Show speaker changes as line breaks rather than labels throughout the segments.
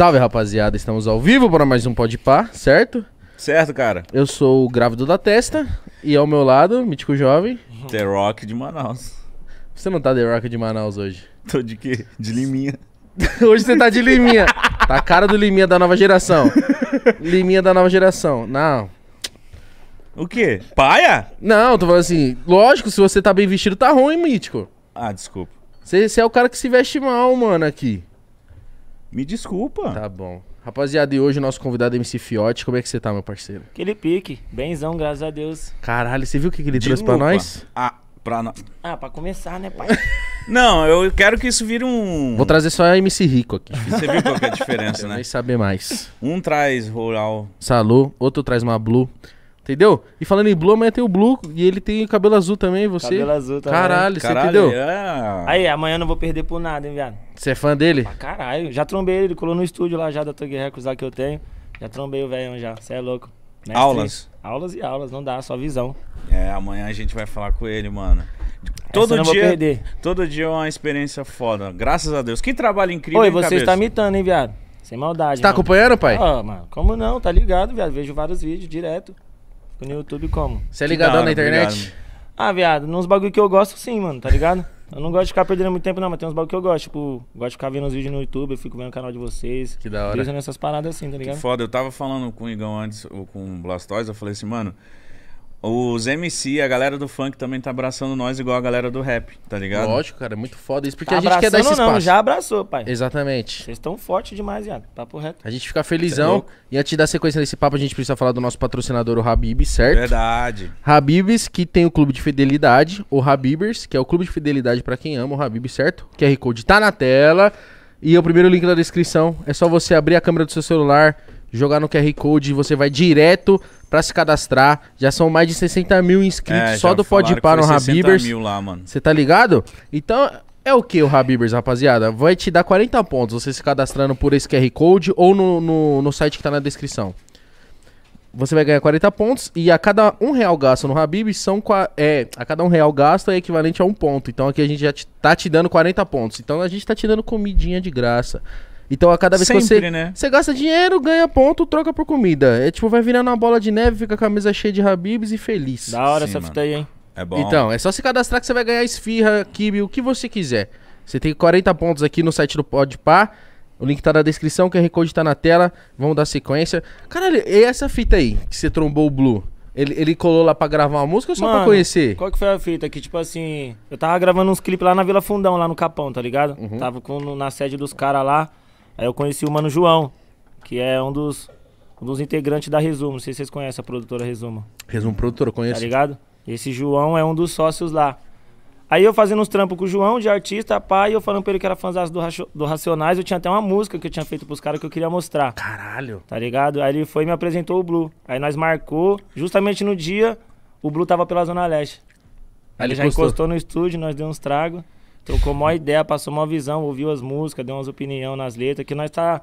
Salve, rapaziada. Estamos ao vivo para mais um Pode Pá, certo?
Certo, cara.
Eu sou o grávido da testa e ao meu lado, mítico jovem.
The Rock de Manaus.
Você não tá The Rock de Manaus hoje?
Tô de quê? De liminha.
hoje você tá de Liminha. Tá a cara do Liminha da nova geração. Liminha da nova geração. Não.
O quê? Paia?
Não, tô falando assim, lógico, se você tá bem vestido, tá ruim, mítico.
Ah, desculpa.
Você é o cara que se veste mal, mano, aqui.
Me desculpa.
Tá bom. Rapaziada, e hoje o nosso convidado é MC Fiote. Como é que você tá, meu parceiro?
Aquele pique. Benzão, graças a Deus.
Caralho, você viu o que, que ele
De
trouxe pra nós?
Ah, pra nós.
Ah, pra começar, né, pai?
Não, eu quero que isso vire um.
Vou trazer só a MC Rico aqui.
Você viu qual que é a diferença, né?
nem saber mais.
Um traz rural.
Salu, outro traz uma Blue. Entendeu? E falando em Blue, amanhã tem o Blue e ele tem cabelo azul também, você.
Cabelo azul também.
Caralho, você entendeu?
é...
Aí, amanhã eu não vou perder por nada, hein, viado?
Você é fã dele?
Pra caralho. Já trombei ele, ele colou no estúdio lá já da Tug Records lá que eu tenho. Já trombei o velhão já. Você é louco. Mestre.
Aulas.
Aulas e aulas, não dá, só visão.
é, amanhã a gente vai falar com ele, mano. Todo
Essa eu não vou
dia,
perder.
todo dia é uma experiência foda. Graças a Deus. Que trabalho incrível,
Oi,
hein,
você
cabeça?
está mitando, hein, viado? Sem maldade.
Você tá
mano.
acompanhando, pai?
Ah, mano, como não? Tá ligado, viado? Vejo vários vídeos direto. Fico No YouTube como?
Você é
Que
ligadão
hora,
na internet?
obrigado.
Ah, viado, nos bagulho que eu gosto sim, mano, tá ligado? Eu não gosto de ficar perdendo muito tempo, não, mas tem uns bagulho que eu gosto. Tipo, gosto de ficar vendo os vídeos no YouTube, eu fico vendo o canal de vocês.
Que da hora.
Brisa nessas paradas assim, tá
Que
ligado?
foda, eu tava falando com o Igão antes, ou com o Blastoise, eu falei assim, mano, os MC, a galera do funk também tá abraçando nós igual a galera do rap, tá ligado?
Lógico, cara, é muito foda isso, porque
Tá
a gente quer dar esse espaço.
não, já abraçou, pai.
Exatamente.
Vocês estão fortes demais, viado. Papo reto.
A gente fica
é
felizão.
louco.
e antes dar sequência nesse papo, a gente precisa falar do nosso patrocinador, o Habib, certo?
Verdade.
Habibs, que tem o clube de fidelidade, o Habibers, que é o clube de fidelidade pra quem ama o Habib, certo? O QR Code tá na tela. E o primeiro link da descrição é só você abrir a câmera do seu celular, jogar no QR Code e você vai direto pra se cadastrar. Já são mais de 60 mil inscritos
É,
só do Pode Par no
foi 60
Habibers. Você tá ligado? Então, é o que o Habibers, rapaziada? Vai te dar 40 pontos você se cadastrando por esse QR Code ou no, no, no site que tá na descrição. Você vai ganhar 40 pontos e a cada um real gasto no Habibs são... É, a cada um real gasto é equivalente a um ponto. Então aqui a gente já te- tá te dando 40 pontos. Então a gente tá te dando comidinha de graça. Então a cada vez que você...
Sempre, né?
Você gasta dinheiro, ganha ponto, troca por comida. É tipo, vai virando uma bola de neve, fica com a mesa cheia de Habibs e feliz.
Da hora
Sim,
essa
mano.
fita aí, hein?
É bom.
Então, é só se cadastrar que você vai ganhar esfirra, kibe, o que você quiser. Você tem 40 pontos aqui no site do Podpah. O link tá na descrição, o QR Code tá na tela. Vamos dar sequência. Caralho, e essa fita aí que você trombou o Blue? Ele, ele colou lá pra gravar uma música ou só pra
Mano,
conhecer?
Qual que foi a fita? Que tipo assim, eu tava gravando uns clipes lá na Vila Fundão, lá no Capão, tá ligado?
Uhum.
Tava com, na sede dos caras lá. Aí eu conheci o Mano João, que é um dos, um dos integrantes da Resumo. Não sei se vocês conhecem a produtora Resumo.
Resumo produtor, eu
Tá
conheço.
ligado? Esse João é um dos sócios lá. Aí eu fazendo uns trampos com o João, de artista, pai, e eu falando pra ele que era fãzão do, Racho- do Racionais, eu tinha até uma música que eu tinha feito pros caras que eu queria mostrar,
Caralho.
tá ligado? Aí ele foi e me apresentou o Blue. Aí nós marcou, justamente no dia, o Blue tava pela Zona Leste.
Aí ele
ele já encostou no estúdio, nós demos uns tragos, trocou uma ideia, passou uma visão, ouviu as músicas, deu umas opinião nas letras, que nós tá,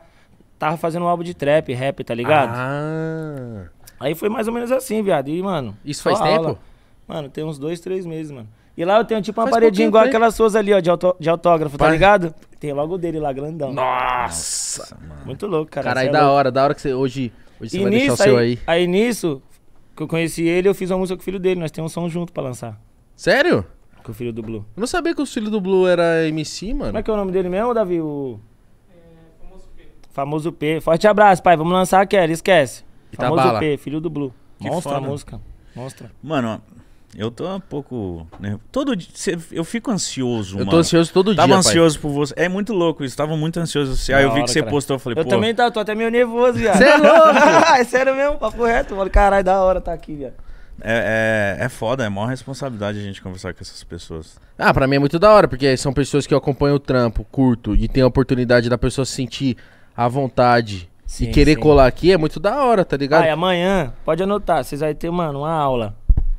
tava fazendo um álbum de trap, rap, tá ligado?
Ah.
Aí foi mais ou menos assim, viado. E, mano.
Isso faz
aula.
tempo?
Mano, tem uns dois, três meses, mano. E lá eu tenho tipo uma
Faz
paredinha igual aquelas suas ali, ó, de, auto- de autógrafo, tá
Pai.
ligado? Tem logo dele lá, grandão.
Nossa.
mano.
Muito louco, cara.
Caralho,
é
da
louco.
hora, da hora que você hoje, hoje você
E
vai deixar o
nisso,
seu
aí,
aí.
aí nisso, que eu conheci ele, eu fiz uma música com o filho dele. Nós temos um som junto pra lançar.
Sério?
Com o filho do Blue.
Eu não sabia que o filho do Blue era MC, mano.
Como é que é o nome dele mesmo, Davi? O. Famoso P. Forte abraço, pai. Vamos lançar aquela, esquece. Famoso
Itabala.
P, filho do Blue.
Que
Monstra a
foda.
música. Monstra.
Mano, eu tô um pouco... nervo- Todo dia... Eu fico ansioso,
Eu
mano.
tô ansioso todo
Tava
dia, pai.
ansioso por você. É muito louco isso. Tava muito ansioso. Aí eu
Da
vi
hora,
que você
cara.
postou. Eu falei,
Eu
pô...
também tá, tô até meio nervoso, viado.
Cê é louco?
é sério mesmo, papo reto. Mano, caralho, da hora tá aqui, viado.
É, é, é foda. É maior responsabilidade a gente conversar com essas pessoas.
Ah, pra mim é muito da hora, porque são pessoas que eu acompanho o trampo, curto, e tem a oportunidade da pessoa se sentir à vontade e
Sim,
querer
sim.
colar aqui, é muito da hora, tá ligado?
Pai, amanhã, pode anotar, vocês vão ter, mano, uma aula.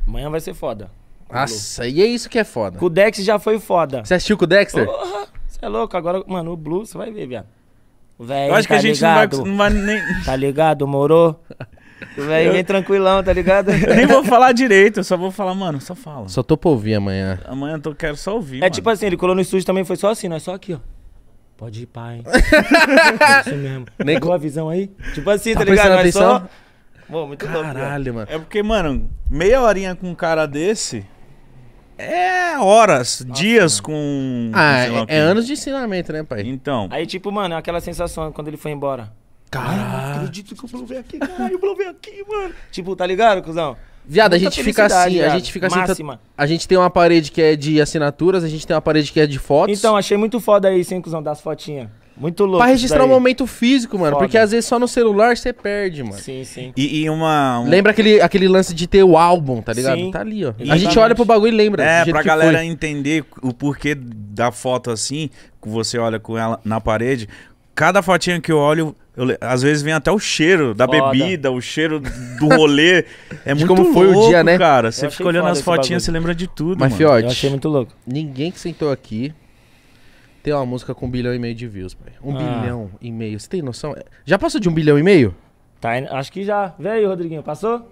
Amanhã vai ser foda.
Nossa, e é isso que é foda.
Com o Dex já foi foda.
Você assistiu com o Dexter?
Porra, você é louco. Agora, mano, o Blue, você vai ver, viado. O
Eu acho que
tá
a gente
ligado?
não vai, não vai nem...
Tá ligado, morou? O velho vem tranquilão, tá ligado?
Eu nem vou falar direito. Eu só vou falar, mano, só fala.
Só tô pra ouvir amanhã.
Amanhã eu tô, quero só ouvir,
É
mano.
tipo assim, ele colou no estúdio também, foi só assim, não é só aqui, ó. Pode ir, pai. é isso mesmo.
Nem
Nem a visão aí? Tipo assim,
Tá
tá, ligado? Mas
atenção?
só... Pô, muito louco.
Caralho, mano.
É porque, mano, meia horinha com um cara desse é horas, dias com.
Ah, é, é anos de ensinamento, né, pai?
Então.
Aí, tipo, mano, aquela sensação quando ele foi embora. Ai, não
Caralho.
acredito que o Blow veio aqui, caralho, o Blow veio aqui, mano. Tipo, tá ligado, cuzão?
Viado, a gente fica assim,
felicidade,
a
viado.
gente fica assim. tá-
Máxima.
A gente tem uma parede que é de assinaturas, a gente tem uma parede que é de fotos.
Então, achei muito foda isso, hein, cuzão, das fotinhas. Muito louco.
pra registrar o
daí.
momento físico, mano.
Foda.
Porque às vezes só no celular você perde, mano.
Sim, sim.
E, e uma. um-
Lembra aquele, aquele lance de ter o álbum, tá ligado?
Sim,
tá ali, ó. A
exatamente.
gente olha pro bagulho e lembra.
É, pra galera
foi.
entender o porquê da foto assim, que você olha com ela na parede. Cada fotinha que eu olho, eu às vezes vem até o cheiro da
Foda.
bebida, o cheiro do rolê. É
De
muito
como foi o
louco,
dia, né?
cara. Você fica olhando as fotinhas,
bagulho.
você lembra de tudo,
Mas,
mano.
fiote,
Eu achei muito louco.
ninguém que sentou aqui tem uma música com um bilhão e meio de views, pai. Um
Ah.
bilhão e meio. Você tem noção? Já passou de um bilhão e meio?
Tá, acho que já. Vê aí, Rodriguinho, passou?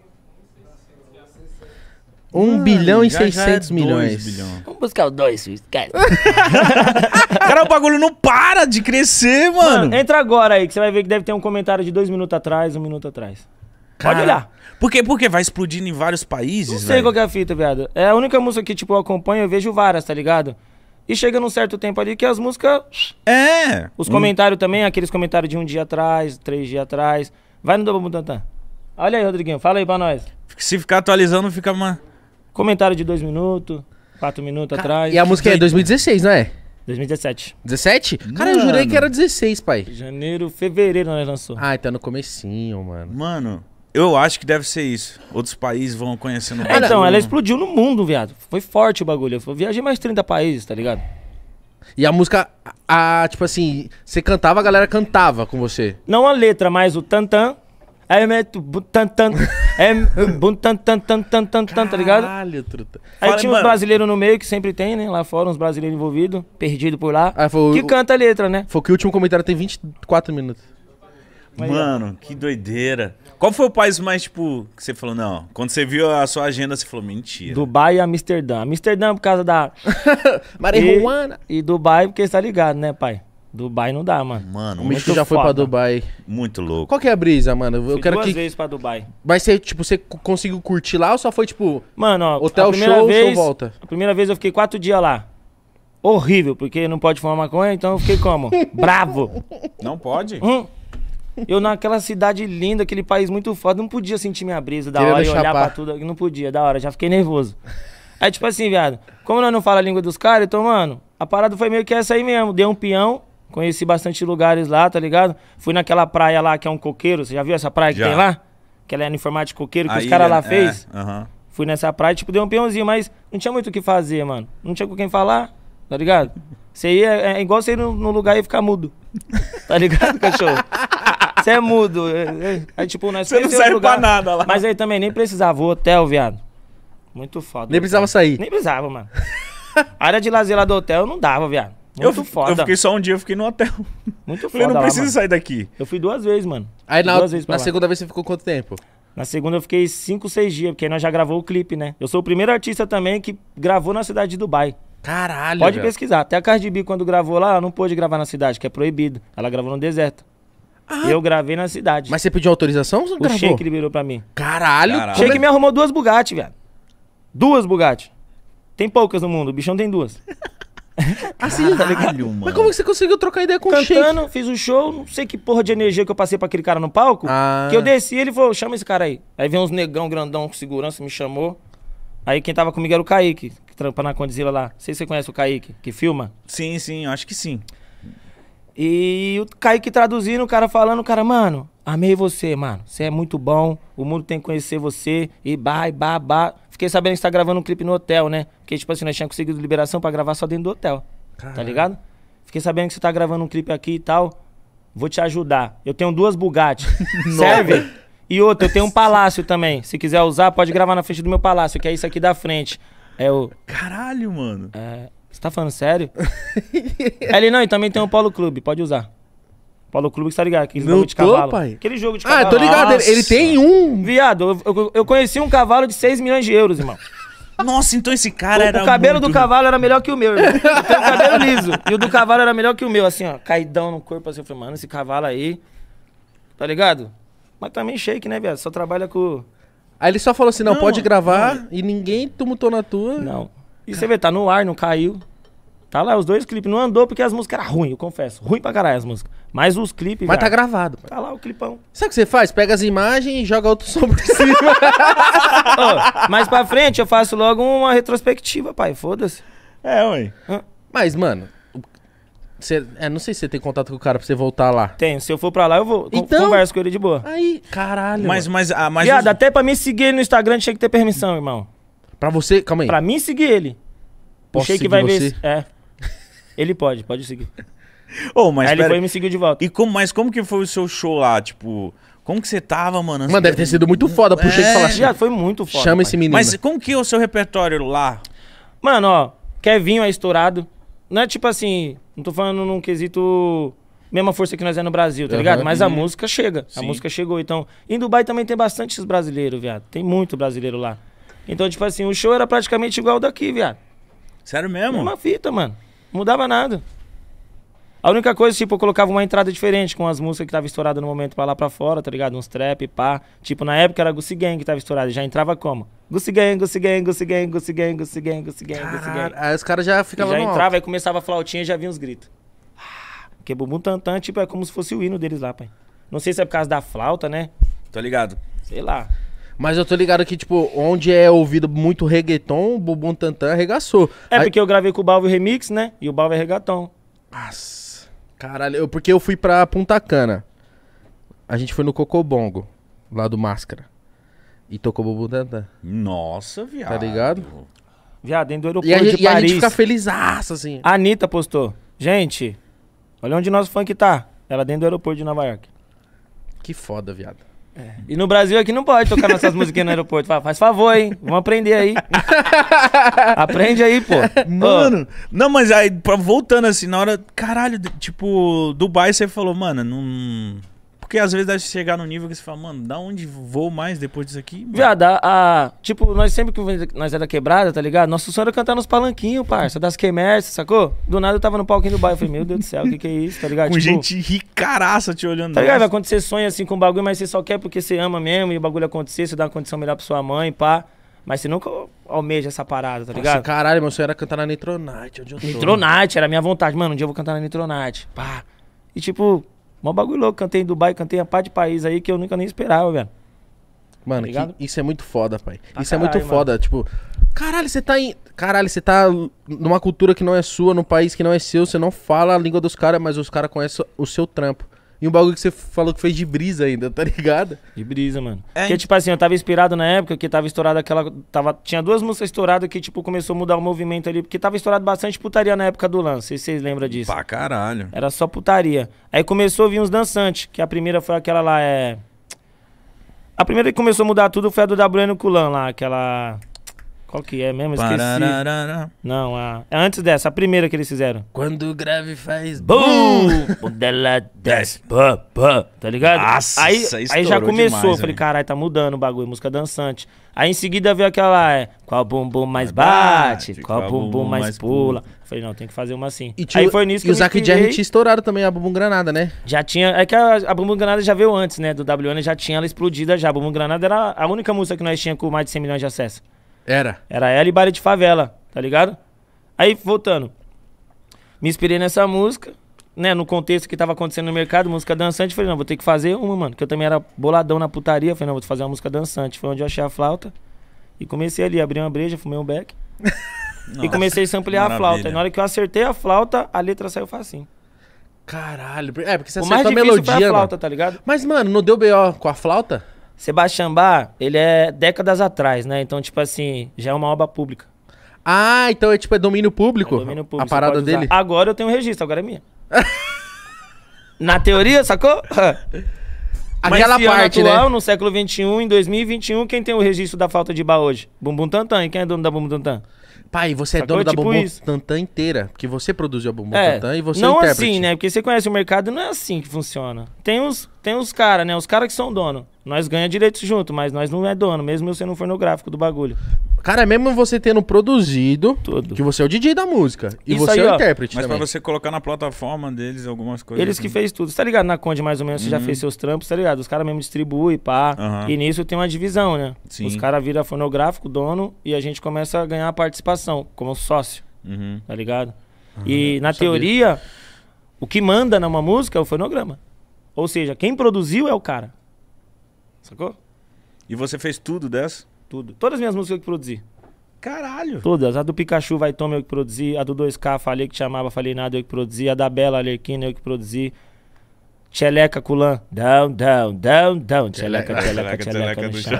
Um
Mano,
bilhão e
já- já é
seiscentos
dois
milhões.
bilhão.
Vamos buscar o dois. Cara.
Cara, o bagulho não para de crescer, mano.
Mano, entra agora aí, que você vai ver que deve ter um comentário de dois minutos atrás, um minuto atrás. Pode
Cara,
olhar.
Por quê? Porque vai explodindo em vários países,
Não sei
velho.
qual que é a fita, viado. É a única música que, tipo, eu acompanho, eu vejo várias, tá ligado? E chega num certo tempo ali que as músicas.
É.
Os comentários também, aqueles comentários de um dia atrás, três dias atrás. Vai no Double Tantan. Olha aí, Rodriguinho, fala aí pra nós.
Se ficar atualizando, fica uma.
Comentário de dois minutos, quatro minutos atrás.
E a música é 2016, não é?
2017.
17? Cara, eu
Mano.
jurei que era 16, pai.
Janeiro, fevereiro nós lançou.
Ah, tá no comecinho, mano.
Mano, eu acho que deve ser isso. Outros países vão conhecendo o
É, então,
bagulho.
ela explodiu no mundo, viado. Foi forte o bagulho. Eu viajei mais 30 países, tá ligado?
E a música, a, a- tipo assim, você cantava, a galera cantava com você.
Não a letra, mas o tantan. É meto bu- tantan. É tan tan tan tan tan tan, tá ligado?
Caralho, truta.
Aí
Fala,
tinha uns brasileiros no meio, que sempre tem, né? Lá fora, uns brasileiros envolvidos, perdidos por lá.
Ah, foi o-
que canta a letra, né?
Foi que o último comentário tem 24 minutos.
Mas,
Mano, que doideira. Qual foi o país mais, tipo, que você falou, não? Quando você viu a sua agenda, você falou, mentira.
Dubai e Amsterdã. Amsterdã por causa da.
Marihuana.
E Dubai, porque você tá ligado, né, pai? Dubai não dá, mano.
Mano,
O Mítico já foi pra
foda.
Dubai.
muito louco.
Qual que é a brisa, mano? Eu
Fui
quero
duas
que.
vezes pra Dubai.
Vai ser, tipo, você co- conseguiu curtir lá ou só foi, tipo,
Mano, ó,
hotel,
a primeira
show,
vez,
show, volta?
A primeira vez eu fiquei quatro dias lá. Horrível, porque não pode fumar maconha, então eu fiquei como? Bravo.
Não pode?
Hum. Eu naquela cidade linda, aquele país muito foda, não podia sentir minha brisa da
Querendo
hora e olhar
chapar.
pra tudo. Não podia, da hora, já fiquei nervoso. Aí, tipo assim, viado, como nós não fala a língua dos caras, então, mano, a parada foi meio que essa aí mesmo. Dei um peão, conheci bastante lugares lá, tá ligado? Fui naquela praia lá que é um coqueiro, você já viu essa praia que
Já.
tem lá? Que ela é no formato de coqueiro, que
A
os caras
ilha-
lá fez.
É, aham.
Fui nessa praia, tipo, dei um peãozinho, mas não tinha muito o que fazer, mano. Não tinha com quem falar, tá ligado? Você ia, é igual você ir no, no lugar e ficar mudo. Tá ligado, cachorro? Você é mudo. é- é- Aí, tipo, nós
Você não serve
lugar,
pra nada lá.
Mas aí também nem precisava, o hotel, viado. Muito foda.
Nem precisava sair.
Nem precisava, mano. A área de lazer lá do hotel não dava, viado.
Eu,
Muito
fi-
foda.
eu fiquei só um dia, eu fiquei no hotel.
Muito foda
não
lá,
preciso sair daqui.
Eu fui duas vezes, mano.
Aí na,
duas vezes pra
na
lá.
segunda vez você ficou quanto tempo?
Na segunda eu fiquei 5, 6 dias, porque aí nós já gravou o clipe, né? Eu sou o primeiro artista também que gravou na cidade de Dubai.
Caralho,
Pode
velho.
pesquisar. Até a Cardi B, quando gravou lá, ela não pôde gravar na cidade, que é proibido. Ela gravou no deserto. Eu gravei na cidade.
Mas você pediu autorização ou você
o
gravou?
Sheik liberou pra mim.
Caralho.
Caralho.
O Sheik
é-
me arrumou duas Bugatti, velho. Duas Bugatti. Tem poucas no mundo, o bichão tem duas.
Assim,
Caralho, mano.
Mas como que você conseguiu trocar ideia com o Sheik?
Cantando, fiz o show, não sei que porra de energia que eu passei pra aquele cara no palco.
Ah.
Que eu desci, ele falou, chama esse cara aí. Aí veio uns negão grandão com segurança, me chamou. Aí quem tava comigo era o Kaique, que trampa na Condzilla lá. Não sei se você conhece o Kaique, que filma.
Sim, sim, acho que sim.
E o Kaique traduzindo, o cara falando, o cara, mano, amei você, mano. Você é muito bom, o mundo tem que conhecer você. E bah, e bah, bah. Fiquei sabendo que você tá gravando um clipe no hotel, né? Porque, tipo assim, nós tínhamos conseguido liberação pra gravar só dentro do hotel. Tá ligado? Fiquei sabendo que você tá gravando um clipe aqui e tal. Vou te ajudar. Eu tenho duas Bugatti. Serve? E outra, eu tenho um palácio também. Se quiser usar, pode gravar na frente do meu palácio, que é isso aqui da frente. É o.
Caralho, mano.
É, você tá falando sério? Ele, não, e também tem um Polo Clube, pode usar. Polo Clube que você tá ligado, aquele
Não
jogo de
tô,
cavalo.
pai.
Aquele jogo de
Ah,
cavalo.
tô ligado. Ele, ele tem um.
Viado, eu, eu, eu conheci um cavalo de 6 milhões de euros, irmão.
Nossa, então esse cara
O-
era
o cabelo
muito...
do cavalo era melhor que o meu, irmão. Eu tenho cabelo liso. E o do cavalo era melhor que o meu, assim, ó. Caidão no corpo, assim. Eu falei, mano, esse cavalo aí. Tá ligado? Mas também shake, né, viado? Só trabalha com.
Aí ele só falou assim, não,
Não,
pode gravar e ninguém tumultou na tua.
Não. E você vê, tá no ar, não caiu. Tá lá, os dois clipes. Não andou porque as músicas eram ruins, eu confesso. Ruim pra caralho as músicas. Mas os clipes.
Mas tá
viado,
gravado. pai.
Tá lá o clipão.
Sabe o que você faz? Pega as imagens e joga outro som por cima.
Ô, mais pra frente eu faço logo uma retrospectiva, pai. Foda-se.
É, ué.
Mas, mano, você, é, não sei se você tem contato com o cara pra você voltar lá.
Tem. Se eu for pra lá, eu vou.
Então-
Converso com ele de boa.
Aí, caralho.
Mas, mas, ah, mas
Viado,
os-
até pra me seguir ele no Instagram tinha que ter permissão, irmão.
Pra você, calma aí.
Pra mim seguir ele.
Posso
o
seguir
vai
você?
ver. É. Ele pode, pode seguir.
Ô, mas
Aí ele
pera-
foi e me seguiu de volta.
E como, mas como que foi o seu show lá? Tipo, como que você tava, mano?
Mano, deve ter sido muito foda pro
É.
Shake falar.
Já foi muito foda.
Chama
pai.
esse menino.
Mas como que é o seu repertório lá?
Mano, ó, Kevinho é estourado. Não é tipo assim, não tô falando num quesito. Mesma força que nós é no Brasil, tá
Aham.
ligado? Mas a música chega. A
Sim.
música chegou. Então, em Dubai também tem bastante brasileiros, viado. Tem muito brasileiro lá. Então, tipo assim, o show era praticamente igual daqui, viado.
Sério mesmo?
Mesma fita, mano. Não mudava nada. A única coisa, tipo, eu colocava uma entrada diferente com as músicas que tava estourada no momento pra lá pra fora, tá ligado? Uns trap, pá. Tipo, na época era Gucci Gang que tava estourado. Já entrava como? Gucci Gang, Gucci Gang, Gucci Gang, Gucci Gang, Gucci Gang, Gucci Gang, Gucci Gang.
Aí os caras já
E
ficavam
já
no alto.
entrava, aí começava a flautinha e já vinha os gritos. Ah, Porque bumbum tantã, tipo, é como se fosse o hino deles lá, pai. Não sei se é por causa da flauta, né?
Tô ligado.
Sei lá.
Mas eu tô ligado que, tipo, onde é ouvido muito reggaeton, o Bumbum Tantan arregaçou.
É
Aí-
porque eu gravei com o Balvin Remix, né? E o Balvin é regatão.
Nossa. Caralho, eu, porque eu fui pra Punta Cana. A gente foi no Cocobongo, lá do Máscara. E tocou Bumbum Tantan.
Nossa, viado.
Tá ligado?
Viado, dentro do
E a,
aeroporto
gente-
de
e a
Paris.
gente fica felizaço, assim.
A Anitta postou. Gente, olha onde nosso funk tá. Ela dentro do aeroporto de Nova York.
Que foda, viado.
E no Brasil aqui não pode tocar nossas músicas no aeroporto. Fala, Faz favor, hein? Vamos aprender aí. Aprende aí, pô.
Mano, não, mas aí, voltando assim, na hora. Caralho, tipo, Dubai você falou, mano, não. Porque às vezes deve chegar no nível que você fala, mano, da onde vou mais depois disso aqui? mano?
Viado, a, a- tipo, nós sempre que nós era quebrada, tá ligado? Nosso sonho era cantar nos palanquinhos, parça, das quemerses, sacou? Do nada eu tava no palquinho do bairro, eu falei, meu Deus do céu, o que que é isso, tá ligado?
Com
Tipo,
gente ricaraça te olhando.
Tá ligado? Vai acontecer sonho assim com o bagulho, mas você só quer porque você ama mesmo e o bagulho acontecer, você dá uma condição melhor pra sua mãe, pá. Mas você nunca almeja essa parada, tá
Nossa,
ligado?
caralho, meu sonho era cantar na Nitronite, onde eu tô.
Nitronite, era a minha vontade. Mano, um dia eu vou cantar na Nitronite. Pá. E tipo, mó bagulho louco. Cantei em Dubai, cantei a pá de país aí que eu nunca nem esperava, velho.
Mano,
Tá
isso é muito foda, pai. Isso é muito
caralho,
foda. Tipo, caralho, você tá em. Caralho, você tá numa cultura que não é sua, num país que não é seu, você não fala a língua dos caras, mas os caras conhecem o seu trampo. E um bagulho que você falou que fez de brisa ainda, tá ligado?
De brisa, mano.
É,
Porque, tipo assim, eu tava inspirado na época que tava estourado aquela. Tava, tinha duas músicas estouradas que, tipo, começou a mudar o movimento ali. Porque tava estourado bastante putaria na época do lance. Não sei se vocês lembram disso.
Pra caralho.
Era só putaria. Aí começou a vir uns dançantes, que a primeira foi aquela lá, é. A primeira que começou a mudar tudo foi a do WN Kulan lá, aquela. Qual que é mesmo? Esqueci. Não, a... é antes dessa, a primeira que eles fizeram.
Quando o grave faz.
Bum! Quando ela desce, pá, pá, tá ligado?
Nossa,
aí,
aí
já começou,
demais,
eu falei, caralho, tá mudando o bagulho, música dançante. Aí em seguida veio aquela, é, qual bumbum mais bate,
bate,
qual bumbum mais pula. Eu falei, não, tem que fazer uma assim.
E, tinha-
aí foi nisso que
e o Zac. Jerry tinha estourado também a Bumbum Granada, né?
Já tinha. É que a, a Bumbum Granada já veio antes, né? Do WN já tinha ela explodida já. A Bumbum Granada era a única música que nós tínhamos com mais de 100 milhões de acessos.
Era.
Era ela e Baile de Favela, tá ligado? Aí, voltando. Me inspirei nessa música, né? No contexto que tava acontecendo no mercado, música dançante. Falei, não, vou ter que fazer uma, mano. Que eu também era boladão na putaria. Falei, não, vou fazer uma música dançante. Foi onde eu achei a flauta. E comecei ali, abri uma breja, fumei um beck. e comecei a samplear a flauta. E na hora que eu acertei a flauta, a letra saiu facinho.
Caralho. É, porque você
o mais
acertou a
difícil
melodia,
foi a
mano.
flauta, tá ligado?
Mas, mano, não deu B.O. com a flauta?
Sebastião Bach, ele é décadas atrás, né? Então, tipo assim, já é uma obra pública.
Ah, então é tipo é domínio público?
É domínio público,
A parada dele?
Agora eu tenho um registro, agora é minha. Na teoria, sacou?
Aquela
Mas
parte,
atual,
né?
no século XXI, em 2021, quem tem o registro da falta de Bá hoje? Bumbum Tantan. E quem é dono da Bumbum Tantan?
Pai, você é
Sacou?
dono da
Tipo
Bumbum
isso.
Tantan inteira. Porque você produziu a Bumbum
É,
Tantan e você é
não
o intérprete.
assim, né? Porque você conhece o mercado, não é assim que funciona. Tem os, tem os caras, né? Os caras que são dono. Nós ganhamos direitos junto, mas nós não é dono, mesmo eu sendo um fornográfico do bagulho.
Cara, mesmo você tendo produzido,
Tudo.
que você é o DJ da música. E
Isso
você
aí,
é o
ó.
intérprete
Mas
também.
pra você colocar na plataforma deles algumas coisas.
Eles que
assim.
fez tudo. Você tá ligado? Na Conde, mais ou menos, você já fez seus trampos, tá ligado? Os caras mesmo distribuem, pá.
Aham.
E nisso tem uma divisão, né?
Sim.
Os caras viram fonográfico, dono, e a gente começa a ganhar a participação, como sócio,
Uhum.
tá ligado? e na teoria, o que manda numa música é o fonograma. Ou seja, quem produziu é o cara. Sacou?
E você fez tudo dessa?
Tudo. Todas as minhas músicas eu que produzi.
Caralho.
Todas. A do Pikachu Vai Toma eu que produzi. A do 2K Falei que te chamava, falei nada eu que produzi. A da Bela Alerquina eu que produzi. Tcheleca Culan. Down, down, down, down. Tcheleca, tcheleca, tcheleca no chão.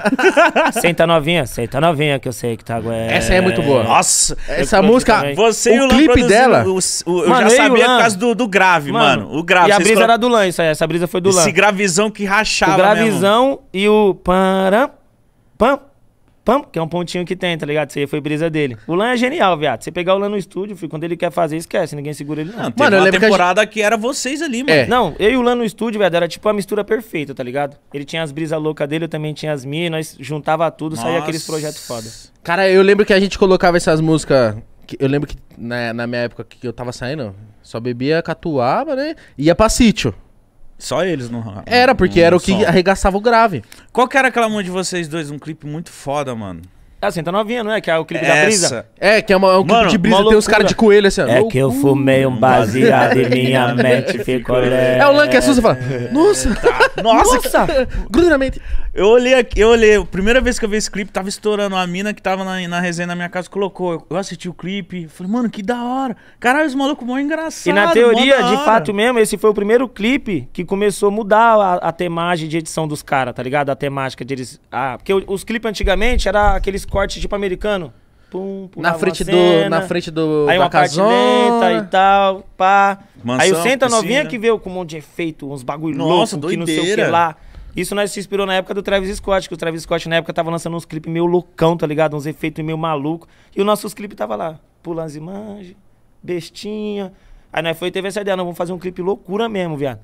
Senta novinha, senta novinha que eu sei que tá aguenta.
Essa aí é muito boa.
Nossa.
Essa música,
também.
Você e
o
o Lan
clipe dela.
o- o- eu
Mano,
já
eu e o
sabia por causa do, do grave, mano. O grave.
E a brisa
colo-
era do Lan, isso aí. Essa brisa foi do Lan.
Esse gravizão que rachava
O
mesmo.
gravizão e o param, pam, pam, que é um pontinho que tem, tá ligado? Isso aí foi brisa dele. O Lan é genial, viado. Você pegar o Lan no estúdio, filho, quando ele quer fazer, esquece, ninguém segura ele não.
Não,
Mano, eu
uma
lembro que a
temporada que, era vocês ali, mano.
É.
Não, eu e o Lan no estúdio, velho, era tipo a mistura perfeita, tá ligado? Ele tinha as brisas loucas dele, eu também tinha as minhas, nós juntava tudo, saía
Nossa.
aqueles projetos foda.
Cara, eu lembro que a gente colocava essas músicas. Eu lembro que na, na minha época que eu tava saindo, só bebia catuaba, né? Ia pra sítio.
Só eles não.
Era, porque
no
era o que arregaçava o grave.
Qual que era aquela música de vocês dois? Um clipe muito foda, mano.
Ah, senta novinha, não é? Que é o clipe da brisa.
Essa.
É, que é, uma, é um clipe
Mano,
de brisa, tem os caras de coelho assim, ó.
É que eu fumei um baseado e minha mente ficou leve.
É o Lan que assusta e fala, nossa,
Nossa,
Nossa!
gruda na mente.
Eu olhei aqui, eu olhei, a primeira vez que eu vi esse clipe, tava estourando uma mina que tava na, na resenha na minha casa, colocou. Eu, assisti o clipe, falei, mano, que da hora. Caralho, os malucos mó engraçado.
E na teoria,
da
de fato mesmo, esse foi o primeiro clipe que começou a mudar a, a temagem de edição dos caras, tá ligado? A temática deles. Ah, porque os clipes antigamente era aqueles cortes tipo americano. Pum,
Na
pulava
frente do, na frente do,
Aí uma parte
casona.
lenta e tal, pá.
Mansão,
aí o Senta Novinha que veio com um monte de efeito, uns bagulho
Nossa,
louco, que não sei o que lá. Isso nós se inspirou na época do Travis Scott, que o Travis Scott na época tava lançando uns clipes meio loucão, tá ligado? Uns efeitos meio maluco. E os nossos clipes tava lá, pulando as imagens, bestinha. Aí nós foi e teve essa ideia, nós vamos fazer um clipe loucura mesmo, viado.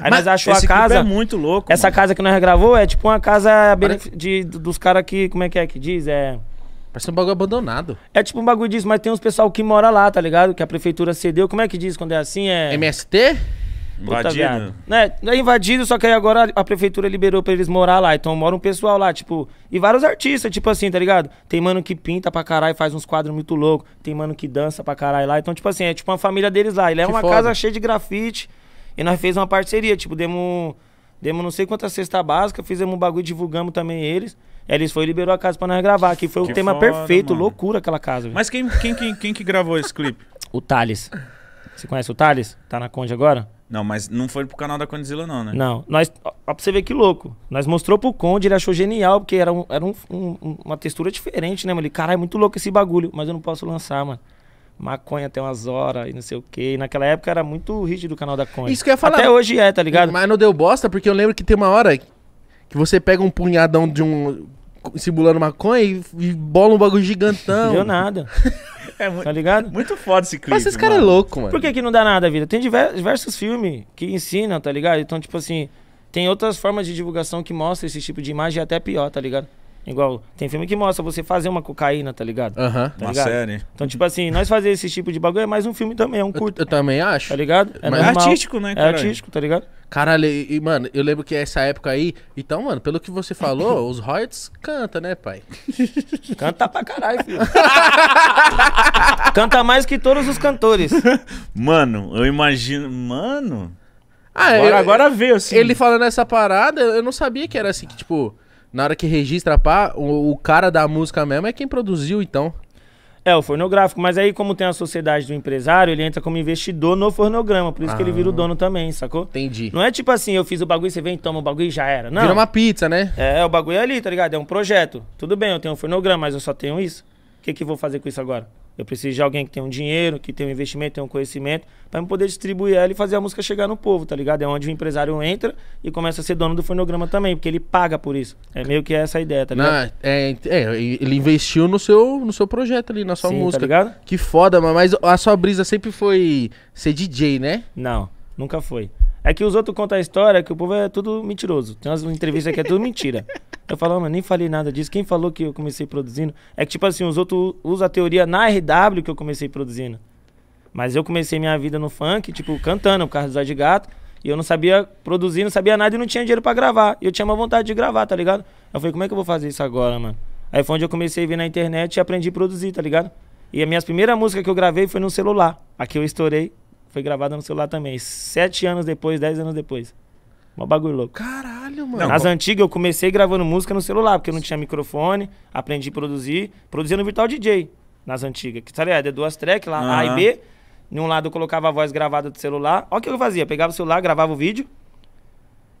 Aí
Mas
nós achou
Esse
a
clipe
casa.
é muito louco.
Essa
mano.
casa que nós gravou é tipo uma casa benef- de, dos caras que. Como é que é que diz? É.
Parece um bagulho abandonado.
É tipo um bagulho disso, mas tem uns pessoal que mora lá, tá ligado? Que a prefeitura cedeu. Como é que diz quando é assim? É.
MST?
Puta,
Invadido.
Né? Não é invadido, só que aí agora a prefeitura liberou pra eles morar lá. Então mora um pessoal lá, tipo. E vários artistas, tipo assim, tá ligado? Tem mano que pinta pra caralho, faz uns quadros muito loucos. Tem mano que dança pra caralho lá. Então, tipo assim, é tipo uma família deles lá. Ele é
Que
uma
foda.
casa cheia de grafite. E nós fez uma parceria, tipo, demos. Demos não sei quantas cesta básica, fizemos um bagulho, divulgamos também eles. Aí eles foi e liberou a casa pra nós gravar, que foi o
Que
tema
foda,
perfeito,
mano.
loucura aquela casa. velho.
Mas quem, quem, quem, quem que gravou esse clipe?
O Thales. Você conhece o Thales? Tá na Conde agora?
Não, mas não foi pro canal da Condzilla, não, né?
Não, nós, ó, pra você ver que louco. Nós mostrou pro Conde, ele achou genial, porque era, um, era um- um- um- uma textura diferente, né, mano? Ele, caralho, é muito louco esse bagulho, mas eu não posso lançar, mano. Maconha até umas horas e não sei o quê. E naquela época era muito rígido o canal da Conde.
Isso que eu ia falar.
Até hoje é, tá ligado?
Mas não deu bosta, porque eu lembro que tem uma hora que você pega um punhadão de um. simulando maconha e, e bola um bagulho gigantão.
Não deu nada,
É muito,
tá ligado?
muito foda esse clipe.
Mas esse cara é louco, mano.
Por que, que não dá nada, vida? Tem diver- diversos filmes que ensinam, tá ligado? Então, tipo assim, tem outras formas de divulgação que mostram esse tipo de imagem e até pior, tá ligado? Igual, tem filme que mostra você fazer uma cocaína, tá ligado?
Aham.
Tá
Uma
ligado?
série.
Então, tipo assim, nós fazer esse tipo de bagulho é mais um filme também, é um
Eu,
curto,
eu também acho.
tá ligado? É
Mas
É artístico, né,
É
cara?
artístico, tá ligado?
Caralho, e, e, mano, eu lembro que essa época aí. Então, mano, pelo que você falou, os royalties canta, né, pai?
Canta pra caralho, filho. Canta mais que todos os cantores.
Mano, eu imagino. Mano.
Ah,
agora,
eu-
agora veio assim.
Ele falando essa parada, eu não sabia que era assim, que, tipo, na hora que registra, pá, o, o cara da música mesmo é quem produziu, então.
É, o fornográfico, mas aí como tem a sociedade do empresário, ele entra como investidor no fornograma, por isso que ele vira o dono também, sacou?
Entendi.
Não é tipo assim, eu fiz o bagulho, você vem e toma o bagulho e já era. Não.
Vira uma pizza, né?
É, o bagulho é ali, tá ligado? É um projeto. Tudo bem, eu tenho um fonograma, mas eu só tenho isso. O que que eu vou fazer com isso agora? Eu preciso de alguém que tenha um dinheiro, que tenha um investimento, tenha um conhecimento, pra eu poder distribuir ela e fazer a música chegar no povo, tá ligado? É onde o empresário entra e começa a ser dono do fonograma também, porque ele paga por isso. É meio que essa a ideia, tá ligado?
Na- é, é, ele investiu no seu, no seu projeto ali, na sua
Sim,
música.
tá ligado?
Que foda, mas a sua brisa sempre foi ser DJ, né?
Não, nunca foi. É que os outros contam a história que o povo é tudo mentiroso. Tem umas entrevistas que é tudo mentira. Eu falo, "Ah, mano, nem falei nada disso. Quem falou que eu comecei produzindo? É que, tipo assim, os outros usam a teoria na RW que eu comecei produzindo. Mas eu comecei minha vida no funk, tipo, cantando por causa do Zé de Gato. E eu não sabia produzir, não sabia nada e não tinha dinheiro pra gravar. E eu tinha uma vontade de gravar, tá ligado? Eu falei, como é que eu vou fazer isso agora, mano? Aí foi onde eu comecei a ver na internet e aprendi a produzir, tá ligado? E as minhas primeiras músicas que eu gravei foi no celular. A que eu estourei foi gravada no celular também. Sete anos depois, dez anos depois. Mó bagulho louco.
Caralho, mano.
Nas antigas eu comecei gravando música no celular, porque eu não tinha microfone, aprendi a produzir. Produzia no Virtual DJ, nas antigas. Que tá ligado? É duas tracks lá, A e. B. Em um lado eu colocava a voz gravada do celular. Olha o que eu fazia. Pegava o celular, gravava o vídeo.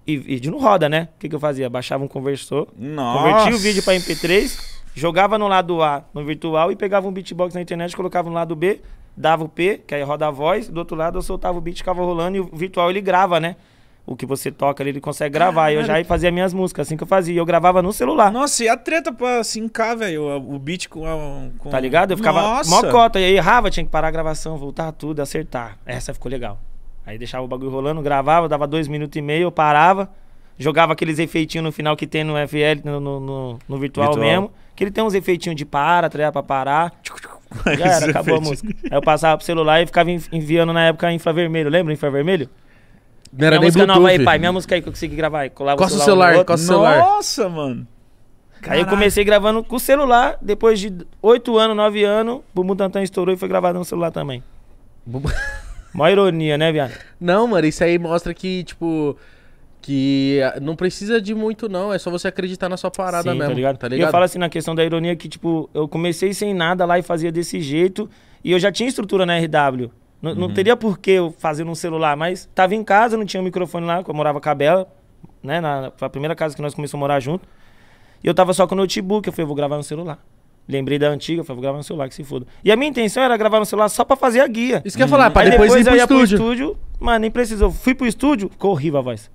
E vídeo não roda, né? O que, que eu fazia? Baixava um conversor,
Nossa.
convertia o vídeo pra MP3, jogava no lado A no virtual e pegava um beatbox na internet, colocava no lado B, dava o P, que aí roda a voz, do outro lado eu soltava o beat, ficava rolando e o virtual ele grava, né? O que você toca ali, ele consegue gravar. E eu já fazia minhas músicas, assim que eu fazia. Eu gravava no celular.
Nossa, e a treta pra sincar, velho, o, beat com a. Com...
Tá ligado? Eu ficava
Nossa.
mó cota. E aí errava, tinha que parar a gravação, voltar tudo, acertar. Essa ficou legal. Aí deixava o bagulho rolando, gravava, dava dois minutos e meio, eu parava, jogava aqueles efeitinhos no final que tem no FL, no, no, no- no virtual,
Virtual.
mesmo. Que ele tem uns efeitinhos de para, tá ligado? Pra parar. Já era, acabou a música. Aí eu passava pro celular e ficava envi- enviando na época infravermelho. Lembra infravermelho?
Não era
minha
nem
música nova aí,
Bluetooth.
pai. Minha música aí que eu consegui gravar. Aí, colava
Costa o celular, costa o celular.
Nossa, mano.
Aí eu comecei gravando com o celular, depois de 8 anos, 9 anos, o Butantan estourou e foi gravado no celular também. Mó ironia, né, viado?
Não, mano, isso aí mostra que, tipo. Que não precisa de muito, não. É só você acreditar na sua parada
Sim,
mesmo.
tá ligado?
Tá
E
ligado?
eu falo assim na questão da ironia que, tipo, eu comecei sem nada lá e fazia desse jeito. E eu já tinha estrutura na RW. N- Não teria por que eu fazer num celular, mas tava em casa, não tinha um microfone lá, que eu morava com a Bela, né? Na, foi a primeira casa que nós começamos a morar junto. E eu tava só com o notebook, eu falei, vou gravar no celular. Lembrei da antiga, eu falei, vou gravar no celular, que se foda. E a minha intenção era gravar no celular só pra fazer a guia.
Isso que eu ia falar, pra
Aí
depois, ir pro
eu ia
estúdio.
pro estúdio. Mano, nem precisou. Fui pro estúdio, ficou horrível a voz.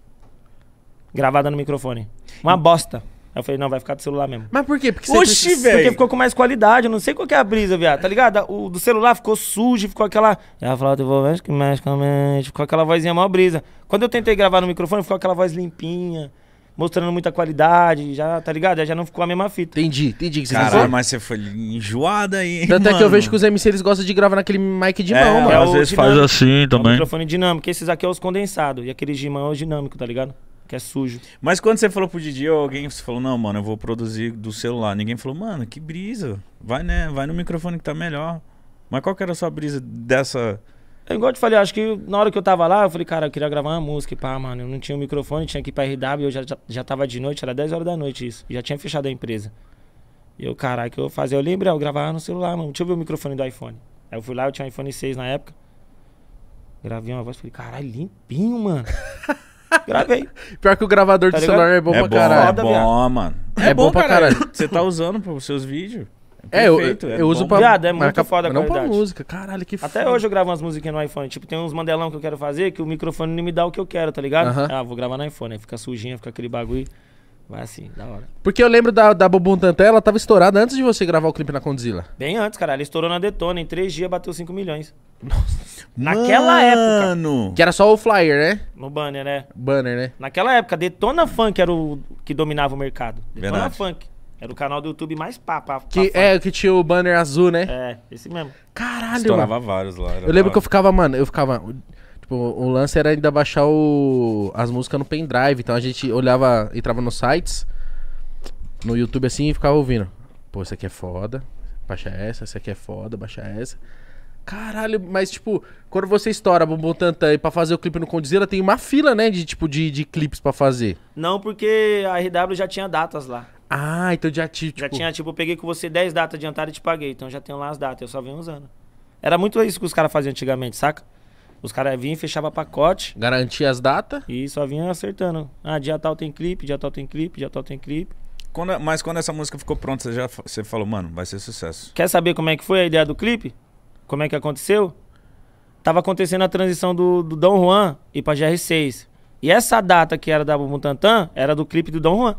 Gravada no microfone. Uma bosta. Aí eu falei, não, vai ficar do celular mesmo.
Mas por quê? Porque
Oxi,
precisa-
velho.
Porque ficou com mais qualidade, eu não sei qual que é a brisa, viado, tá ligado? O do celular ficou sujo, ficou aquela. Ela falou, eu vou que magicamente, ficou aquela vozinha mó brisa. Quando eu tentei gravar no microfone, ficou aquela voz limpinha, mostrando muita qualidade, já, tá ligado? Já não ficou a mesma fita.
Entendi, entendi que você
Caralho,
falou.
mas você foi enjoada aí.
Tanto é que eu
mano?
vejo que os MC eles gostam de gravar naquele mic de
É,
mão,
é
mano.
às
o
vezes faz
dinâmico.
assim
É o
também.
microfone dinâmico, esses aqui é os condensados, e aquele de mão é o dinâmico, tá ligado? Que é sujo.
Mas quando você falou pro Didi, ou alguém você falou, não, mano, eu vou produzir do celular. Ninguém falou, mano, que brisa. Vai, né? Vai no microfone que tá melhor. Mas qual que era a sua brisa dessa.
É igual eu te falei, acho que na hora que eu tava lá, eu falei, cara, eu queria gravar uma música, e pá, mano, eu não tinha um microfone, tinha que ir pra RW, eu já, já, já tava de noite, era 10 horas da noite isso, já tinha fechado a empresa. E eu, caralho, o que eu vou fazer? Eu lembrei, eu gravava no celular, mano, deixa eu ver o microfone do iPhone. Aí eu fui lá, eu tinha um iPhone 6 na época, gravei uma voz, falei, caralho, limpinho, mano. Gravei.
Pior que o gravador
Tá
do
ligado?
celular é bom
é
pra
bom,
caralho.
é bom, mano.
É bom pra caralho.
Você tá usando pros seus vídeos.
É, eu,
perfeito,
eu
é
uso
bom.
pra.
Viado, é muito foda a
Não pra música. Caralho, que
Até
foda.
hoje eu gravo umas musiquinhas no iPhone. Tipo, tem uns mandelão que eu quero fazer que o microfone não me dá o que eu quero, tá ligado?
Aham.
Ah, vou gravar no iPhone. Aí fica sujinha, fica aquele bagulho. Vai assim, da hora.
Porque eu lembro da, da Bumbum Tantan, ela tava estourada antes de você gravar o clipe na Condzilla.
Bem antes, cara. Ela estourou na Detona. Em três dias bateu 5 milhões. Naquela época.
Mano.
Que era só o flyer, né?
No banner, né?
Banner, né?
Naquela época, Detona Funk era o que dominava o mercado. Detona
Verdade.
Funk. Era o canal do YouTube mais pá, pá, pá
Que, é, que tinha o banner azul, né?
É, esse mesmo.
Caralho,
Estourava
mano.
vários lá.
Eu lembro que eu ficava, mano, eu ficava. Tipo, o lance era ainda baixar o, as músicas no pendrive. Então a gente olhava, entrava nos sites, no YouTube assim e ficava ouvindo. Pô, isso aqui é foda. Baixa essa, essa aqui é foda, baixa essa. Caralho, mas tipo, quando você estoura Bumbum Tantan e pra fazer o clipe no Condzilla, tem uma fila, né? De tipo, de, de clipes pra fazer.
Não, porque a RW já tinha datas lá.
Ah, então já tive, tipo...
Já tinha, tipo, eu peguei com você 10 datas adiantadas e te paguei. Então já tenho lá as datas, eu só venho usando. Era muito isso que os caras faziam antigamente, saca? Os caras vinham e fechavam pacote
Garantir as datas.
e só vinham acertando. Ah, dia tal tem clipe, dia tal tem clipe, dia tal tem clipe.
Quando- mas quando essa música ficou pronta, você já você falou, mano, vai ser sucesso.
Quer saber como é que foi a ideia do clipe? Como é que aconteceu? Tava acontecendo a transição do, do Dom Juan e pra GR6. E essa data que era da Bumbum Tantan era do clipe do Dom Juan.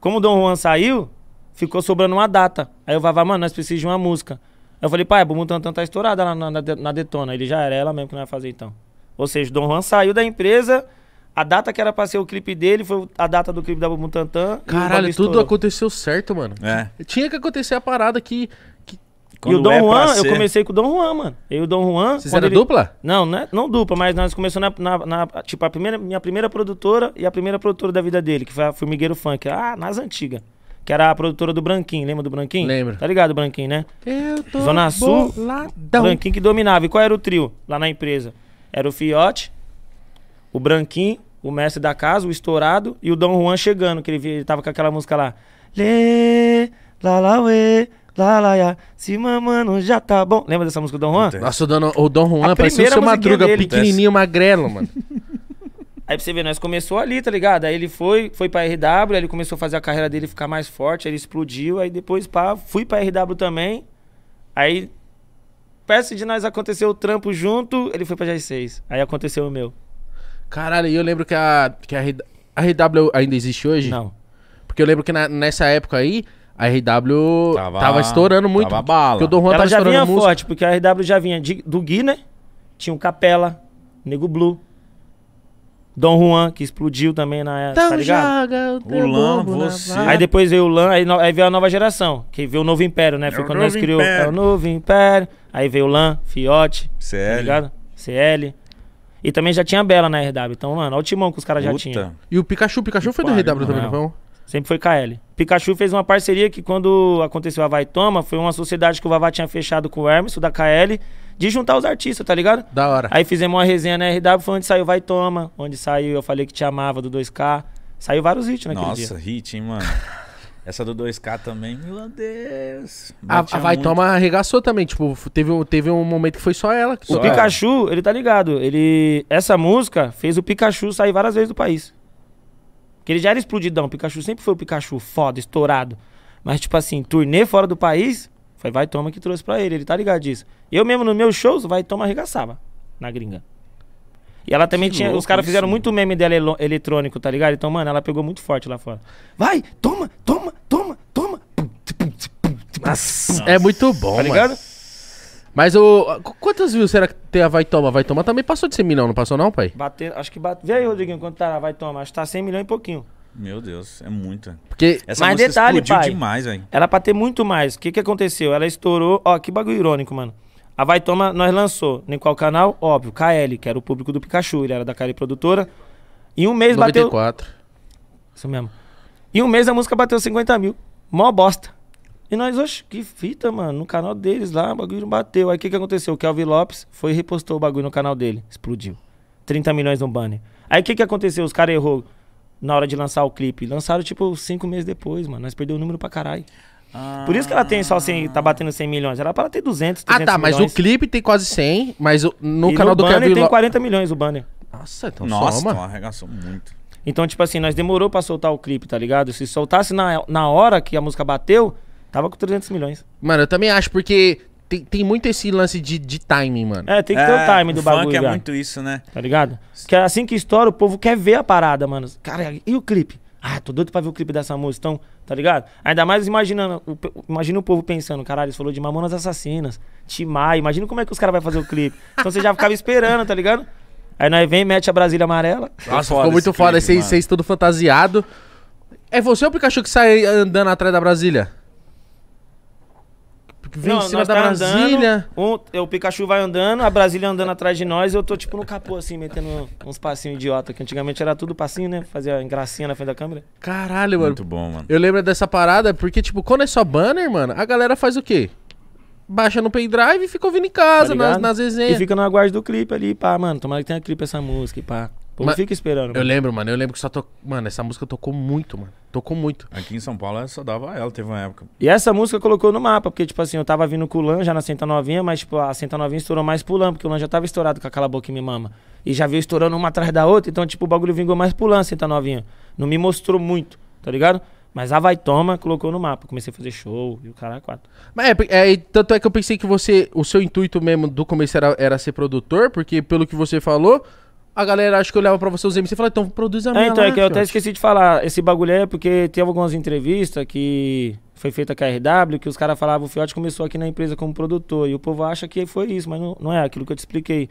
Como o Dom Juan saiu, ficou sobrando uma data. Aí eu falava, mano, nós precisamos de uma música. Eu falei, pai, a Bumbum Tantan tá estourada lá na, na, na Detona. Ele já era ela mesmo que não ia fazer então. Ou seja, o Dom Juan saiu da empresa, A data que era pra ser o clipe dele foi a data do clipe da Bumbum Tantan. o
Caralho, tudo
estourou.
aconteceu certo, mano.
É.
Tinha que acontecer a parada que. que...
E o Dom
é
Juan, eu
ser-
comecei com o Dom Juan, mano. Eu e o Dom Juan.
Vocês eram
ele-
dupla?
Não, não, é- não dupla, mas nós começamos na, na- na- Tipo, a primeira, minha primeira produtora e a primeira produtora da vida dele, que foi a Formigueiro Funk. Ah, nas antigas. Que era a produtora do Branquinho, lembra do Branquinho?
Lembro.
Tá ligado, Branquinho, né?
Eu tô
Zona Sul,
boladão.
Branquinho que dominava. E qual era o trio lá na empresa? Era o Fiote, o Branquinho, o mestre da casa, o Estourado e o Dom Juan chegando, que ele, ele tava com aquela música lá. Lê, lá, lá, uê, lá, lá, ya, se mamando já tá bom. Lembra dessa música do Dom Juan?
Nossa, o, dono, o Dom Juan
A
parecia o seu Madruga,
dele.
pequenininho, magrelo, mano.
Aí pra você ver, nós começou ali, tá ligado? Aí ele foi, foi pra RW, aí ele começou a fazer a carreira dele ficar mais forte, aí ele explodiu, aí depois pá, fui pra RW também. Aí, perto de nós aconteceu o trampo junto, ele foi pra G6. Aí aconteceu o meu.
Caralho, e eu lembro que a, que a, RW ainda existe hoje?
Não.
Porque eu lembro que na- nessa época aí, a RW tava,
Tava-
estourando muito.
tava bala.
Porque o Dom Juan
Ela
tava
já
estourando
vinha
música.
forte, porque a RW já vinha de- do Gui, né? Tinha o Capela, Nego Blue, Dom Juan, que explodiu também na época, tá
Então
ligado?
joga o
Lan, você.
Aí depois veio o LAN, aí, no- aí veio a nova geração, que veio o novo Império, né?
É
Foi quando nós criou.
Império.
É o novo Império. Aí veio o LAN, Fiote, tá
CL.
ligado? CL. E também já tinha Bela na RW. Então, mano, olha o timão que os caras já tinham.
E o Pikachu, o Pikachu foi da
pariu,
RW também,
não.
não foi?
Sempre foi KL. Pikachu fez uma parceria que quando aconteceu a Vai Toma, foi uma sociedade que o Vavá tinha fechado com o Hermes, o da KL, de juntar os artistas, tá ligado?
Da hora.
Aí fizemos uma resenha na RW, foi onde saiu Vai Toma, onde saiu Eu Falei Que Te Amava, do 2K. Saiu vários hits naquele
Nossa,
dia.
hit, hein, mano. Essa do 2K também, meu Deus.
A, a Vai
muito.
Toma arregaçou também, tipo, teve, um- teve um momento que foi só ela. que
O
só-
Pikachu, ele tá ligado. Ele. Essa música fez o Pikachu sair várias vezes do país. Porque ele já era explodidão. O Pikachu sempre foi o Pikachu foda, estourado. Mas, tipo assim, turnê fora do país, foi Vai Toma que trouxe pra ele. Ele tá ligado disso. Eu mesmo nos meus shows, Vai Toma arregaçava na gringa. E ela também
Que
tinha. Os caras fizeram muito meme dela elo- eletrônico, tá ligado? Então, mano, ela pegou muito forte lá fora. Vai, toma, toma, toma, toma.
Nossa, é muito bom,
Tá
mano.
ligado?
Mas o. qu- Quantas views será que tem a Vai Toma? Vai Toma também passou de 100 milhão, não passou não, pai?
Bater, acho que bate. Vê aí, Rodriguinho, quanto tá? Vai tomar. Acho que tá 100 milhões e pouquinho.
Meu Deus, é muita.
Porque.
Essa
Mas
música
detalhe,
explodiu
pai.
demais, velho.
Era pra ter muito mais. O que que aconteceu? Ela estourou. Ó, que bagulho irônico, mano. A Vai Toma, nós lançou. Em qual canal? Óbvio, KL, que era o público do Pikachu. Ele era da KL Produtora. Em um mês bateu.
94.
Isso mesmo. Em um mês a música bateu 50 mil. Mó bosta. E nós, oxe, que fita, mano. No canal deles lá, o bagulho não bateu. Aí o que que aconteceu? O Kelvin Lopes foi e repostou o bagulho no canal dele. Explodiu. 30 milhões no banner. Aí o que que aconteceu? Os caras errou na hora de lançar o clipe. Lançaram, tipo, cinco meses depois, mano. Nós perdeu o número pra caralho. Por isso que ela tem só 100, tá batendo 100 milhões. Era pra ela ter 200, 300
Ah, tá, mas
milhões.
o clipe tem quase 100, mas o- no
E
canal do
banner
Kevin
tem
Lo-
40 milhões o banner.
Nossa, então
Nossa,
soma.
então arregaçou muito.
Então, tipo assim, nós demorou pra soltar o clipe, tá ligado? Se soltasse na, na hora que a música bateu, tava com 300 milhões.
Mano, eu também acho, porque tem, tem muito esse lance de, de timing, mano.
É, tem que ter o time do
funk
bagulho,
é
viado,
muito isso, né?
tá ligado? Que assim que estoura, o povo quer ver a parada, mano. Cara, e o clipe? Ah, tô doido pra ver o clipe dessa música, então, tá ligado? Ainda mais imaginando, o, imagina o povo pensando, caralho, eles falou de Mamonas Assassinas, Timai, imagina como é que os caras vão fazer o clipe. Então você já ficava esperando, tá ligado? Aí nós vem, mete a Brasília Amarela.
Nossa,
foda
ficou muito
esse
foda, vocês tudo fantasiado. É você ou o Pikachu que sai andando atrás da Brasília? Que Vem em cima
nós
da
tá
Brasília.
Andando, um- o Pikachu vai andando, a Brasília andando atrás de nós, e eu tô tipo no capô assim, metendo uns passinhos idiota, que antigamente era tudo passinho, né? Fazia gracinha na frente da câmera.
Caralho, mano.
Muito bom, mano.
Eu lembro dessa parada porque, tipo, quando é só banner, mano, a galera faz o quê? Baixa no pendrive e fica ouvindo em casa,
tá
nas, nas
E
resenhas.
fica no aguardo do clipe ali, pá, mano. Tomara que tenha clipe essa música e pá.
Mas-
fica esperando.
Eu
mano.
lembro, mano, eu lembro que só tocou. Mano, essa música tocou muito, mano. Tocou muito.
Aqui em São Paulo só dava ela, teve uma época.
E essa música colocou no mapa, porque, tipo assim, eu tava vindo com o Lan já na Senta Novinha, mas, tipo, a Senta Novinha estourou mais pro Lan, porque o Lan já tava estourado com aquela boca que me mama. E já veio estourando uma atrás da outra, então, tipo, o bagulho vingou mais pro Lan, Senta Novinha. Não me mostrou muito, tá ligado? Mas a Vai Toma colocou no mapa. Comecei a fazer show e o caralho quatro.
Mas é, é, tanto é que eu pensei que você. O seu intuito mesmo do começo era, era ser produtor, porque pelo que você falou, a galera acho que olhava pra você os MC e falava, então produz a minha.
É, então,
lá,
é que eu até
fiote."
esqueci de falar. Esse bagulho é porque teve algumas entrevistas que foi feita com a RW, que os caras falavam, o Fiote começou aqui na empresa como produtor. E o povo acha que foi isso, mas não, não é aquilo que eu te expliquei.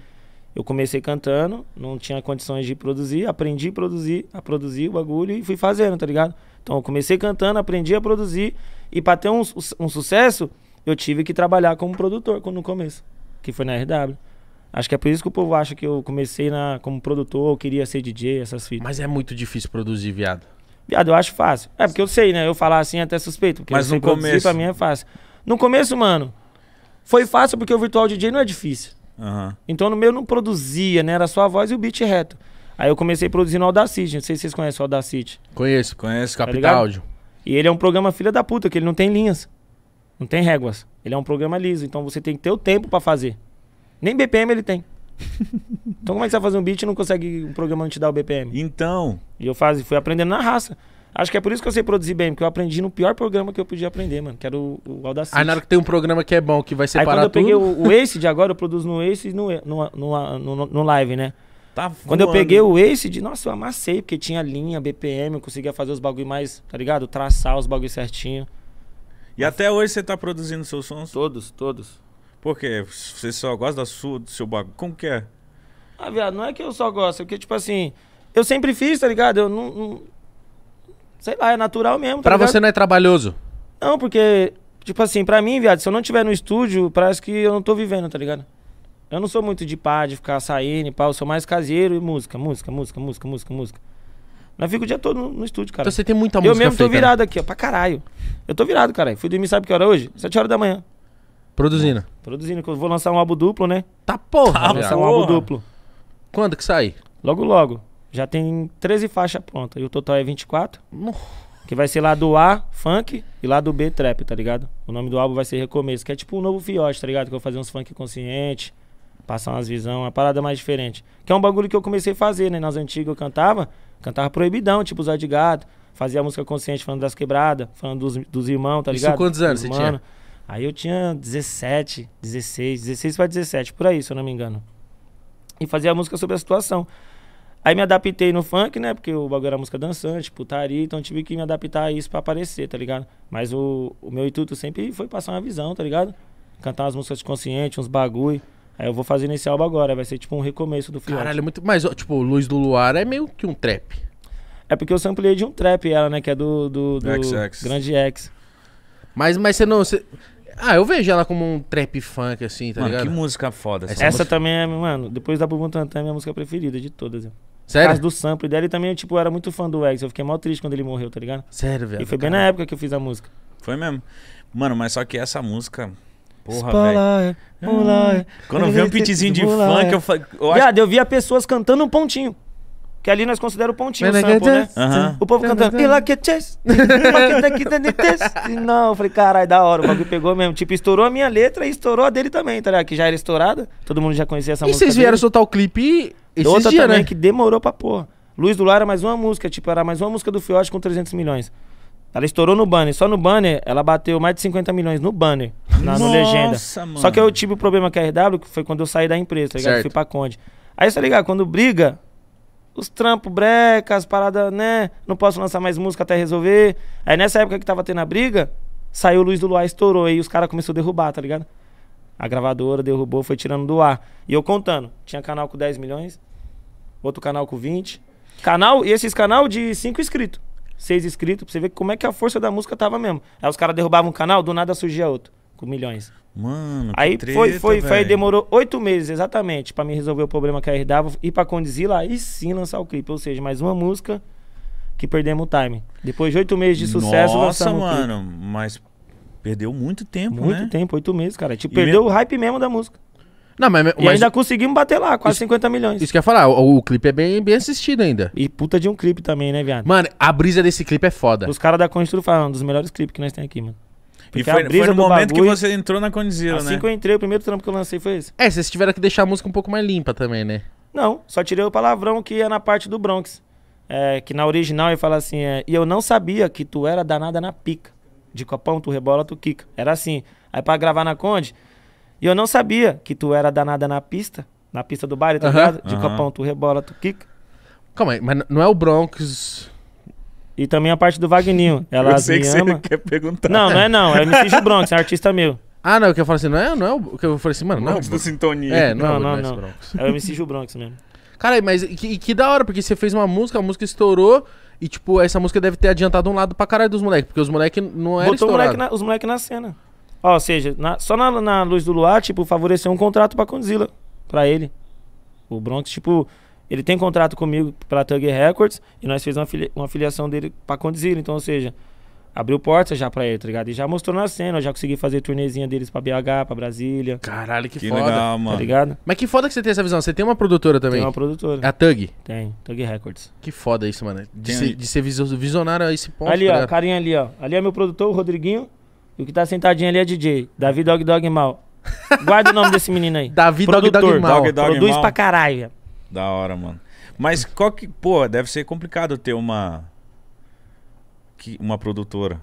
Eu comecei cantando, não tinha condições de produzir, aprendi a produzir, a produzir o bagulho e fui fazendo, tá ligado? Então eu comecei cantando, aprendi a produzir e pra ter um, um sucesso, eu tive que trabalhar como produtor no começo, que foi na RW. Acho que é por isso que o povo acha que eu comecei na, como produtor, eu queria ser DJ, essas fitas.
Mas é muito difícil produzir, viado.
Viado, eu acho fácil. É porque eu sei, né? Eu falar assim é até suspeito. Porque
Mas no começo?
pra mim é fácil. No começo, mano, foi fácil porque o virtual DJ não é difícil.
Aham.
Então no meu não produzia, né? Era só a voz e o beat reto. Aí eu comecei produzindo Audacity. Não sei se vocês conhecem o Audacity.
Conheço.
Conhece?
Capital
ligado?
Áudio.
E ele é um programa filha da puta, que ele não tem linhas. Não tem réguas. Ele é um programa liso. Então você tem que ter o tempo pra fazer. Nem BPM ele tem. então como é que você vai fazer um beat e não consegue, o programa não te dá o BPM?
Então,
E eu faz, fui aprendendo na raça. Acho que é por isso que eu sei produzir bem, porque eu aprendi no pior programa que eu podia aprender, mano, que era o, o Audacity.
Aí na hora que tem um programa que é bom, que vai
Aí
separar
quando eu peguei
tudo...
o, o Ace de agora, eu produzo no Ace e no, no, no, no, no live, né?
tá
Quando eu
voando.
peguei o Ace, de, nossa, eu amassei, porque tinha linha, BPM, eu conseguia fazer os bagulho mais, tá ligado? Traçar os bagulho certinho.
E até hoje você tá produzindo seus sons?
Todos, todos.
Por quê? Você só gosta da sua, do seu bagulho? Como que é?
Ah, viado, não é que eu só gosto, é porque, tipo assim, eu sempre fiz, tá ligado? Eu não. não- sei lá, é natural mesmo. Tá
Pra
ligado?
você não é trabalhoso.
Não, porque, tipo assim, pra mim, viado, se eu não tiver no estúdio, parece que eu não tô vivendo, tá ligado? Eu não sou muito de pá, de ficar saindo e pá, eu sou mais caseiro e música, música, música, música, música, música. Mas fico o dia todo no, no estúdio, cara.
Então você tem muita
eu
música
mesmo tô
feita, né?
virado aqui, ó, pra caralho. Eu tô virado, caralho. Fui dormir, sabe que hora é hoje? 7 horas da manhã.
Produzindo.
Produzindo, que eu vou lançar um álbum duplo, né?
Tá porra,
Tá
Vou lançar um álbum duplo.
Quando que sai?
Logo, logo. Já tem 13 faixas prontas. E o total é 24.
No-
Que vai ser lá do A, funk, e lá do B, trap, tá ligado? O nome do álbum vai ser Recomeço, que é tipo um novo fiote, tá ligado? Que eu vou fazer uns funk consciente, passar umas visão, uma parada mais diferente. Que é um bagulho que eu comecei a fazer, né? Nas antigas eu cantava, cantava proibidão, tipo Zé de Gato. Fazia música consciente falando das quebradas, falando dos, dos irmãos, tá
Isso
ligado?
quantos anos
Dos
você tinha?
Aí eu tinha 17, 16, 16 pra 17, por aí, se eu não me engano. E fazia música sobre a situação. Aí me adaptei no funk, né? Porque o bagulho era música dançante, putaria, então tive que me adaptar a isso pra aparecer, tá ligado? Mas o, o meu intuito sempre foi passar uma visão, tá ligado? Cantar umas músicas de consciente, uns bagulho. Aí eu vou fazer nesse álbum agora, vai ser tipo um recomeço do filme.
Caralho, é muito... Mas, tipo, Luz do Luar é meio que um trap.
É porque eu samplei de um trap ela, né? Que é do, do, do
XX.
Grande X.
Mas, mas você não... Você... Ah, eu vejo ela como um trap funk, assim, tá
Mano,
ligado?
que música foda.
Essa
Essa
Essa
música-
também é, mano, depois da Bumbum Tantan, é minha música preferida de todas. Por
Sério?
causa do sample dela e também, eu, tipo, eu era muito fã do X. Eu fiquei mal triste quando ele morreu, tá ligado?
Sério, velho.
E foi bem na época que eu fiz a música.
Foi mesmo. Mano, mas só que essa música. Porra, velho. Quando eu vi um pitzinho de funk, eu falei. Eu acho...
Viado, eu via pessoas cantando um pontinho. Que ali nós consideramos pontinho o sample, né?
Aham.
O povo cantando. "E like e like a kid and the test." E Não, eu falei, caralho, da hora. O bagulho pegou mesmo. Tipo, estourou a minha letra e estourou a dele também, tá ligado? Que já era estourada. Todo mundo já conhecia essa
E
música.
vocês vieram
dele.
soltar o clipe esses
Outra
dias,
também
né?
que demorou pra porra. Luz do Lar era mais uma música, tipo, era mais uma música do Fiote com 300 milhões. Ela estourou no banner. Só no banner, ela bateu mais de 50 milhões no banner, na, no legenda.
Nossa, mano.
Só que eu tive o problema com a RW, que foi quando eu saí da empresa, tá ligado?
Certo.
Fui pra Conde. Aí, tá ligado? Quando briga, os trampos breca, as paradas, né? Não posso lançar mais música até resolver. Aí nessa época que tava tendo a briga, saiu Luz do Luar, estourou. Aí os caras começaram a derrubar, tá ligado? A gravadora derrubou, foi tirando do ar. E eu contando. Tinha canal com 10 milhões, outro canal com 20. Canal, e esses canal de 5 inscritos. 6 inscritos, pra você ver como é que a força da música tava mesmo. Aí os caras derrubavam um canal, do nada surgia outro, com milhões.
Mano, que
Aí
treta,
foi, foi, foi,
velho.
demorou oito meses exatamente pra me resolver o problema que a RW ir pra Condizila e sim lançar o clipe. Ou seja, mais uma música que perdemos o time. Depois de oito meses de sucesso,
Nossa,
lançamos o clipe.
mano, mas perdeu muito tempo,
Muito
né?
tempo, oito meses, cara. Tipo,
E
perdeu
mesmo-
o hype mesmo da música.
Não, mas,
E
mas
ainda conseguimos bater lá, quase
Isso-
50 milhões.
isso que eu ia falar, o, o clipe é bem, bem assistido ainda.
E puta de um clipe também, né, viado?
Mano, a brisa desse clipe é foda.
Os caras da Conjuntura falam, um dos melhores clipes que nós temos aqui, mano.
E
Porque a
foi,
brisa
foi no
do
momento
bagulho-
que você entrou na Condizila,
Assim
né?
que eu entrei, o primeiro trampo que eu lancei foi esse.
É, vocês tiveram que deixar a música um pouco mais limpa também, né?
Não, só tirei o palavrão que ia na parte do Bronx. É, que na original ele fala assim, é, e eu não sabia que tu era danada na pica. De copão, tu rebola, tu quica. Era assim. Aí pra gravar na Conde, e eu não sabia que tu era danada na pista, na pista do baile, tá ligado? De
Aham.
copão, tu rebola, tu quica.
Calma aí, mas não é o Bronx.
E também a parte do Vagninho.
eu
Elas
sei
me
que você
amam.
quer perguntar.
Não, não é não. É MC Gil Bronx, é artista meu.
Ah, não, o que eu falo assim, não é, não é o que eu falei assim, mano, não. é o
Bronx do
Bro-
Sintonia.
É, não,
Não,
é o
não, não.
Bronx.
É o MC Gil Bronx mesmo.
Cara, mas que, que da hora, porque você fez uma música, a música estourou e, tipo, essa música deve ter adiantado um lado pra caralho dos moleques, porque os moleques não eram
Botou moleque na- os moleques na cena. Ó, ou seja, na- só na, na luz do luar, tipo, favoreceu um contrato pra Condzilla, pra ele. O Bronx, tipo, ele tem contrato comigo pela Thug Records e nós fizemos uma, filia- uma filiação dele pra Condzilla. Então, ou seja, abriu portas já pra ele, tá ligado? E já mostrou na cena, eu já consegui fazer turnezinha deles pra BH, pra Brasília,
Caralho, que,
Que
foda.
legal,
tá
mano.
ligado?
Mas que foda que você tem essa visão. Você tem uma produtora também.
Tem uma produtora.
É a Tug.
Tem, Thug Records.
Que foda isso, mano. De,
Tem
ser, de ser visionário a esse ponto.
ali,
tá
ó, carinha ali, ó. Ali é meu produtor, o Rodriguinho. E o que tá sentadinho ali é DJ. Davi Dog Dog Mal. Guarda o nome desse menino aí.
Davi Dog Dog
Produtor.
Mal.
Dog Dog
Produz
Mal.
pra caralho.
Da hora, mano. Mas qual que. Pô, deve ser complicado ter uma. que- Uma produtora.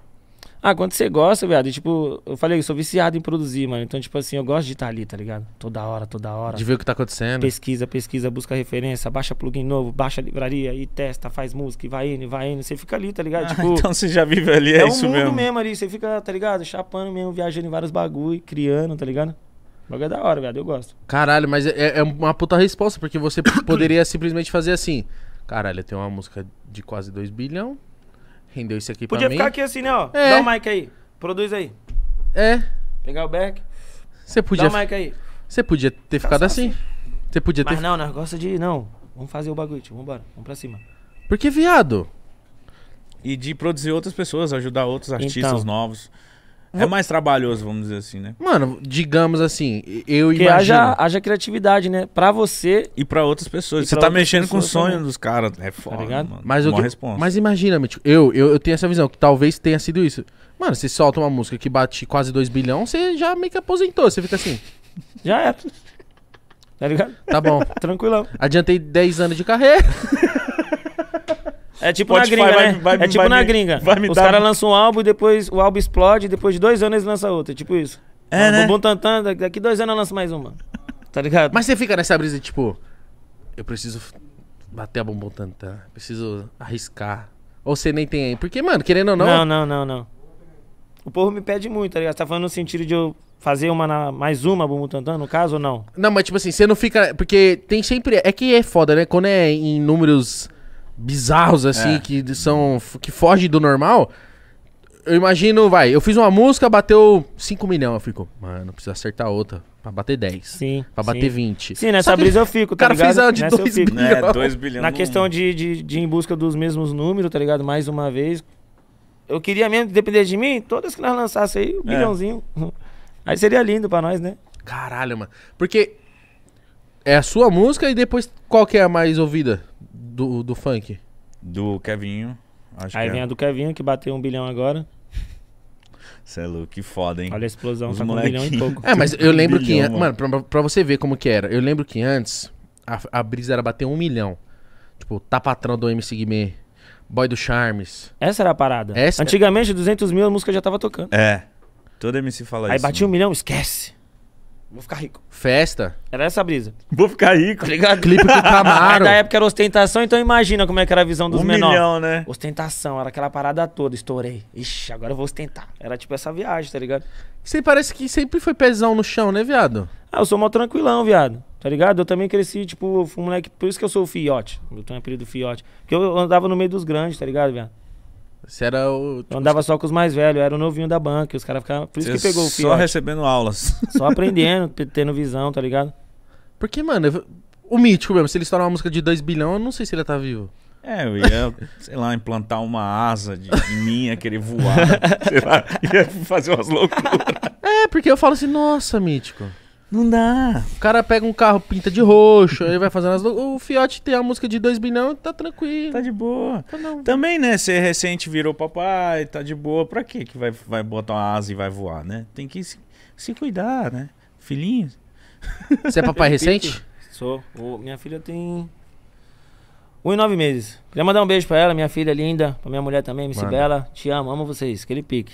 Ah, quando você gosta, viado, e, tipo, eu falei, eu sou viciado em produzir, mano. Então, tipo assim, eu gosto de estar ali, tá ligado? Toda hora, toda hora.
De ver o que tá acontecendo.
Pesquisa, pesquisa, busca referência, baixa plugin novo, baixa livraria e testa, faz música e vai indo, vai indo. Você fica ali, tá ligado?
Ah,
tipo,
então você já vive ali, é,
é, um
isso
mundo
mesmo.
ali. Você fica, tá ligado? Chapando mesmo, viajando em vários bagulho, criando, tá ligado? O bagulho é da hora, viado, eu gosto.
Caralho, mas é, é uma puta resposta, porque você poderia simplesmente fazer assim. Caralho, eu tenho uma música de quase 2 bilhão. Rendeu isso aqui
Podia
pra
ficar
mim.
aqui assim, né, ó.
É.
Dá o mic aí. Produz aí.
É.
Pegar o back.
Você
Dá
podia,
o mic aí.
você podia ter ficado
só
assim. Você podia ter.
Mas não, nós gosta de. Não. Vamos fazer o bagulho, tio. Vambora. Vamos pra cima.
Porque, viado.
E de produzir outras pessoas, ajudar outros artistas
Então.
novos. É mais trabalhoso, vamos dizer assim, né?
Mano, digamos assim, eu
Porque
imagino.
haja, haja criatividade, né? Pra você.
E pra outras pessoas.
E
Você tá mexendo com o sonho
também.
dos caras. É foda,
ligado?
mano.
Mas, o
Mó
que, mas imagina, Mitch, eu, eu, eu tenho essa visão, que talvez tenha sido isso. Mano, você solta uma música que bate quase 2 bilhões, você já meio que aposentou. Você fica assim,
Já era. Tá ligado?
tá bom.
Tranquilão.
Adiantei 10 anos de carreira.
É tipo
Spotify
na gringa,
vai-
né?
vai-
é tipo
vai
na gringa.
vai
Os caras lançam um álbum e depois o álbum explode, e depois de dois anos eles lançam outro. É tipo isso.
É,
Ah,
né?
Bumbum Tantan, daqui- dois anos eu lanço mais uma. Tá ligado?
Mas você fica nessa brisa tipo, eu preciso bater a bombom tantã, preciso arriscar. Ou você nem tem aí. Porque, mano, querendo ou não.
Não, não, não, não. O povo me pede muito, tá ligado? Você tá falando no sentido de eu fazer uma na- mais uma Bumbum Tantan, no caso, ou não?
Não, mas tipo assim, você não fica. Porque tem sempre. É que é foda, né? Quando é em números bizarros, assim,
É.
que são. que fogem do normal. Eu imagino, vai, eu fiz uma música, bateu 5 milhões. Eu fico, mano, preciso acertar outra. Pra bater 10.
Sim.
Pra bater
sim.
20.
Sim, nessa
Só
brisa eu fico,
O
tá
cara
ligado?
fez a de
Nessa eu
2
fico.
bilhões.
É, 2 bilhões.
Na questão de, de, de ir em busca dos mesmos números, tá ligado? Mais uma vez. Eu queria mesmo, depender de mim, todas que nós lançassem aí, um
É.
bilhãozinho. Aí seria lindo pra nós, né?
Caralho, mano. Porque é a sua música e depois qual que é a mais ouvida do, do funk?
Do Kevinho. Acho
Aí
que
vem
é.
a do Kevinho, que bateu um bilhão agora.
Cê é louco, que foda, hein?
Olha a explosão,
Os
tá com um bilhão e pouco.
É, mas eu
Um
lembro que.
bilhão,
an- Mano, pra, pra você ver como que era. Eu lembro que antes a, a brisa era bater um milhão. Tipo, tá patrão do MC Guimê, Boy do Charmes.
Essa era a parada.
Essa-
Antigamente, 200 mil, a música já tava tocando.
É. Todo MC fala
Aí
isso.
batia um milhão, esquece. Vou ficar rico.
Festa.
Era essa a brisa.
Vou ficar rico.
Tá ligado?
Clipe com o Camaro.
da época era ostentação, então imagina como é que era a visão dos
Um
menores.
milhão, né?
Ostentação, era aquela parada toda, estourei. Ixi, agora eu vou ostentar. Era tipo essa viagem, tá ligado?
Você parece que sempre foi pezão no chão, né, viado?
Ah, eu sou mó tranquilão, viado. Tá ligado? Eu também cresci, tipo, fui um moleque. Por isso que eu sou o fiote. Eu tenho um apelido fiote. Porque eu andava no meio dos grandes, tá ligado, viado?
Você era o.
Eu andava só com os mais velhos, eu era o novinho da banca. E os caras ficavam. Por isso que pegou o
Só
fiote.
recebendo aulas.
Só aprendendo, te- tendo visão, tá ligado?
Porque, mano, eu- o mítico mesmo, se ele estourar uma música de 2 bilhões, eu não sei se ele tá vivo.
É, eu ia, sei lá, implantar uma asa de, de mim, ia querer voar. sei lá, ia fazer umas loucuras.
É, porque eu falo assim, nossa, mítico.
Não dá.
O cara pega um carro, pinta de roxo, aí vai fazendo as. O Fiote tem a música de 2 bilhões, tá tranquilo.
Tá de boa.
Tá não.
Também, né? Você recente virou papai, tá de boa. Pra quê que vai, vai botar uma asa e vai voar, né? Tem que se, se cuidar, né? Filhinho.
Você é papai recente?
Sou. Minha filha tem. Um e nove meses. Queria mandar um beijo pra ela, minha filha linda, pra minha mulher também, Missy
Manda.
Bela. Te amo, amo vocês. Aquele pique.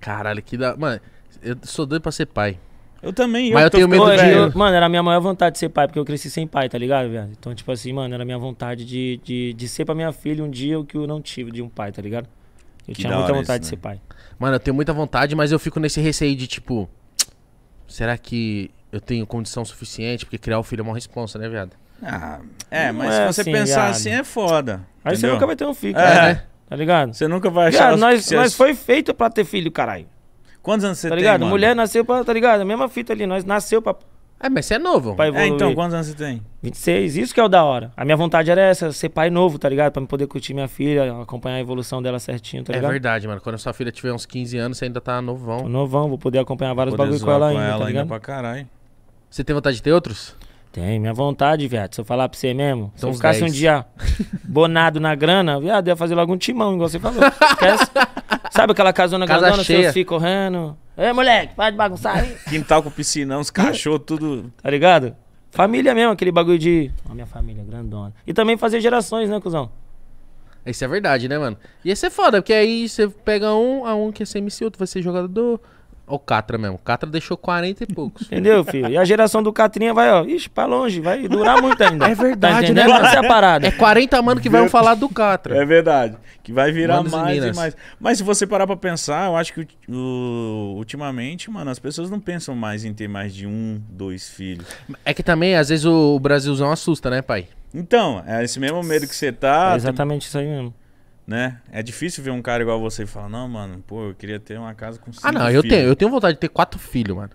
Caralho, que da. Mano, eu sou doido pra ser pai.
Eu também.
Mas eu
tô
tenho medo de-
velho.
eu- mano, era a minha maior vontade de ser pai, porque eu cresci sem pai, tá ligado, viado? Então, tipo assim, mano, era a minha vontade de, de, de ser pra minha filha um dia o que eu não tive de um pai, tá ligado? Eu
Que
tinha muita vontade
isso,
de
né?
ser pai.
Mano, eu tenho muita vontade, mas eu fico nesse receio de tipo. será que eu tenho condição suficiente? Porque criar o filho é uma responsa, né, viado?
Ah, é, mas
é
se você
assim,
pensar
viado.
assim é foda.
Aí você
entendeu?
nunca vai ter um filho,
É.
cara, tá ligado?
Você nunca vai achar.
Viado, nós, nós
você-
foi feito pra ter filho, caralho.
Quantos anos você
Tá
tem?
ligado?
mano?
Mulher nasceu pra, tá ligado? A mesma fita ali, nós nasceu pra,
É, mas você é novo.
pra
É,
evoluir.
então, quantos anos você tem?
26, isso que é o da hora. A minha vontade era essa, ser pai novo, tá ligado? Pra me poder curtir minha filha, acompanhar a evolução dela certinho, tá
é
ligado?
verdade, mano. Quando a sua filha tiver uns 15 anos, você ainda tá
Tô
novão.
novão, vou poder acompanhar vários
Poder
bagulho com ela ainda, tá ligado?
pra caralho.
Você tem vontade de ter outros?
Tem, minha vontade, viado. Se eu falar pra você mesmo, se
Então
eu
uns
ficasse um
10.
dia bonado na grana, viado, eu ia fazer logo um timão, igual você falou. Esquece. Sabe aquela casona
Casa
grandona,
cheia.
seus filhos correndo? Ei, moleque, para de bagunçar aí.
Quintal com piscinão, os cachorros, tudo.
Tá ligado? Família mesmo, aquele bagulho de. Ó, minha família, grandona. E também fazer gerações, né, cuzão?
Isso é verdade, né, mano? Ia ser foda, porque aí você pega um, a um que é ser MC, outro vai ser jogador. Ou Catra mesmo. Catra deixou 40 e poucos.
Entendeu, filho? E a geração do Catrinha vai, ó, ixi, pra longe, vai durar muito ainda.
É verdade,
tá
né?
Essa é a parada.
É 40 mano que vão falar do Catra.
É verdade. Que vai virar
Manos e
mais e
minas.
mais. Mas se você parar pra pensar, eu acho que o- ultimamente, mano, as pessoas não pensam mais em ter mais de um, dois filhos.
É que também, às vezes, o, o Brasilzão assusta, né, pai?
Então, é esse mesmo medo que você tá,
É exatamente isso aí mesmo.
Né? É difícil ver um cara igual você e falar, não, mano, pô, eu queria ter uma casa com cinco
Ah, não, eu
filhos."
tenho, eu tenho vontade de ter quatro filhos, mano.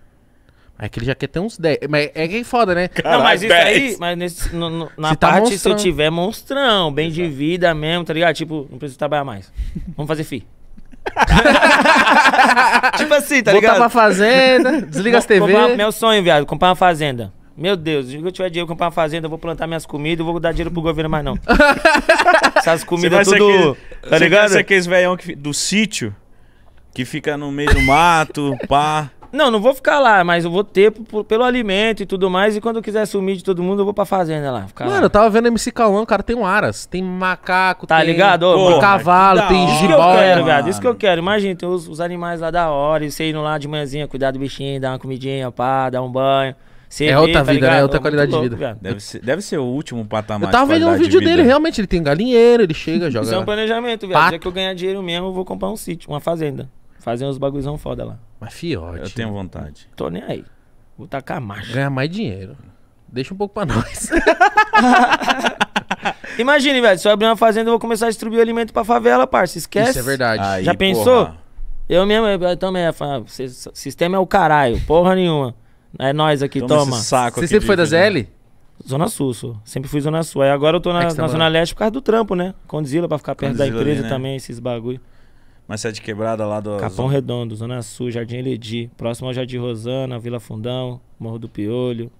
É que ele já quer ter uns 10. Mas é que é foda, né?
Caralho,
não, mas isso aí, mas nesse, no- no- na
Se tá
parte, se eu tiver monstrão, bem de vida mesmo, tá ligado? Tipo, não preciso trabalhar mais. Vamos fazer fi. tipo assim, tá
Voltar
ligado?
pra fazenda, desliga as TV.
Comprar- meu sonho, viado, comprar uma fazenda. Meu Deus, se eu tiver dinheiro pra comprar uma fazenda, eu vou plantar minhas comidas, eu vou dar dinheiro pro governo mais não. Essas
Você
comidas tudo,
aquele-
tá
você
ligado?
ser aqueles velhão que do sítio, que fica no meio do mato, pá.
Não, não vou ficar lá, mas eu vou ter p- pelo alimento e tudo mais, e quando eu quiser sumir de todo mundo, eu vou pra fazenda lá. ficar
Mano,
lá.
eu tava vendo MC Cauã, o cara tem um aras. Tem macaco,
Tá
tem...
ligado?
Porra,
cavalo,
que da
tem
hora.
Isso que eu quero, viado. Isso que eu quero. Imagina, tem os, os animais lá da hora. E você indo lá de manhãzinha, cuidar do bichinho, dar uma comidinha, pá, dar um banho. Você
É
vê,
outra
tá
vida, né?
ligado?
Outra
Ô,
qualidade de
muito
vida.
Deve ser, deve ser o último patamar
Eu tava
de
vendo um vídeo
de
dele, realmente. Ele tem galinheiro, ele chega, joga.
Isso é um planejamento, viado.
Pato.
O dia que eu ganhar dinheiro mesmo, eu vou comprar um sítio, uma fazenda. Fazer uns bagulhozão foda lá.
Mas fiote.
Eu tenho vontade.
Tô nem aí. Vou tacar marcha.
Ganhar mais dinheiro. Deixa um pouco pra nós.
Imagine, velho, se eu abrir uma fazenda, eu vou começar a distribuir alimento pra favela, parça. Esquece.
Isso é verdade.
Aí,
Já pensou?
porra.
Eu mesmo, eu também, eu falo, "Cê- sistema é o caralho, porra nenhuma. É nós aqui,
Toma
toma.
saco
Você
aqui
sempre foi da. ZL?
Zona Sul, sou. sempre fui Zona Sul. Aí agora eu tô na,
É que você tá
na Zona Leste por causa do trampo, né? Condzilla pra ficar perto da
Condzilla
empresa
ali, né?
também, esses bagulho.
Mas você é de quebrada lá do...
Capão Redondo, Zona Sul, Jardim Eledi, próximo ao Jardim Rosana, Vila Fundão, Morro do Piolho.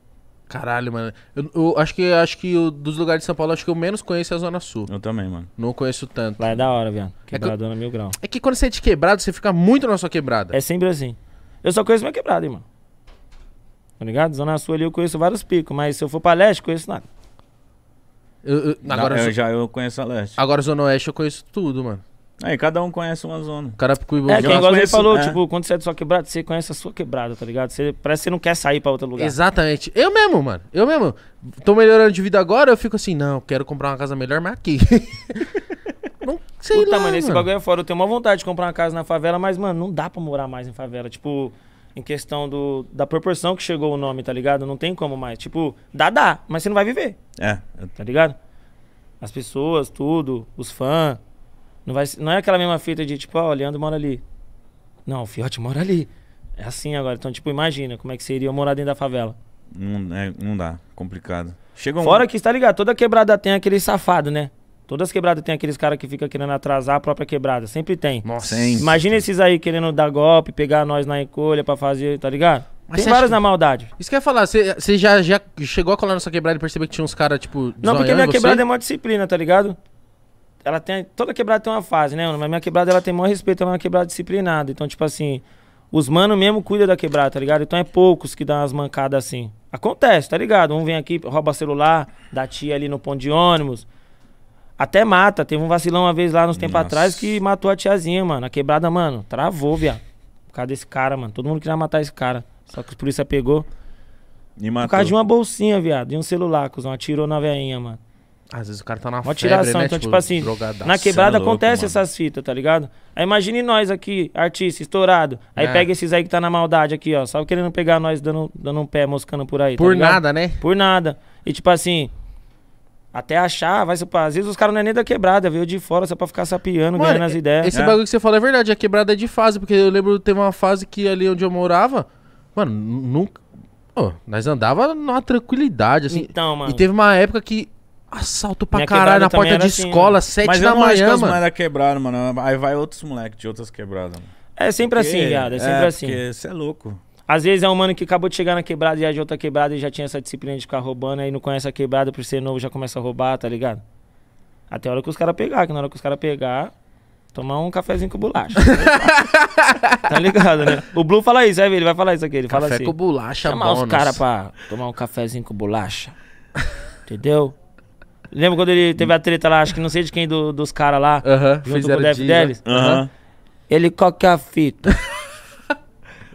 Caralho, mano. Eu, eu acho que acho que o- dos lugares de São Paulo, acho que eu menos conheço é a Zona Sul.
Eu também, mano.
Não conheço tanto.
Lá é da hora, viado.
eu-
Quebradona mil grau.
É que quando você é de quebrado, você fica muito na sua quebrada.
É sempre assim. Eu só conheço minha quebrada, irmão. Tá ligado? Zona Sul ali eu conheço vários picos, mas se eu for pra leste, conheço nada.
Eu- eu- agora,
eu já eu conheço a leste.
agora Zona Oeste eu conheço tudo, mano.
Aí, cada um conhece uma zona.
Carapicuíba.
É, quem igual você falou,
é.
tipo, quando você é de sua quebrada, você conhece a sua quebrada, tá ligado? Você, parece que você não quer sair pra outro lugar.
Exatamente. Eu mesmo, mano. Eu mesmo. Tô melhorando de vida agora, eu fico assim, não, quero comprar uma casa melhor, mas aqui. não sei
Puta,
lá,
mano, esse
mano.
bagulho é fora. Eu tenho uma vontade de comprar uma casa na favela, mas, mano, não dá pra morar mais em favela. Tipo, em questão do, da proporção que chegou o nome, tá ligado? Não tem como mais. Tipo, dá, dá, mas você não vai viver,
É,
tá ligado? As pessoas, tudo, os fãs. Não, vai, não é aquela mesma fita de, tipo, ó, o Leandro mora ali. Não, o Fiote mora ali. É assim agora. Então, tipo, imagina como é que seria eu morar dentro da favela.
não, é, não dá. Complicado. Chega um...
Fora que, tá ligado? Toda quebrada tem aquele safado, né? Todas as quebradas tem aqueles caras que ficam querendo atrasar a própria quebrada. Sempre tem.
Nossa.
Sim.
Imagina esses aí querendo dar golpe, pegar nós na encolha pra fazer, tá ligado?
Mas
tem vários
acha
na maldade.
Isso que eu ia falar, você já, já chegou a colar na sua quebrada e percebeu que tinha uns caras, tipo,
Não, porque minha
você?
quebrada é uma disciplina, tá ligado? Ela tem. Toda quebrada tem uma fase, né? Mas minha quebrada ela tem maior respeito, ela é uma quebrada disciplinada. Então, tipo assim, os mano mesmo cuidam da quebrada, tá ligado? Então é poucos que dão umas mancadas assim. Acontece, tá ligado? Um vem aqui, rouba celular, da tia ali no ponto de ônibus. Até mata. Teve um vacilão uma vez lá nos tempos
Nossa.
atrás que matou a tiazinha, mano. A quebrada, mano, travou, viado. Por causa desse cara, mano. Todo mundo queria matar esse cara. Só que os polícia pegou.
E
Por
matou.
causa de uma bolsinha, viado. De um celular, cuzão. Atirou na veinha, mano.
Às vezes o cara tá na
Uma
febre,
tiração.
né?
então, tipo, assim,
drogadaço.
na quebrada
é louco,
acontece
mano.
essas fitas, tá ligado? Aí imagine nós aqui, artista, estourado. Aí
É.
pega esses aí que tá na maldade aqui, ó. Só querendo pegar nós dando, dando um pé, moscando por aí. tá
Por
ligado?
nada, né?
Por nada. E tipo assim, até achar, vai às vezes os caras não é nem da quebrada, veio de fora só pra ficar sapiando,
Mano,
ganhando as ideias.
Esse
É.
bagulho que você falou é verdade, a quebrada é de fase, porque eu lembro teve uma fase que ali onde eu morava, mano, nu- nunca. Pô, nós andava numa tranquilidade, assim.
Então, mano.
E teve uma época que assalto pra
Minha
caralho
quebrada
na porta de
assim,
escola,
mano.
sete
Mas
da
eu não acho que
manhã,
as
mano.
mano. Aí vai outros moleques de outras quebradas. mano.
É sempre assim,
Porque-
viado. É sempre assim.
Porque você é louco.
Às vezes é um mano que acabou de chegar na quebrada e é de outra quebrada e já tinha essa disciplina de ficar roubando, aí não conhece a quebrada por ser novo, já começa a roubar, tá ligado? Até a hora que os caras pegar, que na hora que os caras pegar, tomar um cafezinho com bolacha. tá ligado, né? O Blue fala isso, aí ele vai falar isso aqui, ele fala
Café
assim.
com bolacha,
Chamar os
bônus.
caras pra tomar um cafezinho com bolacha. Entendeu? Lembra quando ele teve a treta lá, acho que não sei de quem do- dos caras lá,
Aham,
junto com o Def Delis?
né?
Aham.
Ele, qual que é a fita?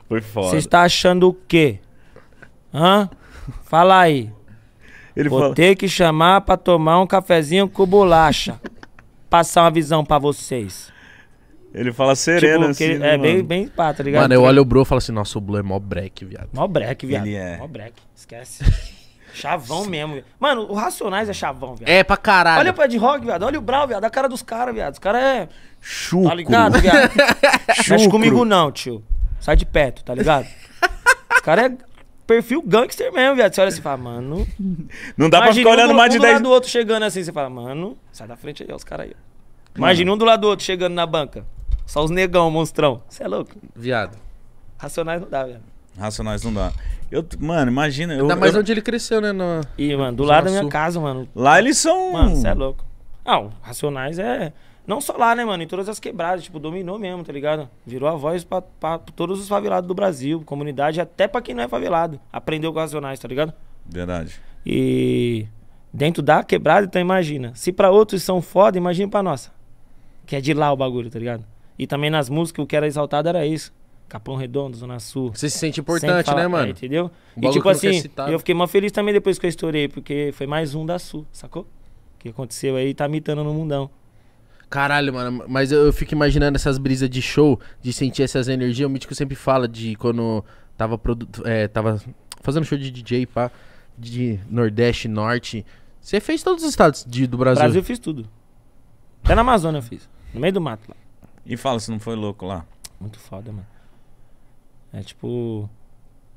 Foi foda.
Você está achando o quê? Hã? Fala aí.
Ele
Vou
fala.
ter que chamar pra tomar um cafezinho com bolacha. Passar uma visão pra vocês.
Ele fala sereno
Tipo,
assim.
ele-
né,
é bem,
mano?
bem pá, tá ligado?
Mano, eu olho o bro e falo assim, nossa, o Blue é mó break, viado.
Mó break, viado.
Ele é.
Mó break. Esquece. Chavão mesmo. viado. Mano, o Racionais é chavão, viado.
É pra caralho.
Olha o de rock, viado. Olha o Brau, viado. A cara dos caras, viado. Os caras é.
Chucro.
Tá ligado, viado? Mexe
Chucro.
comigo não, tio. Sai de perto, tá ligado? Os caras é perfil gangster mesmo, viado. Você olha assim e fala, mano.
Não dá pra ficar olhando
um do,
mais
um
de
do
10
lado do outro chegando assim, você fala, mano, sai da frente aí, ó, os caras aí. ó. Imagina um do lado do outro chegando na banca. Só os negão, monstrão. Você é louco?
Viado.
Racionais não dá, velho.
Racionais não dá. Eu, mano, imagina. Eu,
Ainda mais
eu-
onde ele cresceu, né? No...
E, mano, do
Zona
lado da minha casa, mano.
Lá eles são.
Mano, você é louco. Ah, o Racionais é. Não só lá, né, mano? Em todas as quebradas, tipo, dominou mesmo, tá ligado? Virou a voz pra, pra todos os favelados do Brasil, comunidade, até pra quem não é favelado. Aprendeu com Racionais, tá ligado?
Verdade.
E dentro da quebrada, então imagina. Se pra outros são foda, imagina pra nossa. Que é de lá o bagulho, tá ligado? E também nas músicas, o que era exaltado era isso. Capão Redondo, Zona Sul.
Você se sente importante, né,
é,
mano?
entendeu?
Um
E
bagulho
tipo
é
assim, eu fiquei mó feliz também depois que eu estourei, porque foi mais um da Sul, sacou? O que aconteceu aí tá mitando no mundão.
Caralho, mano, mas eu, eu fico imaginando essas brisas de show, de sentir essas energias. O Mítico sempre fala de quando tava, é, tava fazendo show de DJ, pá, de Nordeste, Norte. Você fez todos os estados de- do Brasil.
Brasil eu fiz tudo. Até na Amazônia eu fiz. No meio do mato lá.
E fala se não foi louco lá.
Muito foda, mano. É tipo.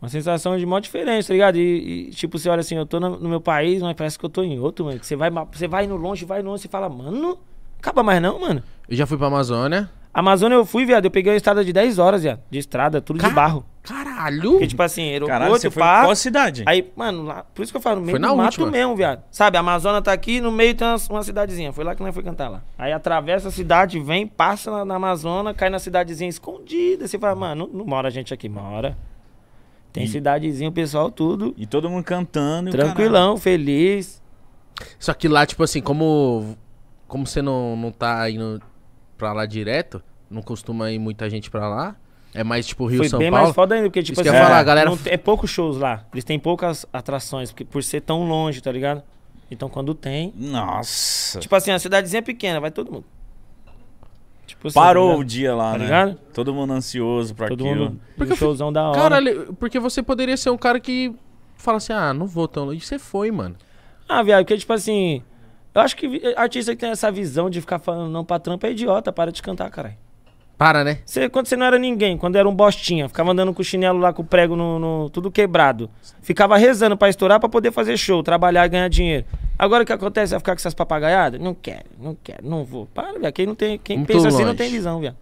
Uma sensação de mó diferente, tá ligado? E, e, tipo, você olha assim, eu tô no, no meu país, mas parece que eu tô em outro, mano. Que você vai, você vai no longe, vai no longe, você fala, mano, acaba mais não, mano.
Eu já fui pra Amazônia.
Amazônia eu fui, viado, eu peguei uma estrada de 10 horas, viado. De estrada, tudo
Ca-
de barro.
Caralho!
Porque, tipo assim,
Caralho,
aeroporto,
você foi
pá.
qual cidade?
Aí, mano, lá, por isso que eu falo, no meio
Foi na
do mato
última.
mesmo, viado. Sabe, a Amazônia tá aqui, no meio tem uma, uma cidadezinha. Foi lá que nós foi cantar lá. Aí atravessa a cidade, vem, passa na, na Amazônia, cai na cidadezinha escondida. Você fala, mano, não, não mora gente aqui, mora. Tem
E-
cidadezinha, o pessoal tudo
E todo mundo cantando. o
tranquilão, feliz.
Só que lá, tipo assim, como, como você não, não tá indo pra lá direto, não costuma ir muita gente pra lá. É mais tipo Rio,
Foi
São
bem
Paulo.
mais foda ainda, porque, tipo
Isso
assim,
ia falar,
é,
a galera-
é poucos shows lá. Eles têm poucas atrações, porque, por ser tão longe, tá ligado? Então quando tem.
Nossa.
Tipo assim, a cidadezinha é pequena, vai todo mundo. Tipo assim, tá
Parou o
ligado?
dia lá,
Tá
né?
ligado?
Todo mundo ansioso pra
Todo
aquilo.
mundo.
Porque
um showzão da hora.
Caralho, porque você poderia ser um cara que fala assim, ah, não vou tão longe. E você foi, mano.
Ah, viado, porque, tipo assim. Eu acho que vi- artista que tem essa visão de ficar falando não pra trampa é idiota, para de cantar, caralho.
Para, né?
Você, quando você não era ninguém, quando era um bostinha, ficava andando com o chinelo lá com o prego no, no- tudo quebrado. Ficava rezando pra estourar pra poder fazer show, trabalhar e ganhar dinheiro. Agora o que acontece? Vai ficar com essas papagaiadas? Não quero, não quero, não vou. Para, viado. Quem, não tem, quem
Muito
pensa assim não
longe.
tem visão, viado.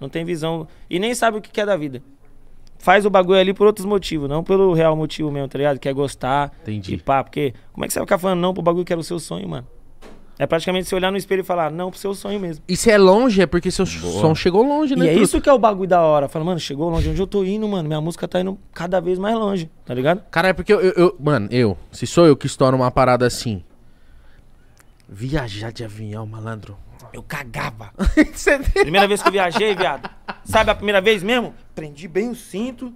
Não tem visão. E nem sabe o que quer da vida. Faz o bagulho ali por outros motivos, não pelo real motivo mesmo, tá ligado? Quer gostar.
Entendi.
E pá, porque como é que você vai ficar falando não pro bagulho que era o seu sonho, mano? É praticamente você olhar no espelho e falar não pro seu sonho mesmo.
E se é longe, é porque seu
Boa.
som chegou longe, né?
E é
truta?
isso que é o bagulho da hora. Fala, mano, chegou longe onde eu tô indo, mano. Minha música tá indo cada vez mais longe, tá ligado?
Cara, é porque eu, eu- eu- Mano, eu. Se sou eu que estouro uma parada assim. Viajar de avião, malandro.
Eu cagava. Primeira vez que eu viajei, viado. Sabe a primeira vez mesmo? Prendi bem o cinto.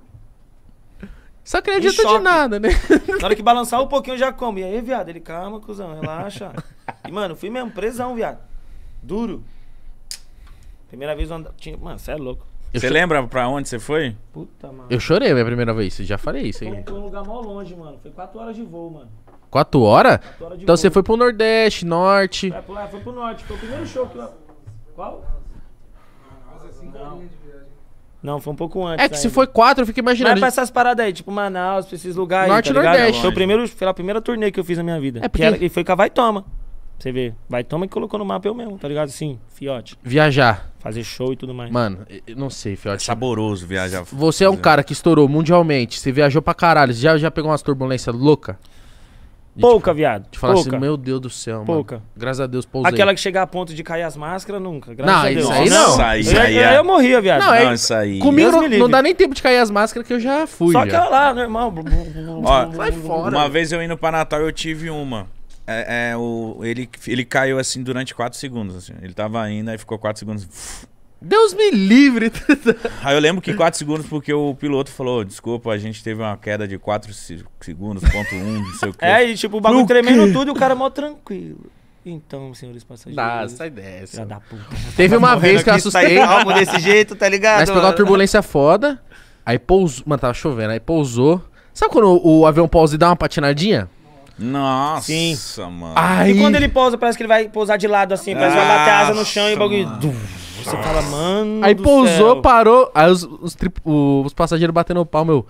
Só adianta de nada, né?
Na hora que balançar um pouquinho eu já como. E aí, viado? Ele, calma, cuzão, relaxa. E, mano, fui mesmo, presão, viado. Duro. Primeira vez eu andava. Tinha... Mano, você é louco.
Você
cho-
lembra pra onde você foi?
Puta, mano.
Eu chorei a minha primeira vez, já falei isso aí.
Foi um lugar mó longe, mano. Foi 4 horas de voo, mano.
Quatro horas?
Quatro horas de
Então
voo.
você foi pro Nordeste, Norte.
Vai pro lá, foi pro norte. Foi o primeiro show que eu. Qual? Não. Não, foi um pouco antes.
É que se
ainda.
foi quatro, eu fico
Mas
imaginando.
pra essas paradas aí, tipo Manaus, pra esses lugares
Norte
aí,
e
tá ligado?
Nordeste.
Foi, o primeiro, foi a primeira turnê que eu fiz na minha vida.
É
Que
porque-
era- e foi com a Vai Toma. Você vê, Vai Toma que colocou no mapa eu mesmo, tá ligado? Sim, fiote.
Viajar.
Fazer show e tudo mais.
Mano, eu não sei,
É
Fiote.
saboroso viajar.
Você é um cara que estourou mundialmente, você viajou pra caralho, você já, já pegou umas turbulências loucas?
Pouca, viado.
De falar
Pouca.
assim, meu Deus do céu, mano.
Pouca.
Graças a Deus, pousei.
Aquela que chega a ponto de cair as máscaras, nunca. Graças
Não,
a Deus.
isso aí não.
Nossa, aí-
eu,
aí
eu,
é-
eu morria, viado.
Não, é-
Não, isso aí.
Comigo não, não dá nem tempo de cair as máscaras que eu já fui.
Só
já.
aquela lá, normal.
Ó,
Sai fora.
Uma vez eu indo pra Natal, eu tive uma. É, é, o, ele, ele caiu assim durante 4 segundos. assim. Ele tava indo, aí ficou 4 segundos.
Deus me livre.
Aí eu lembro que 4 segundos, porque o piloto falou: desculpa, a gente teve uma queda de 4 segundos, ponto 1, não sei o quê.
É, e tipo, o bagulho tremendo tudo e o cara mó tranquilo. Então, senhores passageiros.
Dá, sai dessa.
Filha da puta.
Teve uma vez que eu assustei.
calmo desse jeito, tá ligado?
Mas pegou uma turbulência foda. Aí pousou. Mano, tava chovendo. Aí pousou. Sabe quando o, avião pousa e dá uma patinadinha?
Nossa,
Sim.
mano.
Aí.
E quando ele pousa, parece que ele vai pousar de lado assim, parece que vai bater a asa no chão e o bagulho. Você fala, mano.
Aí
do
pousou,
céu.
parou. Aí os, os, tri- os passageiros batendo o pau, meu.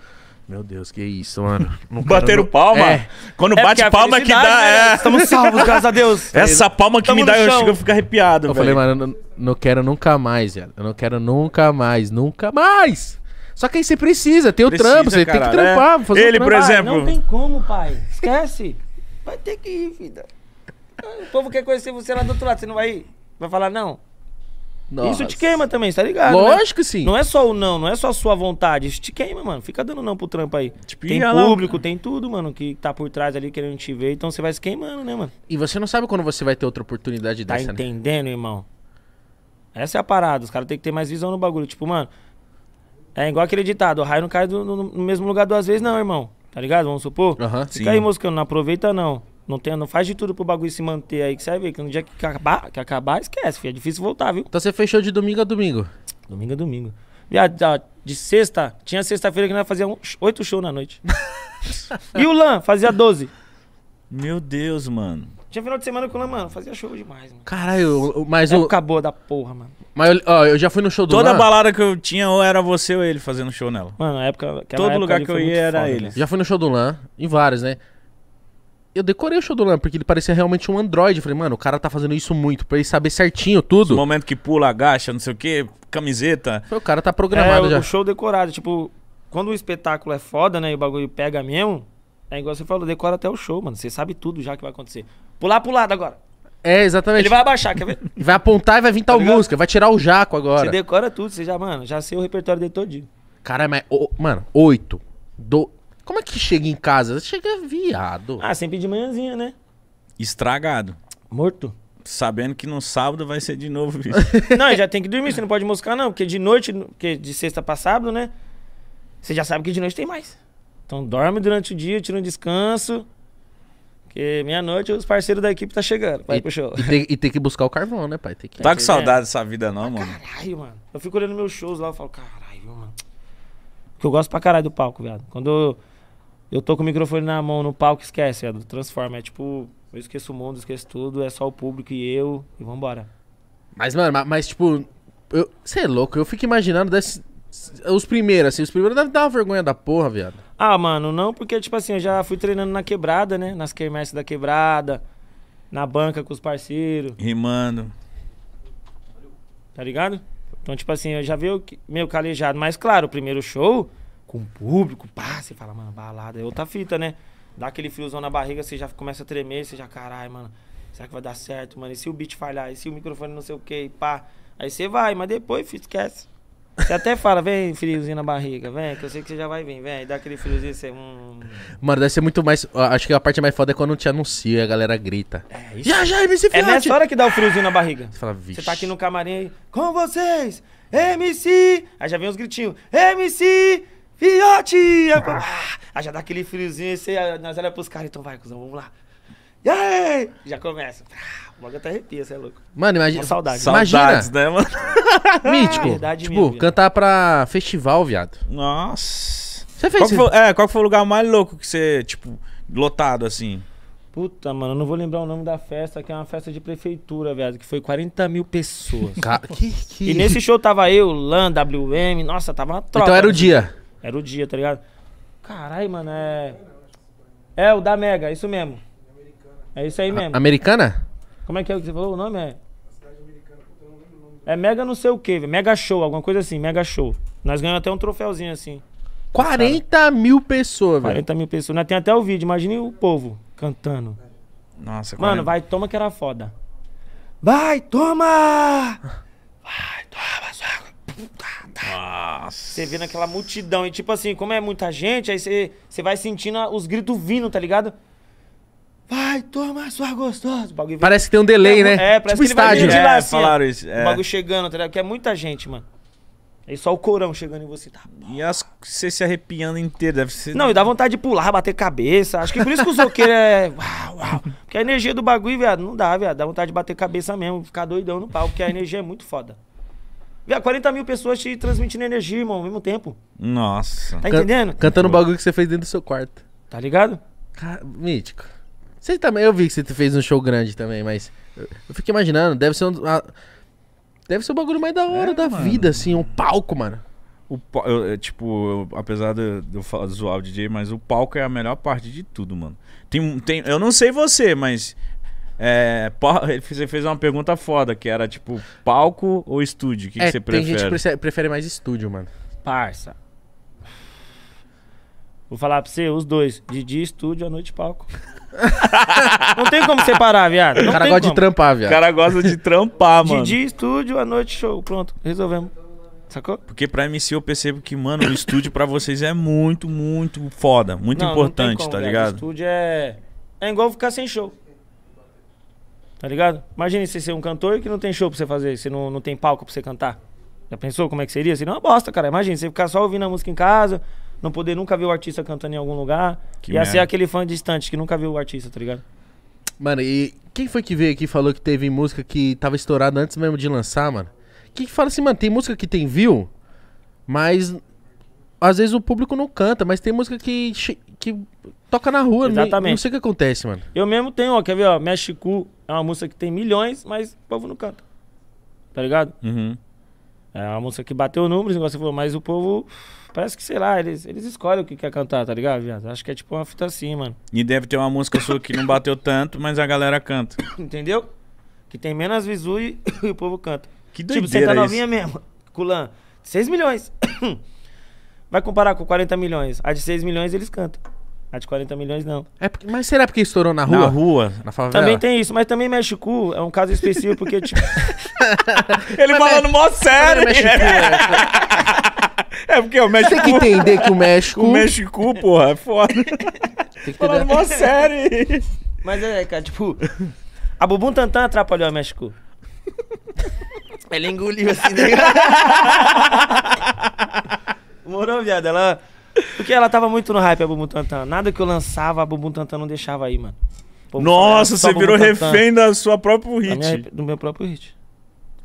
Meu Deus, que isso, mano. Não
Bateram
não-
palma?
É.
Quando
É
bate
a
palma que dá,
né?
é.
Estamos salvos, graças a Deus.
Essa palma que
Tamo
me dá, eu chego a ficar arrepiado,
Eu
velho.
falei, mano, eu não, não quero nunca mais, velho. Eu não quero nunca mais, nunca mais. Só que aí você precisa, tem o
Precisa,
trampo, você tem que
caralho,
trampar.
é.
fazer
Ele,
trampo.
por
Pai,
exemplo-
Não tem como, pai. Esquece. Vai ter que ir, filha. O povo quer conhecer você lá do outro lado, você não vai ir? Vai falar não?
Nossa.
Isso te queima também, tá ligado? né?
Lógico que sim.
Não é só o não, não é só a sua vontade. Isso te queima, mano. Fica dando não pro trampo aí.
Tipo,
tem
lá,
público, tem tudo, mano, que tá por trás ali querendo te ver. Então você vai se queimando, né, mano?
E você não sabe quando você vai ter outra oportunidade
Tá
dessa, né?
entendendo, irmão? Essa é a parada. Os caras têm que ter mais visão no bagulho. Tipo, mano, é igual aquele ditado: o raio não cai do- no, no mesmo lugar duas vezes, não, irmão. Tá ligado? Vamos supor?
Sim.
Fica aí moscando, não aproveita não. Não, tem, não faz de tudo pro bagulho se manter aí, que você vai ver que no dia que acabar, que acabar esquece, filho. É difícil voltar, viu?
Então você fechou de domingo a domingo.
Domingo é domingo. Viado, de sexta, tinha sexta-feira que nós fazíamos oito shows na noite. e o Lan fazia 12.
Meu Deus, mano.
Tinha final de semana que o Lan, mano, fazia show demais, mano.
Caralho, mas, o,
Época boa da porra, mano.
mas eu, ó, eu já fui no show do
Toda
Lan.
balada que eu tinha, ou era você ou ele fazendo show nela.
Mano, na época.
Todo
época
lugar que eu ia era
foda,
ele.
né?
Já fui no show do Lan, em vários, né? Eu decorei o show do Lan, porque ele parecia realmente um android. Eu falei, mano, o cara tá fazendo isso muito, pra ele saber certinho
No
tudo.
momento que pula, agacha, não sei o que, camiseta.
Foi, O cara tá
É,
programado
o,
já.
o show decorado. Tipo, quando o espetáculo é foda, né? E o bagulho pega mesmo. É igual você falou, decora até o show, mano. Você sabe tudo já que vai acontecer. Pular pro lado agora.
É, exatamente.
Ele vai abaixar, quer ver?
Vai apontar e vai vir tal
ligado?
música, vai tirar o jaco
Você
agora.
decora tudo, você já, mano, já sei o repertório dele todinho.
Caralho, mas. ô, mano, oito. Do... Como é que chega em casa? Chega viado.
Ah, sempre de manhãzinha, né?
Estragado.
Morto.
Sabendo que no sábado vai ser de novo, bicho.
Não, já tem que dormir, você não pode moscar, não. Porque de noite, porque de sexta pra sábado, né? Você já sabe que de noite tem mais. Então dorme durante o dia, tira um descanso. Porque meia-noite os parceiros da equipe tá chegando. Vai
e,
pro show.
e tem, e tem que buscar o carvão, né, pai? Tem que...
tá com
É.
saudade dessa vida, não, mano?
Caralho, mano. Eu fico olhando meus shows lá e falo, caralho, mano. Porque eu gosto pra caralho do palco, viado. Quando eu, eu tô com o microfone na mão no palco, esquece, viado. Transforma. É tipo, eu esqueço o mundo, esqueço tudo. É só o público e eu. E vambora.
Mas, mano, mas, mas, tipo. Você é louco, eu fico imaginando desse- os primeiros, assim. Os primeiros devem dar uma vergonha da porra, viado.
Ah, mano, não, porque, tipo assim, eu já fui treinando na quebrada, né? Nas quermesses da quebrada, na banca com os parceiros,
Rimando.
tá ligado? Então, tipo assim, eu já veio que- meio calejado. Mas, claro, o primeiro show, com o público, pá, você fala, mano, balada é outra fita, né? Dá aquele friozão na barriga, você já começa a tremer, você já, caralho, mano, será que vai dar certo, mano? E se o beat falhar? E se o microfone não sei o que, pá? Aí você vai, mas depois, filho, esquece. Você até fala, vem, friozinho na barriga, vem, que eu sei que você já vai vir, vem. Dá aquele friozinho, você, hum...
Mano, deve ser muito mais. Acho que a parte mais foda é quando te anuncia e a galera grita.
É isso.
Já, já, MC
É
Fiote!
nessa hora que dá o friozinho na barriga.
Você fala, vixe.
Você tá aqui no camarim aí, com vocês, MC. Aí já vem os gritinhos, MC Fiote. Aí, ah, aí já dá aquele friozinho, aí você, nós olhamos pros caras, então vai, cuzão, vamos lá. E aí? Já começa. Ah, O bagulho até arrepia, você é louco.
Mano, imagina.
Uma saudade.
Imagina.
Saudades, né, mano?
Mítico.
Verdade
tipo,
mesmo, viado.
cantar pra festival, viado.
Nossa.
Você fez
Qual que, foi, é, qual foi o lugar mais louco que você, tipo, lotado assim?
Puta, mano, eu não vou lembrar o nome da festa, que é uma festa de prefeitura, viado, que foi 40 mil pessoas.
Ca- que, que...
E nesse show tava eu, Lan, WM, nossa, tava uma tropa.
Então era o dia.
Era o dia, tá ligado? Caralho, mano, é. É, o da Mega, é isso mesmo. É isso aí mesmo.
Americana?
Como é que é o que você falou? O nome é? É Mega não sei o que, Mega Show, alguma coisa assim, Mega Show. Nós ganhamos até um troféuzinho assim.
40 mil pessoas, velho.
40 mil pessoas. Nós tem até o vídeo, imagine o povo cantando.
Nossa,
Mano,
40.
vai, toma que era foda. Vai, toma! Vai, toma, sua puta.
Nossa.
Você vê naquela multidão. E tipo assim, como é muita gente, aí você, você vai sentindo os gritos vindo, tá ligado? Vai, toma, sua gostosa. O bagulho vem-
Parece que tem um delay, né?
É, parece
tipo
que ele vai
estádio.
vir de lá,
É,
assim,
falaram isso.
O
É.
bagulho chegando, tá ligado? Que é muita gente, mano. Aí só o corão chegando em você, tá?
E as, você se arrepiando inteiro, deve ser...
Não, e dá vontade de pular, bater cabeça. Acho que por isso que o soqueiro é. Uau, uau. Porque a energia do bagulho, viado, não dá, viado. Dá vontade de bater cabeça mesmo, ficar doidão no pau, porque a energia é muito foda. Viado, 40 mil pessoas te transmitindo energia, irmão, ao mesmo tempo.
Nossa.
Tá entendendo?
Cantando o bagulho que você fez dentro do seu quarto.
Tá ligado?
Mítico. Você também, eu vi que você fez um show grande também, mas eu, eu fico imaginando, deve ser um. a- deve ser o bagulho mais da hora
É,
da
mano.
vida, assim, um palco, mano.
O, eu- eu, tipo, eu- apesar de, eu falar zoar o DJ, mas o palco é a melhor parte de tudo, mano. Tem, um- tem, eu não sei você, mas. É, pa- ele fez- você fez uma pergunta foda, que era tipo, palco ou estúdio? O que, que
é,
você
tem
prefere?
gente que prefere, prefere mais estúdio, mano.
Parça. Vou falar pra você, os dois. De dia, estúdio, à noite, palco. não tem como separar, viado. Não
o cara
tem
gosta de
como.
trampar,
O
viado.
cara gosta de trampar,
De
mano.
dia, estúdio, à noite, show. Pronto, resolvemos. Sacou?
Porque pra MC eu percebo que, mano, o estúdio pra vocês é muito, muito foda. Muito
Não, não tem
importante,
como,
tá ligado?
Estúdio é. É igual ficar sem show. Tá ligado? Imagine você ser um cantor que não tem show pra você fazer, você não, não tem palco pra você cantar. Já pensou como é que seria? Seria uma bosta, cara. Imagina você ficar só ouvindo a música em casa, não poder nunca ver o artista cantando em algum lugar.
Que
ia ser
merda.
aquele fã distante que nunca viu o artista, tá ligado?
Mano, e quem foi que veio aqui e falou que teve música que tava estourada antes mesmo de lançar, mano? Quem que fala assim, mano, tem música que tem view, mas às vezes o público não canta, mas tem música que, que toca na rua, não-
Exatamente.
não sei o que acontece, mano.
Eu mesmo tenho, ó, quer ver, ó, México é uma música que tem milhões, mas o povo não canta. Tá ligado?
Uhum.
É uma música que bateu números, igual você falou, mas o povo, parece que, sei lá, eles, eles escolhem o que quer cantar, tá ligado, viado? Acho que é tipo uma fita assim, mano.
E deve ter uma música sua que não bateu tanto, mas a galera canta.
Entendeu? Que tem menos visu e, e o povo canta.
Que
tipo, você tá
doideira
novinha mesmo, Culan, 6 milhões. Vai comparar com 40 milhões. A de 6 milhões eles cantam. A de 40 milhões não.
É porque- mas será porque estourou na rua?
Na rua.
Na favela?
Também tem isso, mas também México é um caso específico porque, tipo,
Ele falando mó sério.
México,
É porque o
Tem que
México...
entender que o México...
O México, porra, é foda.
Tem que
Falando mó sério.
Mas é, cara, tipo. A Bubum Tantan atrapalhou a México. Ela engoliu assim, né? Morou, viado. Ela. Porque ela tava muito no hype, a Bubum Tantan. Nada que eu lançava, a Bubum Tantan não deixava aí, mano.
Nossa, você virou
Bumbum
refém da sua própria
Da minha-
hit.
do meu próprio hit.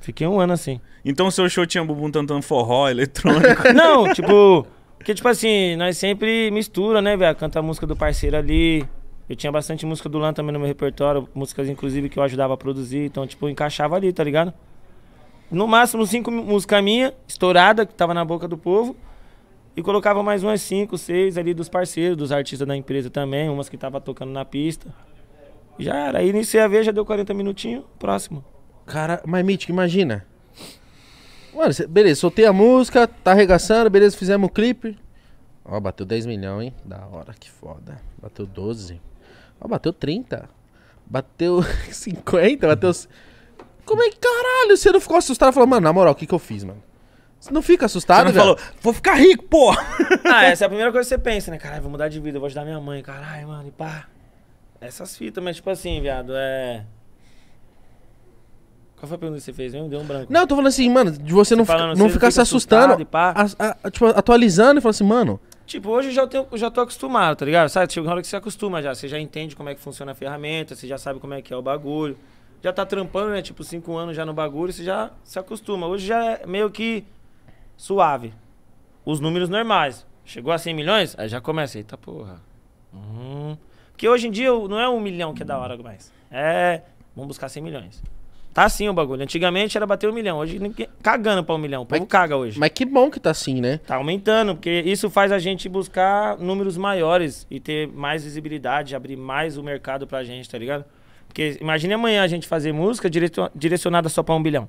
Fiquei um ano assim.
Então seu show tinha bubum tantan forró, eletrônico.
Não, tipo. Porque, tipo assim, nós sempre mistura, né, velho? Canta a música do parceiro ali. Eu tinha bastante música do Lan também no meu repertório. Músicas, inclusive, que eu ajudava a produzir. Então, tipo, encaixava ali, tá ligado? No máximo, cinco músicas minhas, estourada, que tava na boca do povo. E colocava mais umas cinco, seis ali dos parceiros, dos artistas da empresa também. Umas que tava tocando na pista. Já era. Aí iniciei a ver, já deu 40 minutinhos. Próximo.
Cara, mas Mítico, imagina. Mano, cê- beleza, soltei a música, tá arregaçando, beleza, fizemos o clipe. Ó, bateu 10 milhões, hein? Da hora, que foda. Bateu 12. Ó, bateu 30. Bateu 50, bateu... Como é que, caralho, você não ficou assustado? Falou, mano, na moral, o que que eu fiz, mano? Você não fica
Você
assustado,
não
velho?
falou, vou ficar rico, porra.
Ah, essa é a primeira coisa que você pensa, né? Caralho, vou mudar de vida, vou ajudar minha mãe. Caralho, mano, e pá. Essas fitas, mas tipo assim, viado, é. Qual foi a pergunta que você fez? Me deu um branco.
Não, eu tô falando assim, mano, de você não,
Você
fica-
falando,
não
você
ficar
fica
se assustando, a- a- tipo, atualizando e falando assim, mano,
Tipo, hoje eu já, tenho, eu já tô acostumado, tá ligado? Sabe, chega uma hora que você acostuma já. Você já entende como é que funciona a ferramenta, você já sabe como é que é o bagulho. Já tá trampando, né? Tipo, cinco anos já no bagulho, você já se acostuma. Hoje já é meio que suave. Os números normais. Chegou a 100 milhões, aí já começa. Eita porra. Hum. Porque hoje em dia não é um milhão que é da hora mais. É. Vamos buscar 100 milhões. Tá assim o bagulho. Antigamente era bater um milhão. Hoje ninguém. Cagando pra um milhão. O povo
Mas-
caga hoje.
Mas que bom que tá assim, né?
Tá aumentando, porque isso faz a gente buscar números maiores e ter mais visibilidade, abrir mais o mercado pra gente, tá ligado? Porque imagine amanhã a gente fazer música direcionada só pra um bilhão.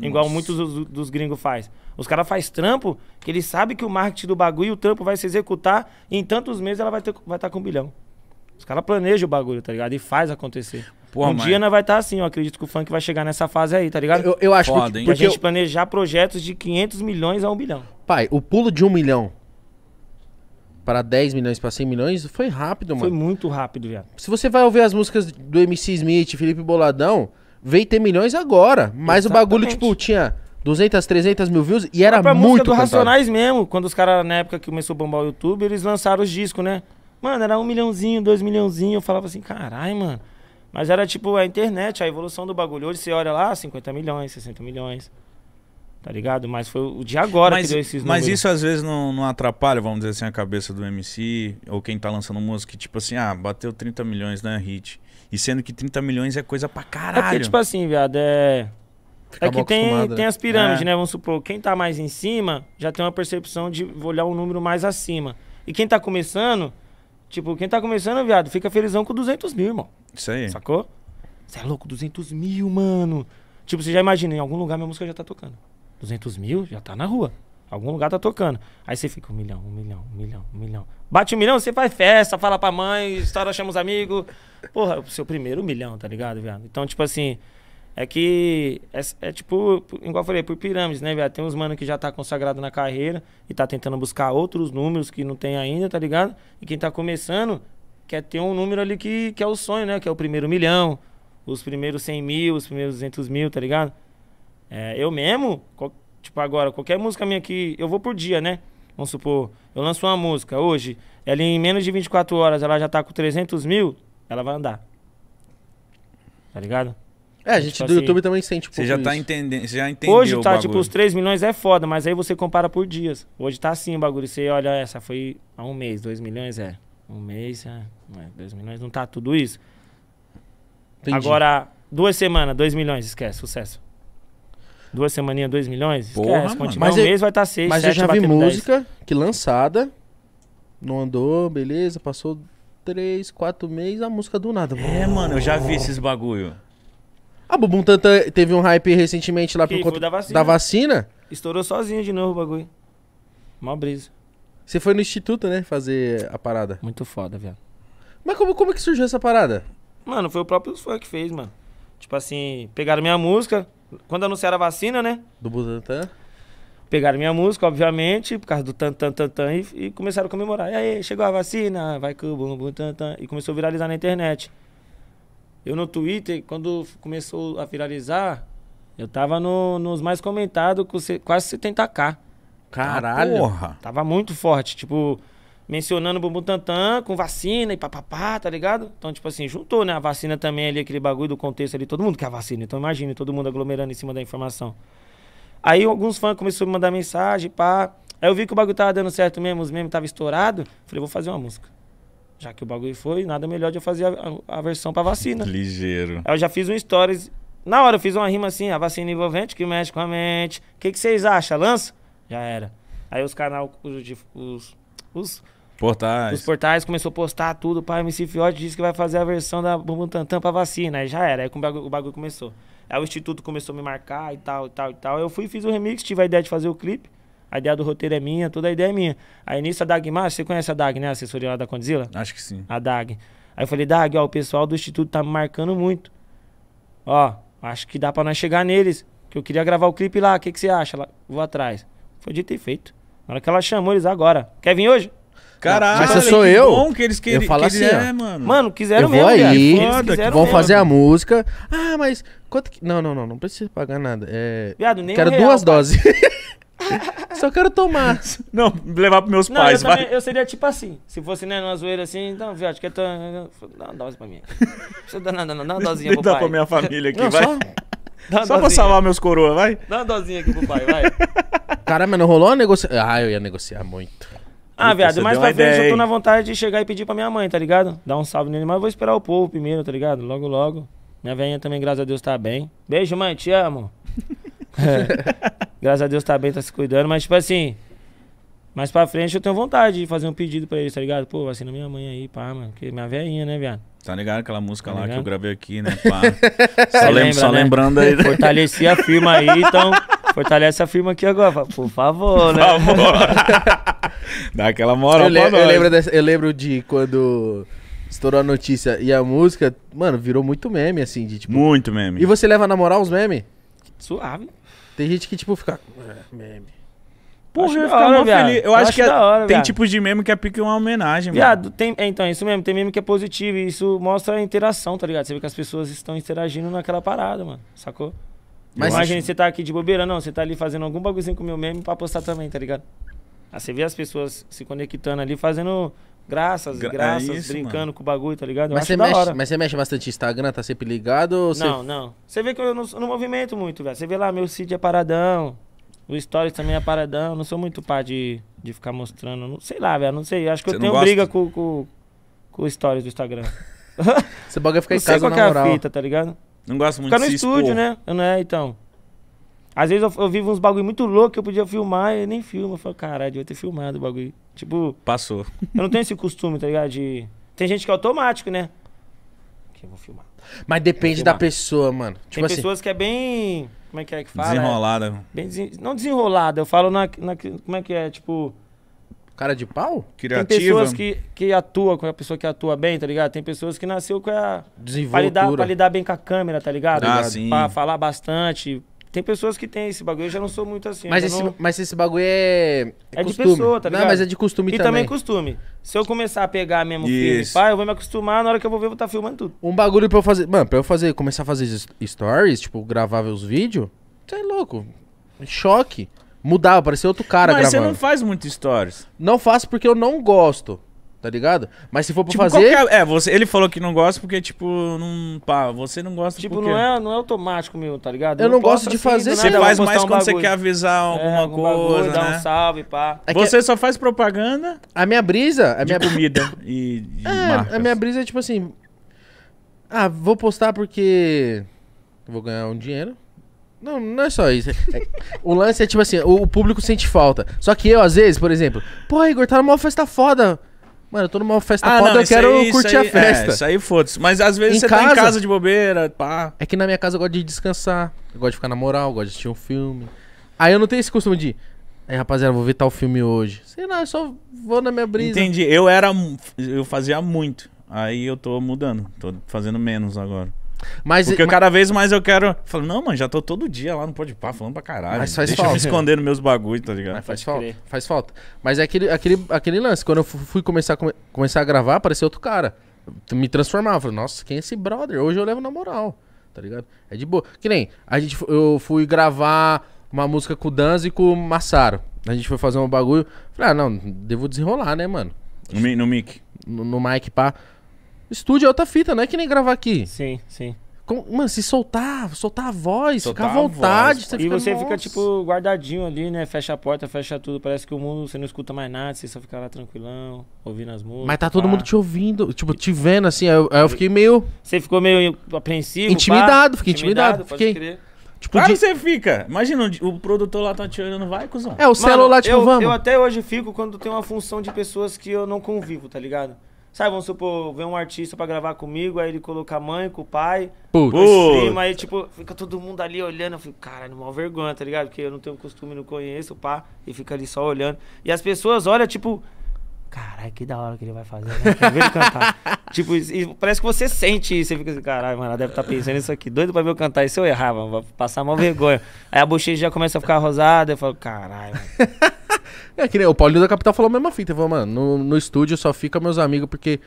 Igual
Nossa.
muitos dos, dos gringos faz. Os caras faz trampo que eles sabem que o marketing do bagulho e o trampo vai se executar e em tantos meses ela vai estar vai tá com um bilhão. Os caras planejam o bagulho, tá ligado? E faz acontecer.
Porra,
um
mas-
dia nós vai estar assim, eu acredito que o funk vai chegar nessa fase aí, tá ligado?
Eu, eu acho
Foda,
porque, porque
gente planejar projetos de 500 milhões a 1 bilhão.
pai, o pulo de um milhão para 10 milhões para 100 milhões foi rápido,
Foi
mano.
muito rápido, viado.
Se você vai ouvir as músicas do MC Smith, Felipe Boladão, veio ter milhões agora. Mas o bagulho,
Exatamente.
tipo, tinha 200, 300 mil views e era
pra música
muito
do
cantado.
Racionais mesmo, quando os caras, na época que começou a bombar o YouTube, eles lançaram os discos, né? Mano, era um milhãozinho, dois milhãozinho, eu falava assim, caralho, mano. Mas era tipo a internet, a evolução do bagulho. Hoje você olha lá, 50 milhões, 60 milhões. Tá ligado? Mas foi o de agora
mas,
que deu esses
mas
números.
isso às vezes não, não atrapalha, vamos dizer assim, a cabeça do MC ou quem tá lançando música, que, tipo assim, ah, bateu 30 milhões, né, hit. E sendo que 30 milhões é coisa pra
É porque,
caralho.
tipo assim, viado, é.
Fica
É que tem, tem
né?
as pirâmides,
É.
né? Vamos supor, quem tá mais em cima já tem uma percepção de olhar um número mais acima. E quem tá começando, tipo, quem tá começando, viado, fica felizão com 200 mil, irmão.
Isso aí.
Sacou? Você é louco, 200 mil, mano. Tipo, você já imagina, em algum lugar minha música já tá tocando. 200 mil já tá na rua. Algum lugar tá tocando. Aí você fica um milhão, um milhão, um milhão, um milhão. Bate um milhão, você faz festa, fala pra mãe, história, chama os amigos. Porra, o seu primeiro milhão, tá ligado, viado? Então, tipo assim, é que. É, é tipo, igual eu falei, por pirâmides, né, viado? Tem uns mano que já tá consagrado na carreira e tá tentando buscar outros números que não tem ainda, tá ligado? E quem tá começando quer ter um número ali que, que é o sonho, né? Que é o primeiro milhão, os primeiros 100 mil, os primeiros 200 mil, tá ligado? É, eu mesmo, tipo agora, qualquer música minha que eu vou por dia, né? Vamos supor, eu lanço uma música hoje, ela em menos de 24 horas ela já tá com 300 mil, ela vai andar. Tá ligado?
É, a gente
Tipo
do
assim,
YouTube também sente um
Você já tá
isso.
entendendo, você já entendeu
Hoje tá, tipo, os 3 milhões é foda, mas aí você compara por dias. Hoje tá assim o bagulho. Você olha, essa foi há um mês, 2 milhões é. Um mês, é. 2 milhões não tá tudo isso.
Entendi.
Agora, duas semanas, 2 milhões, esquece, sucesso. Duas semaninhas, 2 milhões,
Porra,
esquece. Quando tiver
Mas
um
eu-
mês vai estar tá 6,
Mas
7,
eu já vi
batendo 10.
música que lançada, não andou, beleza, passou 3, 4 meses, a música do nada.
É, mano, eu já vi esses bagulho.
A Bubum Tantan teve um hype recentemente lá
Que
por conta
da vacina.
da vacina.
Estourou sozinho de novo o bagulho. Mó brisa.
Você foi no instituto, né, fazer a parada.
Muito foda, viado.
Mas como, como é que surgiu essa parada?
Mano, foi o próprio fã que fez, mano. Tipo assim, pegaram minha música. Quando anunciaram a vacina, né?
Do Butantan?
Pegaram minha música, obviamente, por causa do tan tan tan tan e, e começaram a comemorar. E aí, chegou a vacina, vai com o tan tan. E começou a viralizar na internet. Eu no Twitter, quando começou a viralizar, eu tava no- nos mais comentados com se- quase 70k.
Caralho.
Ah, porra.
Tava muito forte, tipo, mencionando o bumbum tantan com vacina e papapá, tá ligado? Então, tipo assim, juntou, né? A vacina também ali, aquele bagulho do contexto ali, todo mundo quer a vacina. Então, imagine, todo mundo aglomerando em cima da informação. Aí, alguns fãs começaram a me mandar mensagem, pá. Aí eu vi que o bagulho tava dando certo mesmo, os memes tava estourado. Falei, vou fazer uma música. Já que o bagulho foi, nada melhor de eu fazer a, a- a versão pra vacina.
Ligeiro.
Aí eu já fiz um stories. Na hora eu fiz uma rima assim, a vacina envolvente que mexe com a mente. O que, que vocês acham? Lança? Já era. Aí os canal, os, os, os,
Portais.
os portais começou a postar tudo. Pai, MC Fiote disse que vai fazer a versão da Bumbum Tantan pra vacina. Aí já era. Aí o bagulho, o bagulho começou. Aí o instituto começou a me marcar e tal, e tal, e tal. Eu fui e fiz o remix, tive a ideia de fazer o clipe. A ideia do roteiro é minha, toda a ideia é minha. Aí nisso a Dagmar, você conhece a Dag, né? A assessoria lá da Condzilla?
Acho que sim.
a DAG. Aí eu falei, DAG, ó, o pessoal do Instituto tá me marcando muito. Ó, acho que dá pra nós chegar neles. Que eu queria gravar o clipe lá, o que, que você acha? Lá, vou atrás. Foi dito e feito. Na hora que ela chamou eles agora. Quer vir hoje?
Caralho,
Mas se sou
que
eu,
bom que eles queriam.
eu falo
que
assim, ó.
é, mano.
Mano, quiseram
Eu vou
mesmo,
aí,
foda,
Vão
mesmo.
fazer a música. Ah, mas quanto que... Não, não, não, não precisa pagar nada. É...
Viado, nem
Quero
um real,
duas
pai.
doses. Só quero tomar.
Não, levar pros meus
Não, eu,
pais,
também,
vai.
eu seria tipo assim. Se fosse, né, numa zoeira assim, então, viado, quer to... Dá uma dose pra mim. Dá, não, não, não, dá uma dosinha pro
dá
pai.
pra minha família aqui,
Não,
vai.
só...
Dá
Só pra salvar meus coroa, vai.
Dá uma dosinha aqui pro pai, vai.
Caralho, mas não rolou uma negociação. Ah, eu ia negociar muito.
Ah, viado, mais pra frente
ideia
eu tô na vontade de chegar e pedir pra minha mãe, tá ligado? Dar um salve nele, mas eu vou esperar o povo primeiro, tá ligado? Logo, logo. Minha velhinha também, graças a Deus, tá bem. Beijo, mãe, te amo. É. Graças a Deus tá bem, tá se cuidando, mas tipo assim. Mais pra frente eu tenho vontade de fazer um pedido pra eles, tá ligado? Pô, vacina minha mãe aí, pá, mano. Porque minha velhinha, né, viado?
Tá ligado aquela música
Tá
lá que eu gravei aqui, né? Pá. Só, lem-
lembra,
só
né?
lembrando aí. Por
Fortaleci a firma aí, então. Fortalece a firma aqui agora, por favor, né?
favor. Dá aquela moral
Eu, le-
pra
eu
nós.
lembro dessa- eu lembro de quando estourou a notícia e a música, mano, virou muito meme, assim, de tipo.
Muito meme.
E você leva na moral os memes?
Suave.
Tem gente que, tipo, fica. "É, meme.
Porra, eu ia ficar
hora,
mó feliz. Eu,
Eu
acho,
acho
que é- tem tipos de meme que é pique uma homenagem, velho.
Viado, tem, é, então, isso mesmo, tem meme que é positivo e isso mostra a interação, tá ligado? Você vê que as pessoas estão interagindo naquela parada, mano, sacou?
Mas
Mas Imagina, você tá aqui de bobeira, não, você tá ali fazendo algum bagulhozinho com o meu meme pra postar também, tá ligado? Aí você vê as pessoas se conectando ali, fazendo graças,
Gra- é
graças,
isso,
brincando
mano.
com o bagulho, tá ligado? Eu
Mas você, mexe,
hora.
mas você mexe bastante Instagram, tá sempre ligado? Ou você...
Não, não. Você vê que eu não, não movimento muito, velho. Você vê lá, meu feed é paradão. O Stories também é paradão. Não sou muito pá de, de ficar mostrando. Não, sei lá, velho. Não sei. Acho que
Você
eu
não
tenho
gosta?
briga com, com, com o Stories do Instagram.
Você bagulho ficar
não
em
sei
casa
qual que é
na
a
moral.
fita, tá ligado?
Não gosto muito
Ficar no estúdio,
expor.
né? Eu não é, então. Às vezes eu, eu vivo uns bagulho muito louco que eu podia filmar e nem filmo. Eu falo, caralho, devia ter filmado o bagulho. Tipo,
Passou.
eu não tenho esse costume, tá ligado? De... Tem gente que é automático, né? Que eu vou filmar.
Mas depende
Vou
da
filmar.
pessoa, mano.
Tem
Tipo assim,
pessoas que é bem. Como é que é que fala?
Desenrolada.
Bem desen- Não desenrolada, eu falo na, na. Como é que é? Tipo.
cara de pau?
Criativa.
Tem pessoas que, que atuam com a pessoa que atua bem, tá ligado? Tem pessoas que nasceu com a. Pra lidar,
Desenvoltura.
pra lidar bem com a câmera, tá ligado?
Ah,
Pra-
sim.
Pra falar bastante. Tem pessoas que tem esse bagulho, eu já não sou muito assim.
Mas esse,
não-
mas esse bagulho é.
É de
costume.
pessoa, tá
Não,
ligado?
mas é de costume
E
também.
também costume. Se eu começar a pegar mesmo filme,
Isso.
pá, eu vou me acostumar, na hora que eu vou ver, eu vou estar filmando tudo.
Um bagulho pra eu fazer. Mano, pra eu fazer, começar a fazer stories, tipo, gravar os vídeos, você é louco. Choque. Mudar, parecer outro cara
Mas você
gravando.
não faz muito stories.
Não faço porque eu não gosto, tá ligado? Mas se for pra
Tipo,
fazer.
qualquer- É, você, ele falou que não gosta porque, tipo, não. Pá, você não gosta
Tipo, não é, não é automático meu, tá ligado?
Eu não
posso
gosto de fazer,
do
Você
eu
faz mais
um
quando você
bagulho.
quer avisar
É,
alguma
algum bagulho,
coisa,
dar
né?
um salve, pá.
É
Você só faz propaganda
a minha brisa. A
de
minha,
comida e de
é,
marcas.
a minha brisa é tipo assim. Ah, vou postar porque. Vou ganhar um dinheiro. Não, não é só isso. É- o lance é tipo assim, o, o público sente falta. Só que eu, às vezes, por exemplo, pô, Igor, tá numa festa foda. Mano, eu tô numa festa
Ah,
foda,
não,
eu quero
aí-
curtir
aí-
a festa.
É, isso aí foda-se. Mas às vezes
Em
você tá em
casa-
casa de bobeira, pá.
É que na minha casa eu gosto de descansar. Eu gosto de ficar na moral, eu gosto de assistir um filme. Aí eu não tenho esse costume de. Aí, rapaziada, vou ver tal filme hoje. Sei lá, eu só vou na minha brisa.
Entendi. Eu era. Eu fazia muito. Aí eu tô mudando. Tô fazendo menos agora.
Mas,
Porque
mas-
cada vez mais eu quero. Falo, não, mano, já tô todo dia lá no Pode Pá falando pra caralho.
Mas faz
Deixa eu me
falta.
esconder nos meus bagulhos, tá ligado?
Mas faz falta,
crer.
faz falta. Mas é aquele, aquele, aquele lance, quando eu fu- fui começar, a come- começar a gravar, apareceu outro cara. Me transformava. Falei, nossa, quem é esse brother? Hoje eu levo na moral, tá ligado? É de boa. Que nem, a gente, eu fui gravar uma música com o Danzo e com o Massaro. A gente foi fazer um bagulho. Falei, ah, não, devo desenrolar, né, mano?
No, no mic.
No, no mic, pá. Estúdio é outra fita, não é que nem gravar aqui.
Sim, sim.
Como- mano, se soltar, soltar a voz,
Soltar
ficar à vontade.
voz,
você
e você fica,
nossa.
tipo, guardadinho ali, né? Fecha a porta, fecha tudo. Parece que o mundo, você não escuta mais nada, você só fica lá tranquilão, ouvindo as músicas.
Mas tá todo
pá.
mundo te ouvindo, tipo, te vendo assim. Aí eu, aí eu fiquei meio.
Você ficou meio apreensivo?
Intimidado,
pá?
fiquei intimidado,
pode
fiquei.
crer.
Tipo,
Claro
de-
que você fica. Imagina, o- o produtor lá tá te olhando, vai, cuzão.
É, o celular, tipo,
eu,
vamos.
Eu até hoje fico quando tem uma função de pessoas que eu não convivo, tá ligado? Sabe, vamos supor, vem um artista pra gravar comigo, aí ele coloca a mãe com o pai,
Putz.
dois primos, aí tipo, fica todo mundo ali olhando, eu fico, caralho, mal vergonha, tá ligado? Porque eu não tenho costume, não conheço, pá, e fica ali só olhando. E as pessoas olham, tipo, caralho, que da hora que ele vai fazer, né? Quero ver ele cantar. tipo, e parece que você sente isso, você fica assim, caralho, mano, ela deve estar pensando nisso aqui, doido pra ver eu cantar, e se eu errar, mano, vou passar mal vergonha. Aí a bochecha já começa a ficar rosada, eu falo, caralho.
É que nem o Paulinho da Capital falou a mesma fita. Falou, mano, no, no estúdio só fica meus amigos porque.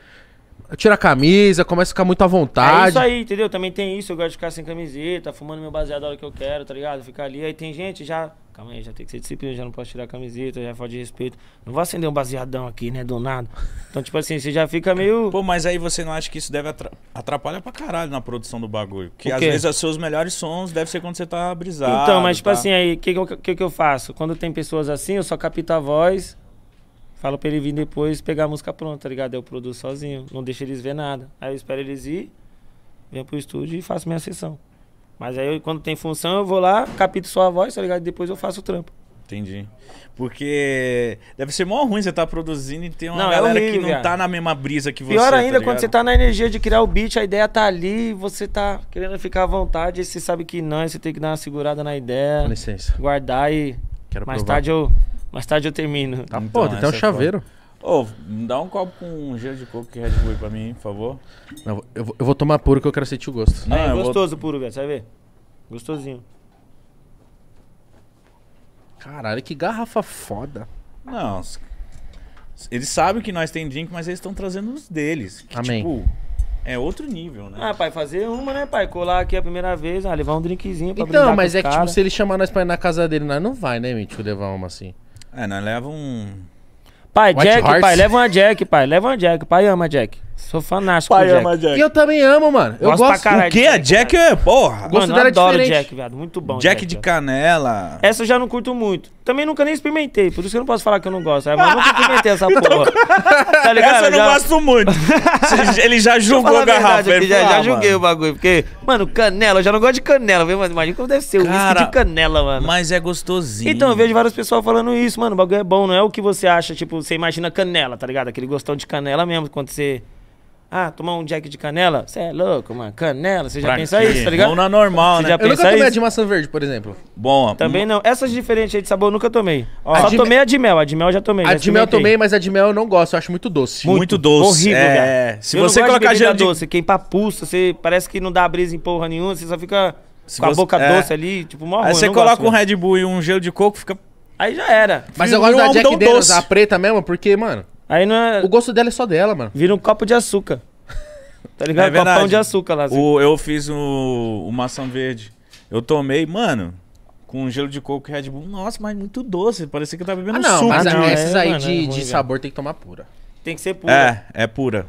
Tira a camisa, começa a ficar muito à
É
vontade.
isso aí, entendeu? Também tem isso, eu gosto de ficar sem camiseta, fumando meu baseado a hora que eu quero, tá ligado? Ficar ali, aí tem gente já. Calma aí, já tem que ser disciplina, já não posso tirar a camiseta, já é falta de respeito. Não vou acender um baseadão aqui, né, do nada. Então, tipo assim, você já fica meio.
Pô, mas aí você não acha que isso deve atra- atrapalhar pra caralho na produção do bagulho? Que às vezes os seus melhores sons devem ser quando você tá brisado.
Então, mas tipo
tá?
assim, aí, o que, que, eu- que, que eu faço? Quando tem pessoas assim, eu só capto a voz, falo pra ele vir depois pegar a música pronta, tá ligado? Eu produzo sozinho, não deixo eles ver nada. Aí eu espero eles ir, venho pro estúdio e faço minha sessão. Mas aí, eu, quando tem função, eu vou lá, capto só a voz, tá ligado? E depois eu faço o trampo.
Entendi. Porque deve ser mó ruim você tá produzindo e tem uma
Não, é
galera
horrível,
que não tá na mesma brisa que você.
Pior
tá
ainda, quando
ligado?
você tá na energia de criar o beat, a ideia tá ali, você tá querendo ficar à vontade, aí você sabe que não, aí você tem que dar uma segurada na
Com
ideia,
licença.
guardar e
Quero
mais
provar.
tarde eu, mais tarde eu termino.
Tá,
Então,
pô, tem até um
é
chaveiro.
Ô, me dá um copo com gelo de coco e Red Bull pra mim, por favor.
Não, eu, vou- eu vou tomar puro que eu quero sentir o gosto.
Não,
é
eu vou-
gostoso puro, velho, você vai ver? Gostosinho.
Caralho, que garrafa foda.
Não, eles sabem que nós tem drink, mas eles estão trazendo os deles. Que,
Amém.
tipo, é outro nível, né?
Ah, pai, fazer uma, né, pai? Colar aqui a primeira vez, ah, levar um drinkzinho pra
Então,
brindar
mas
com
é que, tipo, se ele chamar nós pra ir na casa dele, nós não vai, né, Mítico, levar uma assim.
É, nós leva um.
Pai,
White
Jack,
Hearts.
pai, leva uma Jack, pai, leva uma Jack. Pai ama Jack. Sou fanático do Jack.
Jack.
E eu também amo, mano. Eu
Gosto pra
gosto.
caralho.
O quê? A Jack é. Porra!
gosto
Mano,
dela
eu
é
adoro
diferente.
Jack, viado. Muito bom.
Jack de canela.
Essa eu já não curto muito. Também nunca nem experimentei, por isso que eu não posso falar que eu não gosto. É, Mas eu nunca experimentei essa porra. tá ligado?
Essa eu não
Já-
gosto muito. Ele já julgou a
verdade
garrafa.
aqui,
ele
já,
falou,
já
ah,
julguei
mano,
o bagulho. Porque, mano, canela, eu já não gosto de canela, viu? Mas imagina como deve ser o
Cara,
whisky de canela, mano.
Mas é gostosinho.
Então, eu vejo várias pessoas falando isso, mano. O bagulho é bom, não é o que você acha, tipo, você imagina canela, tá ligado? Aquele gostão de canela mesmo, quando você. Ah, tomar um jack de canela? Você é louco, mano. Canela, você já
Pra
pensa
quê?
isso, tá ligado?
Vamos na normal, né?
já
Eu nunca tomei a
isso?
de maçã verde, por exemplo.
Bom,
Também não. Essas diferentes aí de sabor eu nunca tomei.
A
Só
de
tomei a de mel. A de mel eu já tomei.
A
já
de mel eu tomei, mas a de mel eu não gosto, eu acho muito doce.
Muito doce.
Horrível,
É,
velho.
se
Eu não
você colocar de-
doce, quem papuça, você parece que não dá brisa em porra nenhuma, você só fica
Se
com a
você-
boca
é.
doce ali, tipo, mó
Aí você
não
coloca
gosto,
um. Red Bull e um gelo de coco, fica.
Aí já era.
Mas eu gosto da Jack Daniels,
doce.
a preta mesmo, porque, mano,
Aí não é...
o gosto dela é só dela, mano.
Vira um copo de açúcar. Tá ligado?
É verdade.
Copão de açúcar lá. assim.
O, eu fiz o, o maçã verde. Eu tomei, mano, com um gelo de coco e Red Bull. Nossa, mas muito doce. Parecia que eu tava bebendo
Ah, não,
suco.
mas
não, é,
esses aí
mano, é
de, de sabor tem que tomar pura.
Tem que ser puro.
É, é pura.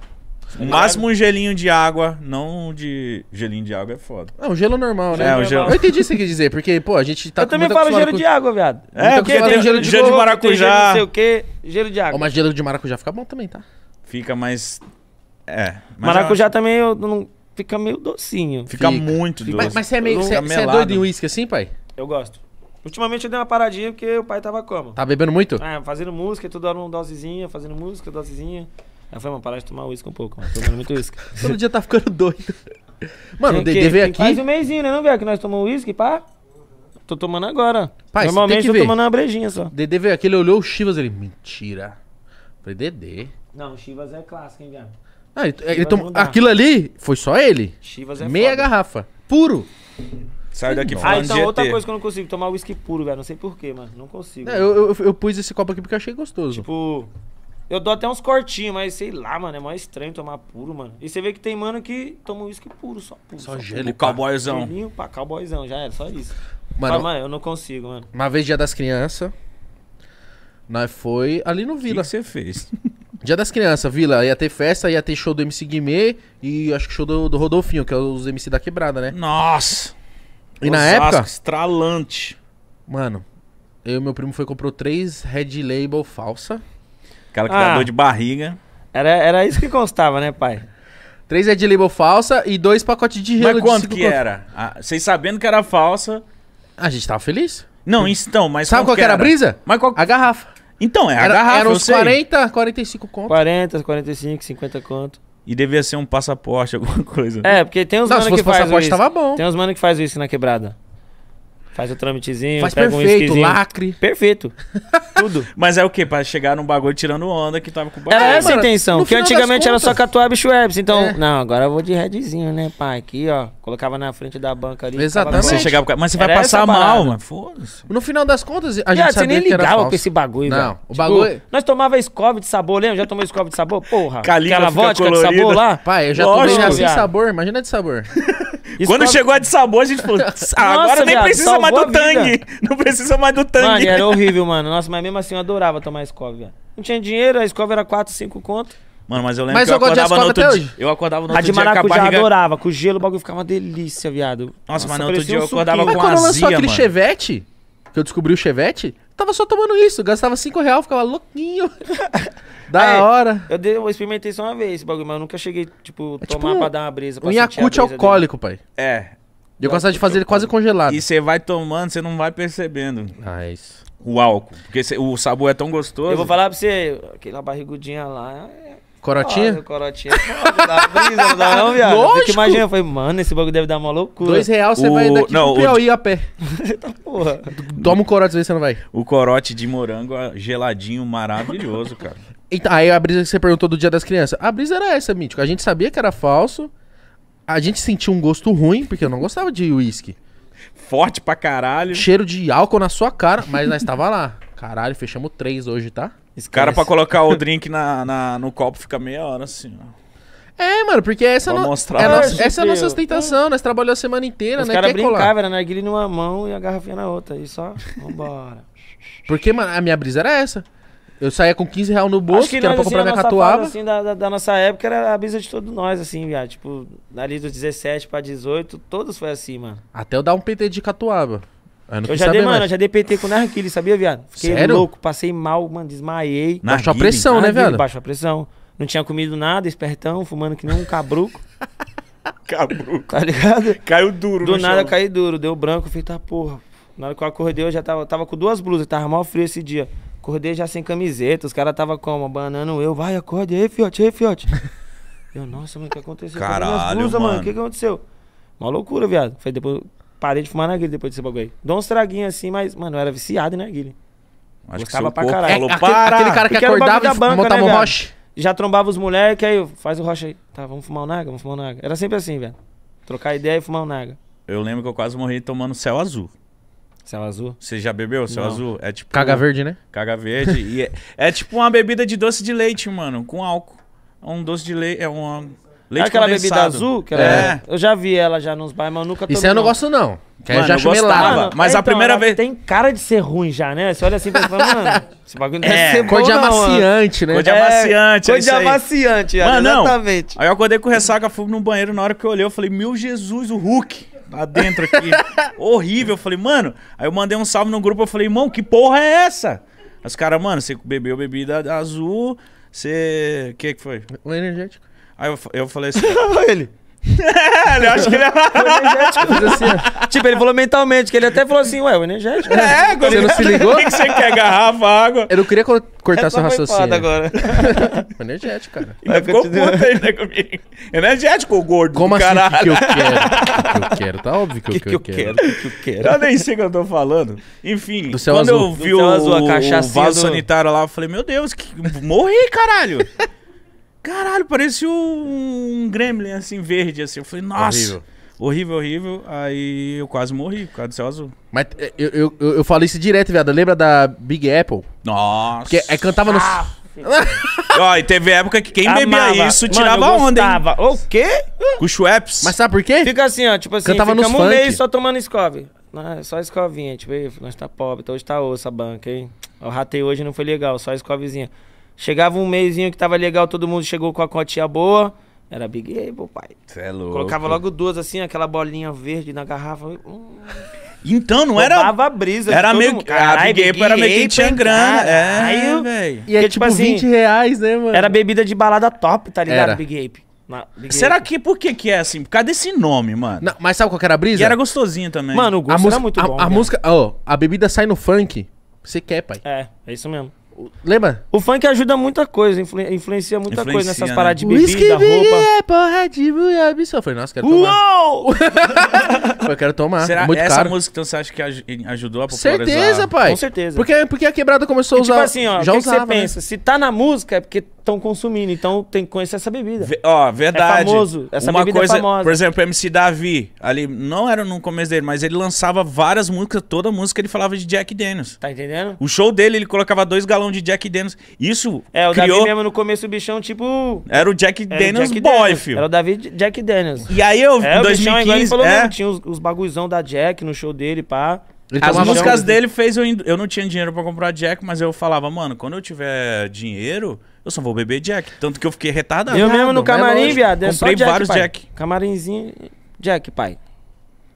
O máximo um gelinho de água, não de. Gelinho de água é foda.
Não, gelo normal, né?
É, o gelo-
Eu entendi o que você quis dizer, porque, pô, a gente tá
eu também falo gelo
com-
de água, viado.
É,
porque tem gelo de,
gelo de maracujá.
gelo não sei o que, gelo de água.
Ó, mas gelo de maracujá fica bom também, tá?
Fica mais. É. mas
Maracujá também eu não... fica meio docinho.
Fica,
Fica.
muito doce.
Mas, mas você é meio. Você, você é
melado.
doido em uísque assim, pai?
Eu gosto. Ultimamente eu dei uma paradinha porque o pai tava como?
Tá bebendo muito?
Ah, fazendo música, toda hora uma dosezinha, fazendo música, dosezinha. Aí eu falei, mano, parar de tomar uísque um pouco, mano. Tô tomando muito uísque.
Todo dia tá ficando doido. Mano, o
Tem que-
DD veio
tem- Faz
aqui.
um mêsinho, né, não, velho? Que nós tomamos uísque, pá. Tô tomando agora.
Pai,
Normalmente
tem que
tô
ver.
tomando uma brejinha só.
DD veio aqui, ele olhou o Chivas, ele. Mentira. Falei, DD.
Não, Chivas é clássico, hein, velho?
Ah, ele, ele tomou-
não.
Aquilo ali foi só ele.
Chivas é
Meia
foda.
garrafa. Puro.
Sai daqui
Ah,
falando
então
de
outra
ET.
coisa que eu não consigo, tomar uísque puro, velho. Não sei porquê, mano. Não consigo.
É, eu, eu, eu pus esse copo aqui porque eu achei gostoso.
Tipo, eu dou até uns cortinhos, mas sei lá, mano. É mais estranho tomar puro, mano. E você vê que tem mano que toma uísque puro, só puro.
Só
puro.
gelo.
O cowboyzão.
Gelinho pra cowboyzão, já era, só isso.
Mano,
Mas, mano, eu não consigo, mano.
uma vez dia das crianças, nós foi ali no
O que
Vila.
que você fez?
Dia das crianças, Vila, ia ter festa, ia ter show do MC Guimê e acho que show do, do Rodolfinho, que é os MC da quebrada, né?
Nossa!
E na
Osasco,
época,
Estralante.
mano, eu e meu primo foi e comprou três Red Label falsa.
Aquela que
Ah.
dá dor de barriga.
Era, era isso que constava, né, pai?
Três Red Label falsa e dois pacotes de gelo
Mas
de
quanto que
conto.
era? Ah, vocês sabendo que era falsa.
A gente tava feliz.
Não, então, mas.
Sabe qual que era a brisa?
Mas qual...
A garrafa.
Então, é a
era,
garrafa,
era
eu
uns
sei.
40, 45 conto.
40, 45, 50 conto.
E devia ser um passaporte, alguma coisa.
É, porque tem uns
Não,
mano
se fosse
que faz
passaporte
isso.
tava bom.
Tem uns mano que faz isso na quebrada. Faz o trâmitezinho,
Faz
pega um
perfeito,
whiskyzinho.
lacre.
Perfeito. Tudo.
Mas é o quê? Pra chegar num bagulho tirando onda que tava com o bagulho.
Era
É,
essa a intenção. Porque antigamente era só Catuaba e Schweppes. Então,
É.
não, agora eu vou de redzinho, né, pai? Aqui, ó. Colocava na frente da banca ali.
Exatamente.
Você chegava, mas você vai
Era
passar mal, mano. Foda-se.
No final das contas, a gente
Viado, você nem
que era
ligava
falso.
com esse bagulho,
Não,
velho.
o bagulho-
Nós tomava escove de sabor, lembra? Já tomou escove de sabor? Porra.
Com a língua
Aquela vodka de
colorida.
sabor lá.
Pai, eu já
Lógico,
tomei assim
viado.
sabor, imagina de sabor.
Quando chegou a de sabor, a gente falou: "Ah, agora nem precisa mais do
a vida.
tangue. Não precisa mais do
Mano,
tangue.
era horrível, mano. Nossa, mas mesmo assim eu adorava tomar velho. Não tinha dinheiro, a escove era 4, 5 conto.
Mano, mas eu lembro
Mas
que eu
eu de
acordava no outro dia. Eu acordava no
A
outro
de
dia a
maracujá
barriga...
adorava. Com gelo o bagulho ficava uma delícia, viado.
Nossa, mas no outro dia eu
suquinho.
acordava
Mas
com
quando lançou
azia,
aquele
mano.
chevette, que eu descobri o chevette, tava só tomando isso. Gastava 5 reais, ficava louquinho. da
Ah, é.
hora.
Eu, dei, eu experimentei só uma vez esse bagulho, mas eu nunca cheguei, tipo,
É
tomar
tipo
pra dar uma brisa.
Um
brisa
alcoólico, pai.
É.
Eu gostava de fazer ele quase congelado.
E você vai tomando, você não vai percebendo
Ah, isso.
o álcool. Porque cê- o sabor é tão gostoso.
Eu vou falar pra você, aquela barrigudinha lá. é
Corotinha?
foda, Corotinha. é foda, dá brisa, não dá não, viado.
Lógico.
Imagina, eu falei, mano, esse bagulho deve dar uma loucura.
Dois reais você
O-
vai daqui
não,
pro
o-
Piauí a pé.
Porra.
Toma um corote, às vezes você não vai.
O corote de morango geladinho, maravilhoso, cara.
Então, aí a brisa que você perguntou do Dia das Crianças. A brisa era essa, Mítico. A gente sabia que era falso. A gente sentia um gosto ruim, porque eu não gostava de uísque.
Forte pra caralho.
Cheiro de álcool na sua cara, mas nós tava lá. Caralho, fechamos três hoje, tá?
O cara pra colocar o drink na, na- no copo fica meia hora assim, ó.
É, mano, porque essa, no-
mostrar.
é a nossa-
É,
essa é a nossa ostentação. Nós trabalhamos a semana inteira,
Os
né?
caras
Quer colar.
brincavam, era narguilha numa mão e a garrafinha na outra. Aí só, vambora.
Porque, mano, a minha brisa era essa. Eu saía com 15 reais no bolso, que, era pra comprar
assim, a
minha catuaba.
fase, assim, da, da, da nossa época era a brisa de todos nós, assim, viado. Tipo, ali dos 17 pra 18, todos foi assim, mano.
Até eu dar um PT de catuaba. Eu não
Eu já
saber
dei, mano, eu já dei PT com narguilha, sabia, viado? Fiquei
Sério?
louco, passei mal, mano, desmaiei.
Baixou a
Narguile.
pressão, né, velho?
Baixou a pressão. Não tinha comido nada, espertão, fumando que nem um cabruco,
Cabru.
tá ligado?
Caiu duro
Do
no
nada
chão.
caí duro, deu branco, eu falei, tá porra. Na hora que eu acordei, eu já tava, tava com duas blusas, tava mal frio esse dia. Acordei já sem camiseta, os caras tava como? Abanando eu, vai, acorde aí, fiote, aí, fiote. eu, nossa, mano, o que aconteceu?
Caralho,
blusas,
mano.
O que que aconteceu? Uma loucura, viado. Foi depois, parei de fumar narguilha depois desse bagulho aí. Dou uns traguinhos assim, mas, mano, eu era viciado em narguilha.
Acho que
Gostava
seu
pra caralho.
falou,
É, aquele,
para!
aquele cara que acordava e
banca,
montava
né,
um roche.
Já trombava os moleques, aí eu, faz o rocha aí. Tá, vamos fumar um naga? Vamos fumar um naga. Era sempre assim, velho. Trocar ideia e fumar um naga.
Eu lembro que eu quase morri tomando céu azul.
Céu azul.
Você já bebeu céu
Não.
azul? É tipo...
Caga verde, né?
Caga verde. e é, é tipo uma bebida de doce de leite, mano, com álcool. É um doce de leite, é uma... Leite
é aquela
condensado.
bebida azul? Que ela
É.
Eu já vi ela já nos bairros, mas eu nunca tomei.
Isso aí eu não gosto, não. Que aí eu
Mano,
já
eu gostava.
melado.
mas a primeira
ela
vez-
Tem cara de ser ruim já, né? Você olha assim e pensa, mano, esse bagulho não
É,
deve ser
Cor
bom,
de
não, mano.
amaciante, né?
Cor de amaciante, é
Cor de
isso aí.
amaciante,
Mano, não.
exatamente.
Aí eu acordei com ressaca, fui no banheiro, na hora que eu olhei, eu falei, meu Jesus, o Hulk lá dentro aqui. Horrível. Eu falei, mano. Aí eu mandei um salve no grupo, eu falei, irmão, que porra é essa? Os caras, mano, você bebeu bebida azul, você. O que que foi?
O energético.
Aí eu, eu falei assim.
ele.
eu acho que ele.
Eu fiz assim, ó.
Tipo, ele falou mentalmente, que ele até falou assim, ué, o energético.
É, quando
Você não se ligou?
O que, que você quer? Garrafa, água?
Eu não queria co- cortar seu raciocínio.
agora.
O energético, cara.
Ainda ficou puto ainda comigo. Energético, ô gordo.
Como
do
assim? O que,
caralho.
que eu quero? O que eu quero? Tá óbvio que,
O
o
que, que eu quero? O que, que eu quero?
Eu nem sei o que eu tô falando. Enfim,
Do céu
quando
azul.
eu vi
Do
o,
céu azul, a
o
cachaçinha
vaso
do-
sanitário lá, eu falei, meu Deus, que... morri, caralho. Caralho, parecia um gremlin, assim, verde, assim. Eu falei, nossa.
Horrível.
Horrível, horrível. Aí eu quase morri por causa do céu azul.
Mas é, eu, eu, eu, eu falo isso direto, viado. Lembra da Big Apple?
Nossa.
Porque aí cantava no.
Ó, e teve época que quem bebia
Amava.
isso
Mano,
tirava
eu
onda, hein?
gostava. O quê?
Com Schweppes.
Mas sabe por quê?
Fica assim, ó, tipo assim,
Cantava nos
ficamos um
funk.
mês só tomando escove. Ah, Só escovinha, tipo, "Ih, nós tá pobre, então hoje tá osso a banca, hein? Eu ratei hoje não foi legal, só escovezinha. Chegava um mêsinho que tava legal, todo mundo chegou com a cotinha boa. Era Big Apple, pai.
Cê é louco.
Colocava logo duas assim, aquela bolinha verde na garrafa. Hum,
Então, não era...
roubava a brisa. de
Era meio...
mundo.
A
Caralho,
Big Apple era meio quem tinha grana. É, velho.
E é
Porque,
tipo,
tipo assim,
20 reais, né, mano?
Era bebida de balada top, tá ligado?
Era.
Big Ape. Na- Big
Será
Ape.
que... Por que que é assim? Por causa desse nome, mano.
Não, mas sabe qual que era a brisa?
E era gostosinho também.
Mano, o
a
gosto
música,
era muito
a,
bom.
a
velho.
música, ó, a bebida sai no funk. Você quer, pai.
É, é isso mesmo.
Lembra?
O funk ajuda muita coisa, influ- influencia muita
Influencia,
coisa nessas
né?
paradas de
Whisky
bebida, roupa.
é porra de mulher. Eu falei, nossa, quero tomar.
Uou!
Eu quero tomar.
Será
muito
essa
caro.
música então você acha que aj- ajudou a popularizar?
Certeza, pai.
Com certeza.
Porque, porque a quebrada começou a
E,
usar.
tipo assim, ó, o
já
que, que você
usava, né?
pensa? Se tá na música é porque estão consumindo, então tem que conhecer essa bebida.
Ve- Ó, verdade.
É famoso, essa
Uma
bebida é
coisa,
famosa.
por exemplo, MC Davi, ali não era no começo dele, mas ele lançava várias músicas, toda música ele falava de Jack Daniels.
Tá entendendo?
O show dele, ele colocava dois galões de Jack Daniels. Isso
É, o
criou...
Davi mesmo no começo o bichão, tipo.
Era o Jack
era o
Daniels
Jack
boy,
Daniels.
filho.
Era o Davi Jack Daniels.
E aí eu,
É,
em
o bichão, igual ele
2015,
falou
é,
mesmo, tinha os, os bagulhozão da Jack no show dele, pá.
Ele
as músicas
chão.
dele fez eu, indo- eu não tinha dinheiro pra comprar Jack, mas eu falava, mano, quando eu tiver dinheiro, eu só vou beber Jack. Tanto que eu fiquei retardado.
eu mesmo no
mas
camarim,
lógico,
viado, é só
comprei
Jack,
vários
pai.
Jack.
Camarimzinho, Jack, pai.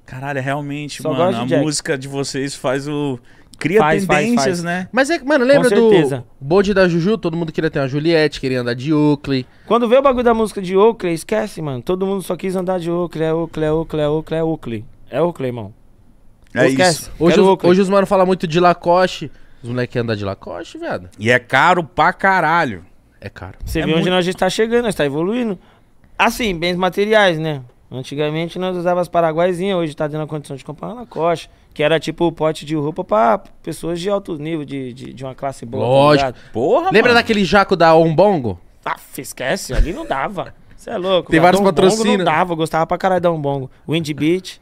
Caralho, é realmente,
Só
mano,
de
a
Jack.
música de vocês faz o... Cria
Faz, faz,
tendências,
faz.
né?
Mas é que, mano, lembra
Com
do
certeza.
bonde da Juju? Todo mundo queria ter uma Juliette, queria andar de Oakley.
Quando vê o bagulho da música de Oakley, esquece, mano. Todo mundo só quis andar de Oakley, é Oakley, é Oakley, é Oakley, é Oakley. É Oakley, irmão.
É
Esquece.
isso.
Hoje,
Quero
os, hoje os mano falam muito de Lacoste. Os moleques andam de Lacoste, viado.
E é caro pra caralho.
É caro.
Você
É
vê onde
muito-
nós está chegando, nós está evoluindo. Assim, bens materiais, né? Antigamente nós usávamos as paraguaizinhas, hoje tá dando a condição de comprar uma Lacoste, que era tipo o pote de roupa pra pessoas de alto nível, de, de, de uma classe boa. tá
Lógico.
ligado?
Porra,
Lembra
mano.
daquele jaco da Ombongo?
Ah, esquece, ali não dava. Você é louco.
Tem vários patrocínios.
Não dava, eu gostava pra caralho da Umbongo. Wind Beat,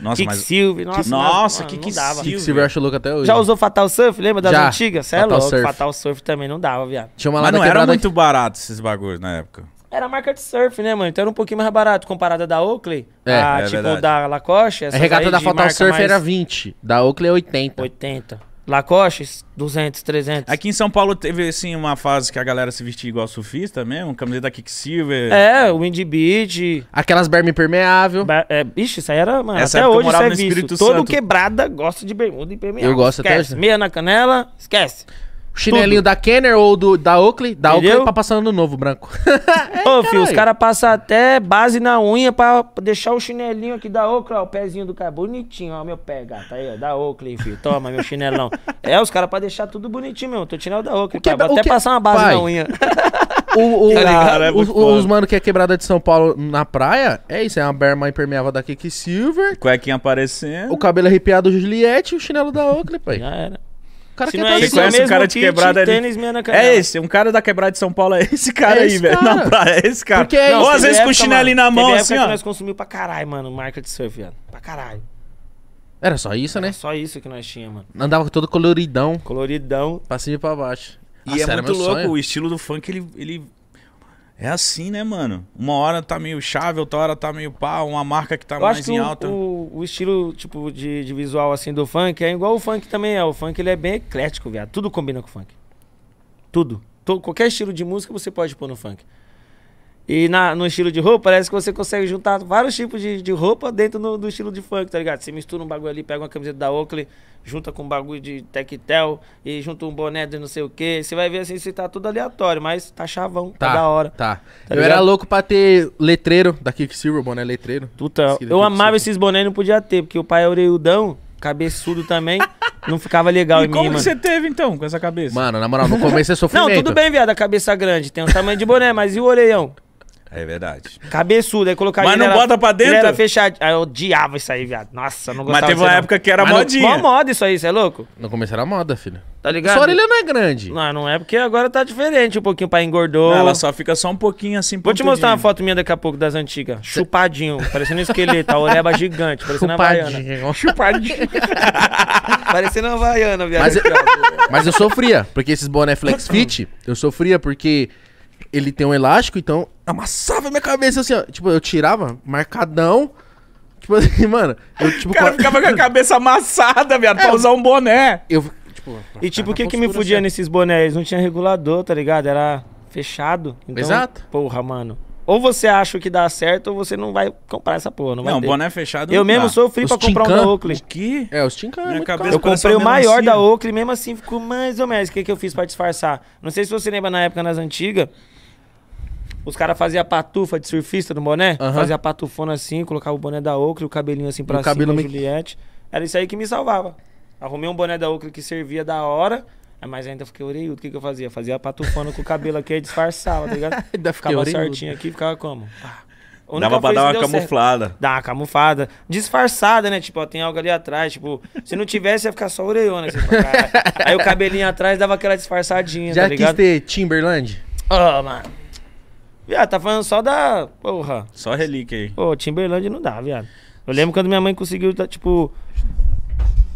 Nossa, mas...
Kicksilver, nossa,
Nossa,
mano,
que
não dava.
Kicksilver.
Silver acho louco até hoje.
Já usou Fatal Surf? Lembra das
Já.
antigas? É
Fatal
louco.
Surf.
Fatal Surf também não dava, viado.
Tinha uma lá
Mas não era muito barato esses bagulhos na época.
Era a marca de surf, né, mano? Então era um pouquinho mais barato comparada da Oakley.
É,
a,
é
tipo
verdade.
da Lacoste.
A regata da Fatal Surf
mais
era 20, da Oakley é 80.
80. Lacoste, 200, 300.
Aqui em São Paulo teve, assim, uma fase que a galera se vestia igual surfista mesmo, camiseta Kicksilver.
É, o Wind Beat.
Aquelas berma impermeável.
ba- É, ixi, isso aí era, mano.
Essa
até hoje isso é
no
visto. Todo
Santo.
quebrada gosta de bermuda e permeável.
Eu gosto até
esquece.
hoje.
Meia na canela, esquece.
Chinelinho da Kenner ou do, da Oakley? Da
Entendeu?
Oakley pra passando no novo, branco.
Ô, filho, os caras passam até base na unha pra deixar o chinelinho aqui da Oakley, ó, o pezinho do cara. Bonitinho, ó, meu pé, gata. Aí, ó, da Oakley, filho. Toma, meu chinelão. é, os caras pra deixar tudo bonitinho mesmo. Tô tirando da Oakley,
que-.
Vou até
que-
passar uma base
pai,
na unha.
O, o-
Tá ligado?
É
os,
muito
os
foda.
mano que é quebrada de São Paulo na praia, é isso, é uma berma impermeável da Kicksilver,
Cuequinha aparecendo.
o cabelo arrepiado do Juliette e o chinelo da Oakley, pai.
Já era.
Cara
Se não é é o
conhece o cara de
kit,
quebrada ali?
tênis, na.
É esse, um cara da quebrada de São Paulo é esse cara
É
aí,
esse
velho.
cara.
Na praia, é esse cara.
Porque é
Ou
isso,
às vezes com o
mano,
na mão, assim, ó.
que nós consumimos pra caralho, mano, marca de surf, viado. Pra caralho.
Era só isso, né?
É só isso que nós tínhamos, mano.
Andava todo coloridão,
Coloridão.
pra cima e pra baixo.
E
Nossa,
é
era
muito louco,
sonho.
o estilo do funk, ele, ele é assim, né, mano? Uma hora tá meio chave, outra hora tá meio pá, uma marca que tá
Eu
mais
que
em
o,
alta.
o, o estilo, tipo, de, de visual, assim, do funk é igual o funk também é. O funk, ele é bem eclético, viado. Tudo combina com o funk. Tudo. To- qualquer estilo de música você pode pôr no funk. E na, no estilo de roupa, parece que você consegue juntar vários tipos de, de roupa dentro no- do estilo de funk, tá ligado? Você mistura um bagulho ali, pega uma camiseta da Oakley, junta com um bagulho de Tectel e junta um boné de não sei o que. Você vai ver assim, se tá tudo aleatório, mas tá chavão, tá,
Tá,
da hora.
Tá.
Tá
eu
ligado?
era louco pra ter letreiro da Kicksilver, boné letreiro.
Puta, eu amava esses bonés e não podia ter, porque o pai é orelhudão, cabeçudo também, não ficava legal
E
em
como
mim,
que
mano.
você teve, então, com essa cabeça?
Mano, na moral, no começo é
Não,
sofrimento.
tudo bem, viado, a cabeça grande, tem um tamanho de boné, mas e o orelhão?
É verdade.
Cabeçudo, aí colocar
Mas
ele
não
era-
bota pra dentro?
Ele era fechado. Aí eu odiava isso aí, viado. Nossa, não
Mas
gostava
teve
disso
uma
não.
época que era
Mas não-
modinha.
Mó moda isso aí, você é louco?
No começo era moda, filho.
Tá ligado?
Sua orelha não é grande.
Não, não é porque agora tá diferente um pouquinho, o pai engordou.
Não, ela só fica só um pouquinho assim,
Vou te mostrar uma foto minha daqui a pouco das antigas. Chupadinho, parecendo um esqueleto, a oreba gigante, parecendo uma havaiana.
Chupadinho.
Parecendo uma havaiana, viado.
Mas, mas eu sofria, porque esses boné flex fit, eu sofria porque ele tem um elástico, então amassava minha cabeça assim, ó. Tipo, eu tirava, marcadão. Tipo assim, mano, eu tipo.
O cara ficava com a cabeça amassada, viado, pra usar um boné.
Eu, tipo,
E tipo, o que que me fudia
assim.
nesses bonés? Não tinha regulador, tá ligado? Era fechado. Então,
Exato.
Porra, mano. Ou você acha que dá certo, ou você não vai comprar essa porra. Não, vai
Não,
ter.
boné fechado
Eu
não
mesmo
dá.
sofri
Os
pra comprar um da Oakley.
O quê?
É, os Tinkan é.
Eu
parece
comprei o maior
melancia.
da Oakley, mesmo assim ficou mais ou menos. O que, que eu fiz pra disfarçar? Não sei se você lembra na época, nas antigas, os caras faziam a patufa de surfista no boné.
Aham.
Fazia a patufona assim, colocava o boné da Oakley, o cabelinho assim pra
o
cima,
cabelo meio-
Juliette. Era isso aí que me salvava. Arrumei um boné da Oakley que servia da hora. Mas ainda fiquei orelhudo. O que, que eu fazia? Fazia patufando com o cabelo aqui, aí disfarçava, tá ligado?
Ainda fiquei
Ficava
orelhudo.
certinho aqui, ficava como? Pá. A única
Dava pra dar uma
deu certo.
camuflada.
Dá uma camuflada. Disfarçada, né? Tipo, ó, tem algo ali atrás. Tipo, se não tivesse, ia ficar só orelhona. Assim. Aí o cabelinho atrás dava aquela disfarçadinha,
Já
tá
quis
ligado?
ter Timberland?
Ó, mano. Viado, tá falando só da. Porra.
Só relíquia aí.
Pô, Timberland não dá, viado. Eu lembro quando minha mãe conseguiu, tá, tipo.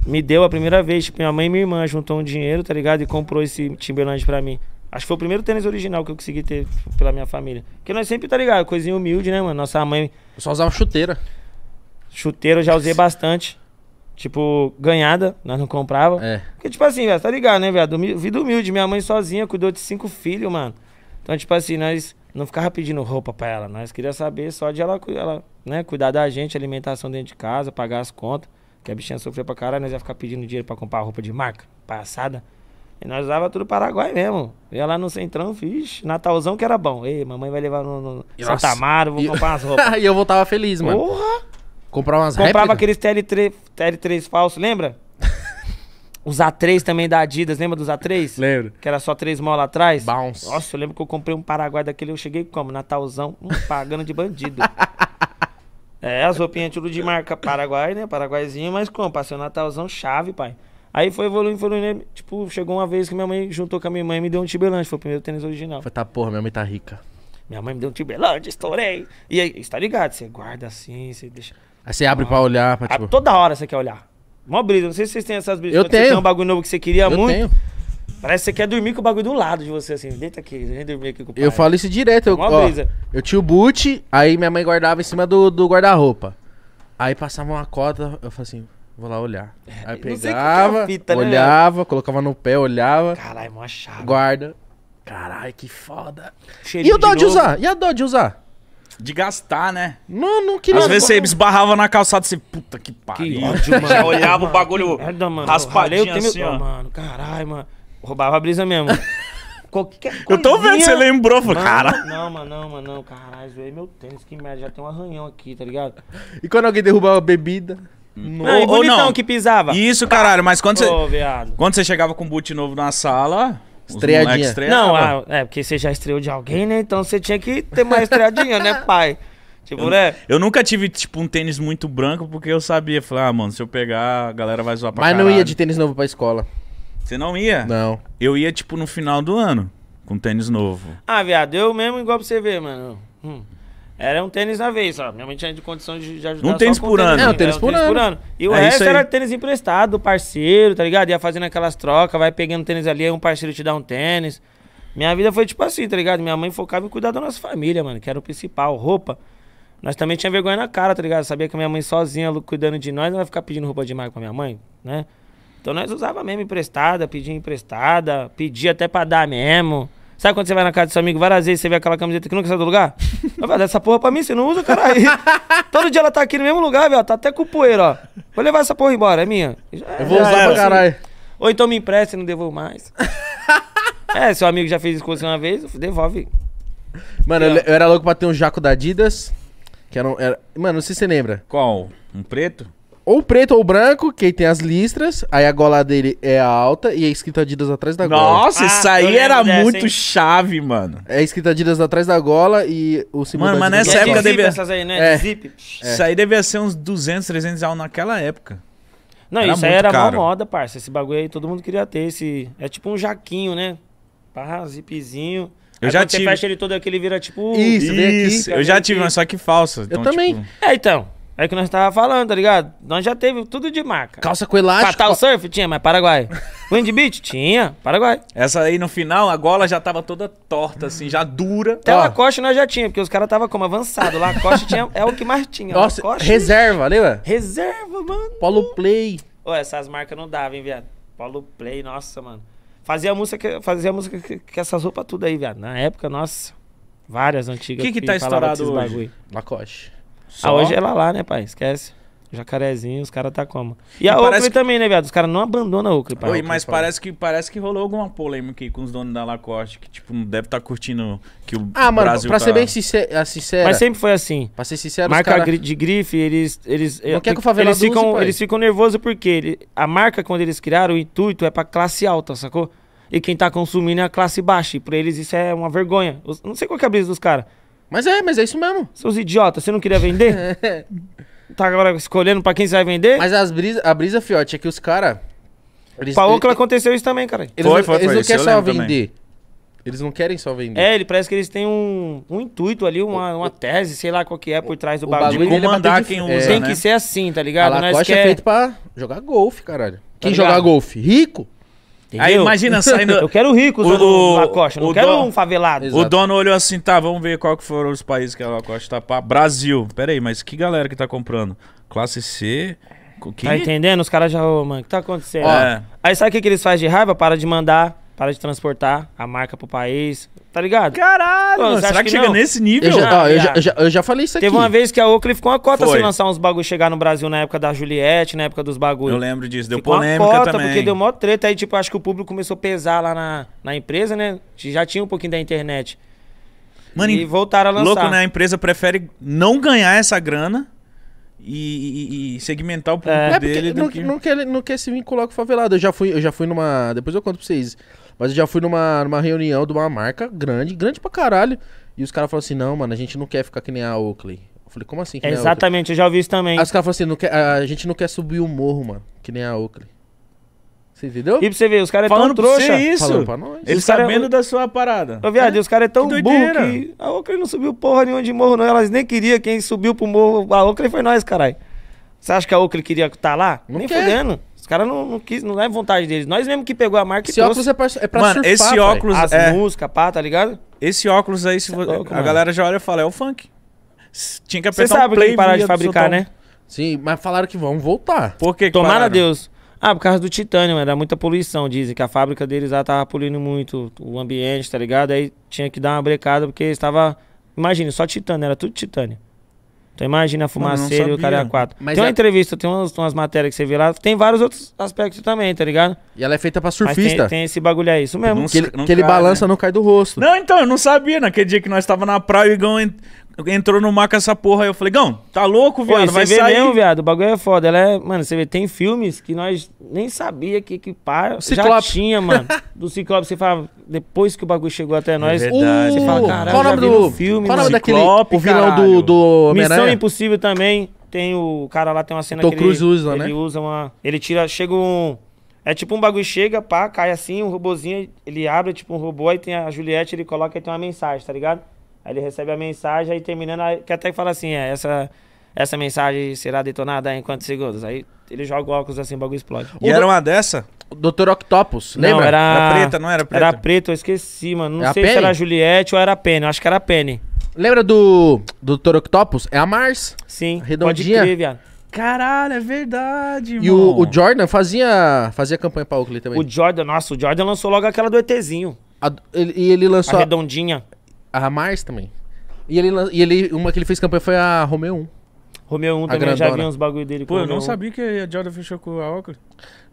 Me deu a primeira vez. Tipo, minha mãe e minha irmã juntou um dinheiro, tá ligado? E comprou esse Timberland pra mim. Acho que foi o primeiro tênis original que eu consegui ter tipo, pela minha família. Porque nós sempre, tá ligado? Coisinha humilde, né, mano? Nossa mãe
Eu só usava chuteira.
Chuteiro eu já usei bastante. Tipo, ganhada, nós não comprava.
É.
Porque, tipo assim, velho, tá ligado, né, velho? Humi- Vida humilde, minha mãe sozinha cuidou de cinco filhos, mano. Então, tipo assim, nós não ficava pedindo roupa pra ela. Nós queria saber só de ela, ela né, cuidar da gente, alimentação dentro de casa, pagar as contas. Que a bichinha sofreu pra caralho, nós ia ficar pedindo dinheiro pra comprar roupa de marca, passada. E nós usava tudo Paraguai mesmo. Ia lá no centrão, fiz. Natalzão que era bom. Ei, mamãe vai levar no, no
Nossa.
Santa Amaro, vou comprar umas roupas.
e eu voltava feliz, mano.
Porra!
Comprar umas
Comprava
réplicas.
aqueles TL3, TL3 falsos, lembra? Os A3 também da Adidas, lembra dos A3?
Lembro.
Que era só três molas atrás?
Bounce.
Nossa, eu lembro que eu comprei um Paraguai daquele, eu cheguei como? Natalzão, hum, pagando de bandido. é, as roupinhas tudo de marca Paraguai, né? Paraguaizinho, mas como? Passei o Natalzão chave, pai. Aí foi evoluindo, evoluindo. né? Tipo, chegou uma vez que minha mãe juntou com a minha mãe e me deu um Timberland, foi o primeiro tênis original.
Falei, tá porra, minha mãe tá rica.
Minha mãe me deu um Timberland, estourei. E aí, você tá ligado? Você guarda assim, você deixa...
Aí você abre pra olhar, pra
Ah,
tipo...
toda hora você quer olhar. Mó brisa. Não sei se vocês têm essas brisas.
Eu
Quando Você
tenho.
tem um bagulho novo que você queria
eu
muito.
tenho.
Parece que você quer dormir com o bagulho do lado de você, assim. Deita aqui, a gente dormir aqui com o pai.
Eu falo isso direto. Eu,
Mó
ó,
brisa.
eu tinha o boot, aí minha mãe guardava em cima do, do guarda-roupa. Aí passava uma cota, eu falei assim, vou lá olhar. Aí
que que é
pegava,
fita, né,
olhava, colocava no pé, olhava,
Caralho, mó chave.
guarda. Caralho, que foda. E
Cheirinho
o dó de
novo.
usar? E a dó de usar?
De gastar, né?
Não, não queria.
Às vezes você esbarrava na calçada e você, puta que
Que
pariu.
ódio, mano.
Já olhava o
Mano,
bagulho
que merda, mano.
raspadinho
Ralei o
assim,
tempo-
ó.
Mano, caralho, mano. Roubava a brisa mesmo. Qualquer
Eu tô vendo, você lembrou,
Mano,
cara.
Não, mano, não, mano, não. Caralho, zoei meu tênis, que merda. Já tem um arranhão aqui, tá ligado?
E quando alguém derrubava a bebida?
Não,
Ou-
e
ou
bonitão
não.
que pisava.
Isso, caralho, mas quando você,
Ô, viado.
quando você chegava com boot novo na sala,
Estreadinha.
estreavam.
Não, ah, é porque você já estreou de alguém, né? Então você tinha que ter mais estreadinha, né, pai? Tipo, né?
Eu nunca tive, tipo, um tênis muito branco, porque eu sabia, falei, ah, mano, se eu pegar, a galera vai zoar pra
Mas não
caralho.
ia de tênis novo pra escola.
Você não ia?
Não.
Eu ia, tipo, no final do ano, com tênis novo.
Ah, viado, eu mesmo igual pra você ver, mano. Hum. Era um tênis na vez, ó. Minha mãe tinha de condição de, de ajudar
Um
só
tênis por ano.
né?
É, um tênis por ano.
E o
É
resto era tênis emprestado, do parceiro, tá ligado? Ia fazendo aquelas trocas, vai pegando tênis ali, aí um parceiro te dá um tênis. Minha vida foi tipo assim, tá ligado? Minha mãe focava em cuidar da nossa família, mano, que era o principal, roupa. Nós também tinha vergonha na cara, tá ligado? Sabia que a minha mãe sozinha cuidando de nós, não vai ficar pedindo roupa de marca pra minha mãe, né? Então nós usava mesmo emprestada, pedia emprestada, pedia até pra dar mesmo. Sabe quando você vai na casa do seu amigo várias vezes, você vê aquela camiseta que nunca saiu do lugar? Eu falo, essa porra pra mim, você não usa, caralho. Todo dia ela tá aqui no mesmo lugar, velho, tá até com poeira, ó. Vou levar essa porra embora, é minha. Já-
Eu vou usar pra caralho.
Ou então me empresta e não devolvo mais. é, seu amigo já fez isso com você uma vez, devolve.
Mano, eu, eu era louco pra ter um jaco da Adidas. Que era, um, era- Mano, não sei se você lembra.
Qual? Um preto?
Ou preto ou branco, que aí tem as listras. Aí a gola dele é alta e é escrito Adidas atrás da gola.
Nossa,
Ah,
isso
eu
aí era
dessa,
muito
hein?
chave, mano.
É escrito Adidas atrás da gola e o símbolo
Mano, mas nessa
é
época
zip
devia-
essas aí, né?
É.
Zip.
Isso aí devia ser uns 200, 300 reais naquela época.
Não,
Era
isso aí era
caro.
mó moda, parça. Esse bagulho aí todo mundo queria ter. Esse... É tipo um jaquinho, né? Pá, zipzinho.
Eu
Aí
já tive.
Você fecha ele todo aqui, ele vira tipo...
Isso. vem aqui,
Isso, eu já tive, mas só que falsa. Então,
também.
tipo,
É, então. É o que nós tava falando, tá ligado? Nós já teve tudo de marca.
Calça com elástico.
Fatal Surf? Tinha, mas Paraguai. Wind Beach? Tinha, Paraguai.
essa aí no final, a gola já tava toda torta, assim, já dura.
Até
Ó.
Lacoste nós já tinha, porque os caras tava como avançado. Lacoste tinha, é o que mais tinha.
Nossa,
Lacoste,
reserva, lembra?
Reserva, mano.
Polo Play.
Ô, essas marcas não davam, hein, viado. Polo Play, nossa, mano. Fazia música, que, fazia música que, que essas roupas tudo aí, viado. Na época, nossa. Várias antigas.
Que que tá
falavam
estourado hoje?
bagulho.
Lacoste.
Só.
Ah, hoje é lá lá, né, pai? Esquece. Jacarezinho, os caras tá como. E a
E
Oakley
que-
também, né, viado? Os caras não abandonam a Oakley, pai.
Oi,
Oakley,
mas parece que, parece que rolou alguma polêmica aí com os donos da Lacoste, que, tipo, não deve estar curtindo que o
Ah, mano,
Brasil
pra
tá...
ser bem sincero, sincera,
Mas sempre foi assim.
pra ser sincero,
marca
os cara...
de grife, eles. eles
Não
é,
quer que o favelado
eles ficam,
use,
eles ficam nervosos porque ele- a marca, quando eles criaram, o intuito é pra classe alta, sacou? E quem tá consumindo é a classe baixa. E pra eles isso é uma vergonha. Eu não sei qual que é a brisa dos caras.
Mas é, mas é isso mesmo.
Seus idiotas, você não queria vender? tá agora escolhendo pra quem você vai vender?
Mas as brisa, a brisa, fiote, é que os caras.
Pra Ocla
eles,
aconteceu isso também, cara.
eles
Foi,
não,
foi,
eles
foi,
não querem só
lembro também.
vender. Eles não querem só vender.
É, ele parece que eles têm um, um intuito ali, uma, uma tese, sei lá qual que é por trás do
o
bagulho.
bagulho dele é
comandar
de
quem usa,
Tem
né?
que ser assim, tá
A
ligado? Nós
Lacoste é
quer-
feito pra jogar golfe, caralho. Quem
ligado?
jogar golfe? Rico?
Aí
Entendeu?
imagina saindo.
Eu quero rico
O- o-
Lacoste, não
o
quero
dó-
um favelado.
Exato.
O dono olhou assim, tá, vamos ver qual que foram os países que a Lacoste tá pra... Brasil. Pera aí, mas que galera que tá comprando? Classe C... Que?
Tá entendendo? Os caras já, ô, mano, o que tá acontecendo?
É.
Aí sabe o que, que eles fazem de raiva? Para de mandar, para de transportar a marca pro país, tá ligado?
Caralho,
Pô,
mano, será que,
que
chega
não?
nesse nível?
Eu já,
Não,
ó, eu, já, eu, já, eu já falei isso aqui.
Teve uma vez que a Oakley ficou uma cota
Foi.
sem lançar uns bagulho chegar no Brasil na época da Juliette, na época dos bagulhos.
Eu lembro disso, deu
Ficou uma
polêmica
cota,
também.
porque deu mó treta. Aí, tipo, acho que o público começou a pesar lá na, na empresa, né? Já tinha um pouquinho da internet.
Mano,
e voltaram a lançar.
Louco, né? A empresa prefere não ganhar essa grana e, e- e segmentar o público
É porque
dele
não,
do que...
não quer, não quer se vincular com o favelado. Eu já fui, eu já fui numa. Depois eu conto pra vocês. Mas eu já fui numa, numa reunião de uma marca grande, grande pra caralho. E os caras falaram assim: não, mano, a gente não quer ficar que nem a Oakley. Eu falei, como assim? Que nem a Oakley?
Exatamente, eu já ouvi isso também.
Aí os caras falaram assim: não quer, a, a gente não quer subir o morro, mano, que nem a Oakley. Você entendeu?
E pra você ver, os caras é tão
Falando pra
trouxa.
você isso,
Falando pra nós.
ele
Os cara-
sabendo da sua parada.
Ô, viado, e os caras é tão
Que
burro
doideira.
que a Oakley não subiu porra nenhuma de morro, não. Elas nem queriam quem subiu pro morro. A Oakley foi nós, caralho. Você acha que a Oakley queria estar lá?
Não
nem
quer.
fudendo. Os caras não, não quis, não é vontade deles. Nós mesmo que pegou a marca e
Esse óculos é pra, é pra
Mano,
surfar,
esse óculos-
as
é.
músicas, pá, tá ligado?
Esse óculos aí, se
é
vo-
louco,
a
mano.
galera já olha e fala, é o funk. Tinha que
Você
apertar
sabe
um play
que parar de fabricar, né?
Sim, mas falaram que vão voltar.
Por que que
Tomara a
pararam?
Deus. Ah, por causa do titânio. Era muita poluição. Dizem que a fábrica deles lá tava poluindo muito o ambiente, tá ligado? Aí tinha que dar uma brecada porque estava. Imagina, só titânio, era tudo titânio. Então imagina a fumaceira e o cara é a quatro.
Mas
tem uma
é-
entrevista, tem umas, umas matérias que você vê lá. Tem vários outros aspectos também, tá ligado?
E ela é feita pra
Mas
surfista.
tem, tem esse bagulho aí, isso mesmo.
Não
que ele, que ele
cai,
balança,
né?
não cai do rosto.
Não, então, eu não sabia. Naquele dia que nós tava na praia, o Igão entrou no mar com essa porra aí. Eu falei, Gão, tá louco,
Pô,
viado?
você
Vai
vê
sair.
mesmo, viado, o bagulho é foda. Ela é, mano, você vê, tem filmes que nós nem sabia que que pá, já tinha, mano. Do Ciclope, você fala, depois que o bagulho chegou até nós,
verdade.
você fala, caralho,
qual o nome do
filme,
Qual o nome daquele
Ciclope,
o vilão do, do
Missão? Impossível também, tem o cara lá, tem uma cena
Tom
que ele,
Cruise usa,
ele
né?
usa uma, ele tira, chega um, é tipo um bagulho chega, pá, cai assim, um robozinho, ele abre, tipo um robô, aí tem a Juliette, ele coloca e tem uma mensagem, tá ligado? Aí ele recebe a mensagem, aí terminando, aí, que até fala assim, é, essa, essa mensagem será detonada em quantos segundos? Aí ele joga o óculos assim, o bagulho explode.
E era uma dessa?
O Dr. Octopus,
Não,
lembra?
era...
Era preta, não era preta?
Era preto, eu esqueci, mano. Não
É a
sei se era a Juliette ou era a Penny. Eu acho que era a Penny.
Lembra do, do Dr. Octopus? É a Mars.
Sim, pode
Redondinha?
crer, viado.
Caralho, é verdade,
E o, o Jordan fazia, fazia campanha pra Oakley também.
O Jordan, nossa, o Jordan lançou logo aquela do ETzinho.
A- ele- e ele lançou a,
redondinha.
a Mars também. E ele, lan- e ele, uma que ele fez campanha foi a Romeo 1.
Romeu 1
A
também, já
grandona.
vi uns bagulho dele com
Pô, eu não
1.
sabia que a Jordan fechou com a Oakley.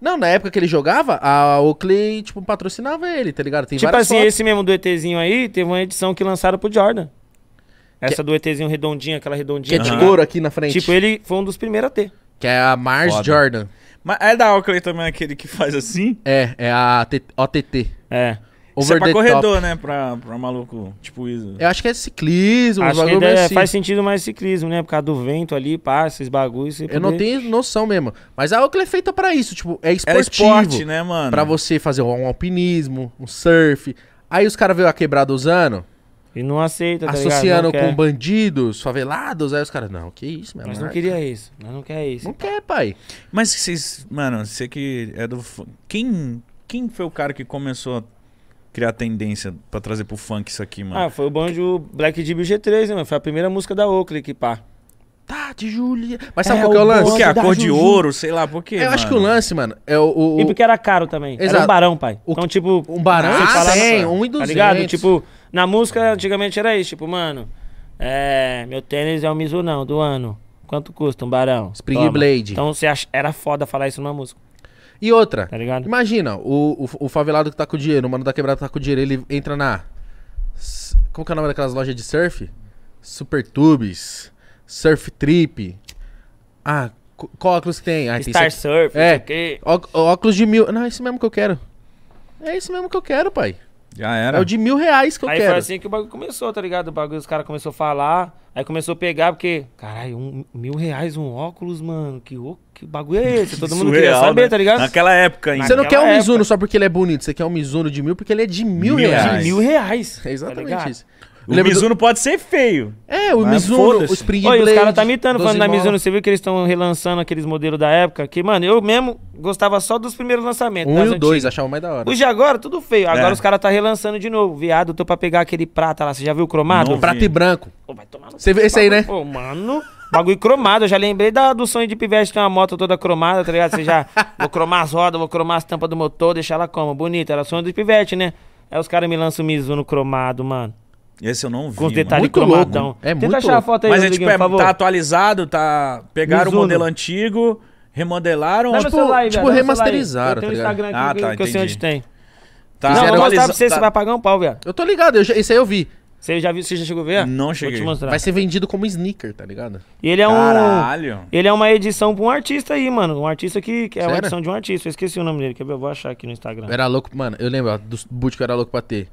Não, na época que ele jogava, a Oakley, tipo, patrocinava ele, tá ligado? Tem
Tipo
várias
assim,
fotos.
esse mesmo do ETzinho aí, teve uma edição que lançaram pro Jordan. Essa do ETzinho redondinha, aquela
Que
redondinha.
é de
Aham.
ligado?
couro aqui na frente.
Tipo, ele foi um dos primeiros a ter.
Que é a Mars
Foda.
Jordan.
Mas é da Oakley também aquele que faz assim?
É, é a T- OTT.
É.
Isso é
Over
pra corredor,
top.
né? Pra, pra maluco, tipo isso.
Eu acho que é ciclismo,
Acho que
bagulho
é,
assim.
faz sentido mais ciclismo, né? Por causa do vento ali, pá, esses bagulhos.
Eu não
poder-
tenho noção mesmo. Mas a Oakley é feita pra isso, tipo, é
Era
esportivo.
esporte, né, mano?
Pra você fazer um alpinismo, um surf. Aí os caras veio a quebrada usando,
E não aceita, tá ligado?
associando
Não
com bandidos, favelados. Aí os caras, não, que isso, minha
Nós não
marca.
queria isso. Nós não quer isso.
Não quer, pai.
Mas vocês, mano, você que é do quem quem foi o cara que começou a criar tendência pra trazer pro funk isso aqui, mano?
Ah, foi o banjo Black Dib G3, né, mano? Foi a primeira música da Oakley que pá.
Tá, de Julia. Mas sabe
É,
qual que é o lance?
Por que? A cor de ouro, sei lá, por quê,
Eu acho que o
mano?
lance, mano, é o. o-
E porque era caro também. Era
Exato.
um barão, pai.
O-
Então, tipo...
um barão
você falava-
tem, um e
Tá
duzentos.
ligado? Tipo, na música antigamente era isso. Tipo, mano, é... Meu tênis é o Mizunão do ano. Quanto custa um barão?
Spring
Toma.
Blade.
Então, você ach... era foda falar isso numa música,
E outra,
tá
imagina, o, o, o favelado que tá com dinheiro, o mano da quebrada que tá com dinheiro, ele entra na. Como que é o nome daquelas lojas de surf? Super Tubes, Surf Trip. Ah, qu- qual óculos que tem? Ah, tem
Star
Surf-
Surf,
É. óculos de mil. Não, é esse mesmo que eu quero. É isso mesmo que eu quero, pai.
Já era.
É o de mil reais que eu
aí
quero.
foi assim que o bagulho começou, tá ligado? O bagulho, os caras começaram a falar, aí começou a pegar, porque, caralho, um, mil reais um óculos, mano, que, que bagulho é esse? Todo mundo queria
Surreal,
saber,
né?
tá ligado?
Naquela época ainda.
Você não quer um
Naquela
Mizuno
época.
só porque ele é bonito, você quer um Mizuno de mil porque ele é de mil,
Mil
reais.
De mil reais.
É
tá
exatamente
ligado?
isso.
O
lembro do-
Mizuno pode ser feio.
É, o Mizuno,
foda-se.
o Spring
Oi, os
Blade,
caras tá mitando
12
falando da. Mizuno. Você viu que eles estão relançando aqueles modelos da época? Que, mano, eu mesmo gostava só dos primeiros lançamentos.
Um e o dois, achava mais da hora.
Os de agora, tudo feio. Agora
É.
os caras tá relançando de novo. Viado, tô pra pegar aquele prata lá. Você já viu o cromado?
Não.
Prata e branco.
Pô, vai tomar no
Você vê esse aí, né?
Pô, mano, bagulho cromado. Eu já lembrei da, do sonho de pivete ter uma moto toda cromada, tá ligado? Você já, vou cromar as rodas, vou cromar as tampas do motor, deixar ela como? Bonita. Era sonho de pivete, né? Aí os caras me lançam o Mizuno cromado, mano.
Esse eu não vi.
Com os detalhes
Muito
cromadão.
louco. É
Tenta
muito
achar a foto aí,
Mas é tipo, é,
por favor.
tá atualizado, tá. Pegaram
Mizuno.
o modelo antigo, remodelaram.
Meu
tipo-
celular aí,
tipo,
velho,
remasterizaram,
tenho
tá
o? Instagram aqui
Ah,
que,
tá,
que eu sei onde tem.
Tá
não, vou mostrar pra você,
tá-
você vai pagar um pau, velho.
Eu tô ligado, eu já- esse aí eu vi.
Você já viu, você já chegou a ver?
Não
Vou
cheguei.
te mostrar.
Vai ser vendido como sneaker, tá ligado?
E ele é um...
Caralho.
Ele é uma edição pra um artista aí, mano. Um artista que, que é uma
Sério?
edição de um artista. Eu esqueci o nome dele, quer ver? Eu vou achar aqui no Instagram.
Eu era louco, mano, eu lembro ó, dos boot que eu era louco pra ter.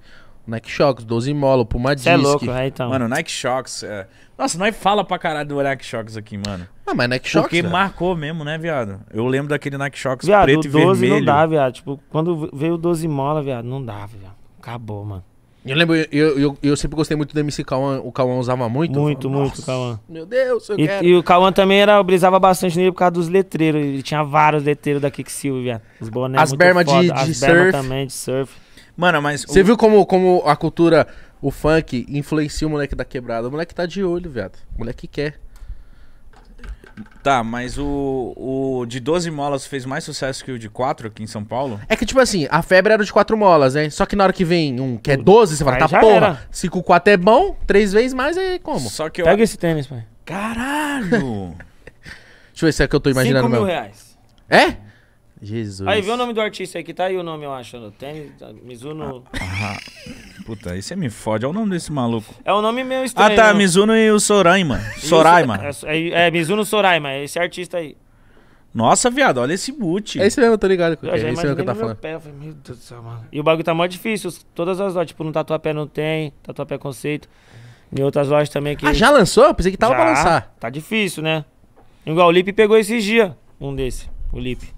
Nike Shox, 12 Molo, Puma
Você é
Disc.
louco, é então.
Mano, Nike Shox. É... Nossa, nós fala pra caralho do Nike Shox aqui, mano.
Ah, mas Nike Shox,
Porque
velho.
marcou mesmo, né, viado? Eu lembro daquele Nike Shox
viado,
preto e
12
vermelho.
não dá, viado. Tipo, quando veio o 12 mola, viado, não dá, viado. Acabou, mano.
Eu lembro, eu, eu, eu, eu sempre gostei muito do MC Cauã, o Cauã usava muito.
Muito,
Eu
muito,
"Nossa,
Cauã.
Meu Deus, eu
E,
quero.
e o Cauã também era, brisava bastante nele por causa dos letreiros. Ele tinha vários letreiros da Kicksilver, viado. Os bonés
As
muito
berma de- de
As berma
surf.
também, de surf.
Mano, mas.
Você
o-
viu como, como a cultura, o funk, influencia o moleque da quebrada? O moleque tá de olho, viado. O moleque quer.
Tá, mas o, o de 12 molas fez mais sucesso que o de 4 aqui em São Paulo?
É que, tipo assim, a febre era de quatro molas, né? Só que na hora que vem um que é 12, você fala, tá porra.
era.
Se com 4 é bom, três vezes mais, aí como?
Só que eu.
Pega esse tênis, pai.
Caralho!
Deixa eu ver se é que eu tô imaginando
5 mil
mesmo.
reais.
É? Jesus.
Aí, vê o nome do artista aí, que tá aí o nome, eu acho. no Tênis, Mizuno...
Ah, Puta, aí você me fode. Olha o nome desse maluco.
É o nome meio
Ah,
estranho.
tá.
né?
Mizuno e o Soraima. Soraima.
É, é, é Mizuno Soraima, é esse artista aí.
Nossa, viado, olha esse boot.
É esse mesmo, eu tô ligado.
Eu
É esse mesmo que eu tá falando.
pé, eu falei, meu Deus do céu, mano. E o bagulho tá mó difícil, todas as lojas, tipo, no Tatuapé não tem, Tatuapé Conceito. Em outras lojas também que...
Ah, já lançou? Eu pensei que tava
Já,
pra lançar.
Tá difícil, né? Igual o Lipe pegou esses dias, um desse, o Lipe.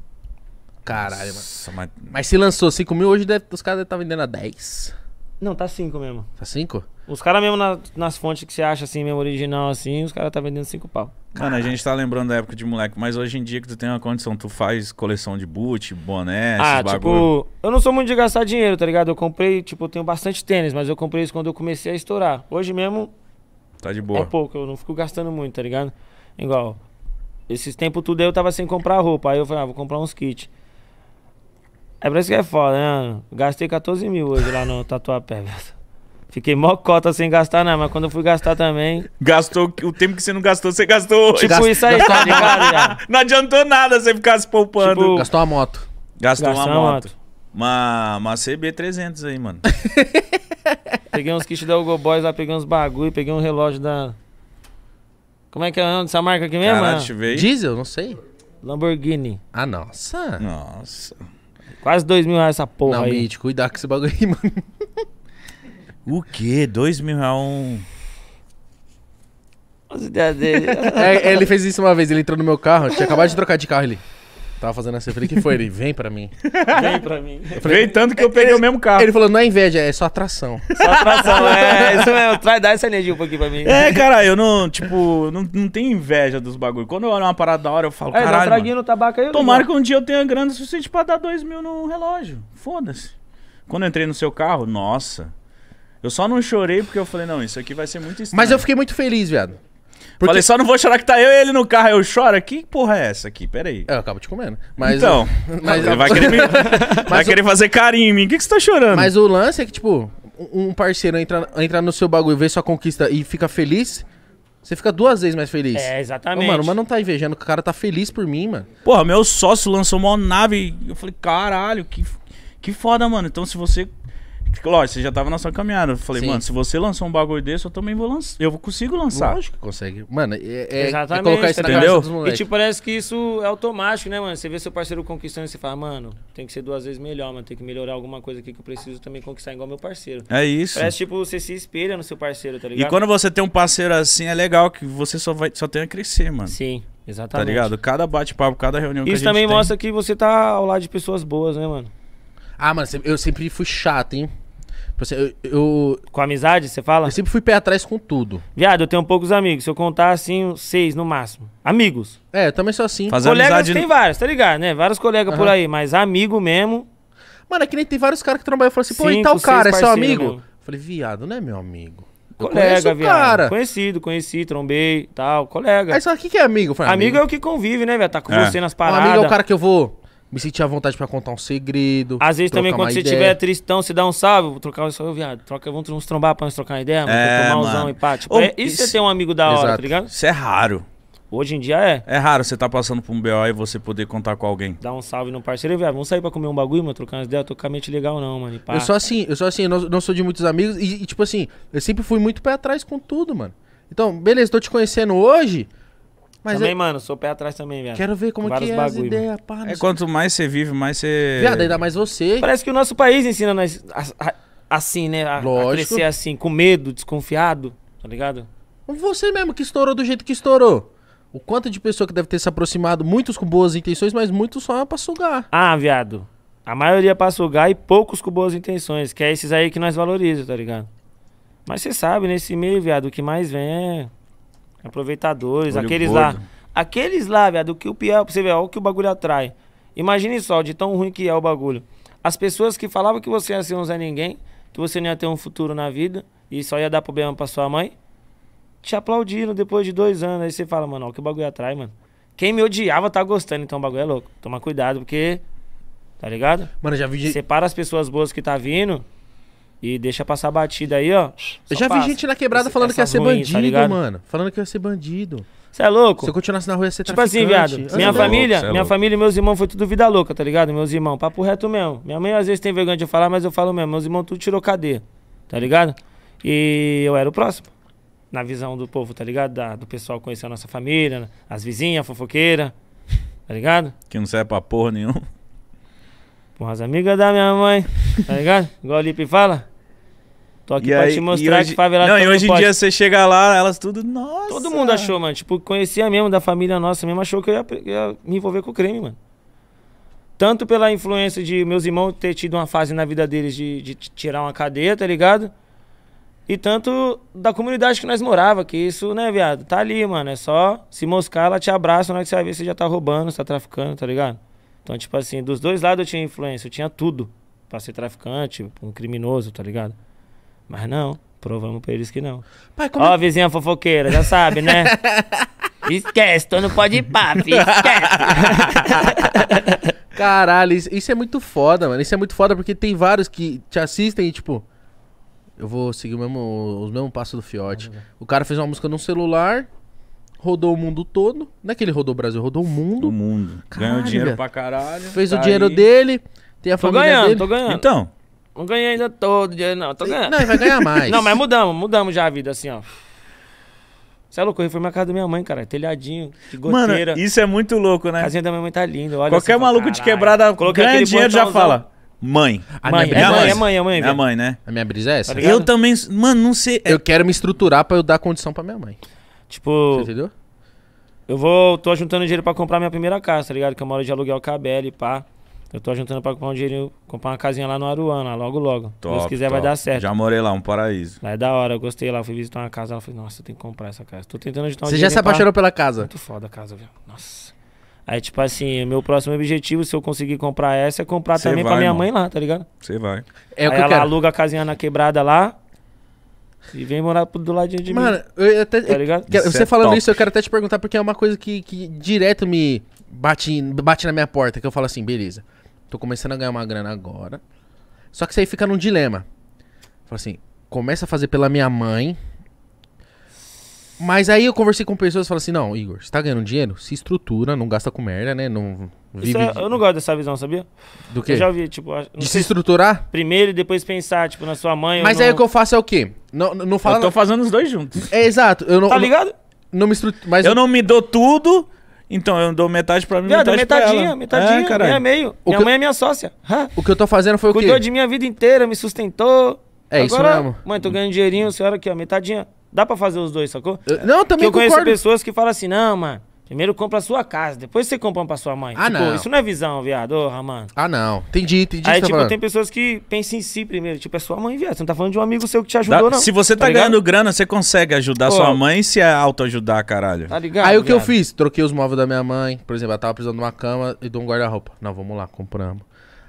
Caralho, mano.
Nossa, mas...
Mas se lançou 5 mil, hoje deve, os caras devem estar vendendo a 10.
Não, tá 5 mesmo.
Tá 5?
Os caras mesmo na- nas fontes que você acha assim, mesmo original assim, os caras tá vendendo 5 pau.
Mano, a gente tá lembrando da época de moleque, mas hoje em dia que tu tem uma condição, tu faz coleção de boot, boné, esses
ah,
bagulho.
tipo, eu não sou muito de gastar dinheiro, tá ligado? Eu comprei, tipo, eu tenho bastante tênis, mas eu comprei isso quando eu comecei a estourar. Hoje mesmo
Tá de
é
boa.
pouco, eu não fico gastando muito, tá ligado? Igual, esses tempos tudo aí eu tava sem comprar roupa, aí eu falei, ah, vou comprar uns kits. É por isso que é foda, né? Gastei 14 mil hoje lá no Tatuapé, velho. Fiquei mó cota sem gastar, não, mas quando eu fui gastar também.
Gastou o tempo que você não gastou, você gastou hoje.
Tipo
Gasta-
isso aí, tá ligado? já?
Não adiantou nada você ficar se poupando.
Tipo,
Gastou uma moto.
gastou
gastar
uma
uma
moto. Uma, uma CB300 aí, mano.
Peguei uns kits da Hugo Boys lá, peguei uns bagulho, peguei um relógio da. Como é que é o nome dessa marca aqui mesmo?
Caralho,
né?
deixa eu ver aí.
Diesel? Não sei.
Lamborghini.
Ah, nossa.
Nossa.
Quase dois mil reais essa porra
não,
aí.
Mitch, cuidado com esse bagulho aí, mano.
O quê? Dois mil reais um...
As ideias dele.
É, ele fez isso uma vez, ele entrou no meu carro, tinha acabado de trocar de carro, ele... Tava fazendo assim, eu falei, que foi? Ele, vem pra mim.
Vem pra mim.
Veio tanto que eu peguei o mesmo carro.
Ele falou, não é inveja, é só atração.
Só atração, é. Isso mesmo. Traz, dá essa energia um pouquinho pra mim.
É, cara, eu não, tipo, não, não tenho inveja dos bagulhos. Quando eu olho uma parada da hora, eu falo,
É, dá um
caralho,
traguinho
mano,
no tabaco aí. eu
tomara que um dia eu tenha grana suficiente pra dar dois mil no relógio. Foda-se. Quando eu entrei no seu carro, nossa. Eu só não chorei porque eu falei, não, isso aqui vai ser muito estranho.
Mas eu fiquei muito feliz, viado. Porque...
Falei, só não vou chorar que tá eu e ele no carro. Eu choro. Que porra é essa aqui? Pera aí.
É, eu acabo te comendo. Mas,
então,
mas-
ele vai querer, me- vai querer fazer carinho em mim. O que, que você tá chorando?
Mas o lance é que, tipo, um parceiro entra, entra no seu bagulho, vê sua conquista e fica feliz, você fica duas vezes mais feliz.
É,
Ô,
exatamente.
mano, mas não tá invejando, que o cara tá feliz por mim, mano.
Porra, meu sócio lançou uma nave. e Eu falei, caralho, que, que foda, mano. Então, se você. Lógico, você já tava na sua caminhada. Eu falei,
Sim.
mano, se você lançou um bagulho desse, eu também vou lançar. Eu consigo lançar.
Lógico que consegue. Mano, é, é, é
Exatamente,
colocar isso na
tá
cabeça dos
E
moleques.
tipo, parece que isso é automático, né, mano? Você vê seu parceiro conquistando e você fala, mano, tem que ser duas vezes melhor, mano. Tem que melhorar alguma coisa aqui que eu preciso também conquistar igual meu parceiro.
É isso.
Parece tipo, você se espelha no seu parceiro, tá
E
ligado?
quando você tem um parceiro assim, é legal que você só, vai, só tem a crescer, mano.
Sim,
Tá
exatamente.
ligado? Cada bate-papo, cada reunião que a
Isso
gente
também
tem.
mostra que você tá ao lado de pessoas boas, né, mano?
Ah, mano, eu sempre fui chato, hein? Eu, eu,
Com amizade, você fala?
eu sempre fui pé atrás com tudo.
Viado, eu tenho poucos amigos. Se eu contar assim, uns seis no máximo. Amigos.
É, eu também sou assim.
Fazer
colegas
amizade.
tem vários, tá ligado, né? Vários colegas por
Aham.
aí, mas amigo mesmo.
Mano, é que nem tem vários caras que trabalham e falam assim, pô, e
Cinco,
tal cara, é seu amigo?
mesmo.
Eu falei, viado, não é meu amigo. Eu
Colega, viado.
cara.
Conhecido, conheci, trombei tal. Colega.
Aí você fala, o que, que é amigo? Eu falei,
amigo é o que convive, né, velho? Tá com
É.
você nas
Um
paradas.
amigo é o cara que eu vou me sentir à vontade pra contar um segredo.
Às vezes também quando você
ideia.
tiver tristão, você dá um salve, vou trocar o viado. Troca, vamos uns trombar pra nós trocar uma ideia.
É,
tomar um
mano.
e pá. Tipo,
Ô,
é, isso você tem um amigo da hora,
Exato.
tá ligado?
Isso é raro.
Hoje em dia é.
É raro você tá passando por um BO e você poder contar com alguém.
Dar um salve no parceiro, viado. Vamos sair pra comer um bagulho, mano, trocar umas ideias, tô com a mente legal não, mano.
Eu sou assim, eu sou assim, eu não, não sou de muitos amigos e, e, tipo assim, eu sempre fui muito pé atrás com tudo, mano. Então, beleza, tô te conhecendo hoje, mas
também,
eu
mano, sou pé atrás também, viado.
quero ver como
Vários
que é as
bagulho,
ideias, pá.
É quanto mais você vive, mais você.
Viado, ainda mais você.
Parece que o nosso país ensina nós a- a- assim, né? A, a
Lógico.
crescer assim, com medo, desconfiado, tá ligado?
Você mesmo que estourou do jeito que estourou. O quanto de pessoa que deve ter se aproximado, muitos com boas intenções, mas muitos só pra sugar.
Ah, viado. A maioria pra sugar e poucos com boas intenções, que é esses aí que nós valorizamos, tá ligado? Mas você sabe, nesse meio, viado, o que mais vem é aproveitadores,
Olho
aqueles lá.
gordo.
Aqueles lá, viado, que o pior, pra você ver, olha o que o bagulho atrai. Imagine só, de tão ruim que é o bagulho. As pessoas que falavam que você ia ser um Zé Ninguém, que você não ia ter um futuro na vida e só ia dar problema pra sua mãe, te aplaudiram depois de dois anos. Aí você fala, mano, olha o que o bagulho atrai, mano. Quem me odiava tá gostando, então o bagulho é louco. Toma cuidado, porque. Tá ligado?
Mano, já vi,
Separa as pessoas boas que tá vindo e deixa passar batida aí, ó.
eu já vi gente na quebrada falando que ia ser
ruins, tá
bandido,
ligado?
mano. Falando que ia ser bandido.
Você é louco?
Se eu continuasse na rua, ia ser
Tipo assim, viado, minha
não.
família,
cê é
minha família e meus irmãos foi tudo vida louca, tá ligado? Meus irmãos, papo reto mesmo. Minha mãe às vezes tem vergonha de eu falar, mas eu falo mesmo. Meus irmãos tudo tirou cadeia, tá ligado? E eu era o próximo. Na visão do povo, tá ligado? Da- do pessoal conhecer a nossa família, as vizinhas, a fofoqueira, tá ligado?
Que não serve pra porra nenhuma.
Com as amigas da minha mãe, tá ligado? Igual o Lipe fala. Tô aqui
E
pra
aí,
te mostrar
hoje,
que favelado
Não, e hoje em dia você chega lá, elas tudo. Nossa.
Todo mundo achou, mano. Tipo, conhecia mesmo da família nossa mesmo, achou que eu ia, ia me envolver com o crime, mano. Tanto pela influência de meus irmãos ter tido uma fase na vida deles de, de tirar uma cadeia, tá ligado? E tanto da comunidade que nós morava, que isso, né, viado? Tá ali, mano. É só se moscar, ela te abraça, na hora que você vai ver, você já tá roubando, você tá traficando, tá ligado? Então, tipo assim, dos dois lados eu tinha influência, eu tinha tudo pra ser traficante, um criminoso, tá ligado? Mas não, provamos pra eles que não.
Pai, como
Ó,
é...
vizinha fofoqueira, já sabe, né? Esquece, tu não pode ir pá, filho, esquece.
Caralho, isso, isso é muito foda, mano. Isso é muito foda porque tem vários que te assistem e, tipo... Eu vou seguir o mesmo, os mesmos passos do Fiote. O cara fez uma música no celular, rodou o mundo todo. Não é que ele rodou o Brasil, rodou o mundo.
Do mundo. Ganhou
Caralho,
dinheiro
velho.
pra caralho.
Fez
tá
o dinheiro
aí.
dele, tem a
Tô
família
ganhando,
dele.
tô ganhando.
Então,
Não ganhei ainda todo dia, não, tô ganhando.
Não, ele vai ganhar mais.
Não, mas mudamos, mudamos já a vida, assim, ó. Você é louco, eu reformei a casa da minha mãe, cara. Telhadinho, de
mano,
goteira.
isso é muito louco,
A
né?
casinha da minha mãe tá linda. Olha
Qualquer
assim,
maluco de quebrada
Coloquei
ganha dinheiro já fala. Mãe.
A
Mãe,
minha
é
brisa
mãe,
é
é
essa.
mãe, é mãe,
É a
velho.
mãe, né?
A minha brisa é essa.
Tá?
Eu também, mano, não sei.
Eu quero me estruturar pra eu dar condição pra minha mãe.
Tipo,
Você entendeu?
Eu vou, tô juntando dinheiro pra comprar minha primeira casa, tá ligado? Que eu moro de aluguel KBL, pá. Eu tô juntando pra comprar um dinheirinho, comprar uma casinha lá no Aruana, logo logo. Se Deus
Top,
quiser vai
top.
dar certo.
Já morei lá, um paraíso.
Lá é da hora, eu gostei lá, fui visitar uma casa, ela falou, nossa, eu tenho que comprar essa casa. Tô tentando juntar um
Você já se
pra-
apaixonou pela casa.
Muito foda a casa, viu? Nossa. Aí, tipo assim, meu próximo objetivo, se eu conseguir comprar essa, é comprar
Cê
também
vai,
pra minha
irmão.
mãe lá, tá ligado?
Você vai.
É o
Aí
que eu
ela
quero.
aluga a casinha na quebrada lá e vem morar do ladinho de
Mano,
mim.
eu até.
Tá
eu
ligado?
Isso
você
é
falando
top.
isso, eu quero até te perguntar, porque é uma coisa que, que direto me bate, bate na minha porta, que eu falo assim, beleza. Tô começando a ganhar uma grana agora. Só que isso aí fica num dilema. Fala assim, começa a fazer pela minha mãe. Mas aí eu conversei com pessoas e falei assim, não, Igor, você tá ganhando dinheiro? Se estrutura, não gasta com merda, né? Não, Vive
Isso é-
de-
eu não gosto dessa visão, sabia?
do quê?
Eu já ouvi, tipo, não
De se estruturar?
primeiro e depois pensar, tipo, na sua mãe.
Mas
ou
aí o que eu faço é o quê? Não, não fala.
Eu tô fazendo os dois juntos.
É exato. Eu não,
Tá
eu não-
ligado?
não me estruturo. Mas
Eu não me dou tudo, então eu dou metade pra mim,
Viado,
metade pra
metadinha,
ela.
metadinha,
É, caralho.
meia meio.
O
Minha
que-
mãe é minha sócia.
O que eu tô fazendo foi o
Cuidou
quê?
de minha vida inteira, me sustentou.
É isso
Agora,
mesmo.
Mãe, tô ganhando dinheirinho, a senhora aqui, ó, metadinha. Dá pra fazer os dois, sacou?
Eu- Não, eu também
eu conheço
concordo.
pessoas que falam assim, não, mano, primeiro compra a sua casa, depois você compra uma pra sua mãe.
Ah,
tipo,
não.
isso não é visão, viado, ô, mano.
Ah, não. Entendi, entendi.
Aí,
tá
tipo,
falando.
tem pessoas que pensam em si primeiro. Tipo, é sua mãe, viado. Você não tá falando de um amigo seu que te
Dá-
ajudou, não.
se você tá,
ligado?
ganhando grana, você consegue ajudar
Pô.
sua mãe se é autoajudar, caralho.
Tá ligado?
Aí o que eu fiz? Troquei os móveis da minha mãe. Por exemplo, ela tava precisando de uma cama e de um guarda-roupa. Não, vamos lá, compramos.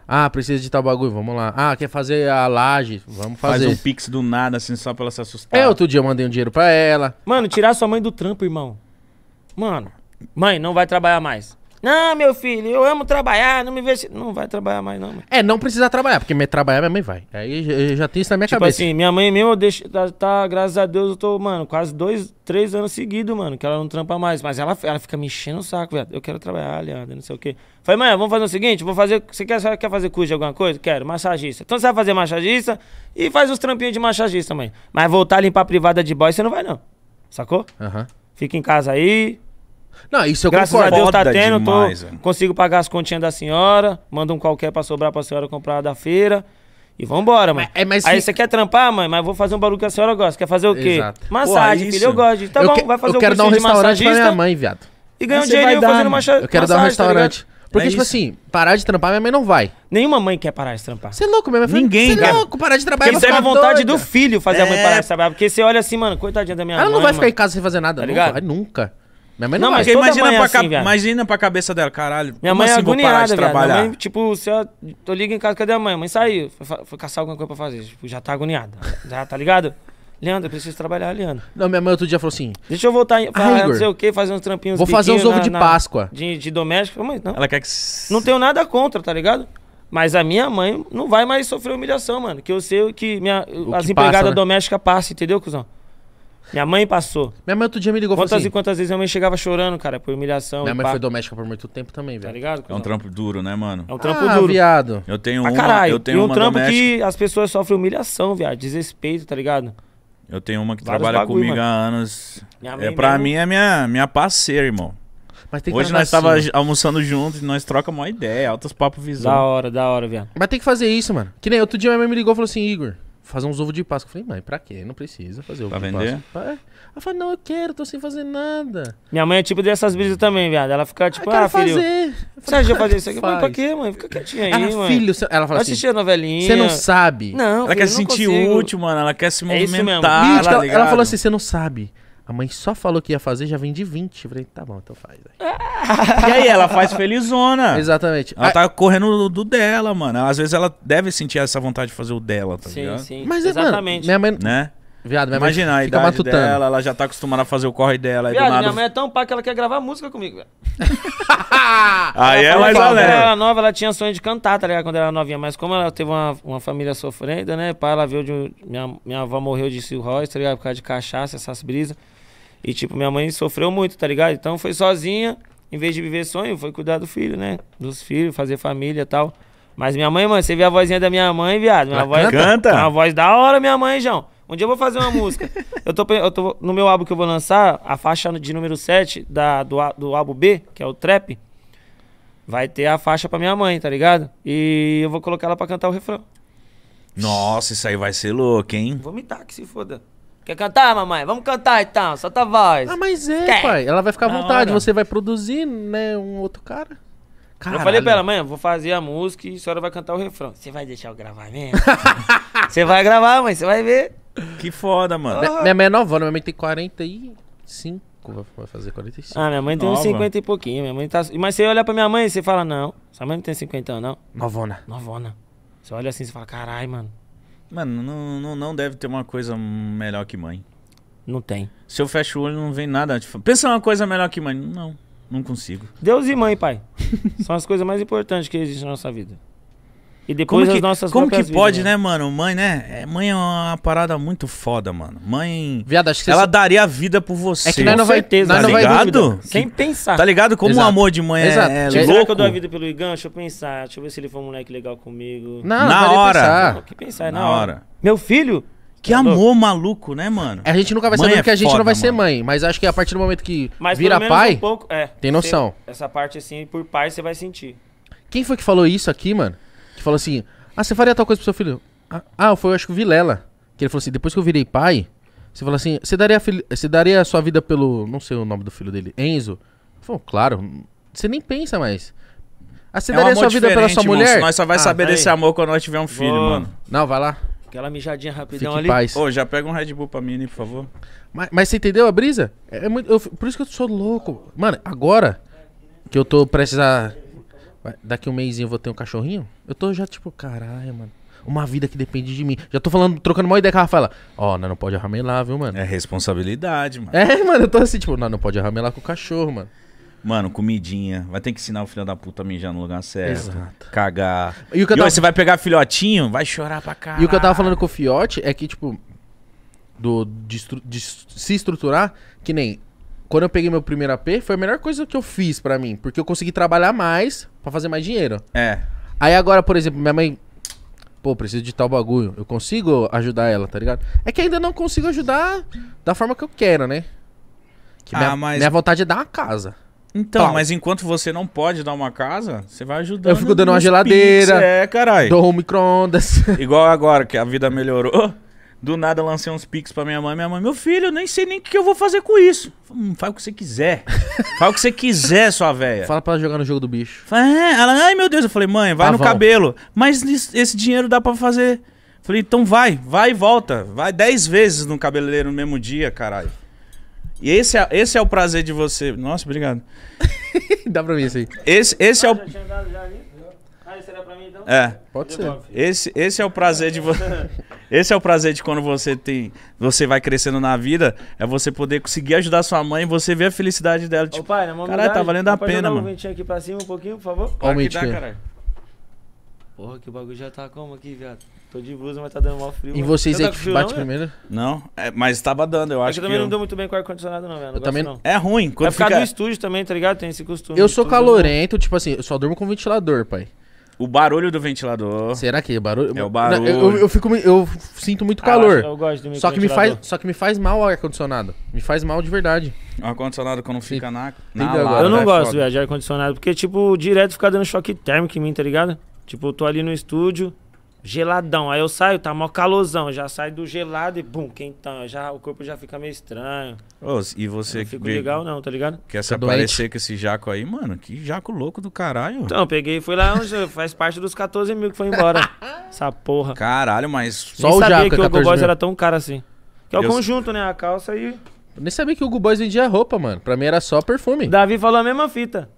Ah, precisa de tal bagulho, vamos lá. Ah, quer fazer a laje? Vamos
Faz
fazer.
um pix do nada, assim, só pra ela se assustar.
É, outro dia eu mandei um dinheiro pra ela.
Mano, tirar sua mãe do trampo, irmão. Mano, mãe, não vai trabalhar mais. Não, meu filho, eu amo trabalhar, não me vejo. Não vai trabalhar mais, não, mano.
É, não precisa trabalhar, porque me trabalhar minha mãe vai. Aí já- eu já tenho isso na minha
Tipo
cabeça.
assim, minha mãe mesmo, eu deixo, tá, tá, graças a Deus, eu tô, mano, quase dois, três anos seguidos, mano, que ela não trampa mais. Mas ela, ela fica me enchendo o saco, velho. Eu quero trabalhar, Leandro, não sei o quê. Falei, mãe, vamos fazer o seguinte, vou fazer. Você quer, você quer fazer curso de alguma coisa? Quero, massagista. Então você vai fazer massagista e faz os trampinhos de massagista, mãe. Mas voltar a limpar a privada de boy, você não vai, não. Sacou?
Aham.
Fica em casa aí,
Não, isso eu
Graças
concordo.
a Deus tá
Foda
tendo,
demais,
tô,
velho.
consigo pagar as continhas da senhora, manda um qualquer pra sobrar pra senhora comprar da feira. E vambora, mano.
Mas- é, mas
Aí
fi-
você quer trampar, mãe, mas vou fazer um barulho que a senhora gosta. Quer fazer o quê?
Exato.
Massagem,
Pô,
filho, eu
isso.
gosto. de- Tá
eu
bom,
que-
vai fazer
eu
um
quero dar um
cursinho de
restaurante pra minha
massagista
mãe, viado.
e ganha um
Mas você vai
dinheirinho
dar,
fazendo
né?
macha...
Eu quero dar um
massagem, tá
restaurante. Porque,
É
tipo
isso.
assim, parar de trampar, minha mãe não vai.
Nenhuma mãe quer parar de trampar.
Você é louco, minha mãe fala,
Ninguém,
Você é
cara.
louco, parar de trabalhar.
Porque
eu
deve
vou
a
ficar
vontade
doida.
do filho fazer a mãe
É.
parar de trabalhar. Porque você olha assim, mano, coitadinha da minha
Ela
mãe.
não vai ficar
mano.
em casa sem fazer nada.
Tá
nunca.
ligado?
Vai nunca. Minha mãe
Não,
não,
mas
vai.
Porque imagina,
é
pra
assim,
ca- imagina pra cabeça dela, caralho.
Minha mãe
assim
é
vou parar
agoniada,
de
viado. Minha
trabalhar?
mãe, tipo, se eu, tô liga em casa, cadê a mãe? A mãe saiu, foi, foi caçar alguma coisa pra fazer. Tipo, já tá agoniada. Já, tá ligado? Leandro, eu preciso trabalhar, Leandro.
Não, minha mãe outro dia falou assim:
Deixa eu voltar em, pra
Igor,
não sei o que, fazer uns trampinhos.
vou fazer uns ovos de
na-
Páscoa.
De, de doméstico. Mãe, não.
Ela quer que...
Não tenho nada contra, tá ligado? Mas a minha mãe não vai mais sofrer humilhação, mano. Que eu sei que minha,
O
as
que
empregadas
passa, né?
domésticas passam, entendeu, cuzão? Minha mãe passou.
Minha mãe outro dia me ligou
Quantas
assim:
e quantas vezes minha mãe chegava chorando, cara, por humilhação.
Minha mãe
pá,
foi doméstica por muito tempo também,
Tá
velho.
ligado?
É um trampo duro, né, mano?
É um trampo
ah,
duro.
viado.
Eu tenho
Pra
uma,
caralho.
eu tenho
e um
uma
trampo
doméstica,
que as pessoas sofrem humilhação, viado. Desrespeito, tá ligado?
eu tenho uma que
Vários
trabalha
bagulho,
comigo
mano.
há anos.
Minha
É,
mãe
pra
mesmo-
mim é minha, minha parceira, irmão.
Mas tem que
Hoje nós tava
assim.
almoçando juntos e nós troca uma ideia, altos papos
Da
visão.
hora, da hora, viado.
Mas tem que fazer isso, mano. Que nem outro dia minha mãe me ligou e falou assim: Igor, fazer uns ovos de Páscoa. Eu falei, mãe, pra quê? Não precisa fazer ovo
Pra
de
vender?
Páscoa. Pra- Ela falou, não, eu quero, tô sem fazer nada.
Minha mãe é tipo dessas brisas também, viado. Ela fica tipo,
eu quero
ah, filho.
fazer.
Você acha que eu fazer isso aqui? Mãe, pra
Faz.
quê, mãe? Fica quietinha aí,
Ela,
mãe.
filho, ela fala assim:
assistir a novelinha.
você não sabe.
Não,
Ela
filho,
quer se sentir
consigo.
útil, mano. Ela quer se
É isso mesmo.
movimentar,
Bicho,
tá
ela, ela falou assim: você não sabe. A mãe só falou que ia fazer, já vem de 20. Eu falei, tá bom, então faz. velho."
E aí, ela faz felizona.
Exatamente.
Ela
Ah,
tá correndo do dela, mano. Às vezes ela deve sentir essa vontade de fazer o dela, tá
Sim,
ligado?
sim.
mas, mano,
Exatamente.
minha mãe.
Né?
Viado, minha
Imagina a
mãe fica
idade
matutando.
dela, ela já tá acostumada a fazer o corre dela. Aí do
Viado,
nada...
minha mãe é tão pá que ela quer gravar música comigo, velho.
Aí é
Ela
mais
falou que Quando ela era nova, ela tinha sonho de cantar, tá ligado? Quando ela era novinha. Mas como ela teve uma, uma família sofrendo, né? Pai, ela veio de. Minha, minha avó morreu de cirrose, tá ligado? Por causa de cachaça, essas brisas. E, tipo, minha mãe sofreu muito, tá ligado? Então foi sozinha, em vez de viver sonho, foi cuidar do filho, né? Dos filhos, fazer família e tal. Mas minha mãe, mano, você vê a vozinha da minha mãe, viado. Minha
Ela
voz
canta?
Uma voz da hora, minha mãe, João. Um dia eu vou fazer uma música. Eu tô, eu tô no meu álbum que eu vou lançar, a faixa de número 7 da, do, do álbum B, que é o Trap, vai ter a faixa pra minha mãe, tá ligado? E eu vou colocar ela pra cantar o refrão.
Nossa, isso aí vai ser louco, hein?
Vou imitar, que se foda. Quer cantar, mamãe? Vamos cantar então, solta a voz.
Ah, mas é,
Quer?
pai. Ela vai ficar à vontade.
hora.
Você vai produzir, né? Um outro cara.
Eu falei pra ela, mãe, eu vou fazer a música e a senhora vai cantar o refrão. Você vai deixar eu gravar mesmo? Você vai gravar, mãe, você vai ver.
Que foda, mano.
Minha, minha mãe é nova, minha mãe tem 45. vai- Vai fazer 45.
Ah, minha mãe tem uns
Nova.
50 e pouquinho. Minha mãe tá... Mas você olha pra minha mãe e você fala, não, sua mãe não tem 50 anos, não.
Novona.
Novona. Você olha assim e fala, caralho, mano.
Mano, não, não, não deve ter uma coisa melhor que mãe.
Não tem.
Se eu fecho o olho, não vem nada. Tipo, Pensa uma coisa melhor que mãe. Não, não consigo.
Deus e mãe, pai. São as coisas mais importantes que existem na nossa vida. E depois
Como
as
que,
nossas
como que pode,
vidas,
né, mano? Mãe, né? É, mãe é uma parada muito foda, mano. Mãe.
Viado, acho que
Ela
você...
daria a vida por você.
É que nós não vai-
certeza,
nós
não vai
sem pensar.
Tá ligado? Como o amor de mãe é-
Exato.
é,
Tipo,
Será que eu
louco.
dou a vida pelo Igão? Deixa eu pensar. Deixa eu ver se ele for um moleque legal comigo.
Não,
Na
não
hora.
pensar.
Não, que pensar, é na,
Na
hora.
hora.
Meu filho?
Que
Tá louco?
amor maluco, né, mano?
A gente nunca vai
Mãe
saber
é
porque a gente
foda,
não vai ser
mano.
mãe. Mas acho que a partir do momento que
Mas
vira
pelo menos
pai.
um pouco, é.
tem noção.
Você- essa parte assim, por pai, você vai sentir.
Quem foi que falou isso aqui, mano? Que falou assim: Ah, você faria tal coisa pro seu filho? Ah, Ah, foi, eu acho que o Vilela. Que ele falou assim: depois que eu virei pai, você falou assim: você daria, você daria a sua vida pelo. Não sei o nome do filho dele, Enzo? Ele falou: claro, você nem pensa mais. Ah, você
é um
daria a sua vida pela sua
irmão.
mulher?
Nós só vai
Ah,
saber
tá
desse amor quando nós tiver um filho,
Boa.
mano.
Não, vai lá.
Aquela mijadinha
Fique
rapidão
em
ali.
paz.
Ô, já pega um Red Bull pra mim, né, por favor.
Mas, mas você entendeu a brisa? É, é muito, eu- por isso que eu sou louco. Mano, agora que eu tô vai, Daqui um mêsinho eu vou ter um cachorrinho. Eu tô já tipo, caralho, mano. Uma vida que depende de mim. Já tô falando, trocando uma ideia com a Rafaela. Ó, nós não pode arramelar, viu, mano?
É responsabilidade, mano.
É, mano, eu tô assim, tipo, nós não pode arramelar com o cachorro, mano.
Mano, comidinha. Vai ter que ensinar o filho da puta a mijar no lugar certo.
Exato.
Cagar.
E o que eu
E
tava-
você vai pegar filhotinho, vai chorar pra caralho.
E o que eu tava falando com o Fiote é que, tipo, do, de, de se estruturar, que nem. Quando eu peguei meu primeiro AP, foi a melhor coisa que eu fiz pra mim. Porque eu consegui trabalhar mais pra fazer mais dinheiro.
É.
Aí agora, por exemplo, minha mãe. Pô, preciso de tal bagulho. Eu consigo ajudar ela, tá ligado? É que ainda não consigo ajudar da forma que eu quero, né? Que
Ah,
minha,
mas-
minha vontade é dar uma casa.
Então,
Pau.
mas enquanto você não pode dar uma casa, você vai ajudando.
Eu fico dando uma geladeira.
Pix, É, caralho.
Dou um micro-ondas.
Igual agora que a vida melhorou. Do nada eu lancei uns pix pra minha mãe. Minha mãe, meu filho, eu nem sei nem o que eu vou fazer com isso. Falei, Hum, faz o que você quiser. faz o que você quiser, sua véia.
Fala pra ela jogar no jogo do bicho.
Falei, é. Ela, ai meu Deus. Eu falei, mãe, vai no
Pavão.
cabelo. Mas esse dinheiro dá pra fazer. Falei, então vai, vai e volta. Vai dez vezes no cabeleireiro no mesmo dia, caralho. E esse é, esse é o prazer de você. Nossa, obrigado.
Dá pra mim isso aí.
Esse, esse é o.
Já tinha dado já ali? Ah, esse era pra mim então?
É.
Pode ser.
Esse, esse é o prazer de você. Esse é o prazer de quando você tem. Você vai crescendo na vida. É você poder conseguir ajudar sua mãe e você ver a felicidade dela.
Ô
Tipo,
pai, na mão
Caralho, tá valendo a pena,
um
mano.
ventinho aqui pra cima um pouquinho, por favor.
Ó o
que caralho.
Porra, que o bagulho já tá como aqui, viado? Tô de blusa, mas tá dando mal frio.
E
mano.
vocês
Você
aí
tá
que
com frio,
bate
não, velho?
primeiro?
Não, é, mas tava dando, eu
É
acho
que eu
que.
também
eu-
não dou muito bem com ar-condicionado, não, velho. Não
Eu também-
não.
É ruim. Quando
É por causa
fica.
do estúdio também, tá ligado? Tem esse costume.
Eu sou
estúdio,
calorento, tipo assim, eu só durmo com ventilador, pai.
O barulho do ventilador.
Será que é barulho?
É o barulho.
Eu, eu- eu fico, eu sinto muito
Ah,
calor.
Eu gosto do
Só que me faz, só que me faz mal o ar condicionado. Me faz mal de verdade.
O ar-condicionado quando fica na. na
Entendeu
lata,
agora?
Eu não
é
gosto, velho, de ar-condicionado, porque, tipo, direto fica dando choque térmico em mim, tá ligado? Tipo, eu tô ali no estúdio, geladão. Aí eu saio, tá mó calorzão. Já sai do gelado e bum, quentão. Já, o corpo já fica meio estranho.
Ô, e
Eu
você
não
que
fico legal, não, tá ligado?
quer se
Tá doente.
aparecer com esse jaco aí, mano? Que jaco louco do caralho.
Então, eu peguei e fui lá onde faz parte dos 14 mil que foi embora. Essa porra.
Caralho, mas.
Só
Nem
o
sabia
Jaco é
que o
14
Go Boys
mil.
era tão caro assim. Que é o
Eu-
conjunto, né? A calça e.
Eu nem sabia que o Hugo Boys vendia roupa, mano. Pra mim era só perfume.
Davi falou a mesma fita.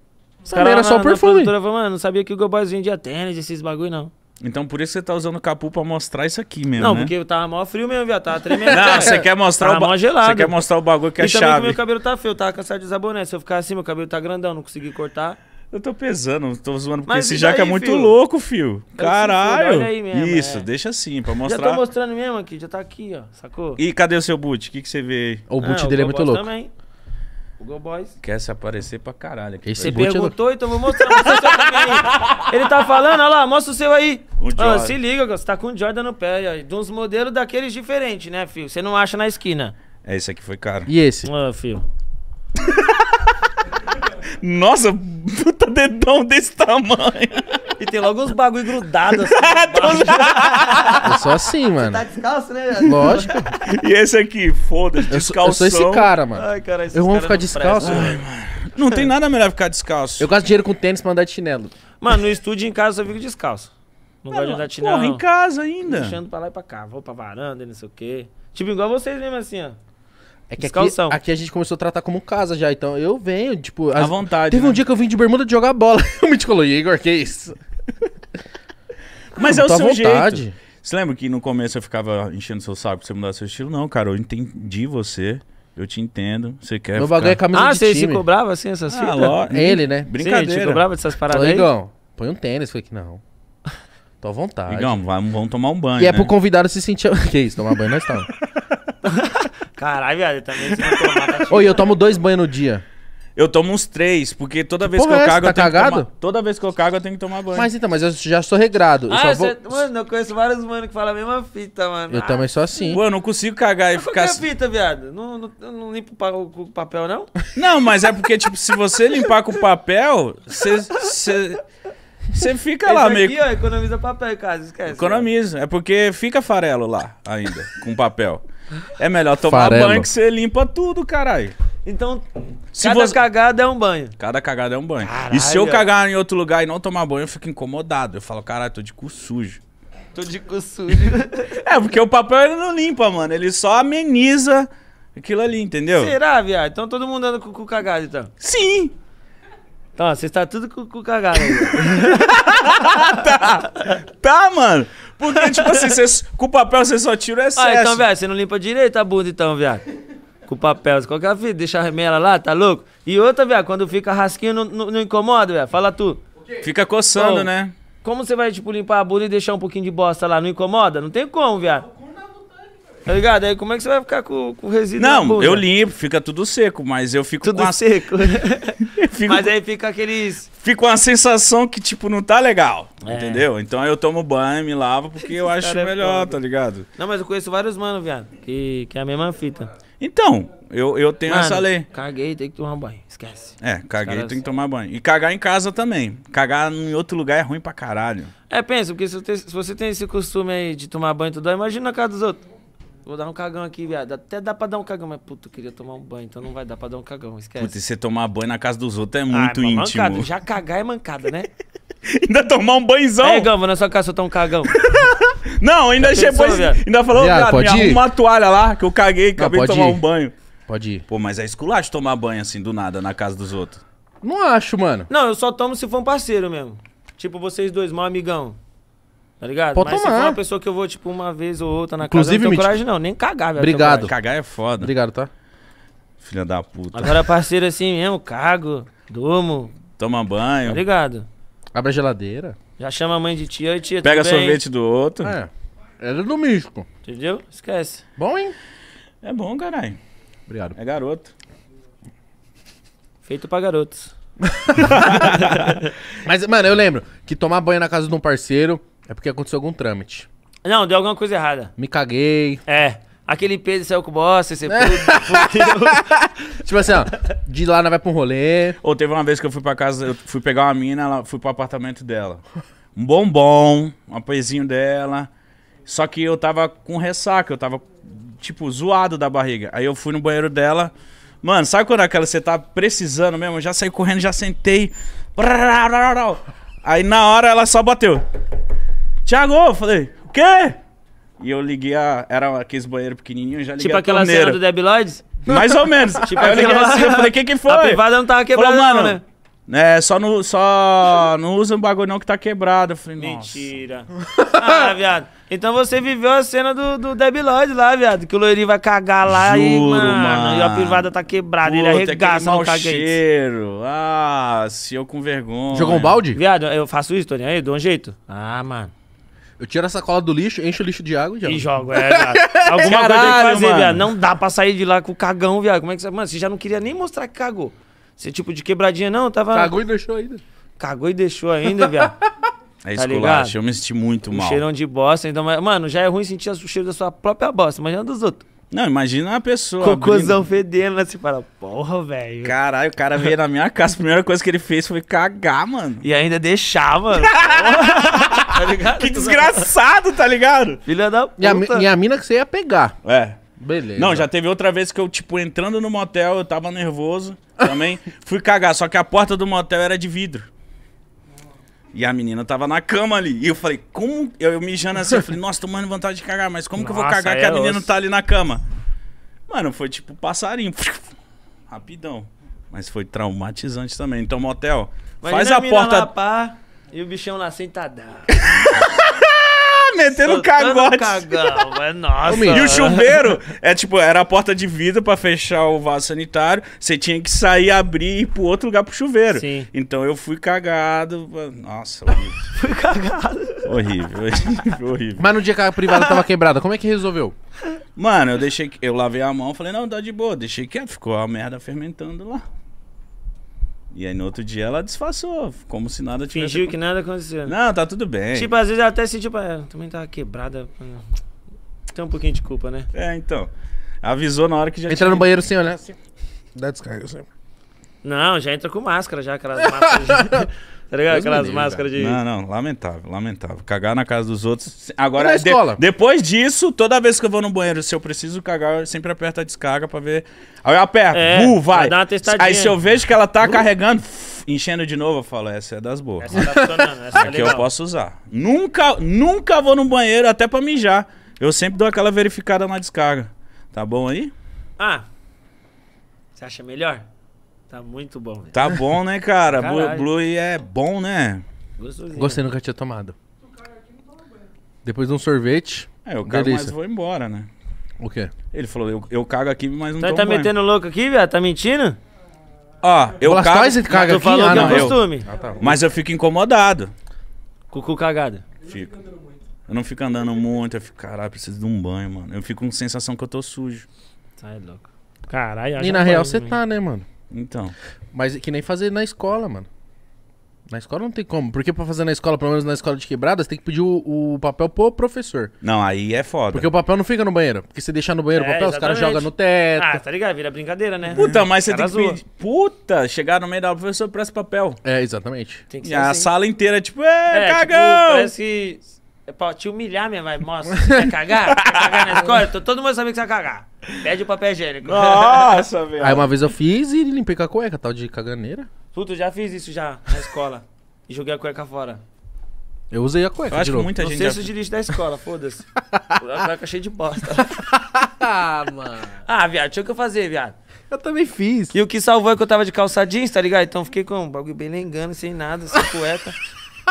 Os
Pra mim
caras
era
lá
só
na-
perfume.
Na falaram, mano, não sabia que o Go Boys vendia tênis, esses bagulho, não.
Então por isso você tá usando o capu pra mostrar isso aqui mesmo.
não,
né?
porque eu tava mó frio mesmo, viado. Tava tremendo.
Não, você quer mostrar
Tava
o
gelado.
Você quer mostrar o bagulho que é
e também que
chave.
meu cabelo tá feio, eu tava cansado de usar boné. Se eu ficar assim, meu cabelo tá grandão, não consegui cortar.
Eu tô pesando, tô zoando porque
Mas
esse jaco é muito
fio?
louco, fio.
se
Caralho.
olha aí mesmo,
Isso,
é.
deixa assim, pra
Já
mostrar.
tô mostrando mesmo aqui, já tá aqui, ó. Sacou?
E cadê o seu boot? O que, que você vê aí?
O boot
Ah,
dele é muito louco.
Também. O Go Boys.
Quer se aparecer pra caralho aqui.
Esse
Você
é
perguntou, então vou mostrar mostra o seu também. Ele tá falando, olha lá, mostra o seu aí.
Um Jordan.
se liga, você tá com o Jordan no pé, ó, de uns modelos daqueles diferentes, né, filho? Você não acha na esquina.
É, esse aqui foi caro.
E esse?
Ó, filho.
Nossa, puta dedão desse tamanho.
E tem logo uns bagulho grudados assim.
Eu sou assim, mano.
tá descalço, né? velho?
Lógico.
E esse aqui, foda-se,
Eu sou, eu sou esse cara, mano.
Ai, cara, esses
Eu
caras
ficar
não
descalço,
prestam.
velho.
Não tem nada melhor ficar descalço.
Eu gasto dinheiro com tênis pra andar de chinelo.
Mano, no estúdio em casa eu fico descalço. Não gosto de andar de chinelo,
Porra, em casa ainda.
Deixando pra lá e pra cá. Vou pra varanda e não sei o quê. Tipo, igual vocês mesmo assim, ó.
É que aqui, aqui a gente começou a tratar como casa já, então eu venho, tipo...
À
as-
vontade,
Teve
né?
um dia que eu vim de bermuda de jogar bola. O Mitch falou, Igor, que isso?
Mas
Ah,
é o seu
vontade.
jeito. Você lembra que no começo eu ficava enchendo seu saco pra você mudar seu estilo? Não, cara, eu entendi você. Eu te entendo. Você quer
Meu
ficar...
bagulho é camisa
Ah,
de
vocês se
time.
cobravam assim, essas
Ah,
fitas?
ló-
É ele, né?
Sim, te
Brincadeira.
cobrava dessas paradas
Falei? Igão, põe um tênis. Falei que não. Tô à vontade.
Digamos, vamos, tomar um banho.
e é
né?
pro convidado se sentir. que isso, tomar banho nós estamos.
Caralho, viado, eu também se não tomar, tá
Oi, eu tomo dois banhos no dia.
Eu tomo uns três, porque toda vez que
porra
eu
é essa?
cago,
Tá
eu tenho que
cagado?
tomar. Toda vez que eu cago, eu tenho que tomar banho.
Mas então, mas eu já sou regrado. Eu,
Ah,
só
você-
vou...
mano, eu conheço vários mano que falam a mesma fita, mano.
eu
Ah,
também sou assim.
Pô, eu não consigo cagar e
Qual que é
ficar.
a fita, viado? Não, não, eu não limpo pa- o o papel, não?
Não, mas é porque, tipo, se você limpar com papel, você. Você você fica lá
Esse
meio.
aqui, ó, economiza papel em casa, esquece.
Economiza. É porque fica farelo lá ainda, com papel. É melhor tomar
Farelo.
banho que você limpa tudo, caralho.
Então,
Se
cada
você-
cagada é um banho.
Cada cagada é um banho.
Caralho,
e se eu cagar em outro lugar e não tomar banho, eu fico incomodado. Eu falo, caralho, tô de cu sujo.
Tô de cu sujo.
É, porque o papel ele não limpa, mano. Ele só ameniza aquilo ali, entendeu?
Será, viado? Então todo mundo anda com o cu cagado, então.
Sim!
Então, ó, vocês tá tudo com o cu cagado aí.
Tá, mano. Porque, tipo assim, cê- com o papel você só tira o excesso.
ah, então, viado, você não limpa direito a bunda, então, viado. Com papel, qualquer fita, deixa a remela lá, tá louco? E outra, viado, quando fica rasquinho, não, não, não incomoda, viado? Fala tu.
Fica coçando,
Ô.
né?
Como você vai, tipo, limpar a bunda e deixar um pouquinho de bosta lá? Não incomoda? Não tem como, viado. Tá ligado? Aí como é que você vai ficar com, com resíduo na
Não, eu limpo, fica tudo seco, mas eu fico
Tudo
com a,
seco.
fico,
Mas aí fica aqueles...
fico com a sensação que, tipo, não tá legal.
É.
Entendeu? Então eu tomo banho, me lavo, porque eu acho
é
melhor,
foda.
tá ligado?
Não, mas eu conheço vários mano, viado, que, que é a mesma fita.
Então, eu, eu tenho
Mano,
essa lei.
caguei, tem que tomar banho, esquece.
É, caguei, tem que tomar banho. E cagar em casa também. Cagar em outro lugar é ruim pra caralho.
É, pensa, porque se você, se você tem esse costume aí de tomar banho e tudo, imagina na casa dos outros. Vou dar um cagão aqui, viado. Até dá pra dar um cagão, mas puta, eu queria tomar um banho, então não vai dar pra dar um cagão, esquece.
Puta, e você tomar banho na casa dos outros é
Ah,
muito
é
íntimo.
Mancada. Já cagar é mancada, né?
Ainda tomar um banhozão?
Vou na sua casa soltar um cagão.
Não, ainda
Já pensou,
depois.
viado?
Ainda falou,
Viado,
viado, me
ir?
arruma uma toalha lá que eu caguei, acabei de tomar
ir.
um banho.
Pode ir.
Pô, mas é esculacho tomar banho assim do nada na casa dos outros.
Não acho, mano.
Não, eu só tomo se for um parceiro mesmo. Tipo, vocês dois, meu amigão. Tá ligado?
Pode
Mas se
tomar.
for uma pessoa que eu vou, tipo, uma vez ou outra na
Inclusive,
casa, eu não tenho
Mítico.
coragem não, nem cagar, velho.
Obrigado.
Cagar é foda.
Obrigado, tá?
Filha da puta.
Agora parceiro assim mesmo, cago, durmo,
Toma
tá
banho,
ligado?
Abre a geladeira.
Já chama a mãe de tia, oi tia,
pega
tudo bem?
sorvete do outro.
É. Era do místico.
Entendeu? Esquece.
Bom, hein?
É bom, caralho.
Obrigado.
É garoto.
Feito pra garotos.
Mas, mano, eu lembro que tomar banho na casa de um parceiro é porque aconteceu algum trâmite.
Não, deu alguma coisa errada.
Me caguei.
É. Aquele peso saiu com bosta, você fudeu.
Tipo assim, ó. De lá nós vai pra um rolê.
Ou teve uma vez que eu fui pra casa, eu fui pegar uma mina, ela fui pro apartamento dela. Um bombom, um apoiozinho dela. Só que eu tava com ressaca, eu tava, tipo, zoado da barriga. Aí eu fui no banheiro dela. Mano, sabe quando é aquela você tá precisando mesmo? Eu já saí correndo, já sentei. Aí na hora ela só bateu. Tiago, eu falei, o quê? E eu liguei a. Era aqueles banheiros pequenininhos, já liguei
tipo
a
aquela
torneira.
cena do Debi Lloyds.
Mais ou menos.
Tipo
Aí eu liguei
aquela-
assim, eu falei, o que que foi?
A privada não tava quebrada
Falou,
não,
mano,
né?
É, só não, só não usa um bagulho não que tá quebrado. Eu falei, nossa.
Mentira. Ah, viado. Então você viveu a cena do, do Debi Lloyd lá, viado. Que o loirinho vai cagar lá e, mano,
mano.
e a privada tá quebrada. ele
Puta, aquele
arregaça no
cheiro. Ah, se eu com vergonha.
Jogou um balde?
Viado, eu faço isso, Tony. Aí, dou um jeito. Ah, mano.
Eu tiro a sacola do lixo, encho o lixo de água e já.
E jogo, é, viado. Alguma coisa tem que
Caralho,
fazer,
mano.
viado. Não dá pra sair de lá com o cagão, viado. Como é que você. Mano, você já não queria nem mostrar que cagou. Você, tipo, de quebradinha, não, tava.
Cagou e deixou ainda.
Cagou e deixou ainda, viado.
É
Tá
esculacho, eu me senti muito
Um
mal.
cheirão de bosta. Então, mas- mano, já é ruim sentir o cheiro da sua própria bosta. Imagina dos outros.
Não, imagina a pessoa.
Cocôzão fedendo, né? Você fala, porra, velho.
Caralho, o cara veio na minha casa, a primeira coisa que ele fez foi cagar, mano.
E ainda deixava. Tá ligado?
Que desgraçado, tá ligado?
Filha da puta.
E a, e a mina que você ia pegar.
É.
Beleza.
Não, já teve outra vez que eu, tipo, entrando no motel, eu tava nervoso também. fui cagar, só que a porta do motel era de vidro. E a menina tava na cama ali. E eu falei, como. Eu, eu mijando assim, eu falei, nossa, tô morrendo vontade de cagar, mas como que eu vou
Nossa,
cagar
aí
que a
é
menina
osso.
tá ali na cama? Mano, foi tipo passarinho. Rapidão. Mas foi traumatizante também. Então, motel,
Imagina
faz a
mina
porta.
Lá, pá, e o bichão lá sentadão.
Metendo
Soltando
cagote.
cagão, mas nossa.
E o chuveiro é tipo, era a porta de vidro pra fechar o vaso sanitário. Você tinha que sair, abrir e ir pro outro lugar pro chuveiro.
Sim.
Então eu fui cagado. Nossa, horrível.
Fui cagado.
horrível, horrível, horrível.
Mas no dia que a privada tava quebrada, como é que resolveu?
Mano, eu deixei. Eu lavei a mão, falei, não, tá de boa, deixei quieto, ficou a merda fermentando lá. E aí no outro dia ela disfarçou, como se nada tivesse.
Fingiu que nada aconteceu.
Não, tá tudo bem.
Tipo, às vezes ela até sentiu, também tava quebrada. Tem um pouquinho de culpa, né?
É, então. Avisou na hora que já
Entra
tinha.
no banheiro sem olhar assim. Dá descarga assim.
Não, já entra com máscara, já, aquelas máscaras. tá ligado?
Deus
Aquelas máscaras de.
Não, não, lamentável, lamentável. Cagar na casa dos outros. Agora,
na
de-
escola?
depois disso, toda vez que eu vou no banheiro, se eu preciso cagar, eu sempre aperto a descarga pra ver. Aí eu aperto,
É,
uh, vai. Aí se eu vejo que ela tá carregando, enchendo de novo, eu falo, essa é das boas.
Essa tá funcionando, essa é
Aqui eu posso usar. Nunca, nunca vou no banheiro até pra mijar. Eu sempre dou aquela verificada na descarga. Tá bom aí?
Ah, você acha melhor? Tá muito bom, velho.
Tá bom, né, cara? Blue. Blue é bom, né?
Gostosinho.
Gostei, nunca tinha tomado. Depois de um sorvete.
É, eu cago,
Delícia.
mas vou embora, né?
O quê?
Ele falou, eu, eu cago aqui, mas não
Então
tomo
tá
banho.
metendo louco aqui, viado? Tá mentindo?
Ó, eu cago,
Blastoise caga
tu
aqui?
falou
Ah,
que é
não.
eu-
costume.
Ah, tá.
mas eu fico incomodado.
Cucu cagada.
Fico. Eu não fico andando muito, eu fico, caralho, preciso de um banho, mano. Eu fico com sensação que eu tô sujo.
Sai louco. Caralho,
E na real você tá, né, mano?
Então.
Mas que nem fazer na escola, mano. Na escola não tem como. Porque pra fazer na escola, pelo menos na escola de quebrada, você tem que pedir o, o papel pro professor.
Não, aí é foda.
Porque o papel não fica no banheiro. Porque você deixar no banheiro o
É,
papel, os caras
exatamente.
jogam no teto.
Ah, tá ligado? Vira brincadeira, né?
Puta, mas você
Cara
tem que
zoa.
pedir. Puta, chegar no meio da aula, professor, presta papel.
É, exatamente.
Tem que
E
ser
a
assim.
sala inteira, tipo, é,
É, tipo,
cagão!
parece que... É pra te humilhar mesmo, vai. Mostra, você quer cagar? Quer cagar na escola? Então todo mundo sabe que você vai cagar. Pede o papel higiênico.
Nossa, velho.
Aí uma vez eu fiz e limpei com a cueca, tal de caganeira.
Puta, eu já fiz isso já, na escola. E joguei a cueca fora.
Eu usei a cueca.
Eu acho que muita
No
gente.
cesto
já-
de lixo da escola, foda-se. A cueca cheia de bosta.
Ah, mano.
Ah, viado, tinha o que eu fazer, viado.
Eu também fiz.
E o que salvou é que eu tava de calça jeans, tá ligado? Então fiquei com um bagulho bem lengando, sem nada, sem cueca.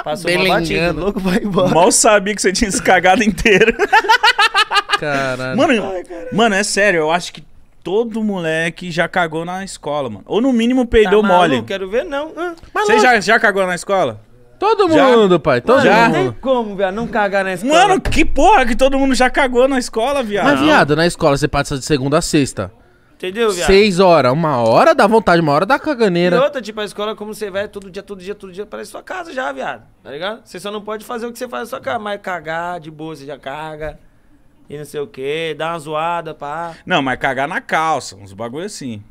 Passou uma batida,
Belengando.
louco ir embora.
Mal sabia que você tinha se cagado inteiro.
Caralho.
Mano, mano, é sério, eu acho que todo moleque já cagou na escola, mano. Ou no mínimo peidou
Tá
mole.
maluco? Quero ver, não. Ah.
Você já, já cagou na escola?
Todo
Já?
mundo, pai. Todo
Mano,
Já?
não tem
mundo.
como, viado, não cagar na escola.
Mano, que porra que todo mundo já cagou na escola, viado.
Mas, viado, na escola você passa de segunda a sexta.
Entendeu, viado?
Seis horas, uma hora dá vontade, uma hora dá
E
caganeira.
outra, tipo, a escola, como você vai todo dia, todo dia, todo dia, parece sua casa já, viado. Tá ligado? Você só não pode fazer o que você faz na sua casa, mas cagar de boa, você já caga. E não sei o quê, dar uma zoada, pá.
Não, mas cagar na calça, uns bagulho assim.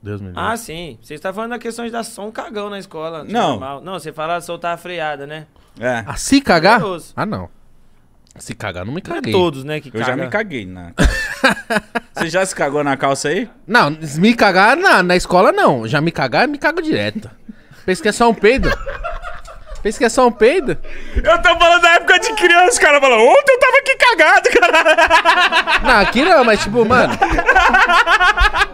Deus me livre.
Ah, sim. Você está falando da questão de dar só um cagão na escola. tipo,
Não.
normal. Não, você fala soltar a freada, né?
É.
Ah, se cagar? Ah, não. Se cagar, não me
Não é
caguei.
todos, né, que
Eu
cagam.
já me caguei na. Você já se cagou na calça aí?
Não, me cagar na, na escola, não. Já me cagar, me cago direto. Pensa que é só um peido? Pensa que é só um peido?
Eu tô falando da época de criança, cara. Falou, ontem eu tava aqui cagado, cara.
Não, aqui não, mas tipo, mano.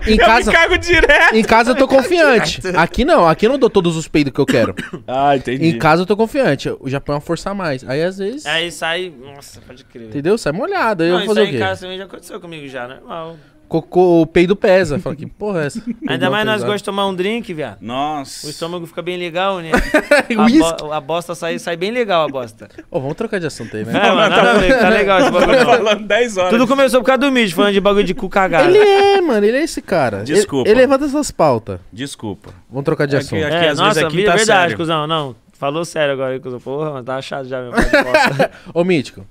Em
Eu
casa,
me cago direto.
em casa eu tô confiante. Aqui não, aqui eu não dou todos os peidos que eu quero.
Ah, entendi.
Em casa eu tô confiante. Eu já põe uma força a mais. Aí às vezes.
Aí sai. Nossa, pode crer.
Entendeu? Sai molhado. Aí eu
Não,
vou
isso
fazer
aí
o quê?
em casa também já aconteceu comigo já, normal.
Cocô, o peido pesa. Fala que porra é essa?
Ainda mais nós gostamos de tomar um drink, viado.
Nossa.
O estômago fica bem legal, né? a, bo- a bosta sai, sai bem legal, a bosta.
Ô, vamos trocar de assunto aí, né?
É, mano, nada a ver, tá legal esse bagulho.
Tô
não.
falando 10 horas.
Tudo começou por causa do Mitch, falando de bagulho de cu cagado.
Ele é, mano, ele é esse cara.
Desculpa.
Ele, ele levanta essas pautas.
Desculpa.
Vamos trocar de
É que-
assunto.
Aqui,
É,
às
nossa,
vezes, aqui tá
verdade,
sério.
cuzão. Não, falou sério agora, aí, cuzão. Porra, mano, tá chato já, meu pai de bosta.
Ô, Mítico,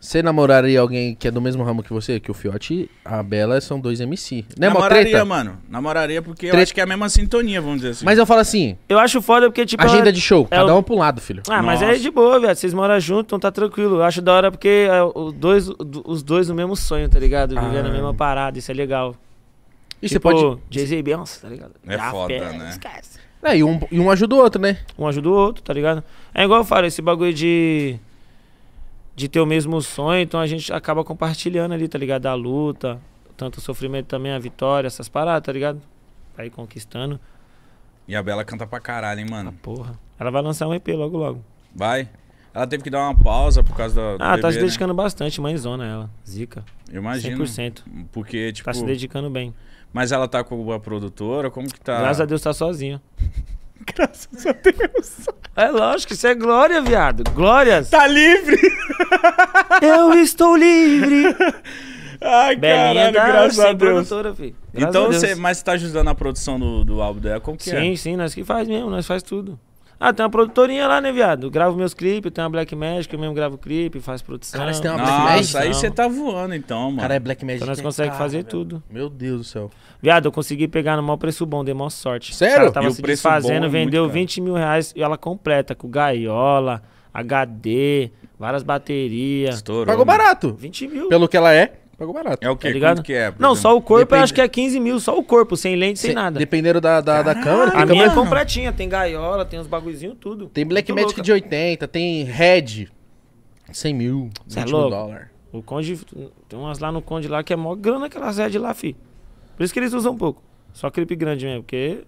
você namoraria alguém que é do mesmo ramo que você? Que o Fiote, a Bela são dois MC. Não é mó
Namoraria,
treta?
mano. Namoraria porque eu
Treta.
acho que é a mesma sintonia, vamos dizer assim.
Mas eu falo assim,
Eu acho foda porque, tipo...
agenda
ela-
de show,
é
cada
o-
um um lado, filho.
Ah, mas
Nossa.
é de boa, velho. Vocês moram juntos, então tá tranquilo. Eu acho da hora porque é, os, dois, os dois no mesmo sonho, tá ligado? Vivendo
Ah.
a mesma parada, isso é legal.
E
tipo,
você pode...
Jay-Z e Beyoncé, tá ligado?
É foda,
pé,
né?
Esquece.
É, e, um, e um ajuda o outro, né?
Um ajuda o outro, tá ligado? É igual eu falo, esse bagulho de. De ter o mesmo sonho, então a gente acaba compartilhando ali, tá ligado? A luta, tanto o sofrimento também, a vitória, essas paradas, tá ligado? Vai ir conquistando.
E a Bela canta pra caralho, hein, mano.
Porra. Ela vai lançar um EP logo logo.
Vai. Ela teve que dar uma pausa por causa da.
Ah, tá
bebê,
se
né?
dedicando bastante, mãezona ela. Zica.
Eu imagino.
100%.
Porque, tipo.
Tá se dedicando bem.
Mas ela tá com a produtora? Como que tá?
Graças a Deus tá sozinha.
Graças a Deus.
É lógico, isso é glória, viado. Glórias.
Tá livre!
Eu estou livre.
Ai,
Belinha
caralho,
da
graças a
sem
Deus.
produtora, filho. Graças
Então
a Deus.
você. Mas você tá ajudando a produção do, do álbum dela? Como que
Sim,
é?
sim, nós que faz mesmo, nós faz tudo. Ah, tem uma produtorinha lá, né, viado? Eu gravo meus clipes, tem uma Black Magic, eu mesmo gravo clipe, faço produção.
Cara, você tem uma Black Magic?
Nossa, aí você tá voando então, mano.
Cara, é Black Magic.
Então nós
é
conseguimos fazer
velho.
tudo.
Meu Deus do céu.
Viado, eu consegui pegar no maior preço bom, dei maior sorte.
Sério?
Cara tava
E o
se desfazendo,
é
vendeu
caro.
20 mil reais e ela completa, com gaiola, HD, várias baterias.
Estourou.
Pagou
mano.
barato.
20 mil.
Pelo que ela é, pagou barato.
É o quê?
Tá ligado?
Quanto que é?
Não,
exemplo?
só o corpo eu
Depende-
acho que é 15 mil, só o corpo, sem lente, sem
Se-
nada.
Dependendo da, da, da câmera,
A minha é completinha, tem gaiola, tem os bagulhozinhos, tudo.
Tem Black
Muito
Magic
louca.
de 80, tem Red 100 mil,
Cê é
20 mil
louco?
dólar.
O Conde, tem umas lá no Conde lá que é mó grana aquelas Red lá, fi. Por isso que eles usam um pouco. Só clipe grande mesmo, porque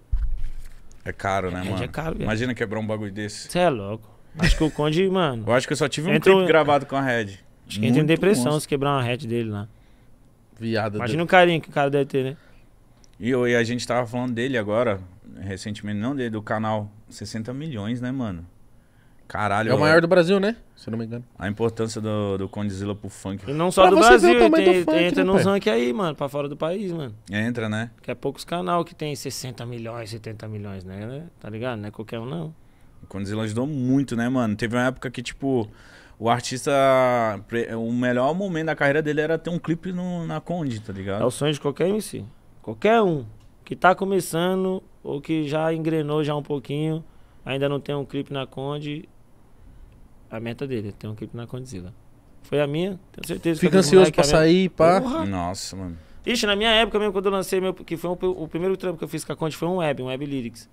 É caro, né,
Red
mano?
é caro, velho.
Imagina quebrar um bagulho desse.
você é louco. Acho que o Conde, mano,
Eu acho que eu só tive um
Entra
clipe gravado com a Red.
acho que entra em depressão se quebrar uma Red dele lá.
Viado.
Imagina o carinho que o cara deve ter, né?
E, eu- e a gente tava falando dele agora, recentemente, não dele, do canal 60 milhões, né, mano? Caralho,
É o maior do Brasil, né? Se eu não me engano.
a importância do, do Condzilla pro funk.
E não só
Pra
do Brasil, tem,
do funk,
entra
né,
nos ranking aí, mano, pra fora do país, mano.
Entra, né?
Que é poucos canal que tem 60 milhões, 70 milhões, né? Tá ligado? Não é qualquer um, não.
O Condzilla ajudou muito, né, mano? Teve uma época que, tipo, o artista. O melhor momento da carreira dele era ter um clipe no, na Conde, tá
É
ligado?
o sonho de qualquer MC. Qualquer um que tá começando ou que já engrenou já um pouquinho, ainda não tem um clipe na Conde, a meta dele é ter um clipe na Condzilla. Foi a minha, tenho certeza. que
Fica ansioso pra
é
sair, pá.
Porra.
Nossa, mano.
Ixi, na minha época mesmo, quando eu lancei meu. Que foi um- o primeiro trampo que eu fiz com a Conde foi um web, um web lyrics.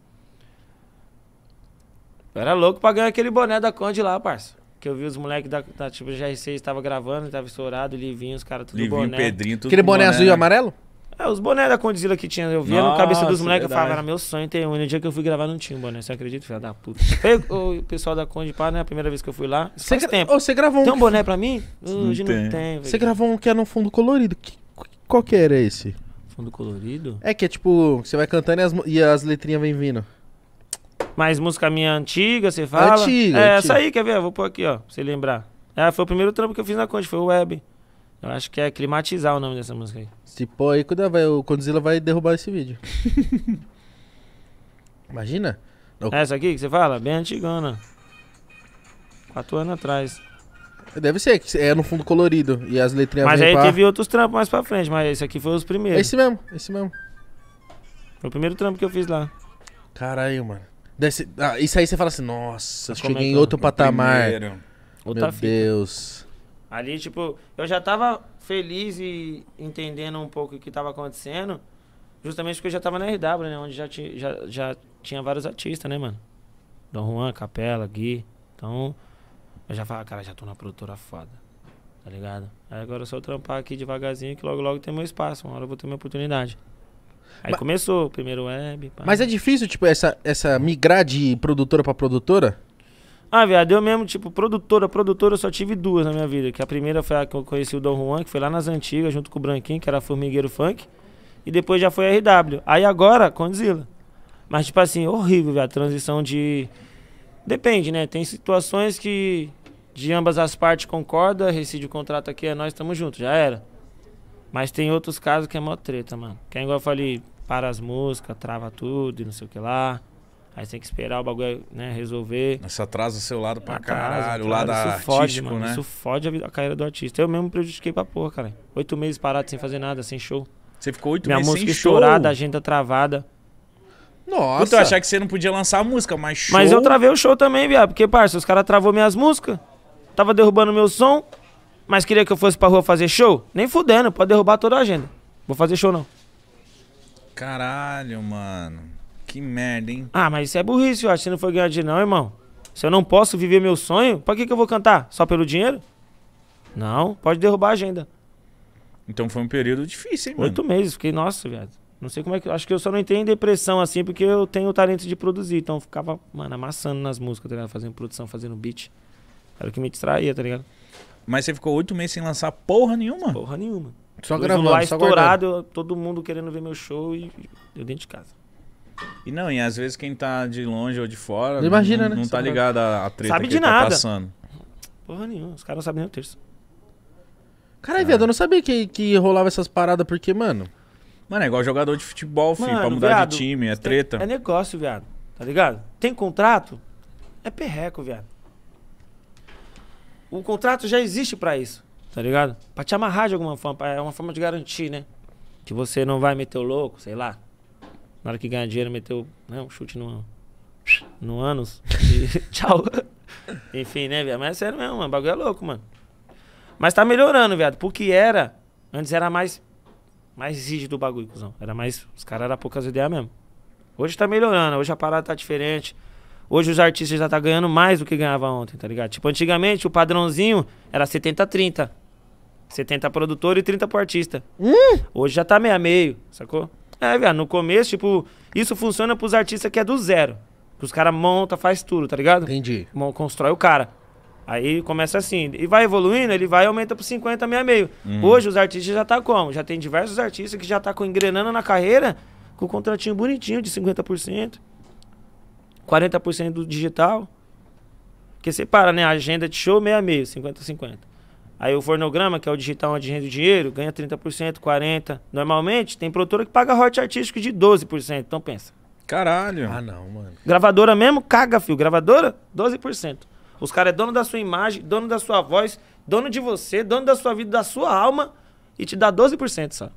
Eu era louco pra ganhar aquele boné da Conde lá, parça. Que eu vi os moleques da, da tipo, GR6 tava gravando, tava estourado, Livinho, os caras tudo
Livinho,
boné.
Pedrinho, tudo
Aquele
com
boné azul e amarelo?
É, os bonés da Condzilla que tinha, eu via no cabeça dos
Nossa,
moleques, eu falava, era meu sonho ter um. E no dia que eu fui gravar não tinha um boné, você acredita, filho da puta? Foi o pessoal da Conde, pá, né, a primeira vez que eu fui lá,
Você,
faz
gra-
tempo.
Ô, você gravou
Tem
um.
um boné pra mim? Hoje
Não
não
tem.
Você gravou um que é no fundo colorido. Que, qual que era esse?
Fundo colorido?
É que é tipo, você vai cantando e as, e as letrinhas vêm vindo.
Mas música minha antiga, você fala?
Antiga,
É,
antiga.
essa aí, quer ver? Eu vou pôr aqui, ó, pra você lembrar. É, foi o primeiro trampo que eu fiz na Conde, foi o Web. Eu acho que é Climatizar o nome dessa música aí.
Se pô aí, cuida, vai, o Condzilla vai derrubar esse vídeo. Imagina? Não.
É essa aqui que você fala? Bem antigona. Quatro anos atrás.
Deve ser, que é no fundo colorido. E as letrinhas
Mas aí
pá.
teve outros trampos mais pra frente, mas esse aqui foi os primeiros.
Esse mesmo, esse mesmo.
Foi o primeiro trampo que eu fiz lá.
Caralho, mano. Deve ser- ah, isso aí você fala assim, nossa,
Mas
cheguei
é
em
é?
outro
O
patamar.
primeiro.
Outra
Meu
fita.
Deus.
Ali, tipo, eu já tava feliz e entendendo um pouco o que tava acontecendo, justamente porque eu já tava na RW, né? Onde já, ti, já, já tinha vários artistas, né, mano? Dom Juan, Capela, Gui. Então, eu já falava, cara, já tô na produtora foda. Tá ligado? Aí agora é só trampar aqui devagarzinho que logo logo tem meu espaço. Uma hora eu vou ter minha oportunidade. Aí
Mas-
começou o primeiro web. pá.
Mas é difícil, tipo, essa, essa migrar de produtora pra produtora?
Ah, viado, eu mesmo, tipo, produtora, produtora, eu só tive duas na minha vida. Que a primeira foi a que eu conheci o Dom Juan, que foi lá nas antigas, junto com o Branquinho, que era Formigueiro Funk. E depois já foi a RW. Aí agora, Condzilla. Mas, tipo assim, horrível, viado, a transição de... Depende, né? Tem situações que de ambas as partes concorda, rescinde o contrato aqui, é nós estamos juntos, já era. Mas tem outros casos que é mó treta, mano. Que é igual eu falei, para as músicas, trava tudo e não sei o que lá. Aí tem que esperar o bagulho, né, resolver.
Isso atrasa o seu lado pra
Atrasa,
caralho, o lado
isso fode,
artístico,
mano.
né?
Isso fode a, vida- a carreira do artista. Eu mesmo prejudiquei pra porra, cara. Oito meses parado sem fazer nada, sem show.
Você ficou oito
Minha
meses
música
sem show.
estourada, agenda travada.
Nossa.
Puta, eu achava que você não podia lançar a música, mas show...
Mas eu travei o show também, viado. Porque, parça, os caras travou minhas músicas. Tava derrubando meu som. Mas queria que eu fosse pra rua fazer show? Nem fudendo, pode derrubar toda a agenda. Vou fazer show não.
Caralho, mano. Que merda, hein?
Ah, mas isso é burrice, eu acho. Se não for ganhar dinheiro, não, irmão. Se eu não posso viver meu sonho, pra que, que eu vou cantar? Só pelo dinheiro? Não, pode derrubar a agenda.
Então foi um período difícil, hein, mano?
Oito meses, fiquei, nossa, viado. Não sei como é que. Acho que eu só não entrei em depressão assim, porque eu tenho o talento de produzir. Então eu ficava, mano, amassando nas músicas, tá ligado? Fazendo produção, fazendo beat. Era o que me distraía, tá ligado?
Mas você ficou oito meses sem lançar porra nenhuma?
Porra nenhuma.
Só
Luz
gravando,
Luar
só
estourado, eu- todo mundo querendo ver meu show e eu dentro de casa.
E não, e às vezes quem tá de longe ou de fora
Não imagina,
não,
né?
não tá ligado à treta
Sabe
que
de
tá
nada.
passando.
Porra nenhuma, os caras não sabem nem o terço.
Caralho, viado, eu não sabia que, que rolava essas paradas, porque, mano.
Mano, é igual jogador de futebol, filho,
Mano,
pra mudar
viado,
de time, é treta.
É negócio, viado. Tá ligado? Tem contrato, é perreco, viado. O contrato já existe pra isso, tá ligado? Pra te amarrar de alguma forma, é uma forma de garantir, né? Que você não vai meter o louco, sei lá. Na hora que ganhar dinheiro, meteu né, um chute no, no ânus. E tchau. Enfim, né, viado? Mas é sério mesmo, mano. O bagulho é louco, mano. Mas tá melhorando, viado. Porque era. Antes era mais. Mais rígido o bagulho, cuzão. Era mais. Os caras eram poucas ideias mesmo. Hoje tá melhorando, hoje a parada tá diferente. Hoje os artistas já tá ganhando mais do que ganhava ontem, tá ligado? Tipo, antigamente o padrãozinho era 70-30. 70 produtor e 30 pro artista. Hoje já tá meio a meio, sacou? É, viado, no começo, tipo, isso funciona pros artistas que é do zero. Que os caras montam, faz tudo, tá ligado?
Entendi.
Constrói o cara. Aí começa assim. E vai evoluindo, ele vai e aumenta pro 50, meia meio. Hoje os artistas já tá como? Já tem diversos artistas que já tá com, engrenando na carreira com o contratinho bonitinho de 50%. 40% do digital. Porque você para, né? A agenda de show, meia meio, 50-50. Aí o fornograma, que é o digital onde rende o dinheiro, ganha 30%, 40%. Normalmente tem produtora que paga rote artístico de 12%. Então pensa.
Caralho.
Ah, não, mano.
Gravadora mesmo, caga, fio. Gravadora, 12%. Os caras é dono da sua imagem, dono da sua voz, dono de você, dono da sua vida, da sua alma e te dá 12% só.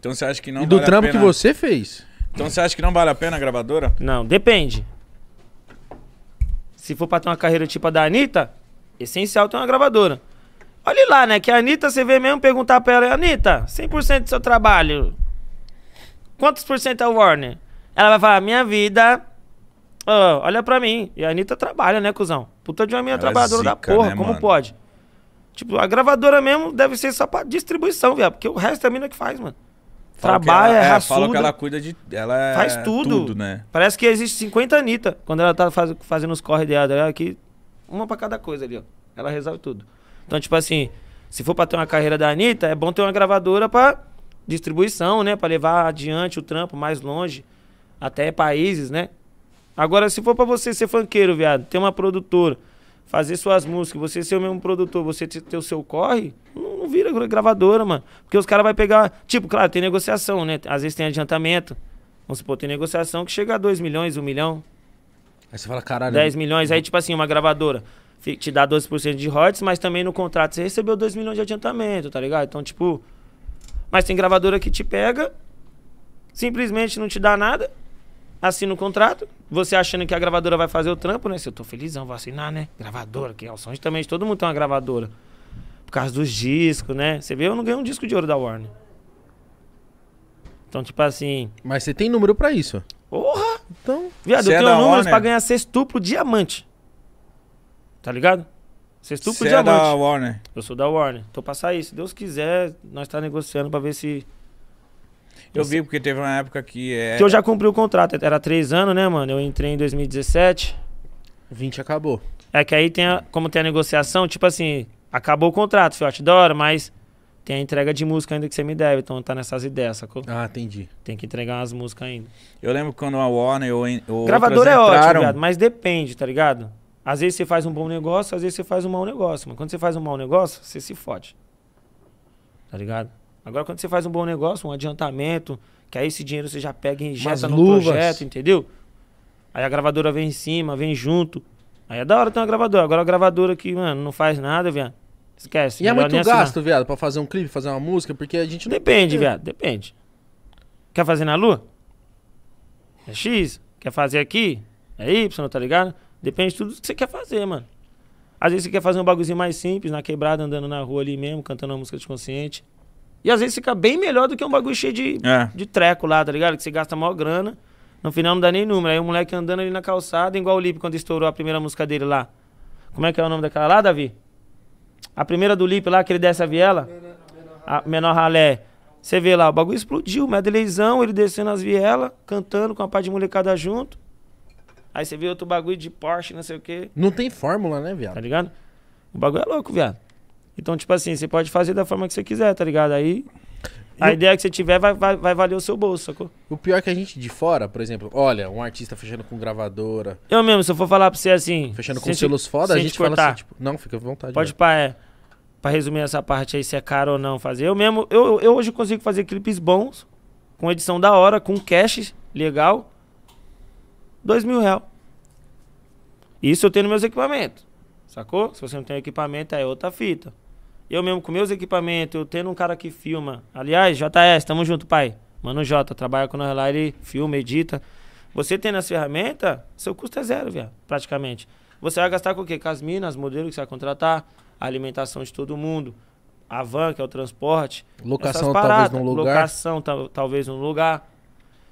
Então você acha que não
e do
vale a
trampo que você fez?
Então você acha que não vale a pena a gravadora?
Não, depende. Se for pra ter uma carreira tipo a da Anitta, essencial ter uma gravadora. Olha lá, né? Que a Anitta, você vê mesmo perguntar pra ela, Anitta, 100% do seu trabalho, quantos por cento é o Warner? Ela vai falar, minha vida, ó, olha pra mim. E a Anitta trabalha, né, cuzão? Puta de uma minha
Ela é
trabalhadora da
zica,
porra,
né,
como
mano?
pode? Tipo, a gravadora mesmo deve ser só pra distribuição, viado, porque o resto é a mina que faz, mano.
Fala
Trabalha,
ela,
é
é, fala que
raçuda.
ela cuida de. Ela é
Faz tudo.
né?
Parece que existe 50 Anitta quando ela tá faz- fazendo os corre dela, ligado? Aqui, uma pra cada coisa ali, ó. Ela resolve tudo. Então, tipo assim, se for pra ter uma carreira da Anitta, é bom ter uma gravadora pra distribuição, né? Pra levar adiante o trampo mais longe, até países, né? Agora, se for pra você ser funkeiro, viado, ter uma produtora, fazer suas músicas, você ser o mesmo produtor, você ter, ter o seu corre, não, não vira gra- gravadora, mano. Porque os caras vão pegar. Tipo, claro, tem negociação, né? Às vezes tem adiantamento. Vamos supor, tem negociação que chega a 2 milhões, 1 milhão,
Aí você fala, caralho.
10 milhões. Aí, tipo assim, uma gravadora te dá 12% de royalties, mas também no contrato você recebeu 2 milhões de adiantamento, tá ligado? Então, tipo. Mas tem gravadora que te pega, simplesmente não te dá nada, assina o contrato, você achando que a gravadora vai fazer o trampo, né? Se eu tô felizão, vou assinar, né? Gravadora, que é o sonho também de todo mundo tem uma gravadora. Por causa dos discos, né? Você vê, eu não ganhei um disco de ouro da Warner. Então, tipo assim,
Mas você tem número pra isso.
porra!
Então.
Viado, eu
é
tenho números
Warner?
pra ganhar sextuplo diamante. Tá ligado? Sextuplo
Você é
diamante.
da Warner.
Eu sou da Warner. Tô pra sair. Se Deus quiser, nós tá negociando pra ver se.
Eu vi porque teve uma época que é.
Que eu já cumpri o contrato. Era três anos, né, mano? Eu entrei em 2017.
20 acabou.
É que aí tem a, como tem a negociação, tipo assim, acabou o contrato, fiote, da hora, mas tem a entrega de música ainda que você me deve. Então tá nessas ideias, sacou?
Ah, entendi.
Tem que entregar umas músicas ainda.
Eu lembro quando a Warner ou, ou
Gravador é ótimo,
entraram,
viado, mas depende, tá ligado? Às vezes você faz um bom negócio, às vezes você faz um mau negócio. Mas quando você faz um mau negócio, você se fode. Tá ligado? Agora quando você faz um bom negócio, um adiantamento, que aí esse dinheiro você já pega e injeta no projeto, entendeu? Aí a gravadora vem em cima, vem junto. Aí é da hora ter uma gravadora. Agora a gravadora que, mano, não faz nada, viado. Esquece.
E é muito gasto, viado, pra fazer um clipe, fazer uma música, porque a gente não.
Depende, viado, depende. Quer fazer na lua? É X. Quer fazer aqui? É Y, tá ligado? Depende de tudo que você quer fazer, mano. Às vezes você quer fazer um bagulhozinho mais simples, na quebrada, andando na rua ali mesmo, cantando uma música desconsciente. E às vezes fica bem melhor do que um bagulho cheio de,
É.
de treco lá, tá ligado? Que você gasta maior grana. No final não dá nem número. Aí o moleque andando ali na calçada, igual o Lipe quando estourou a primeira música dele lá. Como é que é o nome daquela lá, Davi? A primeira do Lipe lá, que ele desce a viela. A menor ralé. Você vê lá, o bagulho explodiu, medleyzão, ele descendo as vielas, cantando com a parte de molecada junto. Aí você vê outro bagulho de Porsche, não sei o quê,
Não tem fórmula, né,
tá
viado?
ligado? O bagulho é louco, viado. Então, tipo assim, você pode fazer da forma que você quiser, tá ligado? Aí. A
E-
ideia que você tiver vai, vai, vai valer o seu bolso, sacou?
O pior é que a gente de fora, por exemplo, olha, um artista fechando com gravadora,
Eu mesmo, se eu for falar pra você assim.
fechando com selos foda, a gente
te
fala
cortar.
assim, tipo, não, fica à vontade.
Pode
velho.
pá, é. Pra resumir essa parte aí, se é caro ou não fazer. Eu mesmo, eu, eu hoje consigo fazer clipes bons, com edição da hora, com cash legal. Dois mil reais. Isso eu tenho nos meus equipamentos. Sacou? Se você não tem equipamento, aí é outra fita. Eu mesmo com meus equipamentos, eu tendo um cara que filma. Aliás, JS, tamo junto, pai. Mano J, trabalha com nós lá, ele filma, edita. Você tendo as ferramentas, seu custo é zero, viado, praticamente. Você vai gastar com o quê? Com as minas, modelos que você vai contratar, a alimentação de todo mundo, a van, que é o transporte.
Locação
essas
talvez
paradas,
num lugar.
Locação tal- talvez num lugar.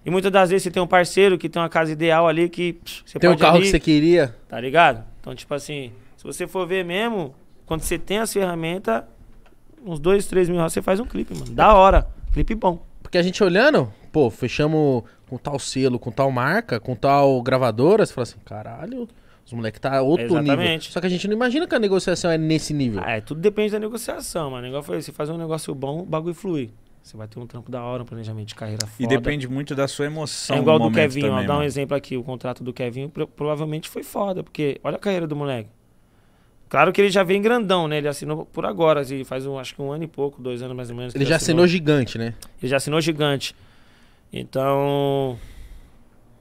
E muitas das vezes você tem um parceiro que tem uma casa ideal ali que você
Tem um
pode
carro
ali,
que você queria.
Tá ligado? Então, tipo assim, se você for ver mesmo, quando você tem as ferramentas, uns dois, três mil reais, você faz um clipe, mano. Da hora. Clipe bom.
Porque a gente olhando, pô, fechamos com tal selo, com tal marca, com tal gravadora, você fala assim, caralho, os moleques tá outro nível.
Exatamente.
Só que a gente não imagina que a negociação é nesse nível.
Ah, é, tudo depende da negociação, mano. O negócio foi, você fazer um negócio bom, o bagulho flui. Você vai ter um trampo da hora, um planejamento de carreira foda.
E depende muito da sua emoção.
É igual
no
do
momento
Kevinho, ó.
também,
Dá um exemplo aqui. O contrato do Kevinho pro- provavelmente foi foda, porque olha a carreira do moleque. Claro que ele já vem grandão, né? Ele assinou por agora, assim, faz um, acho que um ano e pouco, dois anos mais ou menos.
Ele já assinou gigante, né?
Ele já assinou gigante. Então,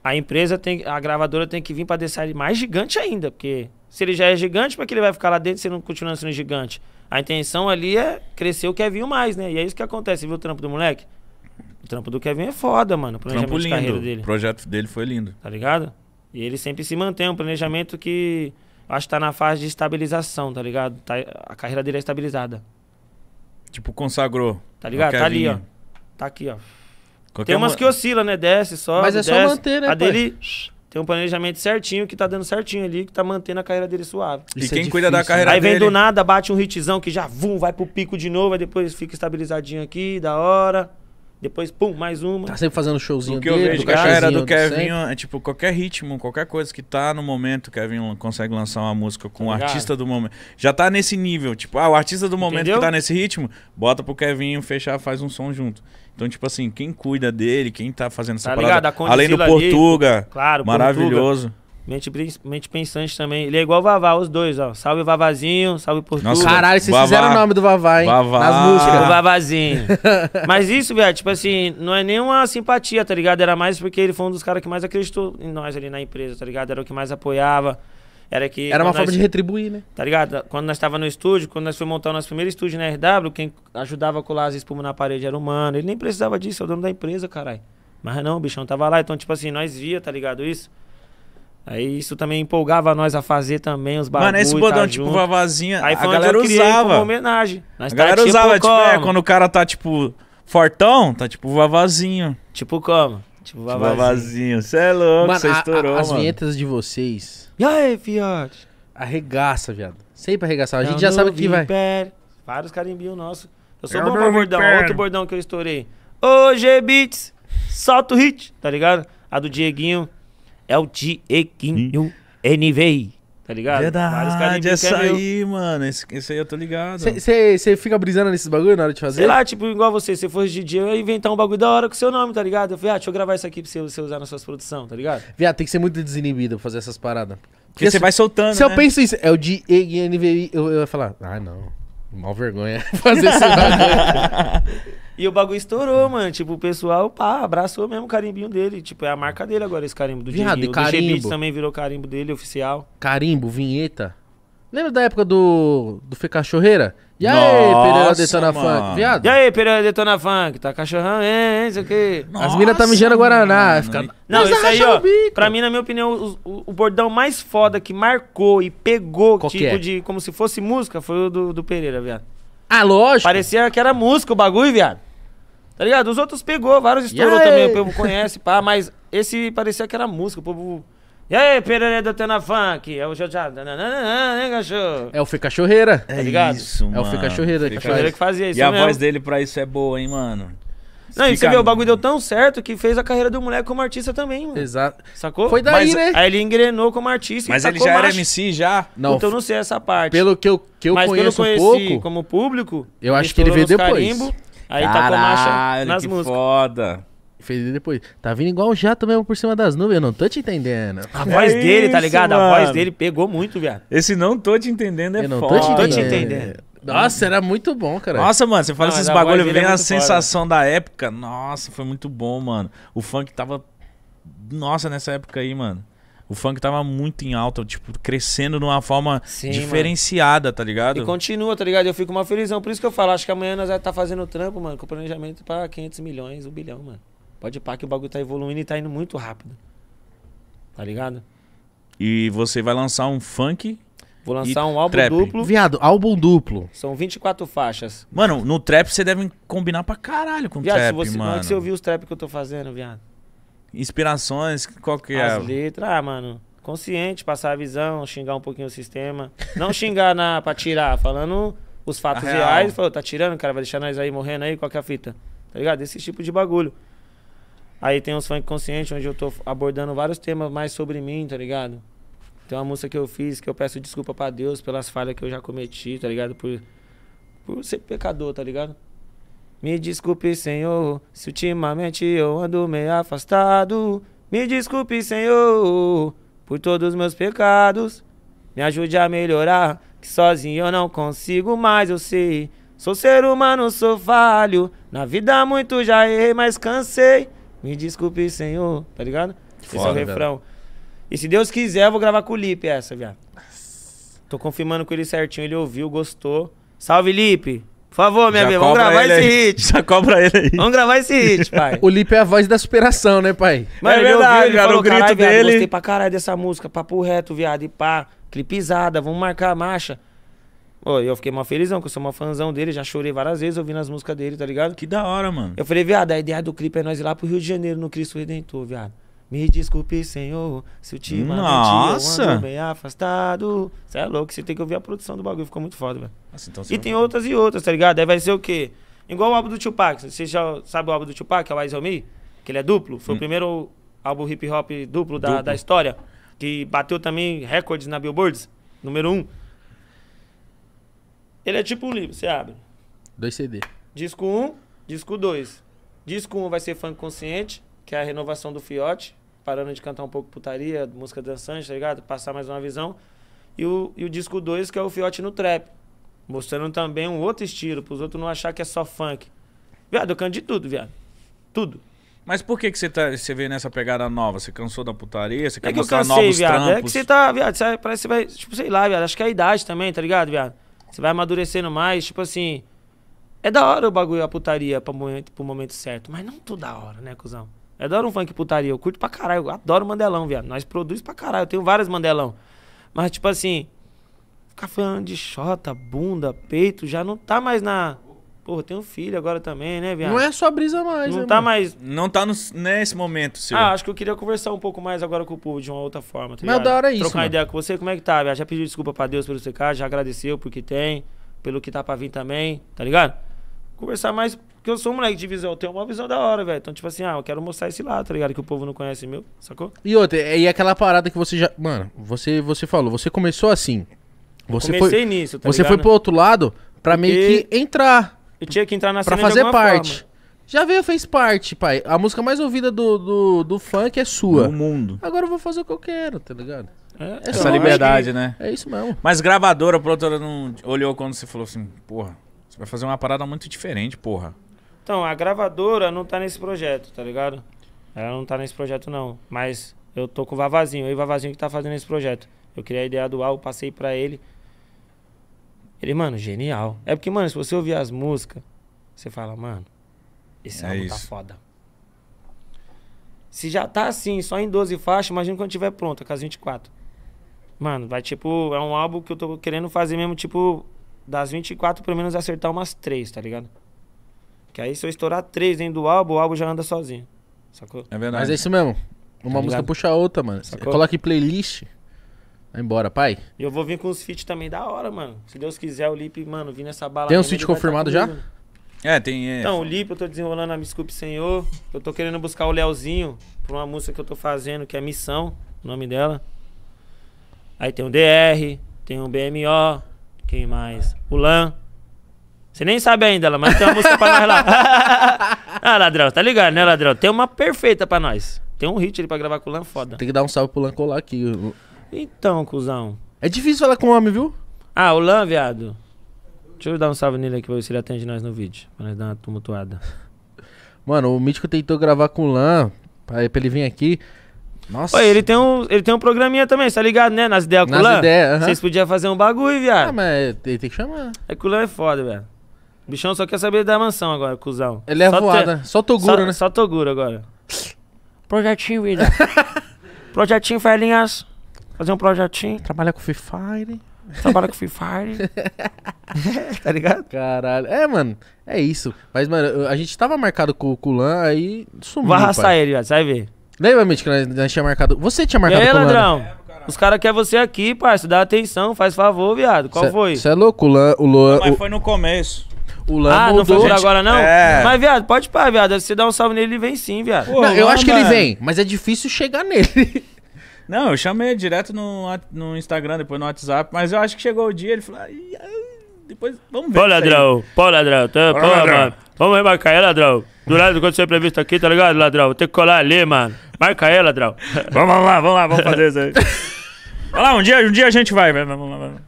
a empresa tem, a gravadora tem que vir pra deixar ele mais gigante ainda, porque se ele já é gigante, pra que ele vai ficar lá dentro se ele não continuar sendo gigante? A intenção ali é crescer o Kevin mais, né? E é isso que acontece, viu o trampo do moleque? O trampo do Kevin é foda, mano, o planejamento
Trampo
de carreira
lindo.
dele
O projeto dele foi lindo.
tá ligado? E ele sempre se mantém, um planejamento que acho que tá na fase de estabilização, tá ligado? Tá- a carreira dele é estabilizada,
Tipo, consagrou.
tá ligado? Tá ali, ó. Tá aqui, ó.
Qualquer
Tem umas
mo-
que oscila, né? Desce, sobe,
Mas é só
desce.
manter, né,
A
pai?
dele tem um planejamento certinho que tá dando certinho ali, que tá mantendo a carreira dele suave.
E
Isso é
quem cuida da carreira
Aí vem
dele...
do nada, bate um hitzão que já vum, vai pro pico de novo, aí depois fica estabilizadinho aqui, da hora. Depois, pum, mais uma.
Tá sempre fazendo showzinho
O que eu
dele,
vejo
do
que a carreira do Kevin é tipo qualquer ritmo, qualquer coisa que tá no momento, o Kevin consegue lançar uma música com
Tá
o
ligado?
artista do momento. Já tá nesse nível, tipo, ah, o artista do momento
Entendeu?
que tá nesse ritmo, bota pro Kevin fechar, faz um som junto. Então, tipo assim, quem cuida dele, quem tá fazendo essa
Tá
parada, além do
ali,
Portuga,
Claro,
maravilhoso.
Mente, mente pensante também. Ele é igual o Vavá, os dois, ó. Salve Vavazinho, salve.
Nossa,
Caralho, vocês
Vavá.
fizeram o nome do Vavá, hein?
Vavá.
Nas músicas.
Vavazinho. Mas isso, velho, tipo assim, não é nenhuma simpatia, tá ligado? Era mais porque ele foi um dos caras que mais acreditou em nós ali na empresa, tá ligado? Era o que mais apoiava. Era que.
Era uma forma
nós-
de retribuir, né?
Tá ligado? Quando nós tava no estúdio, quando nós fomos montar o nosso primeiro estúdio na RW, quem ajudava a colar as espumas na parede era o mano. Ele nem precisava disso, é o dono da empresa, caralho. Mas não, o bichão tava lá. Então, tipo assim, nós via, tá ligado? Isso. Aí isso também empolgava nós a fazer também os bagulhos.
Mano, esse bordão, tipo, Vavazinha,
Aí
a galera
eu
usava.
homenagem. Nós
A
tá
galera usava, tipo, é, quando o cara tá, tipo, fortão, tá tipo Vavazinho.
Tipo como? Tipo
Tipo,
Vavazinho.
Vavazinho. Você é louco,
Mano,
você
a- a-
estourou,
as
mano.
vinhetas de vocês
E aí, fiote?
arregaça, viado. Sempre arregaçar. A gente já sabe que vai.
Vários carimbinhos nossos. Eu sou
o
bom pra bordão.
Império.
Outro bordão que eu estourei. Ô, G-Beats, solta o hit, tá ligado? A do Dieguinho é o Dieguinho NVI, tá ligado?
Verdade, essa
é
aí, mano. Esse, esse aí eu tô ligado.
Você fica brisando nesses bagulho na hora de fazer?
Sei lá, tipo, igual você, se fosse DJ, eu ia inventar um bagulho da hora com o seu nome, tá ligado? Eu falei, ah, deixa eu gravar isso aqui pra você, você usar nas suas produções, tá ligado?
Viado, tem que ser muito desinibido pra fazer essas paradas.
Porque você vai soltando,
Se eu
né?
penso isso, é o de NVI, eu, eu ia falar, ah, não. Mal vergonha fazer esse bagulho.
E o bagulho estourou, mano. Tipo, o pessoal, pá, abraçou mesmo o carimbinho dele. Tipo, é a marca dele agora, esse carimbo do
Viado,
Dieguinho.
e
O
carimbo?
também virou carimbo dele, oficial.
Carimbo, vinheta. Lembra da época do, do Fê Cachorreira? E aí,
Nossa,
Pereira Detona
mano.
Funk? Viado,
E aí, Pereira Detona Funk, tá cachorrão, é, isso aqui.
as minas tá mijando Guaraná.
mano.
Fica...
Não,
Mas
isso aí, ó,
o bico.
pra mim, na minha opinião, o, o- o bordão mais foda que marcou e pegou,
Qual
tipo
é?
de, como se fosse música, foi o do, do Pereira, viado.
Ah, lógico.
Parecia que era música o bagulho, viado. Tá ligado? Os outros pegou, vários estourou também, o povo conhece, pá, mas esse parecia que era música, o povo... E aí, Pereira Detona Funk, é o já, né, cachorro?
É o Fê Cachorreira.
É
tá ligado?
isso,
É o
mano.
Fê Cachorreira que
Fê
faz.
Pereira que fazia isso
E a
mesmo.
voz dele pra isso é boa, hein, mano?
Não, e você vê, o bagulho deu tão certo que fez a carreira do moleque como artista também, mano.
Exato.
Sacou?
Foi daí,
Mas-
né?
Aí ele engrenou como artista
Mas ele já era
marcha.
MC já?
Não,
eu não sei essa parte.
pelo que eu, que eu
Mas
conheço
pelo
um
conheci
pouco,
como público,
Eu acho que ele veio depois.
carimbo, aí tacou marcha
Caralho,
nas
que
músicas.
foda.
fez depois. Tá vindo igual um jato mesmo por cima das nuvens, eu não tô te entendendo.
A voz
É
dele, tá ligado? A
mano.
voz dele pegou muito, viado.
Esse não tô te entendendo é
eu não
foda.
tô te
Tô
entendendo.
te entendendo.
Nossa, era muito bom, cara.
Nossa, mano, você fala
Não,
esses
a
bagulho,
dele
vem
é
a
foda.
sensação da época. Nossa, foi muito bom, mano. O funk tava. Nossa, nessa época aí, mano. O funk tava muito em alta, tipo, crescendo de uma forma
Sim,
diferenciada, tá ligado?
E continua, tá ligado? Eu fico uma felizão. Por isso que eu falo, acho que amanhã nós vamos estar fazendo trampo, mano, com planejamento pra 500 milhões, 1 bilhão, mano. Pode pá que o bagulho tá evoluindo e tá indo muito rápido. Tá ligado?
E você vai lançar um funk.
Vou lançar
E
um álbum
trap?
duplo.
Viado, álbum duplo.
São 24 faixas.
Mano, no trap você deve combinar pra caralho com
Viado,
trap,
você,
mano.
como é que você ouviu os trap que eu tô fazendo, viado?
Inspirações, qual que é?
As letras, ah, mano. Consciente, passar a visão, xingar um pouquinho o sistema. Não xingar na, pra tirar, falando os fatos
A
reais. Falou, tá tirando, cara, vai deixar nós aí morrendo aí, qual que é a fita? Tá ligado? Esse tipo de bagulho. Aí tem uns funk conscientes, onde eu tô abordando vários temas mais sobre mim, tá ligado? Tem uma música que eu fiz que eu peço desculpa pra Deus pelas falhas que eu já cometi, tá ligado? Por, por ser pecador, tá ligado? Me desculpe, Senhor, se ultimamente eu ando meio afastado. Me desculpe, Senhor, por todos os meus pecados. Me ajude a melhorar, que sozinho eu não consigo mais, eu sei. Sou ser humano, sou falho. Na vida muito já errei, mas cansei. Me desculpe, Senhor, tá ligado? Esse é o refrão. E se Deus quiser, eu vou gravar com o Lipe essa, viado. Tô confirmando com ele certinho, ele ouviu, gostou. Salve, Lipe! Por favor, minha amiga, vamos gravar esse
aí.
hit.
Já cobra ele aí.
Vamos gravar esse hit, pai.
O Lipe é a voz da superação, né, pai?
Mano,
É
ele
verdade,
ouviu, ele
cara,
falou,
o grito
"Caralho, viado,
dele."
Gostei pra caralho dessa música, papo reto, viado, e pá, clipizada, vamos marcar a marcha. Ô, eu fiquei mó felizão, que eu sou uma fãzão dele, já chorei várias vezes ouvindo as músicas dele, tá ligado?
Que da hora, mano.
Eu falei, viado, a ideia do clipe é nós ir lá pro Rio de Janeiro, no Cristo Redentor, viado. Me desculpe, Senhor, se ultimamente
Nossa!
eu ando bem afastado. Você é louco, você tem que ouvir a produção do bagulho, ficou muito foda, velho.
Nossa, então
E
vai-
tem outras e outras, tá ligado? Aí vai ser o quê? Igual o álbum do Tupac. Você já sabe o álbum do Tupac, que é o Eyes on Me? Que ele é duplo. Foi o primeiro álbum hip hop duplo da,
Duplo.
da história. Que bateu também recordes na Billboards. Número um. Ele é tipo um livro, você abre.
Dois CD.
Disco 1, um, disco 2. Disco 1 um vai ser funk consciente, que é a renovação do Fiote, parando de cantar um pouco putaria, música dançante, tá ligado? Passar mais uma visão. E o, e o disco 2, que é o Fiote no trap, mostrando também um outro estilo, pros outros não achar que é só funk. Viado, eu canto de tudo, viado. Tudo.
Mas por que, que você, tá, você veio nessa pegada nova? Você cansou da putaria? Você quer
É que eu
mostrar
cansei,
novos
viado.
trampos?
É que você tá, viado, você parece que você vai, tipo, sei lá, viado. Acho que é a idade também, tá ligado, viado? Você vai amadurecendo mais, tipo assim. É da hora o bagulho, a putaria pro momento, pro momento certo. Mas não toda hora, né, cuzão? É da hora um funk putaria. Eu curto pra caralho. Eu adoro mandelão, viado. Nós produz pra caralho. Eu tenho vários mandelão. Mas, tipo assim. Ficar falando de xota, bunda, peito, já não tá mais na. Porra, eu tenho filho agora também, né, viado?
Não é só brisa mais,
Não
né,
tá
mano?
mais.
Não tá no- nesse momento, seu.
Ah, acho que eu queria conversar um pouco mais agora com o povo de uma outra forma. Tá
Mas
ligado?
da hora é isso,
Trocar uma
mano.
ideia com você, como é que tá, velho? Já pediu desculpa pra Deus pelo seu caso, já agradeceu por que tem, pelo que tá pra vir também, tá ligado? Conversar mais, porque eu sou um moleque de visão, eu tenho uma visão da hora, velho. Então, tipo assim, ah, eu quero mostrar esse lado, tá ligado? Que o povo não conhece meu, sacou?
E outra, e aquela parada que você já. Mano, você, você falou, você começou assim. Você
Comecei
foi,
nisso, tá
você
ligado?
foi pro outro lado pra meio
Porque-
que entrar,
Eu tinha que entrar na
pra
cena de
fazer
alguma
parte.
forma.
Já veio, fez parte, pai. A música mais ouvida do, do, do funk é sua.
No mundo.
Agora eu vou fazer o que eu quero, tá ligado?
É,
É
então,
Essa
acho
liberdade,
que-
né?
É isso mesmo.
Mas gravadora, a produtora não olhou quando você falou assim, porra, você vai fazer uma parada muito diferente, porra.
Então, a gravadora não tá nesse projeto, tá ligado? Ela não tá nesse projeto, não. Mas eu tô com o Vavazinho, eu e o Vavazinho que tá fazendo esse projeto. Eu queria a ideia do álbum, passei pra ele. Ele, mano, genial. É porque, mano, se você ouvir as músicas, você fala, mano, esse
É
álbum tá
isso.
foda. Se já tá assim, só em 12 faixas, imagina quando tiver pronta, com as 24. Mano, vai tipo, é um álbum que eu tô querendo fazer mesmo, tipo, das 24, pelo menos acertar umas 3, tá ligado? Que aí se eu estourar 3 dentro do álbum, o álbum já anda sozinho. Sacou?
É verdade.
Mas é isso mesmo. Uma
Tá
música puxa a outra, mano.
Sacou?
coloca em playlist. Vai embora, pai.
E eu vou vir com os feats também da hora, mano. Se Deus quiser, o Lipe, mano, vir nessa bala.
Tem uns feat
vai tá
confirmado já?
É, tem. É,
Então, o Lipe eu tô desenrolando a Me Desculpe Senhor. Eu tô querendo buscar o Leozinho pra uma música que eu tô fazendo, que é Missão, o nome dela. Aí tem o DR, tem o BMO, quem mais? O Lan. Você nem sabe ainda, mas tem uma música pra nós lá. ah, ladrão, tá ligado, né, ladrão? Tem uma perfeita pra nós. Tem um hit ali pra gravar com o Lan foda.
Tem que dar um salve pro Lancolar aqui.
Então, cuzão.
É difícil falar com o homem, viu?
Ah, o Lan, viado. Deixa eu dar um salve nele aqui pra ver se ele atende nós no vídeo. Pra nós dar uma tumultuada.
Mano, o Mítico tentou gravar com o Lan pra, pra ele vir aqui. Nossa.
Oi, ele tem um, ele tem um programinha também, tá ligado, né? Nas ideias com o
Nas
Lan.
ideias, aham.
Vocês podiam fazer um bagulho, viado.
Ah, mas ele tem que chamar.
É que o Lan é foda, velho. O bichão só quer saber da mansão agora, cuzão.
Ele é
Só
voada.
te-
Só Toguro,
só,
né?
Só Toguro agora. Projetinho, vida. projetinho, velhinhas. Fazer um projetinho.
Trabalha com Free Fire.
Trabalha com Free Fire. tá ligado?
Caralho. É, mano. É isso. Mas, mano, a gente tava marcado com, com o Lan, aí sumiu.
Vou arrastar
pai.
ele, viado. Você vai ver.
Lembra, Mítico, que nós, nós tinha marcado. Você tinha
E
marcado
aí,
com o Lan? né?
ladrão? Os caras querem você aqui, parça. Dá atenção, faz favor, viado. Qual
Cê-
foi?
Você é louco? O Lan, o Lan,
Mas
o,
foi no começo.
O Lan
Ah, não foi por agora, não?
É.
Mas, viado, pode pá, viado. Se você dá um salve nele, ele vem sim, viado.
Pô,
Não, eu acho que ele vem, mas é difícil chegar nele.
Não, eu chamei direto no, no Instagram, depois no WhatsApp, mas eu acho que chegou o dia, ele falou, "Ai, ai, depois vamos ver.
Pô,
isso aí."
ladrão. Pô, ladrão. Tá, pô,
ladrão.
mano. Vamos remarcar aí, ladrão. Do lado quando você é previsto aqui, tá ligado, ladrão? Vou ter que colar ali, mano. Marca aí, ladrão.
Vamos lá, vamos lá, vamos fazer isso aí. Vamos lá, um dia, um dia a gente vai, vai, vamos lá, vamos lá.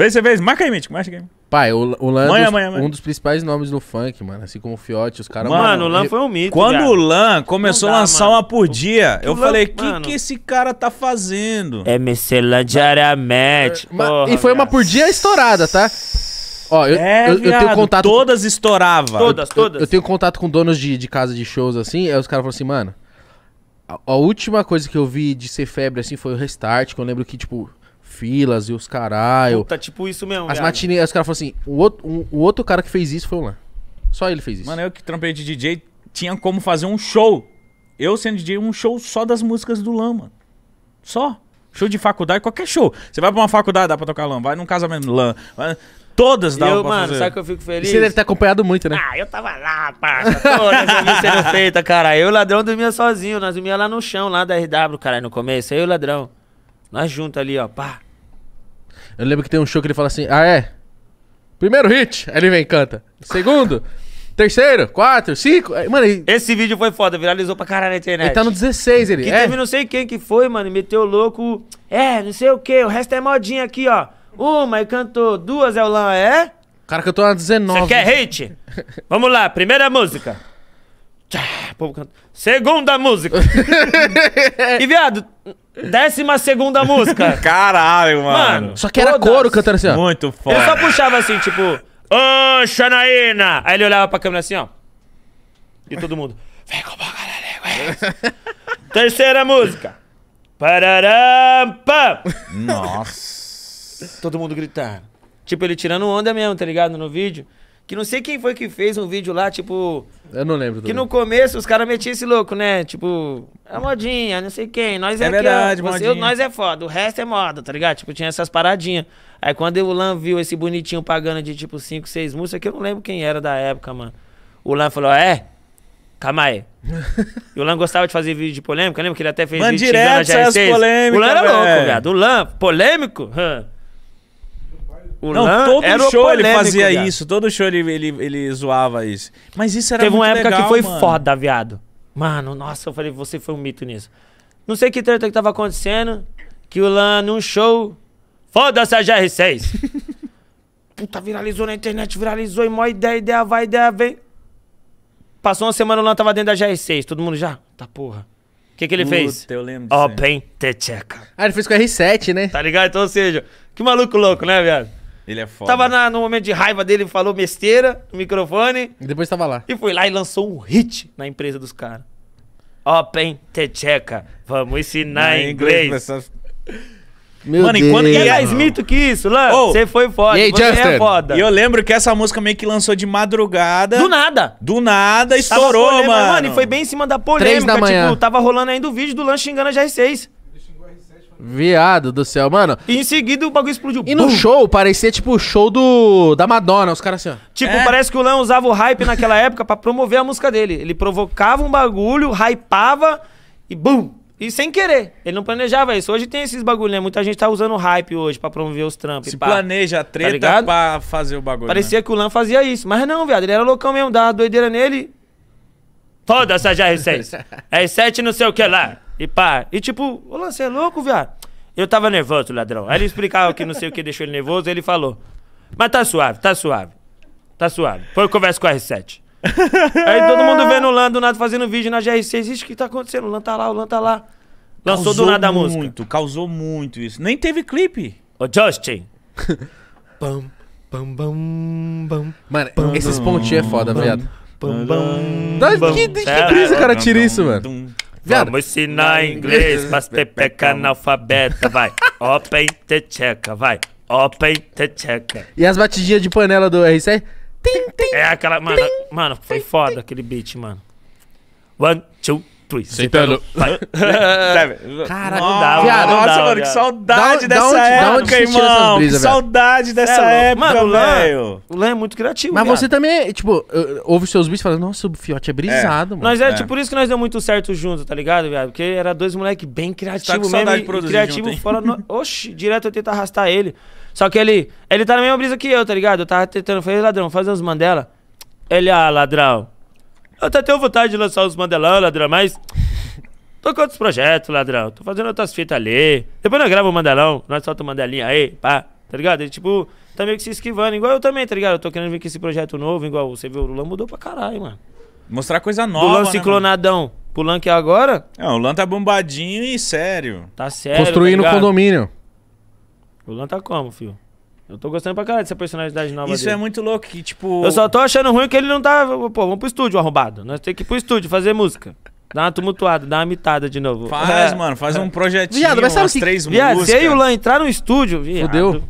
Vê se vê, marca aí, Mítico, marca aí.
Pai, o, o Lan é dos- um dos principais nomes do funk, mano. Assim como o Fiote, os caras...
Mano, o Lan foi um mito,
Quando
viado.
o Lan começou
Não
a
dá,
lançar
mano.
uma por dia, eu
Lan-
falei, o que,
mano.
que esse cara tá fazendo?
É Mecelã diariamente.
Ma-
porra,
e foi uma por dia estourada, tá? Ó, eu,
É,
eu, eu tenho contato...
todas estourava.
Todas,
Eu,
todas.
eu tenho contato com donos de, de casa de shows, assim, aí os caras falam assim, mano... A, a última coisa que eu vi de ser febre, assim, foi o Restart, que eu lembro que, tipo, filas e os caralho...
Tá tipo isso mesmo,
As matinês, os caras falaram assim, o outro, um- o outro cara que fez isso foi o Lan. Só ele fez isso.
Mano, eu que trampei de DJ, tinha como fazer um show. Eu sendo DJ, um show só das músicas do Lan, mano. Só. Show de faculdade, qualquer show. Você vai pra uma faculdade, dá pra tocar Lan. Vai num casamento, Lan. Vai- Todas dá
Eu,
pra
mano,
fazer.
sabe que eu fico
E
feliz?
você deve ter acompanhado muito, né?
Ah, eu tava lá, parça. Todas sendo feita, cara. Eu e o ladrão dormia sozinho. Nós dormia lá no chão, lá da RW, cara, no começo. Eu e o ladrão. Nós juntos ali, ó. Pá.
Eu lembro que tem um show que ele fala assim, ah é? Primeiro hit, aí ele vem e canta. Segundo, terceiro, quatro, cinco. Aí, Mano, ele,
Esse vídeo foi foda, viralizou pra caralho na internet.
ele tá no 16, ele.
Que
é.
teve não sei quem que foi, mano, e meteu o louco. É, não sei o que, o resto é modinha aqui, ó. Uma e cantou, duas é o Lan, é?
O cara cantou na 19.
Você quer hate? Vamos lá, primeira música. Tchá, povo canta. Segunda música. e viado, décima segunda música.
Caralho, mano.
Mano,
Só que era
Todas.
coro cantando assim, ó.
Muito foda.
Ele só puxava assim, tipo, ô Xanaína. Aí ele olhava pra câmera assim, ó. E todo mundo, vem com boca na língua. Terceira música. Pararampa.
Nossa.
Todo mundo gritando. Tipo, ele tirando onda mesmo, tá ligado? No vídeo. Que não sei quem foi que fez um vídeo lá, tipo.
Eu não lembro.
Que
também.
no começo os caras metiam esse louco, né? Tipo, a modinha, não sei quem. Nós é,
É
ó,
verdade,
você-
modinha.
Nós é foda, o resto é moda, tá ligado? Tipo, tinha essas paradinhas. Aí quando o Lan viu esse bonitinho pagando de tipo 5, 6 músicas, que eu não lembro quem era da época, mano. O Lan falou, é? Calma aí. e o Lan gostava de fazer vídeo de polêmica, lembra que ele até fez
Mano,
vídeo
direto essas
GR6?
polêmicas,
O Lan era louco,
velho.
viado. O Lan, polêmico? Hã. O
Não,
Lan
todo
era o
show ele
polêmico,
fazia
viado.
isso. Todo show ele, ele, ele zoava isso. Mas isso era
Teve uma
muito
época
legal,
que foi
mano.
foda, viado. Mano, nossa, eu falei, você foi um mito nisso. Não sei que treta que tava acontecendo, que o Lan, num show, foda-se a GR6. Puta, viralizou na internet, viralizou, e mó ideia, ideia vai, ideia vem. Passou uma semana, o Lan tava dentro da GR6, todo mundo já, tá porra. O que que ele fez?
Puta, eu lembro.
Open check.
Ah, ele fez com R7, né?
Tá ligado? Então, ou seja, que maluco louco, né, viado?
Ele é foda.
Tava na- no momento de raiva dele, falou besteira no microfone.
E depois tava lá.
E foi lá e lançou um hit na empresa dos caras. Open Techeca. Vamos ensinar em inglês.
pessoas-
Meu
Mano, e
Deus.
quando-
E
E
é
é-
mais mito que isso, Lan. Você foi foda.
e aí,
você
Justin?
é foda.
E eu lembro que essa música meio que lançou de madrugada.
Do nada.
Do nada, estourou,
polêmica,
mano.
Mano, e foi bem em cima da
Três
polêmica.
da manhã.
Tipo, tava rolando ainda o vídeo do Lan xingando a GR6.
Viado do céu, mano.
E em seguida o bagulho explodiu.
E no
Bum!
show parecia tipo o show do da Madonna, os caras assim, ó.
Tipo,
É.
parece que o Lan usava o hype naquela época pra promover a música dele. Ele provocava um bagulho, hypava e bum! E sem querer. Ele não planejava isso. Hoje tem esses bagulho, né? Muita gente tá usando hype hoje pra promover os trampos.
Se
e pá.
planeja a treta
ligado?
pra fazer o bagulho. né?
Parecia que o Lan fazia isso. Mas não, viado. Ele era loucão mesmo, dava doideira nele. Foda-se a GR6. R7 não sei o que lá. E pá. E tipo, ô Lan, você é louco, viado? Eu tava nervoso, ladrão. Aí ele explicava que não sei o que deixou ele nervoso. Ele falou: Mas tá suave, tá suave. Tá suave. Foi conversa com o R7. Aí todo mundo vendo o Lan do nada fazendo vídeo na GR6. Ixi, o que tá acontecendo? O Lan tá lá, o Lan tá lá. Lançou
Causou
do nada a música.
muito, causou muito isso. Nem teve clipe.
Ô, Justin. Pam, pam, pam, pam.
Mano, esses pontinhos é foda, viado.
Pam, pam,
Da, que, de que brisa o cara tira isso, mano? Viado.
Vamos ensinar inglês pras pepeca analfabeta, vai. Open the checa, vai. Open the checa.
E as batidinhas de panela do R7? Tim, tim.
É aquela, mano, mano, foi foda aquele beat, mano. One, two,
Sentando.
Vai.
Caralho,
não dava,
Nossa,
não dava,
mano, que
viado.
saudade
Da-
dessa
onde- da
época,
onde
irmão. Que
brisas, velho?
saudade dessa
é
época,
Mano,
velho.
O Lan é muito criativo,
Mas
viado.
você também, tipo, ouve os seus beats e fala, nossa, o fiote é brisado, mano.
Nós é,
É.
tipo, por isso que nós deu muito certo junto, tá ligado, viado? Porque era dois moleque bem
Tá
criativos
saudade
mesmo.
de
criativo
junto,
fora. No... Oxi, direto eu tento arrastar ele. Só que ele. Ele tá na mesma brisa que eu, tá ligado? Eu tava tentando. Falei, ladrão, faz uns Mandela. Ele, ah, ladrão. Eu até tenho vontade de lançar uns Mandelão, ladrão, mas. Tô com outros projetos, ladrão. Tô fazendo outras fitas ali. Depois nós gravamos o Mandelão, nós soltamos Mandelinha aí, pá. Tá ligado? Ele, tipo, tá meio que se esquivando. Igual eu também, tá ligado? Eu tô querendo vir com esse projeto novo, igual você viu, o Lula mudou pra caralho, mano.
Mostrar coisa
Do
nova,
Lan
né, mano?
ciclonadão pro Lan que é agora,
Não, o Lan tá bombadinho e sério.
tá sério.
Construindo
tá ligado?
condomínio.
O Lan tá como, filho? Eu tô gostando pra caralho dessa personalidade nova
Isso
dele.
é muito louco, que tipo...
Eu só tô achando ruim que ele não tá. Pô, vamos pro estúdio, arrombado. Nós temos que ir pro estúdio fazer música. Dar uma tumultuada, dar uma mitada de novo.
Faz,
É.
mano, faz um projetinho,
Viado, mas sabe
umas
que-
três
Viado,
músicas.
se eu e o Lan entrar no estúdio, viado,
Fudeu.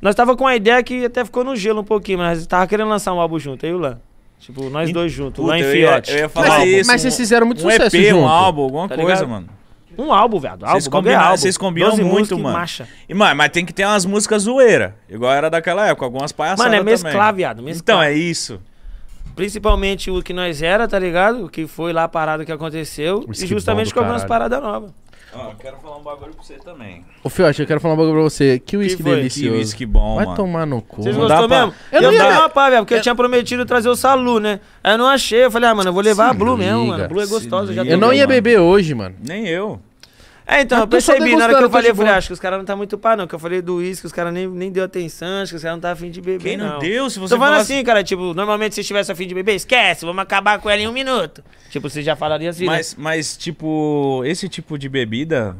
Nós tava com a ideia que até ficou no gelo um pouquinho, mas tava querendo lançar um álbum junto, aí o Lan. Tipo, nós
E-
dois juntos,
Puta,
Lan e
eu ia-
Fiote.
eu ia falar
Mas,
isso,
mas
um-
vocês fizeram muito
Um
sucesso
EP,
junto.
um álbum, alguma
Tá
coisa,
ligado?
mano.
Um álbum, viado. Álbum,
Vocês
é
combinam- vocês combinam
12
muito, mano.
marcha.
E, mano, mas tem que ter umas músicas zoeira, igual era daquela época, algumas palhaçadas
Mano, é
também.
mesclar, viado. Mesclar.
Então, é isso.
Principalmente o que nós era, tá ligado? O que foi lá a parada que aconteceu.
Whisky
e justamente com algumas paradas novas.
Ó, eu quero falar um bagulho pra você também.
Ô, Fiote, eu quero falar um bagulho pra você. Que whisky
foi?
delicioso.
Que whisky bom,
Vai
mano.
tomar no cu.
Vocês
mano.
gostou
pra-
mesmo?
Eu
Eu
não
não
ia-
ia uma pá, velho, porque eu tinha prometido trazer o Salu, né? Aí eu não achei. Eu falei, ah, mano, eu vou levar a Blue mesmo,
liga.
mano. Blue é
Se
gostosa, já.
Eu não ia
mano.
beber hoje, mano.
Nem eu.
É, então, eu percebi, na hora que eu falei, eu falei,
boa.
acho que os caras não tá muito pá, não. Que eu falei do uísque, os caras nem, nem deu atenção, acho que os caras não tá afim de beber,
Quem não,
não.
deu? Se você
Tô falando
falasse-
assim, cara, tipo, normalmente se estivesse afim de beber, esquece, vamos acabar com ela em um minuto. Tipo, você já falaria assim,
Mas, mas, tipo, esse tipo de bebida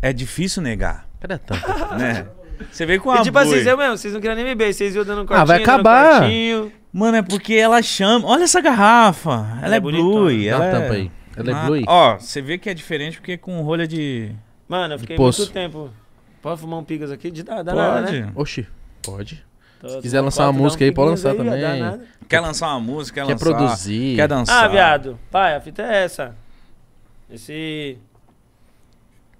é difícil negar,
Cadê tanto?
né? Você vê com
né?
a
E tipo assim, eu mesmo, vocês não queriam nem beber, vocês iam dando um cortinho,
Ah, vai acabar.
cortinho.
Mano, é porque ela chama. Olha essa garrafa. Ela,
Ela
é,
é
blue.
Dá
Ela
uma
é...
tampa aí. Ela é
Ah,
blue aí.
Ó, você vê que é diferente porque é com rolha de.
Mano, eu fiquei
poço.
muito tempo. Pode fumar um pigas aqui? De dá, dá nada,
Pode.
né?
Oxi, pode. Se quiser lançar uma
um
música aí, pode lançar
aí,
também.
Quer lançar uma música, quer,
Quer
lançar,
produzir.
Quer dançar.
Ah, viado. Pai, a fita é essa. Esse.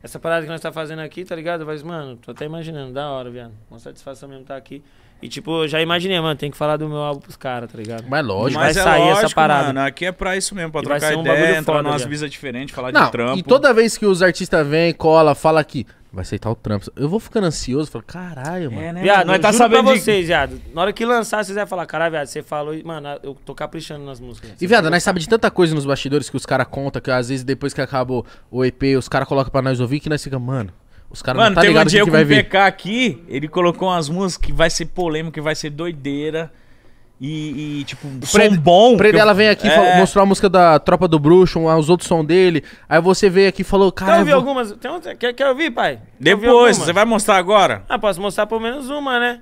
Essa parada que nós tá fazendo aqui, tá ligado? Mas, mano, tô até imaginando, da hora, viado. Uma satisfação mesmo estar aqui. E, tipo, eu já imaginei, mano, tem que falar do meu álbum pros caras, tá ligado?
Mas lógico.
vai
Mas é
sair essa
lógico,
parada.
mano. Aqui é pra isso mesmo, pra
E vai
trocar
um
ideia,
bagulho
entrar
foda,
numas visas diferentes, falar
Não,
de trampo.
e toda vez que os artistas vêm, cola, fala aqui, vai aceitar o trampo. Eu vou ficando ansioso, falo, caralho, mano.
É, né?
Viado,
Nós
eu
tá
juro
sabendo
pra
de-
vocês, viado. Na hora que lançar, vocês vão falar, caralho, viado, você falou, e, mano, eu tô caprichando nas músicas.
E, viado, nós sabemos de tanta coisa nos bastidores que os caras contam, que às vezes depois que acaba o- o EP, os caras colocam pra nós ouvir, que nós ficamos, mano, os caras não
Mano,
tá
tem um dia
que, vai
o
vir.
PK aqui, ele colocou umas músicas que vai ser polêmico, que vai ser doideira. E, e, tipo, som
Pre-
bom.
O Pre
que eu-
vem aqui,
É.
a música da Tropa do Bruxo, um- os outros som dele. Aí você veio aqui e falou,
Quer
cara,
ouvir algumas? Tem outra- quer, quer ouvir, pai? Quer ouvir
Depois,
alguma?
você vai mostrar agora?
Ah, posso mostrar pelo menos uma, né?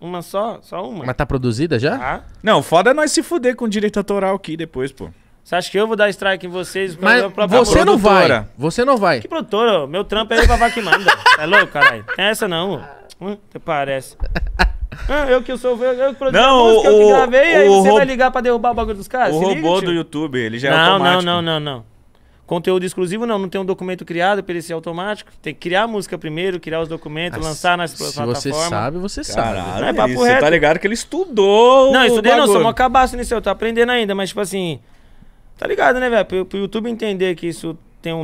Uma só? Só uma?
mas tá produzida já?
Ah.
Não, foda é nós se fuder com direito autoral aqui depois, pô.
Você acha que eu vou dar strike em vocês?
Mas
pra- pra- pra-
você não vai. Você não vai.
Que produtora? Meu trampo é ir pra vaca e manda. É louco, caralho? Tem essa não. Hum, Até parece. Ah, eu que sou eu, eu que produzi
Não,
a música, eu que
o-
gravei, aí
o
você vai ligar pra derrubar o bagulho dos caras?
o
Se liga,
robô
tio.
do YouTube, ele já é
não, não,
automático.
não, não, não. Conteúdo exclusivo não, não tem um documento criado pra ele ser automático. Tem que criar a música primeiro, criar os documentos, lançar nas
Se
plataformas.
você sabe, você sabe.
Caralho,
Não é papo
isso, você
reto.
tá ligado que ele estudou.
Não,
o
estudei não, sou
bagulho.
mó cabaço nisso, eu tô aprendendo ainda, mas tipo assim, tá ligado, né, velho? Pro, pro YouTube entender que isso tem um,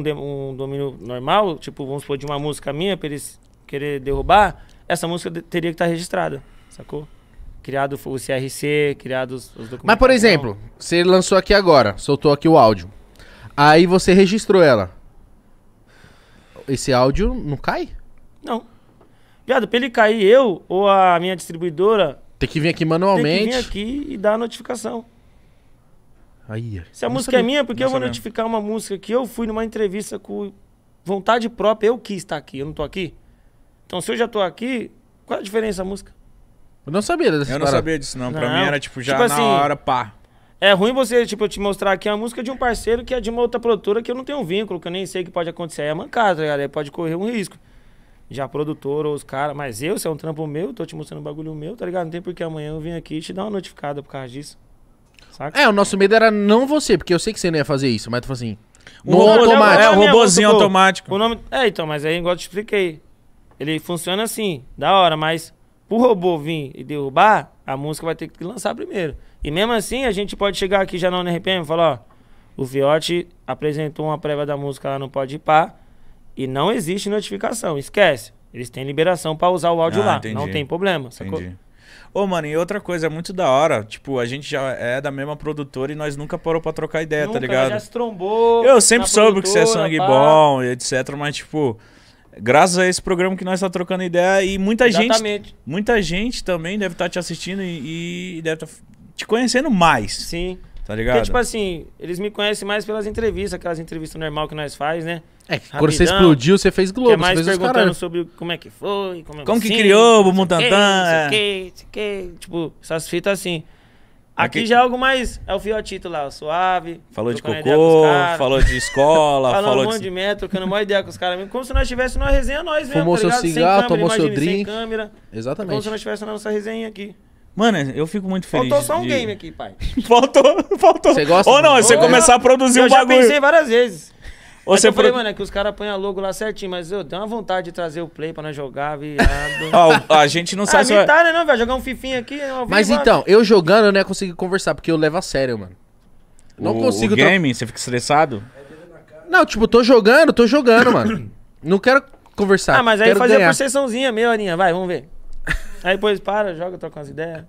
um domínio normal, tipo, vamos supor, de uma música minha, pra eles querer derrubar, essa música teria que estar registrada, sacou? Criado o CRC, criado os, os documentos.
Mas, por exemplo, você lançou aqui agora, soltou aqui o áudio. Aí você registrou ela. Esse áudio não cai?
Não. Viado, pra ele cair, eu ou a minha distribuidora
Tem que vir aqui
tem que
manualmente.
vir aqui e dar a notificação.
Aí,
Se a música é
sabia.
minha, porque eu vou
sabia.
notificar uma música que eu fui numa entrevista com vontade própria, eu quis estar aqui, eu não tô aqui. Então, se eu já tô aqui, qual é a diferença da música?
Eu não sabia dessa
Eu não
parada.
sabia disso, não. Pra
Não.
mim era tipo já
Tipo
na
assim,
hora, pá.
É ruim você, tipo, eu te mostrar aqui a música de um parceiro que é de uma outra produtora que eu não tenho um vínculo, que eu nem sei o que pode acontecer. Aí é mancada, tá ligado? Aí pode correr um risco. Já a produtora ou os caras, mas eu, se é um trampo meu, tô te mostrando um bagulho meu, tá ligado? Não tem por que amanhã eu vim aqui e te dar uma notificada por causa disso. Saca?
É, o nosso medo era não você, porque eu sei que você não ia fazer isso, mas tu falou assim.
O
automático.
É, o robozinho
vamos supor,
automático.
O nome... É, então, mas aí, igual eu te expliquei. Ele funciona assim, da hora, mas pro robô vir e derrubar, a música vai ter que lançar primeiro. E mesmo assim, a gente pode chegar aqui já no NRPM e falar, ó, o Viotti apresentou uma prévia da música lá no Pode Pá e não existe notificação, esquece. Eles têm liberação pra usar o áudio
Ah,
lá,
entendi.
não tem problema, sacou?
Entendi. Ô, mano, e outra coisa, é muito da hora. Tipo, a gente já é da mesma produtora e nós nunca parou pra trocar ideia,
Nunca,
tá ligado?
Já se trombou.
Eu sempre soube que você é sangue
pá.
bom, e etc. Mas, tipo, graças a esse programa que nós tá trocando ideia e muita gente.
Exatamente.
Muita gente também deve estar te assistindo e, e deve estar te conhecendo mais,
Sim.
Tá ligado?
Porque, tipo assim, eles me conhecem mais pelas entrevistas, aquelas entrevistas normal que nós faz, né?
É, que quando você
Rapidão,
explodiu, você fez
Que
Globo,
é mais
você fez os
perguntando sobre como é que foi, como, é
Como que
assim,
criou o é.
o que, não sei o que. Tipo, essas fitas assim. Aqui
Aqui-
já é algo mais. É o fiotito lá, o suave.
Falou de cocô, falou de escola,
Falando
falou
um monte
de.
de meta, trocando uma ideia com os caras mesmo. Como se nós estivéssemos numa resenha nós mesmo,
Fumou
tá
seu
ligado? Sem
cigarro,
câmera,
tomou seu drink.
Sem câmera. Como
Exatamente.
se nós estivéssemos na nossa resenha aqui.
Mano, eu fico muito feliz.
Faltou só um
de-
game aqui, pai.
Faltou, faltou.
Você gosta,
Ou não,
mano?
você começar a produzir
eu
um
já
bagulho.
pensei várias vezes.
Ou
Mas
você
eu falei,
pro-
mano, é que os caras põem a logo lá certinho, mas eu tenho uma vontade de trazer o play pra nós jogar, viado.
A gente não
ah,
sabe se vai...
imitar, né, não, velho? Jogar um fifinha aqui,
Mas então, eu jogando, eu não ia conseguir conversar, porque eu levo a sério, mano. Não
o,
consigo...
o
tro-
game, você fica estressado?
Não, tipo, tô jogando, tô jogando, mano. Não quero conversar.
Ah, mas aí fazer
ganhar.
por sessãozinha, meia horinha, vai, vamos ver. Aí depois para, joga, troca umas ideias.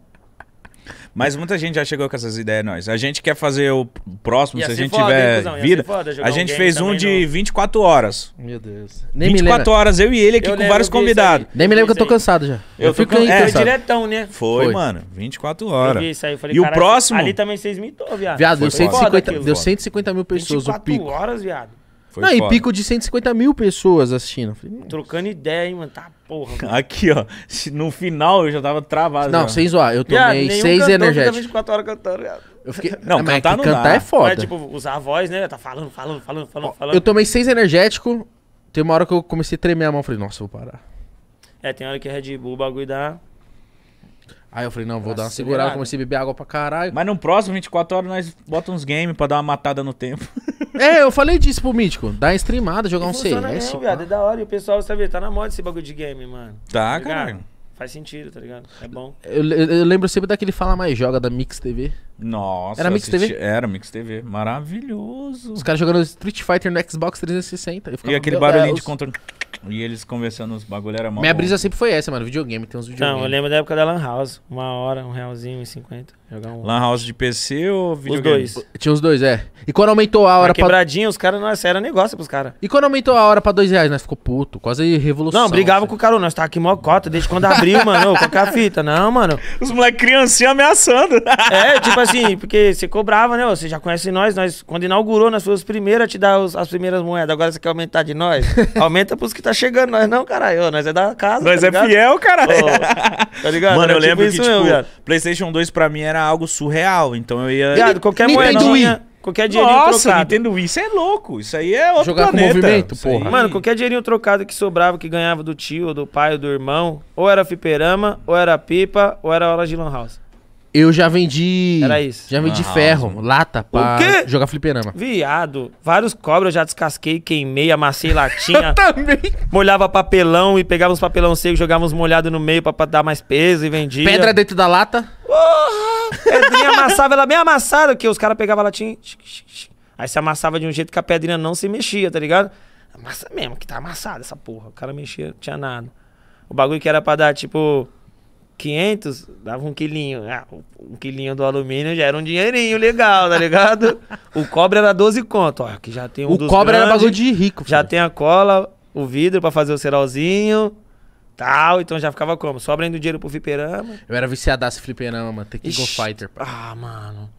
Mas muita gente já chegou com essas ideias, nós. A gente quer fazer o próximo,
Ia
se a gente
foda, hein,
tiver
cuzão? Ia ser
vida.
foda jogar
A
um
gente
game
fez um
também
de
no-
24 horas.
Meu Deus. Nem me
24
lembra.
horas, eu e ele aqui
Eu
com
lembro
vários convidados.
aí.
Nem me lembro que eu tô
Isso aí.
cansado já.
Eu
Eu, fico aí
é,
Foi
cansado.
diretão, né?
Foi,
Foi.
mano. 24
Eu
horas.
vi isso aí, eu falei,
E o
"Caralho,
próximo?
Ali também vocês mitou, viado.
Viado,
Foi
deu
foda
150,
aquilo.
deu 150 mil pessoas o
24
pico.
horas, viado.
Foi
não, e pico de 150 mil pessoas assistindo. Falei, "Não,
Trocando ideia, hein, mano. Tá porra, mano.
Aqui, ó. No final eu já tava travado.
Não,
já.
sem zoar, eu tomei
nenhum
6
cantor fica
energéticos.
24 horas cantando, viado.
Eu fiquei...
Não,
mas é
cantar
que
não
cantar
dá.
é foda.
Mas, tipo, usar a voz, né? Tá falando, falando, falando, falando, falando.
Eu tomei 6 energéticos. Tem uma hora que eu comecei a tremer a mão. Falei, nossa, vou parar.
É, tem hora que Red Bull, o bagulho dá...
Aí eu falei, não, vou dar uma segurada. Comecei a beber água pra caralho.
Mas no próximo 24 horas nós bota uns games pra dar uma matada no tempo.
É, eu falei disso pro Mítico. Dar uma streamada, jogar um
Funciona
CS.
mesmo, viado. É da hora. E o pessoal, sabe, tá na moda esse bagulho de game, mano.
Tá, caralho.
Faz sentido, tá ligado? É bom.
Eu, eu- eu lembro sempre daquele Fala Mais Joga da Mix TV.
Nossa.
Era Mix
assisti-
TV?
Era Mix TV. Maravilhoso.
Os caras jogando Street Fighter no Xbox 360. Eu
E aquele barulhinho
Deus.
de controle. E eles conversando os bagulho era mó
Minha
bom.
brisa sempre foi essa, mano. Videogame, tem uns
Não,
videogames.
eu lembro da época da Lan House. Uma hora, um realzinho, um 50. Jogar um.
Lan House de PC ou videogame?
dois.
Tinha os dois, é. E quando aumentou a hora
Na
pra...
quebradinha, os caras, nossa, era negócio pros caras.
E quando aumentou a hora pra dois reais, nós ficou puto. Quase revolução.
Não, brigava
assim.
com o cara, nós tá aqui mó cota, desde quando abriu, mano. Qual que é a fita? Não, mano.
Os moleques criancinha ameaçando.
É, tipo assim, porque você cobrava, né? Você já conhece nós, nós, quando inaugurou, nós fomos os primeiros a te dar os- as primeiras moedas. Agora você quer aumentar de nós? Aumenta pros que tá chegando, nós não, caralho. Nós é da casa.
Nós
tá
é
ligado?
fiel, cara.
Ô, tá ligado?
Mano, eu lembro
tipo
que,
isso
tipo,
mesmo.
PlayStation 2 pra mim era algo surreal. Então eu ia.
Viado, qualquer
Wii.
qualquer dinheirinho
Nossa,
trocado.
Nintendo Wii, isso é louco. Isso aí é outro
Jogar com
planeta.
movimento,
Isso aí-
porra.
Mano, qualquer dinheirinho trocado que sobrava, que ganhava do tio, ou do pai, ou do irmão, ou era fliperama, ou era pipa, ou era hora de lan house.
Eu já vendi.
Era isso.
Já vendi
Lan
ferro,
house.
lata pra
quê?
jogar fliperama.
Viado, vários cobras eu já descasquei, queimei, amassei latinha,
Também.
molhava papelão e pegava uns papelão seco, jogava uns molhados no meio pra, pra dar mais peso e vendia.
Pedra dentro da lata.
Porra! Pedrinha amassava ela bem amassada, que os caras pegavam a latinha. Aí se amassava de um jeito que a pedrinha não se mexia, tá ligado? Amassa mesmo, que tá amassada essa porra. O cara mexia, não tinha nada. O bagulho que era pra dar, tipo, 500, dava um quilinho. Ah, um quilinho do alumínio já era um dinheirinho legal, tá ligado? o cobre era 12 conto. Ó, aqui já tem um
o
dos
cobra era bagulho de rico.
Já
filho.
tem a cola, o vidro pra fazer o cerolzinho, tal. Então já ficava como? Sobra ainda dinheiro pro fliperama.
Eu era viciadaço fliperama, mano. Tekken Go. Fighter. pá.
Ah, mano.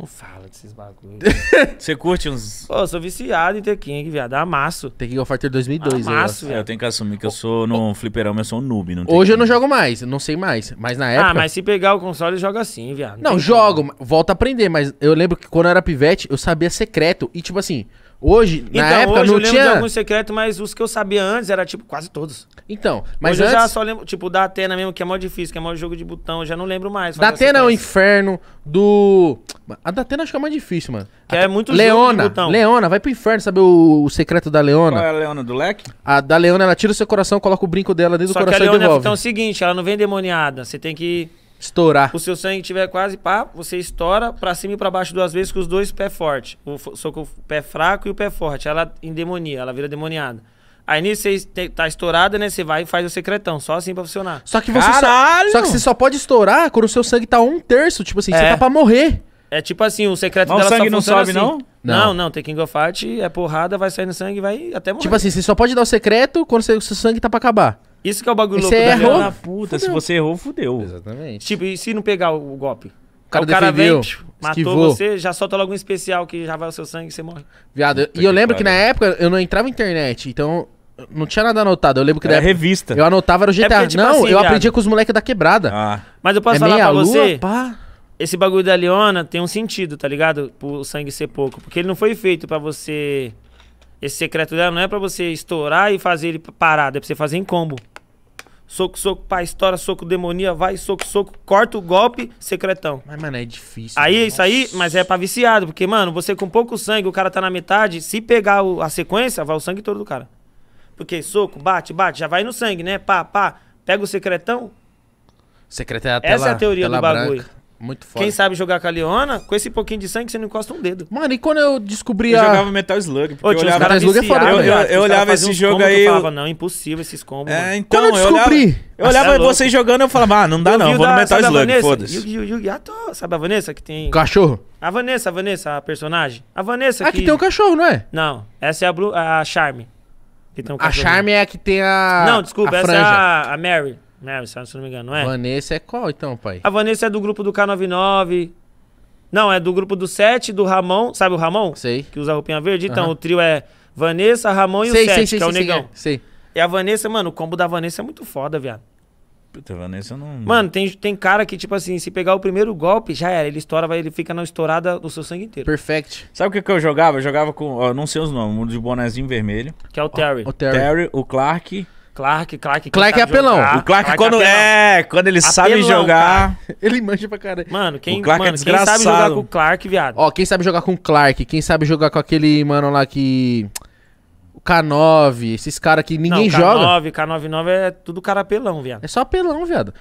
Não fala desses bagulhos.
Você curte uns.
Pô, eu sou viciado em Tekken, viado. Amasso.
Tekken Go Fighter 2002. eu
Amasso,
acho.
É, eu tenho que assumir que eu sou no fliperama, eu sou um noob. Não tem
Hoje eu não jogo mais, não sei mais. Mas na época.
Ah, mas se pegar o console, joga assim, viado.
Não,
tem
jogo, volto a aprender, mas eu lembro que quando eu era pivete, eu sabia secreto. E tipo assim, hoje,
Então,
na época
hoje
não
eu lembro de
tinha.
alguns secretos, mas os que eu sabia antes era tipo quase todos.
Então, mas
hoje eu já
antes.
só lembro, tipo, da Atena mesmo, que é mó difícil, que é mó jogo de botão, eu já não lembro mais.
Da
a
Atena é o inferno do. A da Atena acho que é mais difícil, mano.
Que é muito jogo de
Leona,
botão.
Leona, vai pro inferno saber o, o secreto da
Qual
Leona.
é a Leona do leque?
A da Leona, ela tira o seu coração, coloca o brinco dela dentro
Só
do
que a
coração e
Leona é
devolve.
então, é o seguinte, ela não vem demoniada. Você tem que
Estourar.
o seu sangue tiver quase pá, você estoura pra cima e pra baixo duas vezes com os dois pés fortes. O soco o pé fraco e o pé forte. Ela endemonia, ela vira demoniada. Aí nisso você tá estourada, né? Você vai e faz o secretão, só assim pra funcionar.
Só que você
Caralho!
só, só que você só pode estourar quando o seu sangue tá um terço. Tipo assim, você
É.
tá pra morrer.
É tipo assim, o secreto
Mas o
dela
sangue
só
não
funciona
sobe,
assim.
não?
Não,
Não.
não, tem King of Fight, é porrada, vai saindo sangue e vai até morrer.
Tipo assim, você só pode dar o secreto quando você- o seu sangue tá pra acabar.
Isso que é o bagulho louco
você
da
errou?
Leona.
Na puta, se
Fudeu.
você errou, fudeu.
Exatamente.
Tipo, e se não pegar o, o golpe?
O cara
o cara
defendeu,
vem, matou
esquivou.
você, já solta logo um especial que já vai o seu sangue e você morre.
Viado,
Puta
e eu
que
lembro que na
pariu.
época eu não entrava na internet, então não tinha nada anotado. Eu lembro que na
É
época
revista.
eu anotava era o GTA.
porque, tipo
não,
assim,
eu
viado.
aprendia com os moleques da quebrada.
Ah,
Mas eu posso
é
falar pra
lua,
você,
pá.
esse bagulho da Leona tem um sentido, tá ligado? Pro sangue ser pouco. Porque ele não foi feito pra você. Esse secreto dela não é pra você estourar e fazer ele parado, é pra você fazer em combo. Soco, soco, pá, estoura, soco, demonia, vai, soco, soco, corta o golpe, secretão.
Mas, mano, é difícil.
Aí,
mano.
isso aí, mas é pra viciado, porque, mano, você com pouco sangue, o cara tá na metade, se pegar o- a sequência, vai o sangue todo do cara. Porque soco, bate, bate, já vai no sangue, né? Pá, pá, pega o secretão.
Secreto é a
Essa
tela,
é a teoria do bagulho.
branca. Muito foda.
Quem sabe jogar com a Leona, com esse pouquinho de sangue, você não encosta um dedo.
Mano, e quando eu descobri
eu
a...
jogava Metal Slug. Porque
Ô,
eu olhava...
Metal Slug é foda, eu-
eu
Os caras
olhava esse jogo
que
aí,
Eu
eu-
falava, não, impossível esses combos.
É,
mano.
então,
Quando eu
eu olhava,
descobri.
eu olhava
é
vocês jogando, eu falava, ah, não dá
Eu
não, vou no
da-
Metal
sabe a
Slug, foda-se.
Yugi, ah. Sabe a Vanessa que tem.
Cachorro?
A Vanessa, a Vanessa, a personagem. A Vanessa
Aqui tem o cachorro, não é?
Não, essa é a, Blue, a Charme. Que tem um
A. Charme é a que tem a
Não, desculpa,
a
essa
franja.
é a, a Mary. Mary, se não me engano, não é?
Vanessa é qual, então, pai?
A Vanessa é do grupo do K99. Não, é do grupo do 7, do Ramon. Sabe o Ramon?
Sei.
Que usa roupinha verde? Então, o trio é Vanessa, Ramon e
sei,
o 7,
sei, sei,
que é o negão.
sei, sei.
E a Vanessa, mano, o combo da Vanessa é muito foda, viado.
Puta, Vanessa, eu não...
Mano, tem, tem cara que, tipo assim, se pegar o primeiro golpe, já era. Ele estoura, vai, ele fica na estourada do seu sangue inteiro.
Perfect.
Sabe o que, que eu jogava? Eu jogava com, ó, não sei os nomes, um de bonezinho vermelho.
Que é o Terry.
O Terry.
Terry, o Clark.
Clark, Clark.
Clark é
sabe
apelão.
jogar.
o Clark,
é
quando
apelão.
é, quando ele sabe
Apelão,
jogar.
Ele manja pra caralho.
Mano, quem,
O Clark é
mano, quem sabe jogar
desgraçado.
com o Clark, viado?
Ó, quem sabe jogar com o Clark, quem sabe jogar com aquele mano lá que... O K9, esses caras que ninguém
Não,
joga.
K9, K99 é tudo cara apelão, viado.
É só apelão, viado.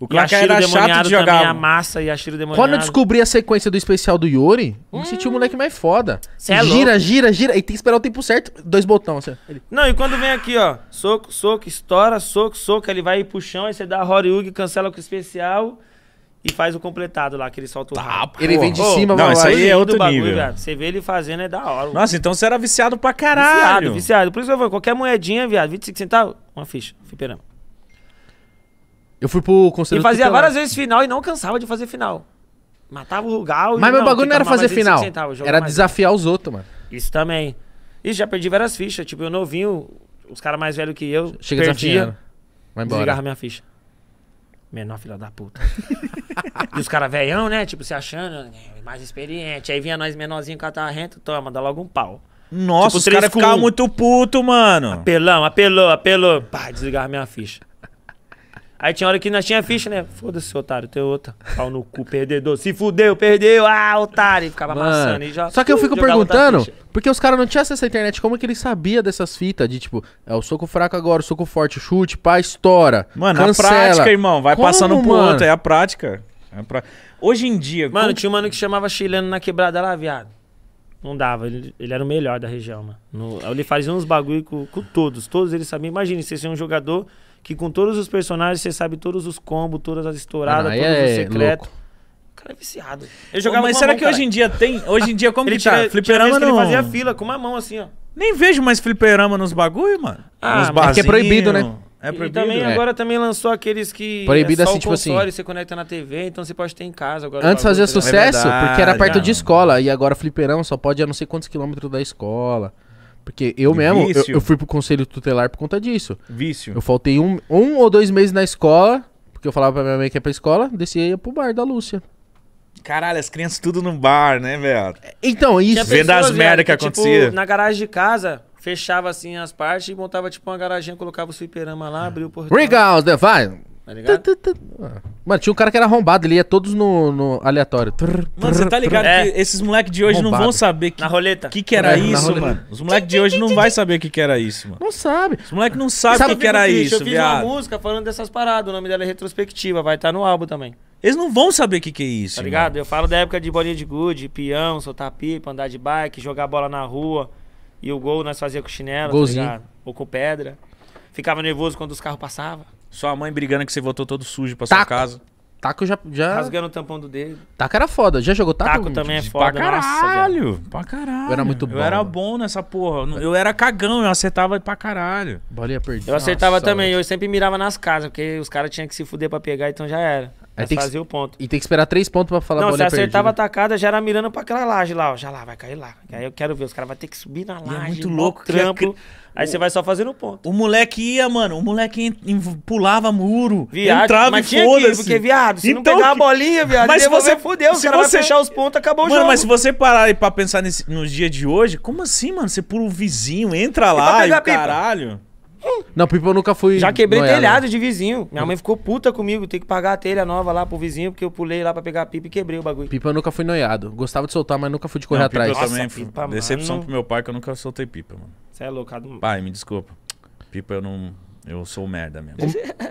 O
Shiro
era chato
Demoniado
de
também, a
jogar.
massa e a Shiro Demoniado.
Quando eu descobri a sequência do especial do Yuri, eu me senti o moleque mais foda.
Cê é
gira,
louco.
gira, gira. E tem que esperar o tempo certo. Dois botões. Assim. Ele-
Não, e quando vem aqui, ó, soco, soco, estoura, soco, soco, ele vai pro chão, aí você dá a Horyug, cancela com o especial e faz o completado lá, que ele solta o raio.
Ele vem de cima,
não,
vai
isso aí é outro
bagulho,
nível.
viado. Você vê ele fazendo, é da hora.
Nossa, então você era viciado pra
viciado,
caralho.
viciado. Por isso que eu falo, qualquer moedinha, viado, 25 centavos, uma ficha, fliperama.
Eu fui pro conselho
E fazia
tutelar.
várias vezes final e não cansava de fazer final. Matava o Rugal e
Mas meu bagulho não era
mais
fazer
25
final.
centavos,
Era
mais.
desafiar os outros, mano.
Isso também. E já perdi várias fichas. Tipo, eu novinho, os caras mais velhos que eu,
Chega
perdia,
desafiando. Vai
desligava
embora.
minha ficha. Menor filha da puta. e os caras velhão, né? Tipo, se achando né, mais experiente. Aí vinha nós menorzinho com a tarra renta, toma, dá logo um pau.
Nossa,
Tipo,
os caras ficavam
um.
muito puto, mano.
Apelão, apelou, apelou. Pá, desligava minha ficha. Aí tinha hora que nós tinha ficha, né? Foda-se, otário, tem outra. Pau no cu, perdedor. Se fudeu, perdeu. Ah, otário. E ficava amassando.
Mano,
E já,
só que eu fico perguntando, porque os caras não tinham acesso à internet, como que eles sabiam dessas fitas de tipo, é o soco fraco agora, o soco forte, o chute, pá, estoura.
Mano,
cancela.
a prática, irmão. Vai
Como,
passando pro
mano?
outro. É a prática. É a prá- Hoje em dia.
Mano,
como-
tinha um mano que chamava chileno na quebrada lá, viado. Não dava, ele, ele era o melhor da região, mano. No- ele fazia uns bagulho com, com todos, todos eles sabiam. Imagine, você ser um jogador que com todos os personagens você sabe todos os combos, todas as
Ah,
estouradas,
não, aí
todos os
é
secretos.
louco.
O cara é viciado.
Mas
jogava com uma
será
mão,
que hoje
cara.
em dia tem? Hoje em dia, como
ele
que tá?
tinha, tinha
Fliperama
que
não.
ele fazia fila com uma mão assim, ó.
Nem vejo mais fliperama nos bagulho, mano.
Ah,
nos
mas
porque é proibido, né?
É
E
proibido.
também
é.
agora também lançou aqueles que
Proibido
é só
assim,
o
tipo assim.
você conecta na TV, então você pode ter em casa agora.
Antes fazia
tá
sucesso
verdade,
porque era perto de escola, e agora fliperão só pode ir a não sei quantos quilômetros da escola. Porque eu
Que
mesmo, eu, eu fui pro conselho tutelar por conta disso.
Vício.
Eu faltei um, um ou dois meses na escola, porque eu falava pra minha mãe que ia pra escola, descia e ia pro bar da Lúcia.
Caralho, as crianças tudo no bar, né, velho?
Então, isso.
Vendo as merda
viado,
que acontecia.
Tipo, na garagem de casa, fechava assim as partes e montava tipo uma garaginha, colocava o fliperama lá, abriu o portão.
Regal, vai.
Tá ligado?
Tu, tu, tu. Mano, tinha um cara que era arrombado, ele ia todos no, no aleatório. Trrr,
Mano, você tá
trrr,
ligado
É.
que esses moleques de hoje não vão
Arrombado.
saber que,
Na roleta.
que, que era
É, na
isso,
roleta.
mano. Os moleques de hoje não vai saber o que, que era isso, mano.
Não sabe.
Os moleques não sabem o
Sabe
que,
Eu
que era isso,
Eu fiz
viado.
uma música falando dessas paradas, o nome dela é Retrospectiva, vai estar no álbum também.
Eles não vão saber o que, que é isso,
Tá
mano.
ligado? Eu falo da época de bolinha de gude, peão, soltar pipa, andar de bike, jogar bola na rua. E o gol nós fazia com chinelo,
Golzinho.
tá ligado? Ou com pedra. Ficava nervoso quando os carros passavam.
Sua mãe brigando que você voltou todo sujo pra sua
Taco.
casa.
Taco já. já...
Rasgando o tampão do dedo.
Taco era foda. Já jogou taco?
Taco também é
pra
foda, nossa, velho.
caralho. pra caralho.
Eu era muito bom,
Eu era
mano.
bom nessa porra. Eu era cagão, eu acertava pra caralho.
Bolinha perdida.
Eu acertava
Nossa,
também, eu sempre mirava nas casas, porque os caras tinham que se fuder pra pegar, então já era.
Aí tem que-
fazia o ponto.
E tem que esperar três pontos pra falar
não, você
bolinha
acertava a
perdida.
tacada, já era mirando pra aquela laje lá, ó. Já lá, vai cair lá. Aí eu quero ver, os caras vão ter que subir na
é
laje.
muito
mó
louco que
Trampo.
é
Aí você vai só fazendo ponto.
O moleque ia, mano. O moleque pulava muro.
Viado,
entrava
mas
e
que
foda-se.
porque, viado, se não
Então
pegar a
que-
bolinha, viado,
Mas se
você fudeu,
se
caras
você-
vão fechar os pontos, acabou o
Mano,
jogo.
mas se você parar pra pensar nesse, nos dias de hoje, como assim, mano? Você pula o vizinho, entra lá e
pegar
o
pipa?
caralho.
Não, pipa eu nunca fui.
Já quebrei
noiado.
telhado de vizinho. Minha mãe ficou puta comigo, tem que pagar a telha nova lá pro vizinho, porque eu pulei lá pra pegar a pipa e quebrei o bagulho.
Pipa eu nunca fui noiado. Gostava de soltar, mas nunca fui de correr
Não, pipa
atrás.
Eu
Nossa,
também fui.
pipa,
Decepção
mano.
pro meu pai que eu nunca soltei pipa, mano.
Você é loucado.
Pai, me desculpa. Pipa eu não. Eu sou merda mesmo.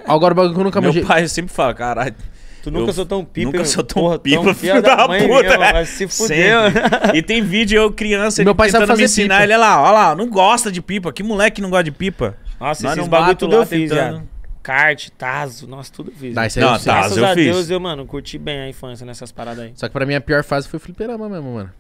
Agora o bagulho que eu nunca
Meu
manjei.
pai sempre fala, caralho.
Tu nunca
eu
soltou um pipa,
Nunca soltou um
porra,
pipa,
tão
filho da,
mãe
puta.
mesmo,
é.
vai se fuder.
Sempre. E tem vídeo eu criança,
Meu
ele
pai sabe
tentando me
fazer
ensinar,
pipa.
ele é lá, ó lá, não gosta de pipa. Que moleque não gosta de pipa?
Nossa,
Nós
esses bagulho
bato
tudo eu fiz,
tentando.
já. Kart, Tazo, nossa, tudo eu fiz.
Não,
Não,
eu
tá.
Graças
eu
a
fiz.
Deus, eu, mano, curti bem a infância nessas paradas aí.
Só que pra mim a pior fase foi fliperama mesmo, mano.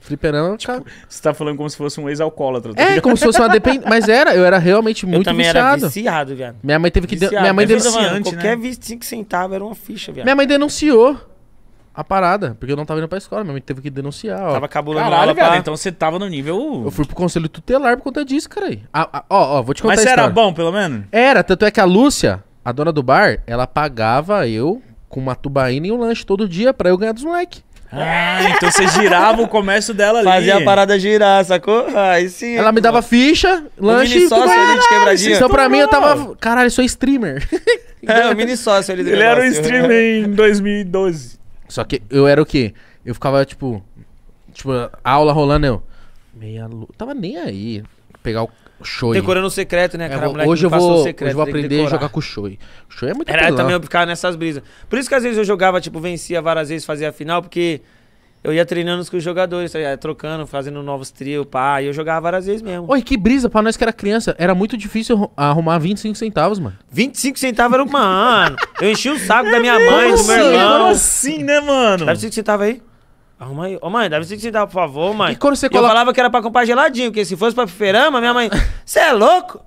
Fliperama, cara.
Você tá falando como se fosse um ex-alcoólatra. tá
É,
ligado?
como se fosse uma dependência. Mas era, eu era realmente
eu
muito
também
viciado.
era viciado, viado.
Minha mãe teve que. de-. Minha mãe,
É
denun-
viciado, mano,
viciante,
Qualquer
né?
25 centavos era uma ficha, viado.
minha mãe denunciou a parada, porque eu não tava indo pra escola. Minha mãe teve que denunciar. Ó.
Tava cabulando
Caralho,
aula
velho.
pra...
Então você tava no nível.
Eu fui pro conselho tutelar por conta disso, cara. aí. Ah, ah, ó, ó, vou te contar
Mas
a
você era bom, pelo menos?
Era, tanto é que a Lúcia, a dona do bar, ela pagava eu com uma tubaína e um lanche todo dia pra eu ganhar dos moleques.
Ah, então você girava o comércio dela ali.
Fazia a parada girar, sacou? Aí sim.
Ela me dava ficha, lanche
mini sócio ali de quebradinha.
Então pra mim eu tava. Caralho, eu sou streamer.
É, o mini sócio ali do
Ele era um
negócio.
streamer em 2012.
Só que eu era o quê? Eu ficava, tipo. Tipo, aula rolando, eu. Meia lua. Tava nem aí. Pegar o show.
Decorando o secreto, né,
É,
cara? Moleque
hoje eu vou,
o secreto,
hoje eu vou aprender a jogar com o Shoei. O Shoei é muito
Era
apelão.
também eu ficava nessas brisas. Por isso que às vezes eu jogava, tipo, vencia várias vezes, fazia a final, porque eu ia treinando com os jogadores, tá ligado? trocando, fazendo novos trios, pá, e eu jogava várias vezes mesmo.
Oi, que brisa, pra nós que era criança. Era muito difícil arru- arrumar 25 centavos, mano.
25 centavos era um mano. Eu enchi o saco da minha mãe, do meu
assim?
irmão.
Como assim, né, mano?
Dá 25 centavos aí? Arruma aí. Ô, mãe, dá 25 centavos, por favor, mãe.
E quando você
E eu
coloca-
falava que era pra comprar geladinho, porque se fosse pra fliperama, minha mãe... Você é louco?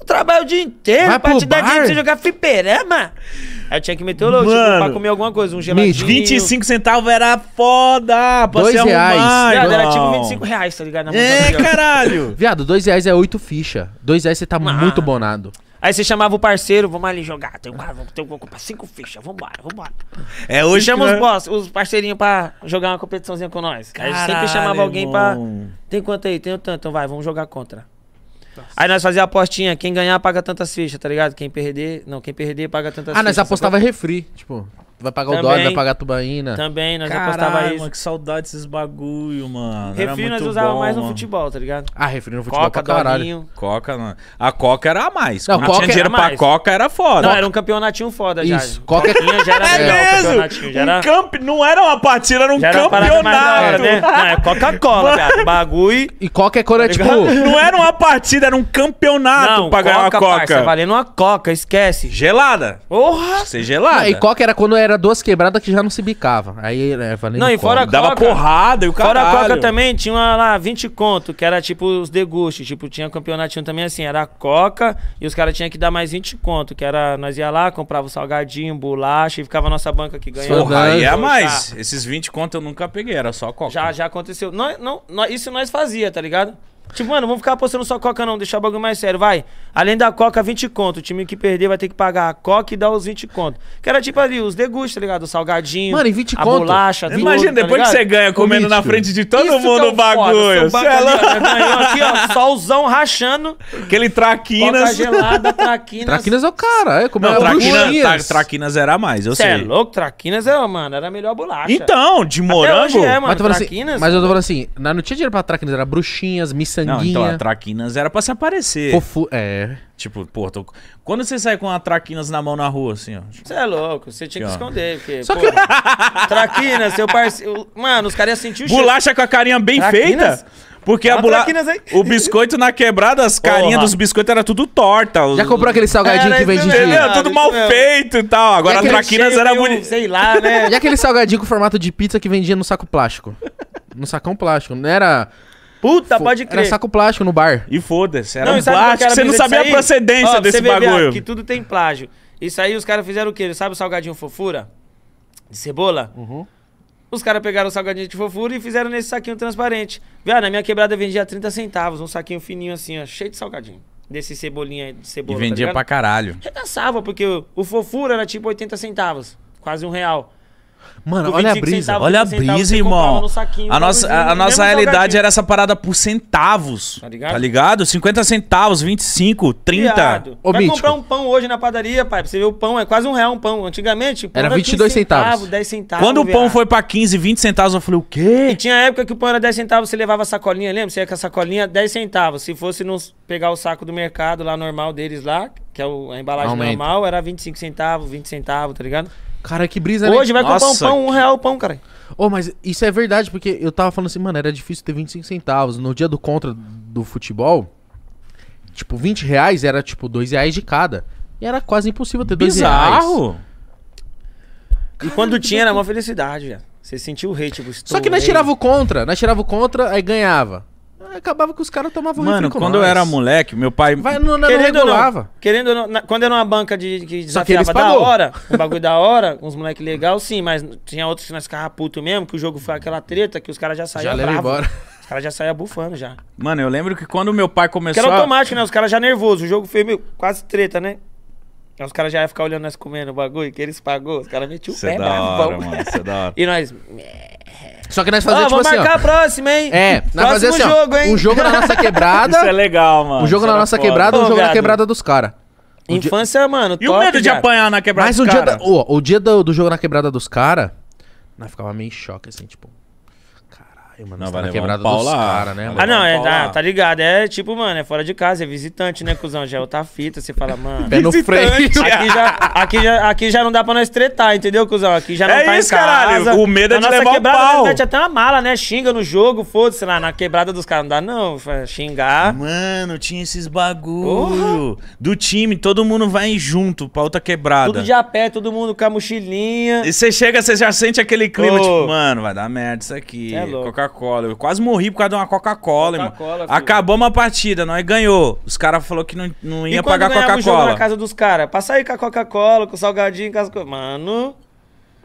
Eu trabalho o dia inteiro
Vai
pra
pro
te dar
bar.
dinheiro pra você jogar fliperama. Aí eu tinha que meter o louco, tipo, pra comer alguma coisa, um geladinho.
25 centavos era foda pra
Dois
se arrumar,
reais.
Viado, era tipo
irmão.
25 reais, tá ligado? Na mão
É, caralho.
Viado, dois reais é oito ficha. Dois reais você tá muito bonado.
Aí você chamava o parceiro, vamos ali jogar. Tem um cara, vamos, tem, vou comprar cinco fichas, vambora, vambora.
É
Hoje chama
que
os
nós-
boss, os parceirinhos pra jogar uma competiçãozinha com nós. Aí sempre
Caralho,
chamava alguém pra.
irmão.
Tem quanto aí? Tenho tanto, então vai, vamos jogar contra. Aí nós fazia a apostinha, quem ganhar paga tantas fichas, tá ligado? Quem perder, não, quem perder paga tantas
Ah,
fichas.
nós apostava refri. Tipo, vai pagar o
Também.
dólar, vai pagar a tubaína.
Também, nós apostava
Caralho,
isso.
mano, que saudade desses bagulho, mano. Era
Refri nós
muito
usava
bom,
mais no
mano.
futebol, tá ligado?
Ah, refri no futebol
Coca,
pra caralho.
Coca, não. A Coca era a mais.
Não,
Quando
Coca
tinha dinheiro
era
pra
mais.
Coca, era foda.
Não, era um campeonatinho foda já.
Isso, Coca-
Coquinha já era
É
legal, o
mesmo?
Já era,
Um camp... Não era uma partida, era um
já era
campeonato.
né? Não, é Coca-Cola, viado. Bagulho.
E qualquer coisa é
Tá
tipo.
Não era uma partida, era um campeonato
Não,
pra ganhar uma
Coca,
Coca.
parça, valendo uma Coca, esquece.
Gelada.
Porra!
Ser gelada.
E coca era quando era duas quebradas que já não se bicava. Aí é, valendo
Não, e
coca.
fora
Dava
Coca.
porrada e o
Fora
caralho.
a Coca também, tinha uma lá 20 conto, que era tipo os degustes. Tipo, tinha campeonatinho também assim, era a Coca e os caras tinham que dar mais 20 conto, que era, nós ia lá, comprava o salgadinho, bolacha e ficava a nossa banca aqui ganhando.
Porra, aí é mais. Esses 20 conto eu nunca peguei, era só Coca.
Já, já aconteceu. Não, nós- isso nós fazia, tá ligado? Tipo, mano, vamos ficar apostando só Coca não, deixar o bagulho mais sério, vai. Além da Coca, 20 conto. O time que perder vai ter que pagar a Coca e dar os 20 conto. Que era tipo ali, os degustos, tá ligado? O salgadinho,
Mano, e 20
a
conto?
bolacha, tudo,
Imagina,
tá
depois que você ganha comendo na frente de todo
Isso
mundo
é
o bagulho.
Foda,
é
ganhou aqui, ó, solzão rachando,
Aquele
Coca
traquinas.
gelada, traquinas.
Traquinas é o cara, é como
Não,
é
traquinas, tra- traquinas era mais, eu
Cê é
sei.
louco, traquinas é, mano, era a melhor bolacha.
Então, de
Até
morango.
hoje é, mano,
Mas, eu tô falando assim,
traquinas.
mas eu tô falando assim, na- não tinha dinheiro pra traquinas, era bruxinhas,
Não,
miçanguinha,
então, a traquinas era pra se aparecer.
fofu... É.
Tipo, pô, tô... quando você sai com a traquinas na mão na rua, assim, ó.
Você é louco, você tinha que
ó.
esconder, porque,
Só
pô,
que-
Traquinas, seu parceiro... Mano, os caras iam sentir o cheiro.
Bolacha com a carinha bem
Traquinas?
feita. Porque a
aí.
O biscoito na quebrada, as carinhas dos biscoitos era tudo torta.
Já comprou aquele salgadinho
Era
que vende
mesmo.
Tudo mal
mesmo.
feito e tal. Agora
E
a traquinas era bonito.
Sei lá, né?
E aquele salgadinho com formato de pizza que vendia no saco plástico? No sacão plástico, não era...
Puta,
fo-
pode
Era
crer.
saco plástico no bar.
E foda-se, era
Não,
um
e
plástico.
era
Você não sabia a procedência
Ó,
desse bagulho.
que tudo tem plágio. Isso aí os caras fizeram o quê? Sabe o salgadinho fofura? De cebola?
Uhum.
Os caras pegaram o salgadinho de fofura e fizeram nesse saquinho transparente. Viado, na minha quebrada vendia 30 centavos, um saquinho fininho assim, ó, cheio de salgadinho. Desse cebolinha aí, de
E
cebola.
vendia
tá
pra caralho.
Regaçava, porque o, o fofura era tipo 80 centavos, quase um real.
Mano, olha a
25
brisa.
centavos.
Olha a
30 centavos
brisa, irmão.
saquinho,
A nossa, a, nossa realidade era essa parada por centavos.
Tá ligado?
Tá ligado? 50 centavos, 25, 30.
Viado.
Ô,
Vai
Mítico.
comprar um pão hoje na padaria, pai. Pra você ver o pão, é quase um real um pão. Antigamente, o pão
Era 22
15
centavos.
10 centavos.
Quando o pão
viado.
foi pra 15, 20 centavos, eu falei, o
E
quê?
tinha época que o pão era 10 centavos, você levava a sacolinha, lembra? Você ia com a sacolinha 10 centavos. Se fosse nos pegar o saco do mercado lá normal deles lá, que é o- a embalagem
Aumenta.
normal, era 25 centavos, 20 centavos, tá ligado?
Cara, que brisa, né?
Hoje vai comprar um
Nossa,
pão, um real o pão, cara.
Ô, mas isso é verdade, porque eu tava falando assim, mano, era difícil ter 25 centavos. No dia do contra do futebol, tipo, 20 reais era tipo 2 reais de cada. E era quase impossível ter 2 reais.
Bizarro.
E quando tinha era uma felicidade, velho. Você sentiu o rei, tipo,
Só que nós tirava o contra, nós tirava o contra, aí ganhava. Acabava que os caras tomavam
Mano,
refri com
quando eu
nós.
era moleque, meu pai.
Vai, não, não,
Querendo ou
regulava.
não, querendo ou não, na- quando era uma banca de, que
Só que eles
desafiava da
pagou.
hora, um bagulho da hora, uns moleque legal, sim, mas tinha outros que nós ficava puto mesmo, que o jogo foi aquela treta, que os caras já
Já
saíam
leva
bravo.
embora.
Os caras já saíam bufando já.
Mano, eu lembro que quando meu pai
Que
começou.
era
a-
automático, né? Os caras já nervosos, o jogo foi meio, quase treta, né? Aí os caras já iam ficar olhando nós comendo o bagulho, que eles pagou, os caras metiam o
Isso é
pé
da hora, mano. Isso é da hora.
E nós,
Só que nós
ó,
fazíamos tipo
vamos
assim,
marcar
ó.
a próxima, hein?
É, nós
Próximo
fazíamos assim, ó,
jogo, hein?
um jogo na nossa quebrada,
Isso é legal, mano.
um jogo na
era
nossa
foda.
quebrada, um jogo na quebrada dos caras.
Infância, mano,
E o medo de
viado.
apanhar na quebrada
Mas
dos
o dia,
cara?
da, o, o dia do, do jogo na quebrada dos caras, nós ficava meio em choque, assim, tipo. Caralho, mano,
Não, vai
tá na
um
quebrada
pau
dos
lá.
caras, né?
Ah, não, é, tá, tá ligado. É tipo, mano, é fora de casa, é visitante, né, cuzão? Já é outra fita, você fala, mano.
Pé no freio.
Aqui já, aqui, já, aqui já não dá pra nós tretar, entendeu, cuzão? Aqui já não
É
tá
isso,
em casa.
caralho. O medo é de
nossa
levar o
quebrada,
pau.
mete até uma mala, né? Xinga no jogo, foda-se lá. Na quebrada dos caras não dá, não. Xingar.
Mano, tinha esses bagulho. Do time, todo mundo vai junto pra outra quebrada.
Tudo de a pé, todo mundo com a mochilinha.
E você chega, você já sente aquele clima,
Ô.
tipo, mano, vai dar merda isso aqui.
É louco.
Coca-Cola. Eu quase morri por causa de uma Coca-Cola.
Coca-Cola, filho.
Acabamos a partida, nós ganhou. Os caras falaram que não, não
E
ia
quando
pagar
o jogo na
Coca-Cola.
casa dos caras? Pra sair com a Coca-Cola, com o salgadinho, com as coisas. Mano.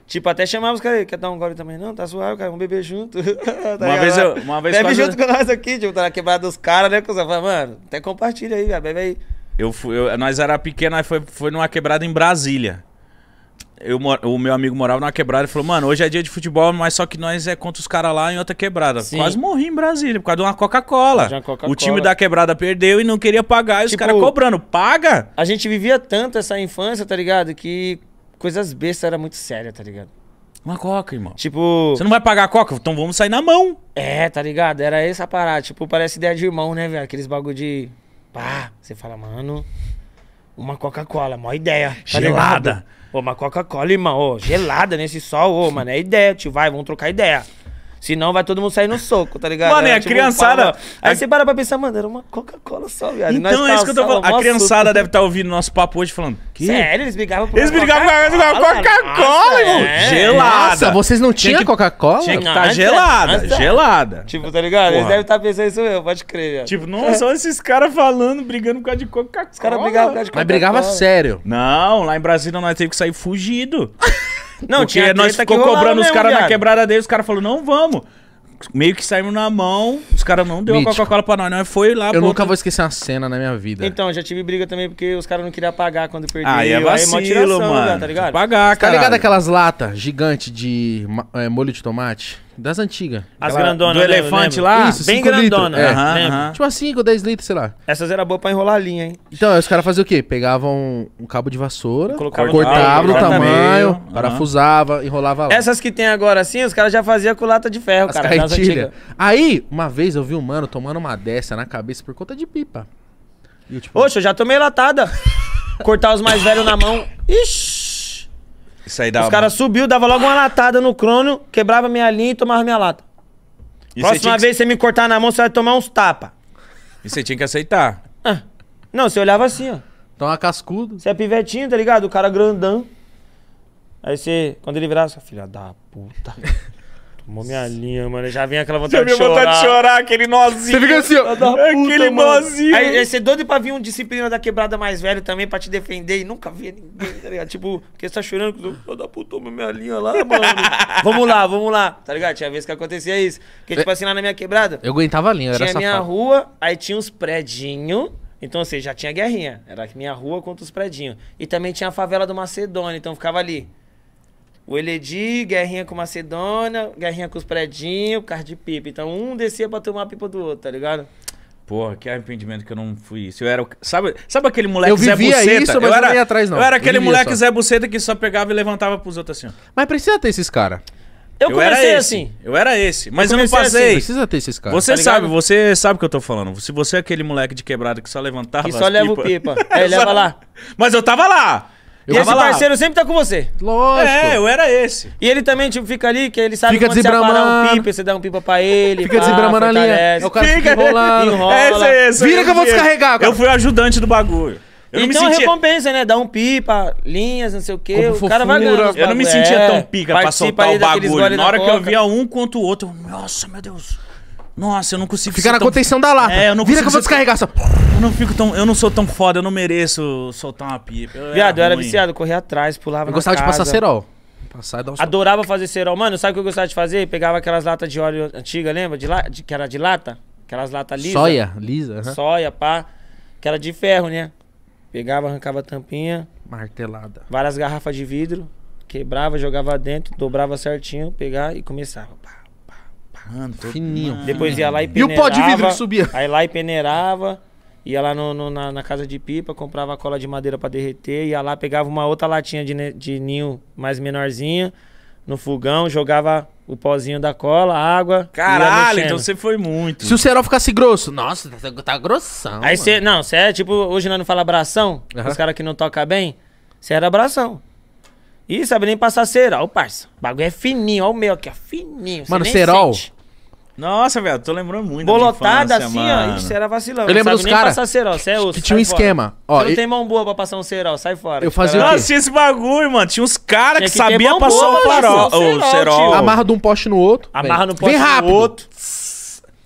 Tipo, até chamava os caras, quer dar um gole também? Não, tá suave, cara, vamos beber junto. Tá
Uma vez eu- uma vez
Bebe
quase-
junto com nós aqui, tipo, tá na quebrada dos caras, né, cuzão? Fala, mano, até compartilha aí, velho, bebe aí.
Eu fui, eu- nós era pequeno, nós foi, foi numa quebrada em Brasília. Eu, o meu amigo morava numa quebrada e falou, mano, hoje é dia de futebol, mas só que nós é contra os caras lá em outra quebrada.
Sim.
Quase morri em Brasília por causa de uma Coca-Cola.
Coca-Cola.
O time da quebrada perdeu e não queria pagar, e os
Tipo-
caras cobrando. Paga!
A gente vivia tanto essa infância, tá ligado? Que coisas bestas era muito séria, tá ligado?
Uma Coca, irmão.
Tipo.
Você não vai pagar a Coca? Então vamos sair na mão.
É, tá ligado? Era essa parada. Tipo, parece ideia de irmão, né, velho? Aqueles bagulho de. Pá, você fala, mano. Uma Coca-Cola, mó ideia. Tá
Gelada.
ligado? Ô, uma Coca-Cola, irmão. Ô, gelada nesse sol, ô, mano. É ideia, tio. Vai, vamos trocar ideia. Senão vai todo mundo sair no soco, tá ligado?
Mano, e
Era
a
tipo um
criançada-
pau, Aí
a-
você para pra pensar, mano, era uma Coca-Cola só, viado. Nós
Então é isso que eu tô falando. A criançada
suco.
deve estar ouvindo nosso papo hoje falando. Que?
Sério, eles brigavam por
Eles brigavam com a Coca-Cola, irmão.
é.
Gelada.
Nossa, vocês não
Tinha
tinham Coca-Cola?
Tinha que
Não,
estar
é-
gelada,
antes é-
gelada.
Tipo, tá ligado? Eles
Porra.
devem estar pensando isso mesmo, pode crer, viado.
Tipo, nossa, olha esses caras falando, brigando por causa de Coca-Cola.
Os caras brigavam por causa de
Mas brigava
Coca-Cola.
sério.
Não, lá em Brasília nós teve que sair fugido.
Não,
Porque
tinha
nós ficou cobrando os caras na quebrada deles, os caras falaram, não vamos. Meio que saímos na mão, os caras não deu a
Mítico.
Coca-Cola pra nós, nós foi lá.
Eu
pô,
nunca vou esquecer uma cena na minha vida.
Então, já tive briga também porque os caras não queriam pagar quando perdeu.
Aí é
mó
vacilo,
tiração,
mano.
Tá ligado?
Pagar,
Tá
cara.
ligado aquelas latas gigantes de ma- é, molho de tomate? Das antigas.
As grandonas,
Do
lembra,
elefante lá?
Isso,
Bem grandona.
É.
Lembra?
aham.
Tipo 5, 10 litros, sei lá.
Essas eram boas pra enrolar a linha, hein?
Então, aí os caras faziam o quê? Pegavam um cabo de vassoura,
Colocava no
cortava o tamanho,
meio,
parafusava, enrolava lá.
Essas que tem agora assim, os caras já faziam com lata de ferro,
As
cara.
Aí, uma vez eu vi um mano tomando uma dessa na cabeça por conta de pipa. E eu, tipo,
Oxe, eu já tomei latada. Cortar os mais velhos na mão. Ixi.
Isso aí dá
Os caras subiu, dava logo uma latada no crono, quebrava minha linha e tomava minha lata.
E você,
Próxima
que...
vez você me cortar na mão, você vai tomar uns tapa.
e você tinha que aceitar.
Ah. Não, você olhava assim, ó.
toma cascudo.
Você é pivetinho, tá ligado? O cara grandão. Aí você, quando ele virar, você, filha da puta. Tomou minha linha, mano. Já vem aquela vontade de chorar.
aquele nozinho.
Você fica assim, ó.
Puta,
Aquele
mano.
nozinho.
Aí, aí você é doido pra vir um disciplina da quebrada mais velho também pra te defender e nunca via ninguém, tá ligado? Tipo, porque você tá chorando, que o da puta tomou minha linha lá, mano. vamos lá, vamos lá. Tá ligado? Tinha vezes que acontecia isso. Porque, tipo assim, lá na minha quebrada,
Eu aguentava a linha, eu era
tinha minha rua, aí tinha uns predinhos. Então, ou seja, já tinha guerrinha. Era minha rua contra os predinhos. E também tinha a favela do Macedônia, então ficava ali. O Eledi, guerrinha com Macedônia, guerrinha com os predinhos, carro de pipa. Então um descia pra tomar a pipa do outro, tá ligado?
Porra, que arrependimento que eu não fui isso. Eu era o... sabe, sabe aquele moleque
Eu
Zé
vivia
Buceta?
isso, mas eu
era,
não ia atrás, não.
Eu era
Eu
aquele
vivia
moleque
só.
Zé Buceta que só pegava e levantava pros outros assim, ó.
Mas precisa ter esses caras.
Eu,
era
comecei
esse.
assim.
Eu era esse. Mas eu, não
comecei assim,
passei.
Precisa ter esses caras.
Você
Tá
sabe, você sabe o que eu tô falando. Se você é aquele moleque de quebrada que só levantava
Que só
as
leva o
pipa-
pipa. É, leva lá.
Mas eu tava lá. Eu
e esse
tava lá.
parceiro sempre tá com você.
Lógico.
É, eu era esse.
E ele também, tipo, fica ali, que ele sabe
Fica
quando você parar um pipa, você dá um pipa pra ele.
Fica
pá,
desbramando a linha.
fortalece.
É o cara fica enrolando.
enrola.
Esse é esse.
Vira que eu vou descarregar, cara.
Eu fui o ajudante do bagulho. Eu não
e
me
tem uma
sentia...
recompensa, né? Dá um pipa, linhas, não sei o quê.
Como
o cara vai
fofura.
ganhando.
Eu não me sentia
É,
tão pica pra soltar o bagulho. Na hora que eu via um contra o outro, eu, nossa, meu Deus. Nossa, eu não consigo
Fica
ser
na
tão-
contenção da lata.
É, eu não
Vira que eu vou descarregar só.
Eu não fico tão, eu não sou tão foda, eu não mereço soltar uma pipa. Eu
Viado, eu era
ruim.
viciado, corria atrás, pulava
Eu
na
gostava de
casa.
passar cerol. Passar e dar um.
Adorava fazer cerol. Mano, sabe o que eu gostava de fazer? Pegava aquelas latas de óleo antiga, lembra? De, la... de- que era de lata? Aquelas latas lisas.
Soia, lisa. aham.
Soia, pá. Que era de ferro, né? Pegava, arrancava a tampinha,
Martelada.
várias garrafas de vidro, quebrava, jogava dentro, dobrava certinho, pegar e começava.
Mano, tô-
Fininho.
Mano.
Depois ia lá e
E o
peneirava.
pó de vidro que subia?
Aí lá e peneirava. Ia lá no, no- na, na casa de pipa, comprava cola de madeira pra derreter. Ia lá, pegava uma outra latinha de, de ninho mais menorzinha no fogão, jogava o pozinho da cola, água.
Caralho, então você foi muito.
Se o cerol ficasse grosso, nossa, tá, tá grossão.
Aí você, não, você é tipo, hoje nós não fala abração,
Aham.
os caras que não tocam bem, você era abração. Ih, sabe nem passar cera, ó, parça. O bagulho é fininho, ó o meu aqui, ó, fininho.
Mano, cerol.
sente.
Nossa, velho, tô lembrando muito.
Bolotada assim,
mano.
ó, isso era vacilão.
Eu
não
lembro dos cara
cerol, você é
que tinha um esquema. Ó,
Você não
e-
tem mão boa pra passar um cerol, sai fora.
Eu
Tipo,
fazia o
era-
quê?
Nossa, tinha esse bagulho, mano. Tinha uns caras que,
que
sabiam passar
boa
o
pra
farol.
o
O
cerol,
cerol.
Amarra de um poste no outro.
Amarra
vem.
no poste
Vem
no
rápido.
outro.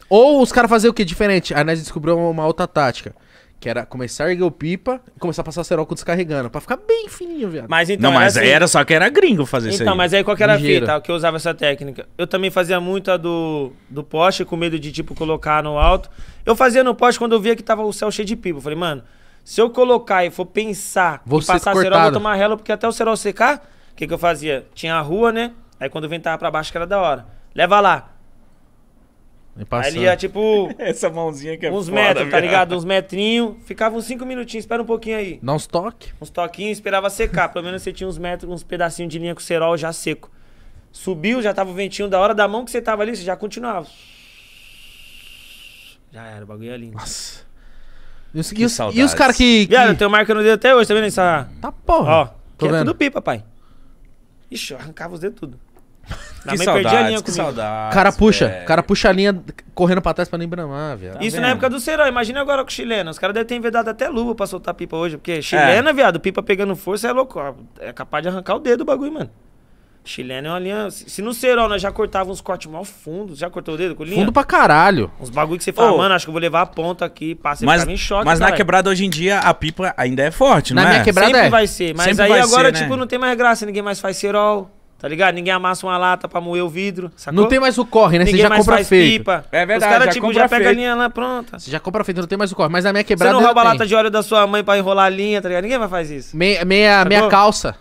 Ou os caras faziam o quê? Diferente. Aí nós descobrimos uma outra tática. Que era começar a erguer o pipa e começar a passar cerol com descarregando. Pra ficar bem fininho, viado.
Mas então
Não, mas
assim.
aí era só que era gringo fazer isso
Então, mas aí qual que era a
Ligeiro.
fita que eu usava essa técnica? Eu também fazia muito a do, do poste, com medo de, tipo, colocar no alto. Eu fazia no poste quando eu via que tava o céu cheio de pipa. Eu falei, mano, se eu colocar e for pensar
Vou
passar cerol, eu vou
cortado.
tomar rela, porque até o cerol secar, que que eu fazia? Tinha a rua, né? Aí quando o vento tava pra baixo, que era da hora. Leva lá. Aí ele ia, tipo,
Essa mãozinha que é
uns
foda,
metros, tá ligado? Uns metrinhos. Ficava uns cinco minutinhos, espera um pouquinho aí.
Dá uns toques.
Uns toquinhos, esperava secar. Pelo menos você tinha uns metros, uns pedacinhos de linha com cerol já seco. Subiu, já tava o ventinho da hora da mão que você tava ali, você já continuava. Já era, o bagulho é lindo.
Nossa. E os,
Que
e os, e caras que. que...
Viado, eu tenho marca no dedo até hoje, tá vendo essa?
Tá porra.
Ó,
Tô
que é
vendo.
tudo pipa, pai. Ixi, eu arrancava os dedos tudo. Na
Que saudades, que.
O cara puxa.
velho.
O cara puxa a linha correndo pra trás pra nem bramar, viado.
Tá
Isso
vendo?
na época do Serão. Imagina agora com o chileno. Os caras devem ter inventado até luva pra soltar pipa hoje. Porque chilena, viado, pipa pegando força é louco. É capaz de arrancar o dedo o bagulho, mano. Chileno é uma linha. Se no Serol nós já cortava uns cortes mal fundos, já cortou o dedo com linha?
Fundo pra caralho.
Uns bagulho que você fala,
Ô.
mano, acho que eu vou levar a ponta aqui, passa
Mas,
choque.
mas na
caralho.
quebrada hoje em dia a pipa ainda é forte,
Na
não
minha
é?
quebrada
Sempre
é.
vai ser. Mas
Sempre
aí agora,
ser, né?
tipo, não tem mais graça. Ninguém mais faz cerol, tá ligado? Ninguém amassa uma lata pra moer o vidro, sacou?
Não tem mais o corre, né? Você
Ninguém
já
mais
compra
faz
feito.
pipa.
É verdade,
Os caras,
já
tipo, já pega a
feito.
linha lá pronta.
Você já compra feito, não tem mais o corre. Mas na minha
Você
quebrada.
não
ainda
rouba a lata de óleo da sua mãe pra enrolar a linha, tá ligado? Ninguém vai fazer isso.
Meia, meia,
Sacou?
meia calça.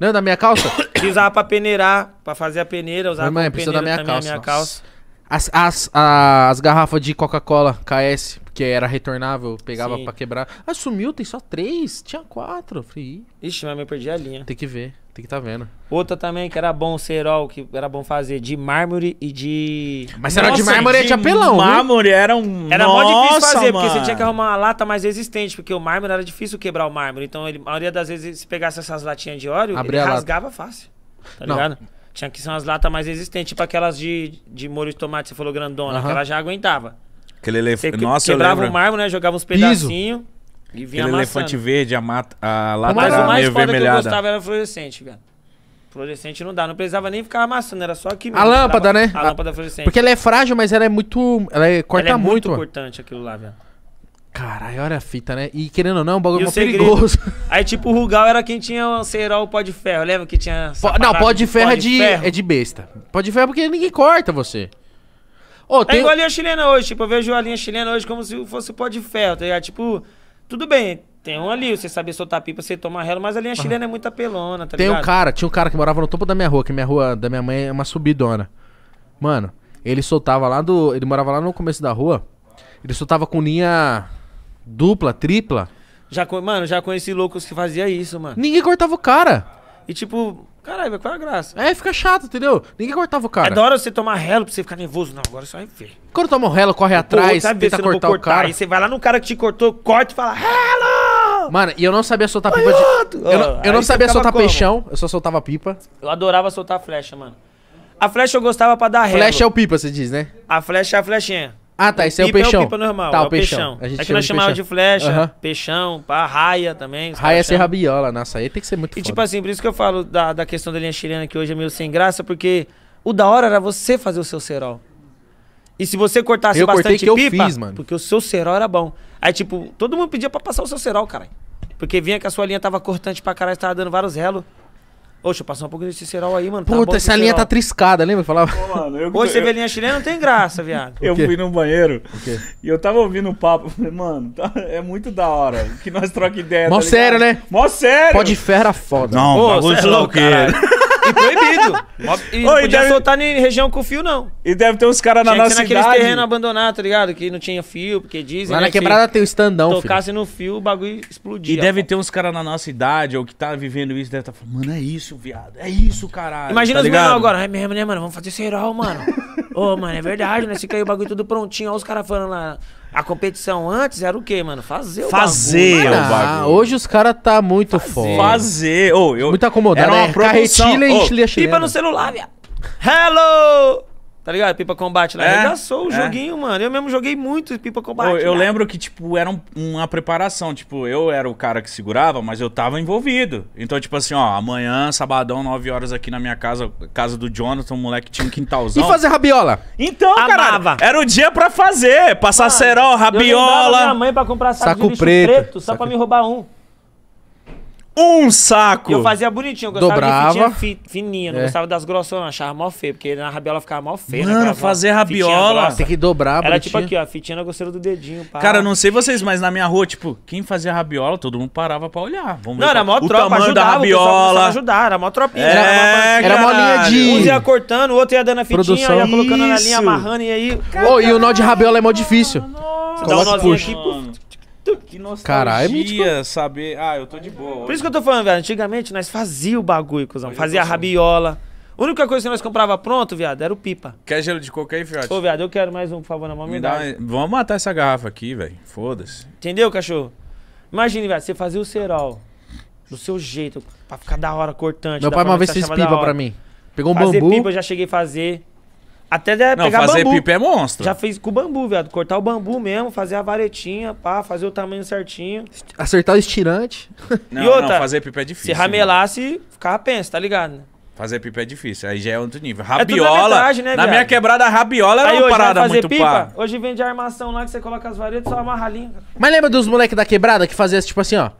Não, da minha calça?
Que usava pra peneirar, pra fazer a peneira, usava
Minha mãe, precisa da minha
a
calça.
minha calça.
As, as, a- as garrafas de Coca-Cola KS, que era retornável, pegava
Sim.
pra quebrar. Ah, sumiu, tem só três. Tinha quatro. Falei, Ih,
Ixi, mas eu perdi a linha.
tem que ver, tem que tá vendo.
Outra também que era bom, cerol, que era bom fazer, de mármore e de...
Mas se era de
Nossa,
mármore, tinha pelão, viu?
Mármore era um.
Era mó difícil
Nossa,
fazer, porque você
mano.
tinha que arrumar uma lata mais resistente, porque o mármore era difícil quebrar o mármore. Então, ele, a maioria das vezes, se pegasse essas latinhas de óleo,
Abria
ele
a lata.
rasgava fácil. Tá
Não.
ligado? Tinha que ser umas latas mais resistentes, tipo aquelas de, de molho de tomate, você falou grandona,
Aham.
que ela já aguentava.
Aquele
Você
elefante. Nossa,
quebrava o mármore, né? Jogava uns
Piso.
pedacinhos e vinha
Aquele
amassando.
elefante verde, a, mata, a lata
Mas
era
o mais
meio
foda que eu gostava era fluorescente, velho. Fluorescente não dá, não precisava nem ficar amassando, era só aqui
A lâmpada, né?
A
A-
lâmpada fluorescente.
Porque ela é frágil, mas ela é muito. Ela é, corta
Ela é
muito,
muito aquilo lá, velho.
Caralho, olha a fita, né? E querendo ou não, é bagulho
o
mó
segredo?
perigoso.
Aí, tipo, o Rugal era quem tinha o cerol pó de ferro. Lembra que tinha.
Po- não, pó de ferro, é, de,
ferro?
é de besta. Pó de ferro é porque ninguém corta você. Ô,
É
tem.
igual a linha chilena hoje. Tipo, eu vejo a linha chilena hoje como se fosse pó de ferro, tá ligado? Tipo, tudo bem. Tem um ali, você saber soltar pipa, você toma relo, mas a linha chilena é muito apelona, tá
Tem
ligado?
um cara, tinha um cara que morava no topo da minha rua, que minha rua da minha mãe é uma subidona. Mano, ele soltava lá do. Ele morava lá no começo da rua. Ele soltava com linha dupla, tripla.
Já, mano, já conheci loucos que fazia isso, mano.
Ninguém cortava o cara.
E tipo, caralho, qual é a graça?
É, fica chato, entendeu? Ninguém cortava o
É
cara.
da hora você tomar relo pra você ficar nervoso. Não, agora vai ver.
Quando toma um relo, corre atrás,
sabe
tenta
eu vou
cortar o
cortar.
cara.
Aí você vai lá no cara que te cortou, corta e fala, relo!
Mano, e eu não sabia soltar pipa de.
outro!
Eu não, eu não sabia soltar
como?
peixão, eu só soltava pipa.
Eu adorava soltar flecha, mano. A flecha eu gostava pra dar relo.
Flecha é o pipa, você diz, né?
A flecha é a flechinha.
Ah, tá, esse é o peixão.
É o pipa normal,
Tá,
é
o
peixão.
peixão. A gente
é que nós chamava de flecha,
Aham.
peixão, pá, raia também.
Raia
caras
ser rabiola, nossa, aí tem que ser muito
E
foda.
tipo assim, por isso que eu falo da, da questão da linha chilena que hoje é meio sem graça, porque o da hora era você fazer o seu cerol. E se você cortasse
Eu cortei
bastante
que eu
pipa,
fiz, mano.
porque o seu cerol era bom. Aí tipo, todo mundo pedia pra passar o seu cerol, caralho. Porque vinha que a sua linha tava cortante pra caralho, tava dando vários relos. Oxe, eu passar um pouco desse cerol aí, mano. tá
Puta, essa
esse
linha tá triscada, lembra? Eu Falava.
Mano, eu,
Hoje você
eu-
vê linha chilena, não tem graça, viado.
Eu fui no banheiro e eu tava ouvindo o papo. eu Falei, mano, tá- é muito da hora que nós troca ideia.
Mó
tá
sério, né?
Mó sério.
Pode ferro era foda.
Não,
Pô,
bagulho
é louco,
quê.
caralho. E proibido. E não
Oi,
podia
deve-
soltar em região com fio, não.
E deve ter uns caras na
Tinha que ser
nossa
naqueles
cidade.
terrenos abandonados, tá ligado? Que não tinha fio, porque dizem
Lá
né,
na quebrada tem o standão,
que
filho.
tocasse no fio, o bagulho explodia.
E deve
pô.
ter uns caras na nossa idade, ou que tá vivendo isso, deve estar falando, mano, é isso, viado. É isso, caralho.
Imagina
tá
os menores
ligado?
agora. É mesmo, né, mano? Vamos fazer cerol, mano. Ô, mano, é verdade, né? Se caiu o bagulho tudo prontinho. Olha os caras falando lá. A competição antes era o quê, mano? Fazer o
Fazer.
bagulho.
o
Ah,
bagulho.
hoje os caras tá muito foda.
Fazer. Ô, eu,
Muito acomodado,
Era uma
né?
promoção.
Carretilha e
Ô,
chile
Pipa
chilena.
no celular, viado. Hello! Tá ligado? Pipa Combate lá.
É,
Arregaçou o
é.
joguinho, mano. Eu mesmo joguei muito Pipa Combate.
Eu
viado.
lembro que, tipo, era um- uma preparação. Tipo, eu era o cara que segurava, mas eu tava envolvido. Então, tipo assim, ó, amanhã, sabadão, 9 horas aqui na minha casa, casa do Jonathan, o moleque tinha um
E
quintalzão.
fazer rabiola?
Então, cara, era o dia pra fazer. Passar cerol,
Eu lembrava minha
rabiola.
mãe pra comprar saco,
Saco
de lixo
preto.
preto, só
Saco-
pra me roubar um.
Um saco!
Eu fazia bonitinho, eu gostava
Dobrava.
de fitinha fi- fininha, não
É.
gostava das grossonas, achava mó feio, porque na rabiola ficava mó feio. né?
Mano, fazer rabiola.
Tem que dobrar,
Era tipo aqui, ó, a fitinha na grosseira do dedinho, pá.
Cara, eu não sei vocês, mas na minha rua, tipo, quem fazia rabiola, todo mundo parava pra olhar. Vamos ver
Não, era mó
o
tropa,
tamanho
ajudava,
da rabiola.
ajudar, era mó tropinha.
É,
era mó
Era mó linha
caralho.
de-
Um ia cortando, o outro ia dando a fitinha,
Produção.
ia colocando na linha,
Isso.
amarrando e aí...
Ô, e o nó de rabiola é mó difícil.
Você dá um nozinho
puxa.
aqui, puf.
Que nostalgia,
Caralho, é mítico.
saber... Ah, eu tô de boa.
Por isso que eu tô falando, velho. Antigamente nós fazia o bagulho, cuzão. Fazia a rabiola. A única coisa que nós comprava pronto, viado, era o pipa.
Quer gelo de coco aí, fiote?
Ô, viado, eu quero mais um, por favor, na mão.
Me
Me
dá Vamos matar essa garrafa aqui, velho. Foda-se.
Entendeu, cachorro? Imagine, velho, você fazia o cerol do seu jeito, pra ficar da hora, cortante.
Meu pai uma vez fez pipa pra mim. Pegou um
Fazer
bambu.
pipa eu já cheguei a fazer. Até de
Não,
pegar
fazer
bambu.
pipa é monstro.
Já fiz com bambu, viado. Cortar o bambu mesmo, fazer a varetinha, pá, fazer o tamanho certinho.
Acertar o estirante.
Não,
E outra,
não, fazer pipa é
Se
difícil.
ramelasse, ficava pensa, tá ligado?
mano. Fazer pipa é difícil. Aí já é outro nível.
tudo na
Rabiola.
metragem, né,
na minha quebrada, a rabiola era
Aí
uma parada
fazer
muito
pipa,
pá.
hoje vende a armação lá que você coloca as varetas, só amarra a linha.
Mas lembra dos moleques da quebrada que fazia tipo assim, ó.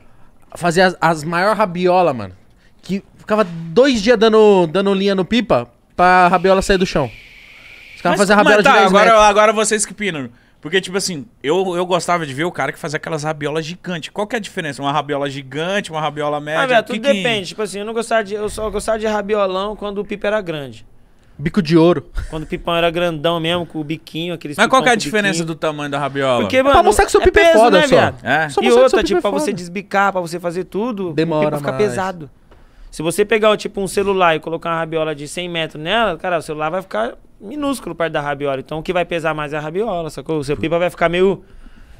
Fazia as, as maior rabiola, mano. Que ficava dois dias dando, dando linha no pipa pra rabiola sair do chão. Os caras faziam rabiola
tá,
de 10
agora,
metros.
agora vocês que pinam. Porque, tipo assim, eu, eu gostava de ver o cara que fazia aquelas rabiolas gigantes. Qual que é a diferença? Uma rabiola gigante, uma rabiola média?
Ah, velho,
que
tudo
que-
depende. Tipo assim, eu não gostava de. Eu só gostava de rabiolão quando o pipa era grande.
Bico de ouro.
Quando o pipão era grandão mesmo, com o biquinho, aqueles
Mas qual que é a diferença
biquinho.
do tamanho da rabiola?
Porque, mano.
pra mostrar que seu
é
pipa é
peso,
foda
né,
só.
viado?
É?
Só
E outra,
pipa
tipo,
é
pra você desbicar, pra você fazer tudo,
Demora
o pipa fica
mais.
pesado. Se você pegar, tipo, um celular e colocar uma rabiola de 100 metros nela, cara, o celular vai ficar minúsculo perto da rabiola. Então o que vai pesar mais é a rabiola, sacou? O seu pipa vai ficar meio...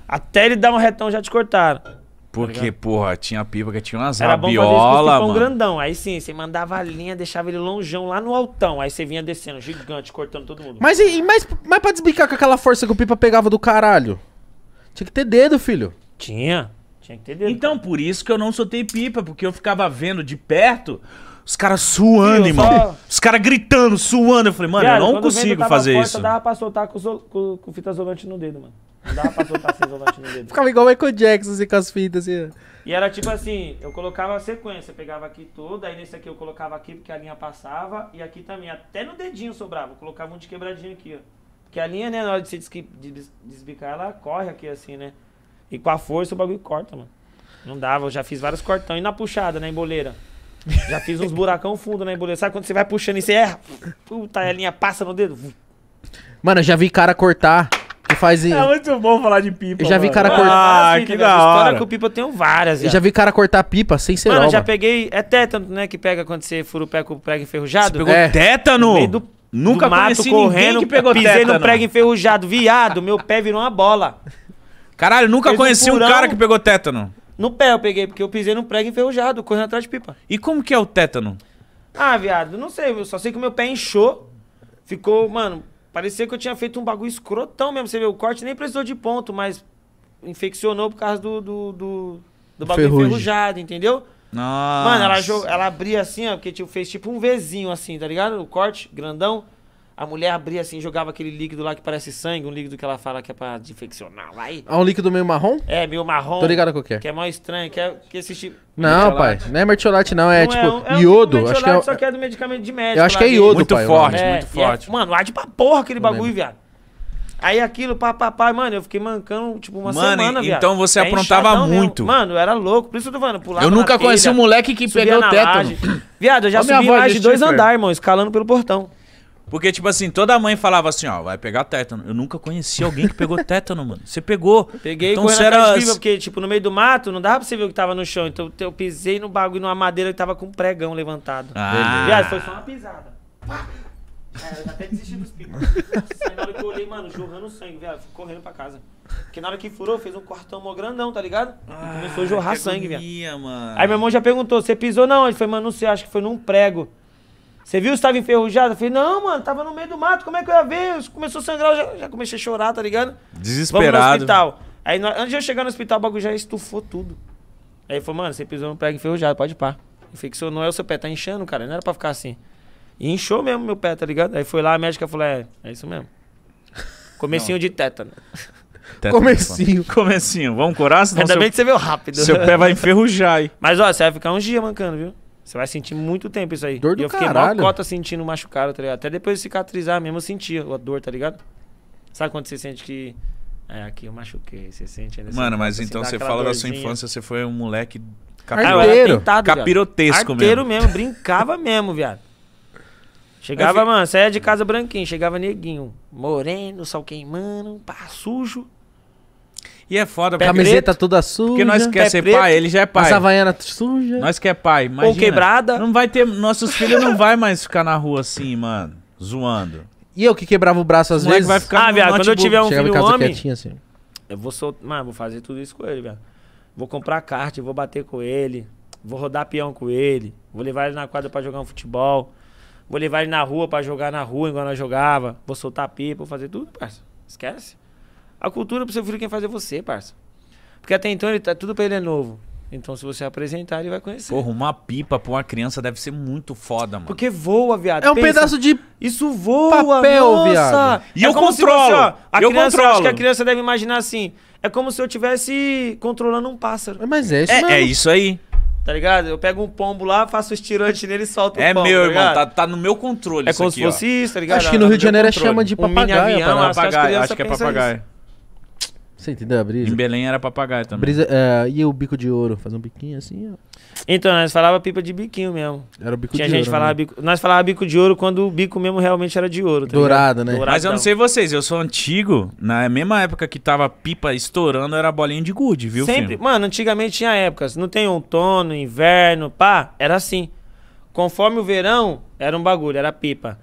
Até ele dar um retão já te cortaram.
Porque, porra, tinha pipa que tinha umas
Era
rabiola, mano.
grandão. Aí sim, você mandava a linha, deixava ele longeão lá no altão. Aí você vinha descendo, gigante, cortando todo mundo.
Mas, e, e mais, mas pra desbicar com aquela força que o pipa pegava do caralho? Tinha que ter dedo, filho.
Tinha. Tinha que ter dedo.
Então, por isso que eu não soltei pipa, porque eu ficava vendo de perto os caras suando,
Sim,
irmão.
só-
Os caras gritando, suando. Eu falei, mano,
Viado,
eu não consigo fazer
forte,
isso.
Dava pra soltar com, com- com fita isolante no dedo, mano. Não dava pra soltar sem isolante no dedo.
Ficava igual o Michael Jackson, assim, com as fitas, assim.
E era tipo assim, eu colocava a sequência, pegava aqui toda, aí nesse aqui eu colocava aqui porque a linha passava, e aqui também, até no dedinho sobrava, eu colocava um de quebradinho aqui, ó. Porque a linha, né, na hora de des- desbicar, ela corre aqui assim, né? E com a força o bagulho corta, mano. Não dava, eu já fiz vários cortão. E na puxada, na emboleira? Já fiz uns buracão fundo na emboleira. Sabe quando você vai puxando e você erra? Puta, a linha passa no dedo.
Mano, eu já vi cara cortar que faz.
É muito bom falar de pipa.
Eu já vi cara
Mano,
cortar-
Ah,
fitas,
que
velho.
da
História
hora.
com o pipa eu tenho várias,
Eu
já.
já vi cara cortar pipa sem cerol,
Mano, eu já peguei. É tétano, né? Que pega quando você fura o pé com o prego enferrujado.
Pegou
É.
tétano?
No meio do,
Nunca
do mato
conheci ninguém
correndo,
que pegou
pisei
tétano.
no prego enferrujado. Viado, meu pé virou uma bola.
Caralho, nunca
Fez um
conheci um
furão.
cara que pegou tétano.
No pé eu peguei, porque eu pisei no prego enferrujado, correndo atrás de pipa.
E como que é o tétano?
Ah, viado, não sei, eu só sei que meu pé inchou. Ficou, mano, parecia que eu tinha feito um bagulho escrotão mesmo. Você vê, o corte nem precisou de ponto, mas infeccionou por causa do, do, do, do bagulho
Ferrugem.
enferrujado, entendeu?
Nossa.
Mano, ela, jo- ela abria assim, ó, porque tipo, fez tipo um Vzinho assim, tá ligado? O corte, grandão. A mulher abria assim, jogava aquele líquido lá que parece sangue, um líquido que ela fala que é pra desinfeccionar. Vai.
Ah, um líquido meio marrom?
É, meio marrom.
Tô ligado qual que é.
Que é mó estranho, que é que esse tipo.
Não, pai. Não é mertiolate, não. É
Não
tipo
um- é um
iodo.
tipo
acho que é.
Só que é do medicamento de médico.
Eu acho
lá
que é iodo,
Muito
pai.
forte.
É,
muito
e é-
forte.
mano, arde pra porra aquele
Não
bagulho, viado. Aí aquilo, pá, mano, eu fiquei mancando, tipo, uma
Mano,
semana, viado.
então você
É
aprontava
inchadão mesmo.
muito.
Mano, eu era louco, por isso eu tô falando, pulava
Eu nunca conheci
telha,
um moleque que pegou tétano.
laje. Viado, eu já subi
voz
mais
de
de dois andares, irmão, escalando pelo portão.
Porque, tipo assim, toda mãe falava assim, ó, vai pegar tétano. Eu nunca conheci alguém que pegou tétano, mano. Você pegou.
Peguei
então
correndo atrás
era...
pipa, porque, tipo, no meio do mato, não dava pra você ver o que tava no chão. Então eu pisei no bagulho, numa madeira que tava com um pregão levantado.
Ah.
Viado, foi só uma pisada. É, eu até desisti dos. Aí na hora que eu olhei, mano, jorrando sangue, viado, fui correndo pra casa. Porque na hora que furou, fez um cortão mó grandão, tá ligado? E começou a jorrar sangue,
mano.
Aí meu irmão já perguntou, você pisou não? Ele falou, mano, não sei, acho que foi num prego. Você viu se tava enferrujado? Eu falei, não, mano, tava no meio do mato, como é que eu ia ver? Começou a sangrar, eu já, já comecei a chorar, tá ligado? Vamos no
Desesperado.
hospital. Aí antes de eu chegar no hospital, o bagulho já estufou tudo. Aí ele falou, mano, você pisou no prego enferrujado, pode ir pá. Infeccionou, é o seu pé, tá inchando, cara, não era pra ficar assim. E inchou mesmo meu pé, tá ligado? Aí foi lá, a médica falou, é, é isso mesmo. Comecinho de tétano.
Tetra
Comecinho.
Comecinho. Vamos curar? Senão
Ainda
seu,
bem que você veio rápido.
seu pé vai enferrujar aí.
Mas ó, você vai ficar uns dias mancando, viu? Você vai sentir muito tempo isso aí.
Dor do
e eu fiquei
caralho.
mó cota sentindo machucado, tá ligado? Até depois de cicatrizar mesmo, eu sentia a dor, tá ligado? Sabe quando você sente que. É, aqui eu machuquei. Você sente ainda.
Mano, mas
assim,
então você fala da sua
dorzinha.
infância, você foi um moleque
Ah,
capiro...
tentado,
capirotesco
Arteiro
mesmo.
mesmo, brincava mesmo, viado. Chegava, mano, saía de casa branquinho, chegava neguinho. Moreno, sol queimando, pá, sujo.
E é foda,
Pé
Camiseta
preto.
toda suja.
porque nós quer ser
preto,
pai, ele já é pai.
Essa havaiana suja.
Nós que é pai, imagina.
Ou quebrada.
Não vai ter, nossos filhos não vai mais ficar na rua assim, mano, zoando.
E eu que quebrava o braço às vezes.
vai ficar
Ah, viado, quando eu tiver um
Chegava
filho homem,
quietinho assim.
eu vou soltar. Mano, vou fazer tudo isso com ele, velho. Vou comprar kart, vou bater com ele. Vou rodar peão com ele. Vou levar ele na quadra pra jogar um futebol. Vou levar ele na rua pra jogar na rua igual nós jogava. Vou soltar pipa, vou fazer tudo, parça. Esquece. A cultura pro seu filho quem faz é você, parça. Porque até então ele tá tudo pra ele é novo. Então se você apresentar, ele vai conhecer.
Porra, uma pipa pra uma criança deve ser muito foda, mano.
Porque voa, viado.
É um
Pensa,
pedaço de.
Isso voa,
Papel,
nossa.
viado.
E eu
como se
controlo,
você, ó, a
eu
criança,
controlo.
acho que a criança deve imaginar assim. É como se eu estivesse controlando um pássaro.
Mas é isso mesmo.
É, é isso aí.
Tá ligado? Eu pego um pombo lá, faço estirante nele e solto
É
o pombo.
meu,
tá
irmão. Tá, tá no meu controle
É
isso
como
aqui,
se fosse
ó.
isso, tá ligado?
Acho que no Rio de Janeiro é
controle.
chama de
Um mini
papagaio.
avião, acho
Papagaio,
crianças
acho que é papagaio.
Você entendeu a brisa?
Em Belém era papagaio também.
Brisa, é, e o bico de ouro? Fazer um biquinho assim, ó.
Então, nós falava pipa de biquinho mesmo.
Era o bico
Tinha
de
gente
ouro.
falava
né?
bico. Nós falava bico de ouro quando o bico mesmo realmente era de ouro. Tá
Dourado,
ligado?
né?
Mas eu não sei vocês, eu sou antigo. Na mesma época que tava pipa estourando, era bolinha de gude, viu,
Sempre,
filho?
mano, antigamente tinha épocas. Não tem outono, inverno, pá, era assim. Conforme o verão, era um bagulho, era pipa.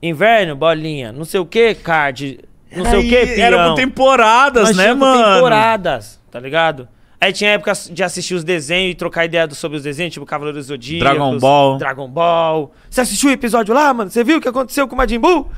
Inverno, bolinha. Não sei o que, card. Não sei o que,
Aí, Era
peão.
por temporadas,
Nós
né,
tínhamos
mano?
temporadas, tá ligado? Aí tinha épocas de assistir os desenhos e trocar ideia sobre os desenhos, tipo Cavaleiros do Zodíaco.
Dragon Ball.
Dragon Ball. Você assistiu o episódio lá, mano? Você viu o que aconteceu com o Majin Buu?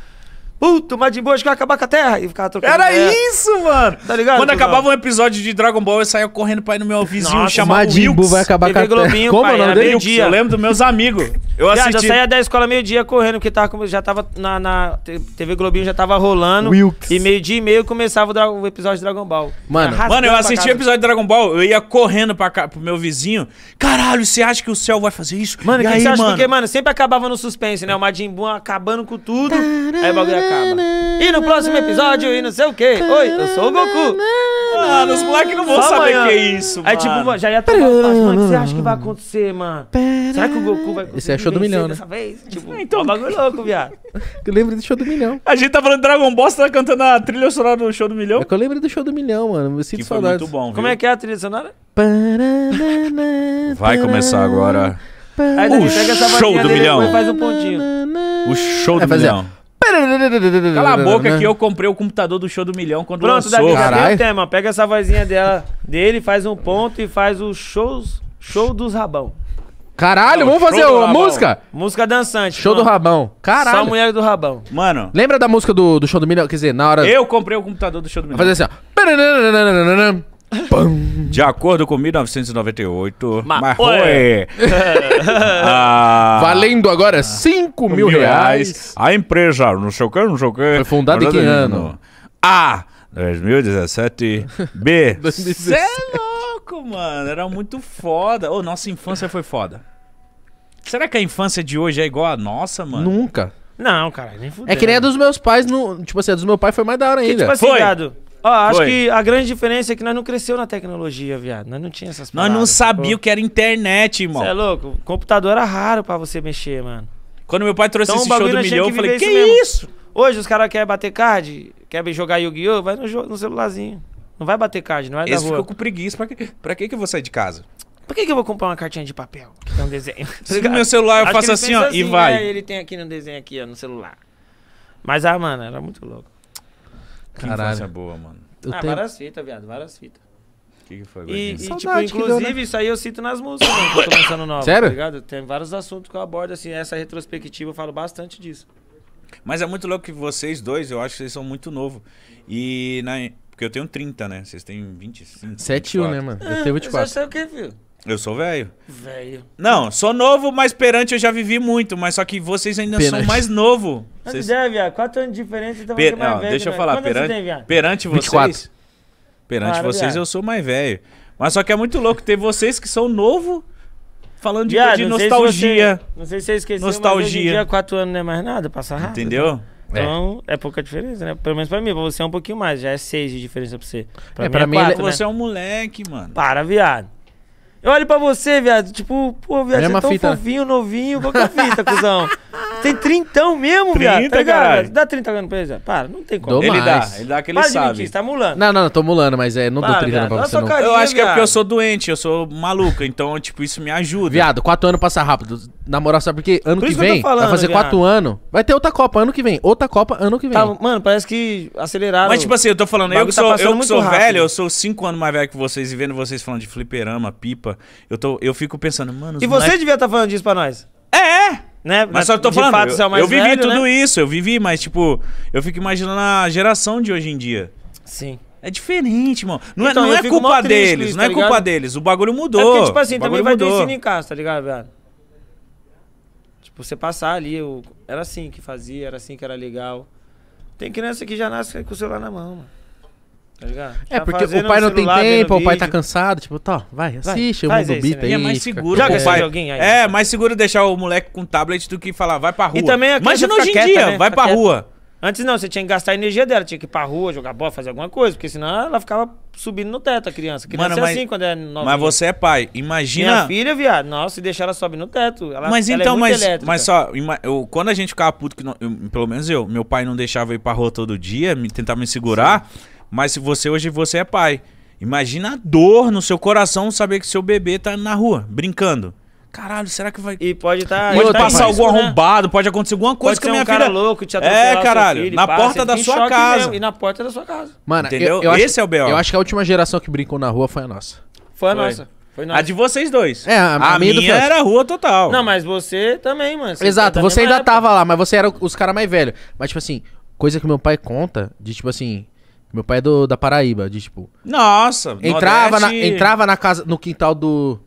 Puta, o Majin Buu acho que vai acabar com a Terra. E ficava trocando
Era
ideia.
isso, mano.
Tá ligado,
Quando acabava um episódio de Dragon Ball, eu saía correndo pra ir no meu vizinho
Nossa,
chamar o
Majin Buu vai acabar
TV
com a terra.
Globinho,
Como
pai,
o nome
era
dele?
meio dia.
eu lembro dos meus amigos. Eu
eu
assisti.
saía da escola meio-dia correndo, porque tava, já tava na, na TV Globinho, já tava rolando.
Wilkes.
E meio-dia e meio começava o, o episódio de Dragon Ball.
Mano,
Mano, eu assisti o episódio de Dragon Ball, eu ia correndo pra cá, pro meu vizinho. Caralho, você acha que o céu vai fazer isso?
Mano,
e
o que
aí,
você acha?
mano?
Porque, mano, sempre acabava no suspense, né? O Majin Buu acabando com tudo, aí o bagulho acaba. E no próximo episódio, e não sei o quê. Oi, eu sou o Goku.
Mano, os moleques não vão
Só
saber o que é isso,
Aí,
mano.
tipo, já ia estar mano, o que você acha que vai acontecer, mano? Será que o Goku vai
Esse é show do milhão, né?
dessa vez? Tipo,
Então-
então, bagulho louco, viado.
eu lembro do show do milhão.
A gente tá falando de Dragon Ball, você tá cantando a trilha sonora do show do milhão?
É que eu lembro do show do milhão, mano. Eu sinto
Que foi
saudades.
muito bom, viu?
Como é que é a trilha sonora?
Vai começar agora
Aí, essa
show do
dele
milhão.
e faz um pontinho.
o show do
É, fazer,
milhão. Cala a boca que eu comprei o computador do show do milhão quando
Pronto,
lançou.
Davi, já tem o tema. Pega essa vozinha dela, dele, faz um ponto e faz o shows, show dos rabão.
Caralho,
É, o
vamos fazer
do
a
Rabão.
música?
Música dançante.
Show do
pronto.
Rabão.
Só
Caralho.
mulher do rabão.
Mano,
Lembra da música do, do show do milhão? Quer dizer, na hora.
eu comprei o computador do show do milhão.
Vai fazer assim, ó. Pam.
De acordo com 1998,
Ma- Ué.
foi. Ah,
Valendo agora 5 mil reais.
A empresa, não sei o que, não sei o que.
Foi fundada em que ano?
A. 2017. B.
2017.
Cê é louco, mano. Era muito foda. Ô, nossa infância foi foda. Será que a infância de hoje é igual a nossa, mano?
Nunca.
Não, cara, nem fudeu.
É que nem a dos meus pais, no, tipo assim, a dos meus pais foi mais da hora
Que,
ainda.
tipo assim,
Foi.
viado. Ó, acho
Foi.
que a grande diferença é que nós não cresceu na tecnologia, viado. Nós não tinha essas
Nós não
paradas,
sabíamos
sacou?
o que era internet, irmão.
Cê é louco? Computador era raro pra você mexer, mano.
Quando meu pai trouxe
Então,
esse show do milhão, eu falei, que
isso mesmo."
isso?
Hoje os caras querem bater card, querem jogar Yu-Gi-Oh! Vai no, no celularzinho. Não vai bater card, não vai da
Esse ficou com preguiça. Pra que, pra que que eu vou sair de casa?
Por que, que eu vou comprar uma cartinha de papel? Que tem um desenho.
Se no meu celular eu
Acho
faço assim, ó, e vai.
né? Ele tem aqui no desenho aqui, ó, no celular. Mas, ah, mano, era muito louco.
Que
Caralho.
infância boa, mano.
Eu
ah,
tenho-
várias fitas, viado, várias fitas.
O que, que foi,
E, e, tipo,
que deu,
inclusive,
né?
isso aí eu cito nas músicas, mano, que eu tô lançando nova.
Sério?
Tá ligado? Tem vários assuntos que eu abordo, assim, essa retrospectiva eu falo bastante disso.
Mas é muito louco que vocês dois, eu acho que vocês são muito novos. E na... Porque eu tenho 30, né? Vocês têm 25.
7 1,
24.
né, mano? Eu tenho
Mas
24.
você é o quê, filho?
Eu sou velho.
Velho.
Não, sou novo, mas perante eu já vivi muito. Mas só que vocês ainda
Perante.
são mais novos.
Mas
Vocês...
ideia, viado, quatro anos de diferença, então
Per-
é mais
não,
velho,
deixa eu
né?
falar.
Anos você
Perante,
tem,
perante vocês.
24.
Perante vocês,
viado.
eu sou mais velho. Mas só que é muito louco ter vocês que são novo falando de,
Viado,
de
não sei se
nostalgia.
você- Não sei se você esqueceu,
Nostalgia.
mas hoje em dia, quatro anos não é mais nada, passa rápido.
Entendeu?
Então, é. pouca diferença, né? Pelo menos pra mim, pra você é um pouquinho mais, já é seis de diferença pra você.
É, pra mim, ele-
quatro, né?
Você é um moleque, mano.
Para, viado. Eu olho pra você, viado, tipo, pô, viado, você é tão
fita, né?
fofinho, novinho, qual que é a fita, cuzão? Tem trintão mesmo, viado,
30,
tá ligado? Dá 30 anos pra ele. Para, não tem como.
Dou
Ele
mais.
dá, ele dá aquele
Para de
sabe.
mentir, você tá mulando.
Não, não, tô mulando, mas é, não dou
Para,
30 anos
viado,
pra você não.
cara.
Eu acho que é porque eu
viado.
sou doente, eu sou maluco, então, tipo, isso me ajuda.
Viado, 4 anos passa rápido. Na moral, sabe por quê? Ano
Por
que
isso que eu
vem,
falando,
vai fazer
viado.
4 anos. Vai ter outra Copa ano que vem. Outra Copa ano que vem.
Tá, mano, parece que aceleraram.
Mas, tipo assim, eu tô falando,
O
eu que
tá
sou, eu que sou velho, eu sou 5 anos mais velho que vocês e vendo vocês falando de fliperama, pipa, eu, tô, eu fico pensando, mano.
E você devia estar falando disso pra nós.
É!
Né?
Mas só tô
de
falando,
fato,
eu,
é
eu vivi
velho,
tudo
né?
isso, eu vivi, mas, tipo, eu fico imaginando a geração de hoje em dia.
Sim.
É diferente, mano. Não
Então,
é, não
eu
é culpa deles,
isso,
não é
tá
culpa
ligado?
deles. O bagulho mudou.
É porque, tipo assim, também vai ter
mudou.
ensino em casa, tá ligado, viado? Tipo, você passar ali, o... era assim que fazia, era assim que era legal. Tem criança que já nasce com o celular na mão, mano. Tá ligado?
É,
Tá
porque o pai não tem
celular,
tempo, o pai tá cansado. Tipo, tá, vai, assiste, o
faz
mundo bita
né?
aí.
E é mais seguro
Joga esse joguinho aí.
É, mais seguro deixar o moleque com tablet do que falar, vai pra rua.
E também a criança
Imagina
fica
hoje em
quieta,
dia,
né?
vai pra rua.
Antes não, você tinha que gastar a energia dela, tinha que ir pra rua, jogar bola, fazer alguma coisa, porque senão ela ficava subindo no teto, a criança. A criança
Mano,
é
mas-
assim quando é novinha.
Mas você é pai,
Minha
imagina...
filha, viado, nossa, se deixar ela subir no teto. Ela,
Mas
ela
então,
é muito
mas,
elétrica.
mas só, eu, quando a gente ficava puto, que não- eu- pelo menos eu, meu pai não deixava eu ir pra rua todo dia, me, tentava me segurar, mas se você hoje você é pai. Imagina a dor no seu coração saber que seu bebê tá na rua, brincando. Caralho, será que vai.
E pode estar.
pode passar algum arrombado, pode acontecer alguma coisa
Pode
com
ser
a minha
um cara
filha.
louco te
É, caralho,
filho,
na
pá,
porta da sua casa.
mesmo, e na porta da sua casa.
Mano,
Entendeu?
Eu, eu acho,
Esse é o B.O.
Eu acho que a última geração que brincou na rua foi a nossa.
Foi a
Foi.
nossa. Foi nossa.
A de vocês dois.
É, a- a
a
minha do
minha era rua total.
Não, mas você também, mano. Você
Exato,
da
você ainda
época.
tava lá, mas você era os caras mais velhos. Mas, tipo assim, coisa que meu pai conta, de tipo assim. Meu pai é do, da Paraíba, de tipo.
Nossa,
Entrava, na, entrava na casa, no quintal do,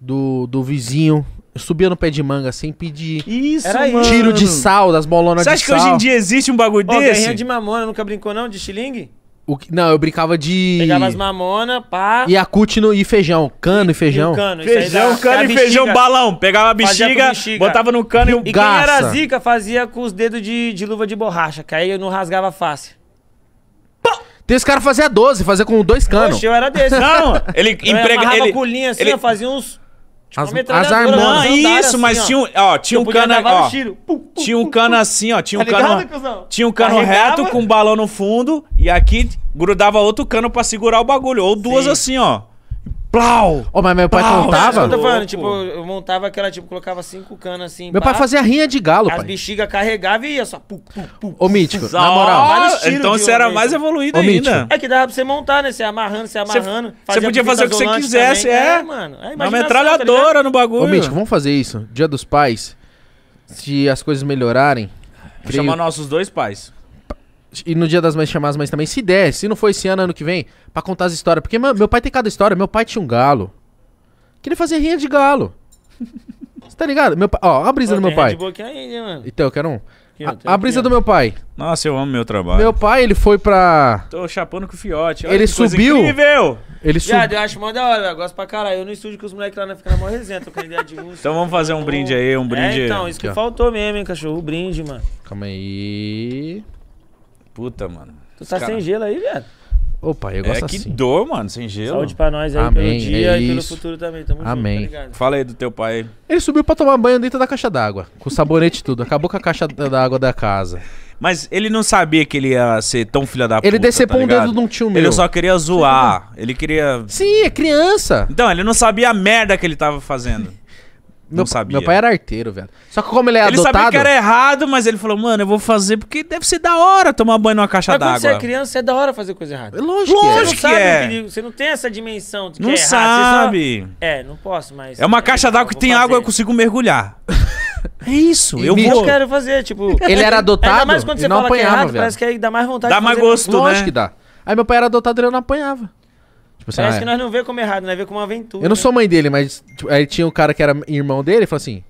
do, do vizinho, subia no pé de manga sem pedir.
Isso,
Era
mano.
Tiro de sal, das bolonas
Você
de
acha que
sal.
hoje em dia existe um bagulho
Ó,
desse?
guerrinha de mamona, nunca brincou não? De xilingue?
O que- não, eu brincava de.
Pegava as mamonas, pá.
Yakut no, e feijão. Cano e, feijão.
E cano, isso aí
Feijão, cano
a
e
bexiga.
feijão balão. Pegava a bexiga,
bexiga.
botava no cano e o
E quem era zica fazia com os dedos de, de luva de borracha, que aí eu não rasgava fácil.
Tem os caras faziam 12, fazia com dois canos.
Poxa, eu era desse.
Não, ele
Eu
emprega.
amarrava
Ele,
com linha assim,
ele-
fazia uns... Tipo,
As- as armas.
isso,
assim,
mas
ó.
tinha um, ó, tinha um
Eu
cano, ó,
tiros. Pum, pum,
tinha um cano assim, ó, tinha um
Tá ligado,
cano,
cuzão?
tinha um cano
Carregava.
reto com um balão no fundo e aqui grudava outro cano pra segurar o bagulho, ou duas
Sim.
assim, ó. Plau!
Ô, mas meu pai
Pau,
contava.
Eu falando, tipo, eu montava aquela, tipo, colocava cinco canos assim.
Meu pai
pá,
fazia rinha de galo,
As
pai.
bexigas carregavam e ia só. Pum, pum, pum.
Ô, Mítico, na
Ah,
moral.
tiros
então você era mais evoluído
Ô,
ainda.
Mítico.
É que dava pra você montar, né? Você amarrando,
você
amarrando.
você podia fazer o que você quisesse,
também.
é.
mano. É
Uma
tá
metralhadora
ligado?
no bagulho.
Ô, Mítico, vamos fazer isso. Dia dos pais. Se as coisas melhorarem.
Vou
creio-
chamar nossos dois pais.
E no dia das mães chamar as mães também. Se der, se não for esse ano, ano que vem, pra contar as histórias. Porque mano, meu pai tem cada história. Meu pai tinha um galo. Que ele fazia rinha de galo. Você tá ligado? Meu pai, ó, a brisa
Pô,
do meu pai.
Ainda, mano.
Então, eu quero um. A, a brisa do meu pai.
Nossa, eu amo meu trabalho.
Meu pai, ele foi pra.
Tô chapando com o fiote. olha
Ele
que coisa
subiu?
Incrível!
Ele subiu.
Viado, eu acho mó da hora, eu gosto pra caralho. Eu no estúdio com os moleques lá, né, ficando mó resenha, trocando ideia de.
Então vamos fazer um brinde aí, um brinde.
É, então, isso que
ó.
faltou mesmo, hein, cachorro. O brinde, mano.
Calma aí.
Puta, mano.
Tu tá
Cara,
sem gelo aí, viado?
Ô, pai, eu
É
gosto
que
assim.
dor, mano, sem gelo.
Saúde pra nós aí
Amém,
pelo dia
é
e pelo futuro também. Tamo
Amém.
junto, tá?
Fala aí do teu pai.
Ele subiu pra tomar banho dentro da caixa d'água. Com sabonete e tudo. Acabou com a caixa da da água da casa.
Mas ele não sabia que ele ia ser tão filha da puta.
Ele decepou
tá
um
ligado?
dedo de um tio meu.
Ele só queria zoar. Ele queria.
Sim, é criança.
Então, ele não sabia a merda que ele tava fazendo.
Meu,
não sabia.
meu pai era arteiro, velho. Só que como ele é
ele
adotado...
sabia que era errado, mas ele falou, mano, eu vou fazer porque deve ser da hora tomar banho numa caixa
Mas quando você é
d'água.
criança, é da hora fazer coisa errada.
Lógico,
Você
que
não
Lógico que
sabe
é.
perigo, você não tem essa dimensão de que
Não
é errado. você só-
sabe.
É, não posso, mas...
É uma caixa d'água que
vou
tem
fazer.
água, eu consigo mergulhar. é isso,
E
eu
me-
Eu
vou.
quero fazer, tipo...
é. Ele era adotado
Ainda mais quando
e
você
não
fala que é
apanhava,
errado,
velho.
parece que aí dá mais vontade
Dá
de
mais gosto.
Lógico
né?
que dá. Aí meu pai era adotado e ele não apanhava. Tipo assim,
Parece
ah,
que nós não vê como errado, nós vê como uma aventura.
Eu não sou mãe dele, mas tipo, aí tinha um cara que era irmão dele e falou assim: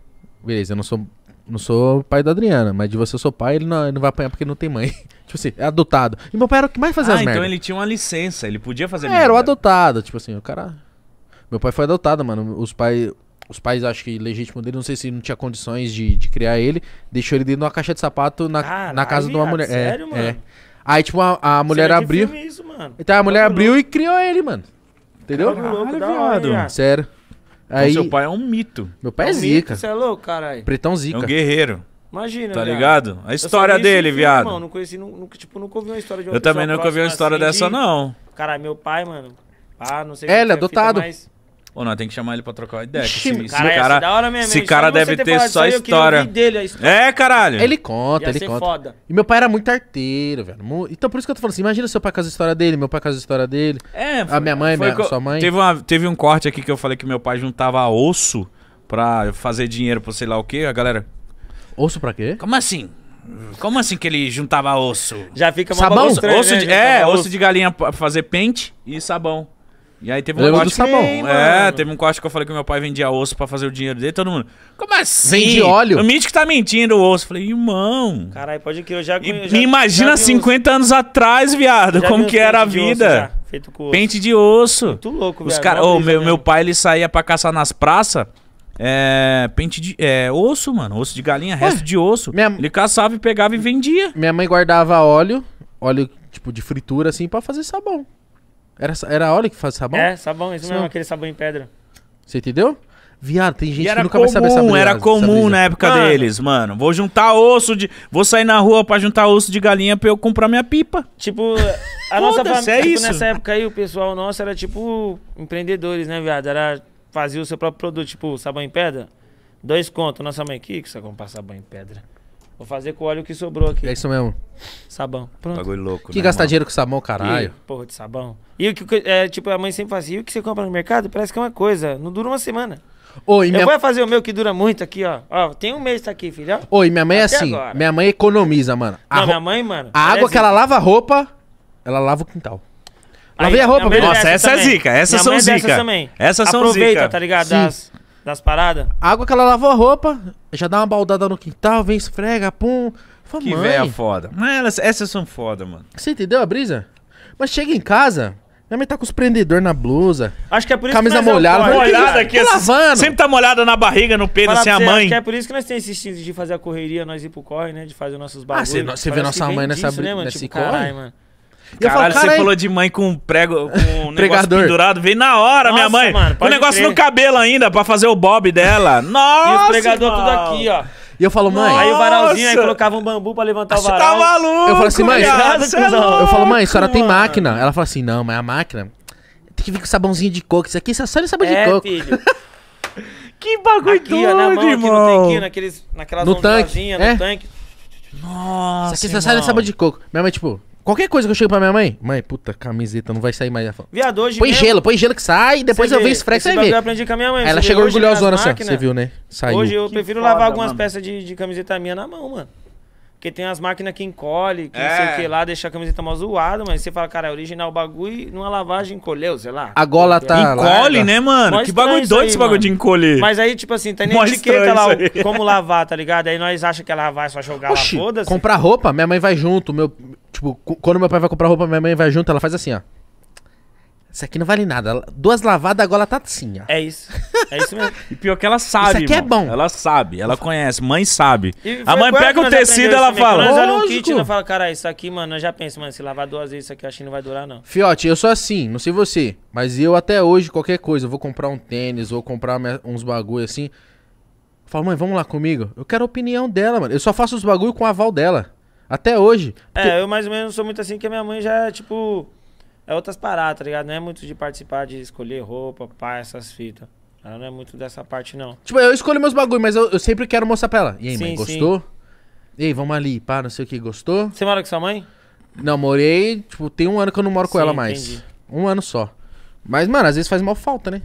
beleza, eu não sou Não sou pai da Adriana, mas de você eu sou pai, ele não, ele não vai apanhar porque não tem mãe. tipo assim, é adotado. E meu pai era o que mais fazia
ah,
as
então
merda.
ele tinha uma licença, ele podia fazer
É,
merda.
era o adotado, tipo assim, o cara. Meu pai foi adotado, mano. Os pais. Os pais, acho que legítimo dele, não sei se não tinha condições de, de criar ele, deixou ele dentro de uma caixa de sapato na,
Caralho,
na casa de uma mulher. É,
sério,
é.
mano?
Aí, tipo, a, a mulher
Cena de
abriu.
filme isso, mano.
Então a mulher
Bagulho
abriu e criou ele, mano. Entendeu?
Bagulho louco, da hora,
viado.
viado.
Sério.
Então
Aí,
seu pai é um mito.
meu pai é
um mito,
zica.
Você é louco, caralho.
Pretão
É
zica.
um guerreiro,
Imagina,
tá
viado.
ligado? A
Eu só
história dele,
filme,
viado.
Não conheci, nu- nunca, tipo, nunca ouvi uma história de uma
Eu também nunca vi uma
próxima
história
assim
dessa,
de-
não.
Caralho, meu pai, mano. Ah, não sei
É, ele
que
é adotado.
mas-
Ô, nós tem que chamar ele pra trocar uma ideia.
Ixi,
esse, esse
Cara, ser
cara,
da hora mesmo.
esse cara deve ter
falado
só história.
dele a história.
É, caralho.
Ele conta,
Ia
ele
ser
conta.
foda.
E meu pai era muito arteiro, velho. Então por isso que eu tô falando assim, imagina seu pai com a história dele, meu pai com a história dele.
É,
A minha mãe,
foi
minha-
eu-
sua mãe.
Teve, uma- teve um corte aqui que eu falei que meu pai juntava osso pra fazer dinheiro pra sei lá o quê. A galera,
Osso pra quê?
como assim? Como assim que ele juntava osso?
Já fica uma
Sabão?
bagulho
Osso,
né?
de, é, osso de galinha pra fazer pente e sabão. E aí teve um
Lembra
corte
do sabão?
que- É,
mano.
teve um corte que eu falei que meu pai vendia osso pra fazer o dinheiro dele. Todo mundo, como assim?
Vende óleo?
O Mítico tá mentindo o osso. Eu Falei, irmão.
Caralho, pode que eu já...
E
eu já-
me imagina
já vi uns-
50 anos atrás, viado,
já
como que era a
pente de osso
vida.
já, Feito com osso.
Pente de osso.
Muito louco,
Os
velho.
cara,
brisa
meu,
mesmo.
meu pai ele saía pra caçar nas praças. É, pente de é, osso, mano, osso de galinha, resto de osso.
minha-
Ele caçava e pegava e vendia.
Minha mãe guardava óleo, óleo tipo de fritura assim, pra fazer sabão. Era, era óleo que faz sabão?
É, sabão, isso mesmo, aquele sabão em pedra.
Você entendeu? Viado, tem gente
E era
que nunca vai saber essa
comum,
brisa-
era
essa
comum
brisa.
na época
Mano.
deles, mano. Vou juntar osso de. Vou sair na rua pra juntar osso de galinha pra eu comprar minha pipa.
Tipo, a nossa família,
é
tipo,
isso.
nessa época aí, o pessoal nosso era tipo empreendedores, né, viado? Era fazia o seu próprio produto, tipo sabão em pedra. Dois contos. Nossa mãe, que que você vai comprar sabão em pedra? Vou fazer com o óleo que sobrou aqui.
É isso mesmo.
Sabão. Pronto.
Bagulho louco.
Que
né,
gastar
mano?
dinheiro com sabão, caralho.
E, porra de sabão. E o que, é, tipo, a mãe sempre fazia, e o que você compra no mercado? Parece que é uma coisa, não dura uma semana.
Oi, minha...
Eu vou fazer o meu que dura muito aqui, ó. Ó, tem um mês tá aqui, filho. ó.
Oi, minha mãe é
Até
assim.
agora.
Minha mãe economiza, mano. A,
Não,
ro-
minha mãe, mano.
a
ela
água
é
que ela lava a roupa, ela lava o quintal. Lavei a roupa, beleza?
Nossa, essa é
também.
zica, essas
Minha
são
é
zica.
também.
Essas são
Aproveita,
zica.
tá ligado?
Sim.
Das, das paradas.
A água que ela lavou a roupa, já dá uma baldada no quintal, vem, esfrega, pum. Fala,
Que véia foda. Mas elas, essas são foda, mano.
Você entendeu a brisa? Mas chega em casa, minha mãe tá com os prendedor na blusa.
Acho que é por isso
Camisa
que nós é
molhada,
tá
molhada
ligado?
aqui, Tô lavando.
Sempre tá molhada na barriga, no
Falar
assim, a
você,
mãe.
Acho que é por isso que nós temos esse instinto de fazer a correria, nós ir pro corre, né? De fazer nossos bagulhos.
você- você vê nossa mãe nessa
disso, né, mano?
nesse
Tipo,
corre?
caralho, mano.
E eu falo,
Caralho, você
"Caralho,
falou de mãe com prego, com um negócio
Pregador.
pendurado. Veio na hora, minha
Nossa,
mãe.
mano,
o negócio
crer.
no cabelo ainda, pra fazer o bob dela.
E
Nossa,
os pregador tudo
irmão.
aqui, ó.
E eu falo, mãe.
Aí o varalzinho, aí
Nossa.
colocava um bambu pra levantar o
Você tá
varal.
maluco?
Eu falo assim, mãe,
cê é louco,
Eu falo, mãe, a senhora tem
mano.
máquina. Ela fala assim, não, mas a máquina tem que vir com sabãozinho de coco. Isso aqui é só de sabão de
É,
coco.
filho.
Que bagulho
Aqui,
doido,
ó, na mão, aqui no
irmão.
tanquinho, naqueles, naquelas
No tanque, é?
no tanque.
Nossa,
Isso aqui só sai de
irmão.
sabão de coco. Minha mãe, tipo, qualquer coisa que eu chego pra minha mãe, mãe, puta, camiseta, não vai sair mais. Ela fala,
Viado, hoje
Põe
mesmo,
gelo, põe gelo que sai, depois
você
eu
vê,
venho esfrega,
esse
você
bagulho Eu aprendi com a minha mãe.
Aí ela
você vê,
chegou
hoje
orgulhosona
nas
assim, ó.
máquinas,
Você viu, né? Saiu.
Hoje eu
Que
prefiro
foda,
lavar algumas
mano.
peças de, de camiseta minha na mão, mano. Porque tem as máquinas que encolhe, que não
É.
sei o que lá, deixa a camiseta mal zoada, mas você fala, cara, é original o bagulho e numa lavagem encolheu, sei lá.
A gola tá-
Encolhe,
larga.
né, mano?
Mó
que bagulho doido
isso
esse
aí,
bagulho
mano.
de encolher.
Mas aí, tipo assim, tá nem
Mó
etiqueta
estranho
lá
isso
o-
aí.
como lavar, tá ligado? Aí nós achamos que é lavar, é só jogar
Oxi,
lá, foda-se.
comprar roupa, minha mãe vai junto. Meu, tipo, quando meu pai vai comprar roupa, minha mãe vai junto, ela faz assim, ó. Isso aqui não vale nada. Duas lavadas, a gola tá assim, ó.
É isso. É isso mesmo.
E pior que ela sabe,
Isso aqui é
irmão.
bom.
Ela sabe, ela conhece, mãe sabe. A mãe pega o tecido e ela
também. Quando
fala.
Nós olhamos um kit e fala, cara, isso aqui, mano, nós já pensa, mano, se lavar duas vezes isso aqui, eu acho que não vai durar, não.
Fiote, eu sou assim, não sei você, mas eu até hoje, qualquer coisa, eu vou comprar um tênis, vou comprar uns bagulho assim. Falo, mãe, vamos lá comigo? Eu quero a opinião dela, mano. Eu só faço os bagulho com o aval dela. Até hoje. Porque-
É, eu mais ou menos sou muito assim que a minha mãe já é, tipo, é outras paradas, tá ligado? Não é muito de participar, de escolher roupa, pá, essas fitas. Ela não é muito dessa parte, não.
Tipo, eu escolho meus bagulho, mas eu, eu sempre quero mostrar pra ela. E aí, mãe,
Sim,
gostou? E aí, vamos ali, pá, não sei o que, gostou?
Você mora com sua mãe?
Não, morei, tipo, tem um ano que eu não moro com
Sim,
ela mais.
entendi.
Um ano só. Mas, mano, às vezes faz mal falta, né?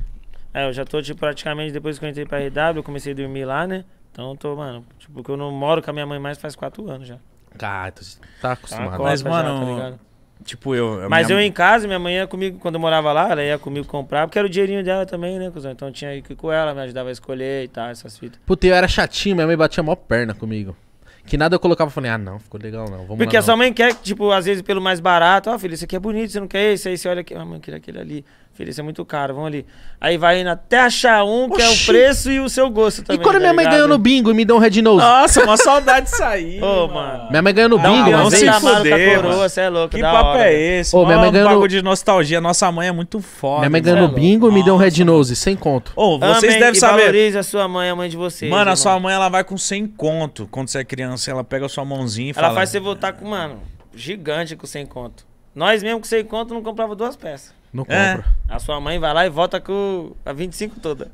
É, eu já tô, tipo, praticamente, depois que eu entrei pra RW, eu comecei a dormir lá, né? Então eu tô, mano, tipo, porque eu não moro com a minha mãe mais faz quatro anos já.
Cara, tu tá acostumado.
Tá
Mas,
Costa já,
mano,
tá ligado?
Tipo, eu.
Mas
minha-
eu em casa, minha mãe ia comigo, quando eu morava lá, ela ia comigo comprar, porque era o dinheirinho dela também, né, cuzão? Então tinha que ir com ela, me ajudava a escolher e tal, essas fitas.
Puta, eu era chatinho, minha mãe batia mó perna comigo. Que nada eu colocava, eu falei, ah, não, ficou legal não, vamos
Porque
lá.
a sua mãe quer, tipo, às vezes pelo mais barato, ó, filho, esse aqui é bonito, você não quer esse? Aí você olha aqui, ah, mãe, queria aquele ali. Filho, esse é muito caro, vamos ali. Aí vai indo até achar um que é o preço e o seu gosto
E
também.
quando
tá
minha mãe
ligado?
ganhou no bingo e me deu um Red Nose?
Nossa, uma saudade disso aí.
Ô, mano.
Minha mãe ganhou no
um
bingo,
não
uma
se fuder,
coroa, é louco,
Que
da
papo
hora.
é esse?
Ô, minha mãe ganhou
bagulho
no-
de nostalgia. Nossa mãe é muito foda.
Minha mãe ganhou no
é
bingo e me deu um Red Nose, sem conto.
Ô, vocês
Amem
devem
e
saber.
valorize a sua mãe, a mãe de vocês.
Mano, a
irmão.
sua mãe ela vai com 100 conto. Quando você é criança, ela pega a sua mãozinha e
Ela
fala.
faz você voltar com, mano, gigante com 100 conto. Nós mesmo com 100 conto não comprava duas peças.
Não
É.
compra.
A sua mãe vai lá e volta com a 25 toda.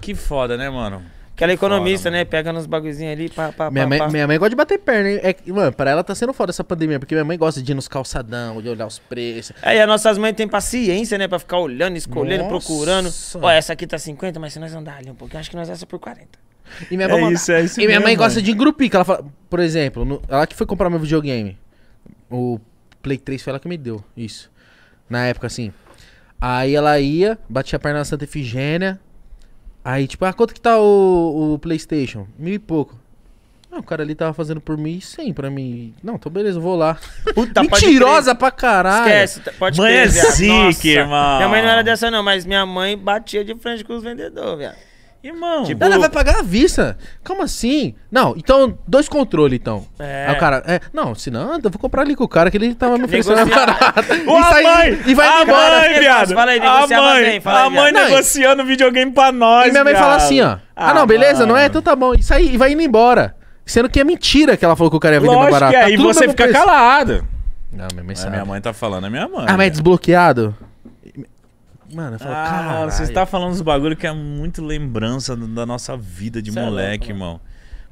Que foda, né, mano?
Que ela é economista,
foda,
né? Pega nos bagulhozinhos ali, pá, pá,
Minha
pá,
mãe,
pá.
minha mãe gosta de bater perna, hein? É, mano, pra ela tá sendo foda essa pandemia, porque minha mãe gosta de ir nos calçadão, de olhar os preços.
Aí as nossas mães têm paciência, né? Pra ficar olhando, escolhendo,
Nossa.
procurando. Ó, essa aqui tá 50, mas se nós andar ali um pouquinho, acho que nós essa por 40.
E minha,
É
vamos
isso, é isso
e minha mãe
mesmo,
gosta
mano.
de engrupir, que ela fala, por exemplo, no- ela que foi comprar meu videogame. O Play 3 foi ela que me deu, isso. Na época, assim. Aí ela ia, batia a perna na Santa Efigênia. Aí, tipo, ah, quanto que tá o, o Playstation? Mil e pouco. Ah, o cara ali tava fazendo por mil e cem pra mim. Não, então beleza, eu vou lá.
Puta,
Mentirosa pra caralho.
Esquece, tá- pode
Mãe
crer,
é
viado.
zica,
Nossa.
irmão.
Minha mãe não era dessa, não, mas minha mãe batia de frente com os vendedores, viado.
Irmão.
Tipo,
Ela vai pagar à vista. Como assim? Não, então, dois controles, então.
É.
Aí o cara, é, não, se não, eu vou comprar ali com o cara que ele tava me oferecendo
Negociar.
barato.
Ô, a mãe!
e vai
a
embora.
mãe, viado!
Fala aí,
a mãe,
bem, fala aí,
a mãe
viado. Não,
negociando videogame pra nós,
E minha mãe
viado.
fala assim, ó. Ah, não, beleza, não é?
mano.
Então tá bom. Isso aí, e vai indo embora. Sendo que é mentira que ela falou que o cara ia vender mais barato.
que é,
Tá
e você fica
preço.
calado.
Não, minha mãe
A
sabe.
minha mãe tá falando, é minha mãe.
Ah, mas é desbloqueado? Mano, eu falo,
Ah,
caralho.
você está falando dos bagulho que é muito lembrança da nossa vida de
Cê é
moleque,
louco,
irmão.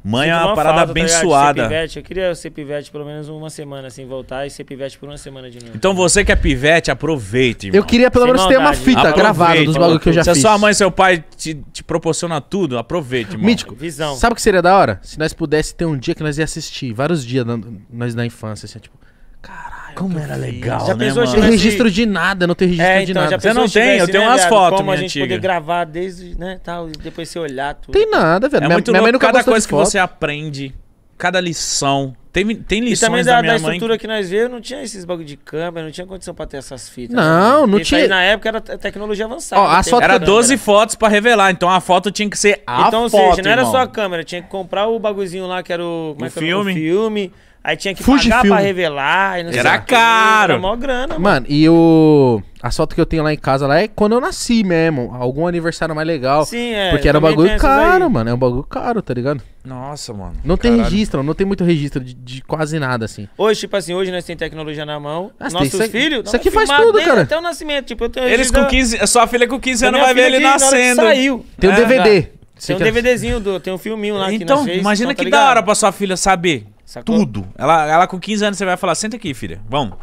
Mãe é uma
uma
parada
falta, tá
abençoada.
pivete. Eu queria ser pivete pelo menos uma semana, assim, voltar e ser pivete por uma semana de novo.
então você que é pivete, aproveite, irmão.
Eu queria pelo
Sem
menos ter uma fita
Aproveite,
gravada dos bagulhos que eu já
Se a
fiz.
sua mãe e seu pai te, te proporciona tudo, aproveite, irmão.
Mítico.
Visão.
Sabe o que seria da hora? Se nós pudéssemos ter um dia que nós ia assistir, vários dias na- nós na infância, assim, tipo, caralho.
Como era legal,
Já
né,
pensou,
mano?
Tem
tivesse-
registro de nada, não tem registro
É,
de
então,
nada.
já
Você
pensou
não
se
tem?
tivesse,
Eu tenho
né,
umas
viado?
fotos
Como a
minha
gente
antiga.
poder gravar desde, né, tal, e depois você olhar tudo.
Tem nada, velho.
É
minha,
muito
minha mãe
louco
nunca
cada
gostou
coisa que
foto.
você aprende, cada lição. Tem, tem
E
lições
também
da,
da,
minha
da
mãe.
estrutura que nós vemos, não tinha esses bagulho de câmera, não tinha condição pra ter essas fitas.
Não,
né?
não
Isso
tinha-
na época era te- tecnologia avançada.
Ó, as
tem
fotos
Era
câmera.
12 fotos pra revelar, então a foto tinha que ser a
Então, ou
foto,
seja, não era
irmão.
só a câmera, tinha que comprar o bagulhozinho lá que era o, como
O
é que era?
filme.
o filme. Aí tinha que
Fuji
pagar
filme.
pra revelar. e não sei
Era
o quê.
caro.
Era mó grana, mano.
Mano, e o. As fotos que eu tenho lá em casa lá é quando eu nasci mesmo. Algum aniversário mais legal.
Sim, é.
porque era um
também tem
bagulho
essas
caro,
aí.
mano. É um bagulho caro, tá ligado?
Nossa, mano.
Não tem
Caralho.
registro, não tem muito registro de, de quase nada, assim.
Hoje, tipo assim, hoje nós temos tecnologia na mão.
Ah,
Nossos
tem- isso aqui-
filhos.
isso aqui faz tudo,
desde
cara.
Até o nascimento. Tipo, eu tenho
Eles com
da-
15... Sua filha com 15
da
anos vai ver ele nascendo.
Saiu.
Tem o
É,
DVD.
Tem um DVDzinho, do, tem um filminho lá que
Então,
nós fez.
imagina
então, tá
que da
ligado?
hora pra sua filha saber
Sacou?
tudo. Ela, ela com 15 anos, você vai falar, senta aqui, filha. Vamos.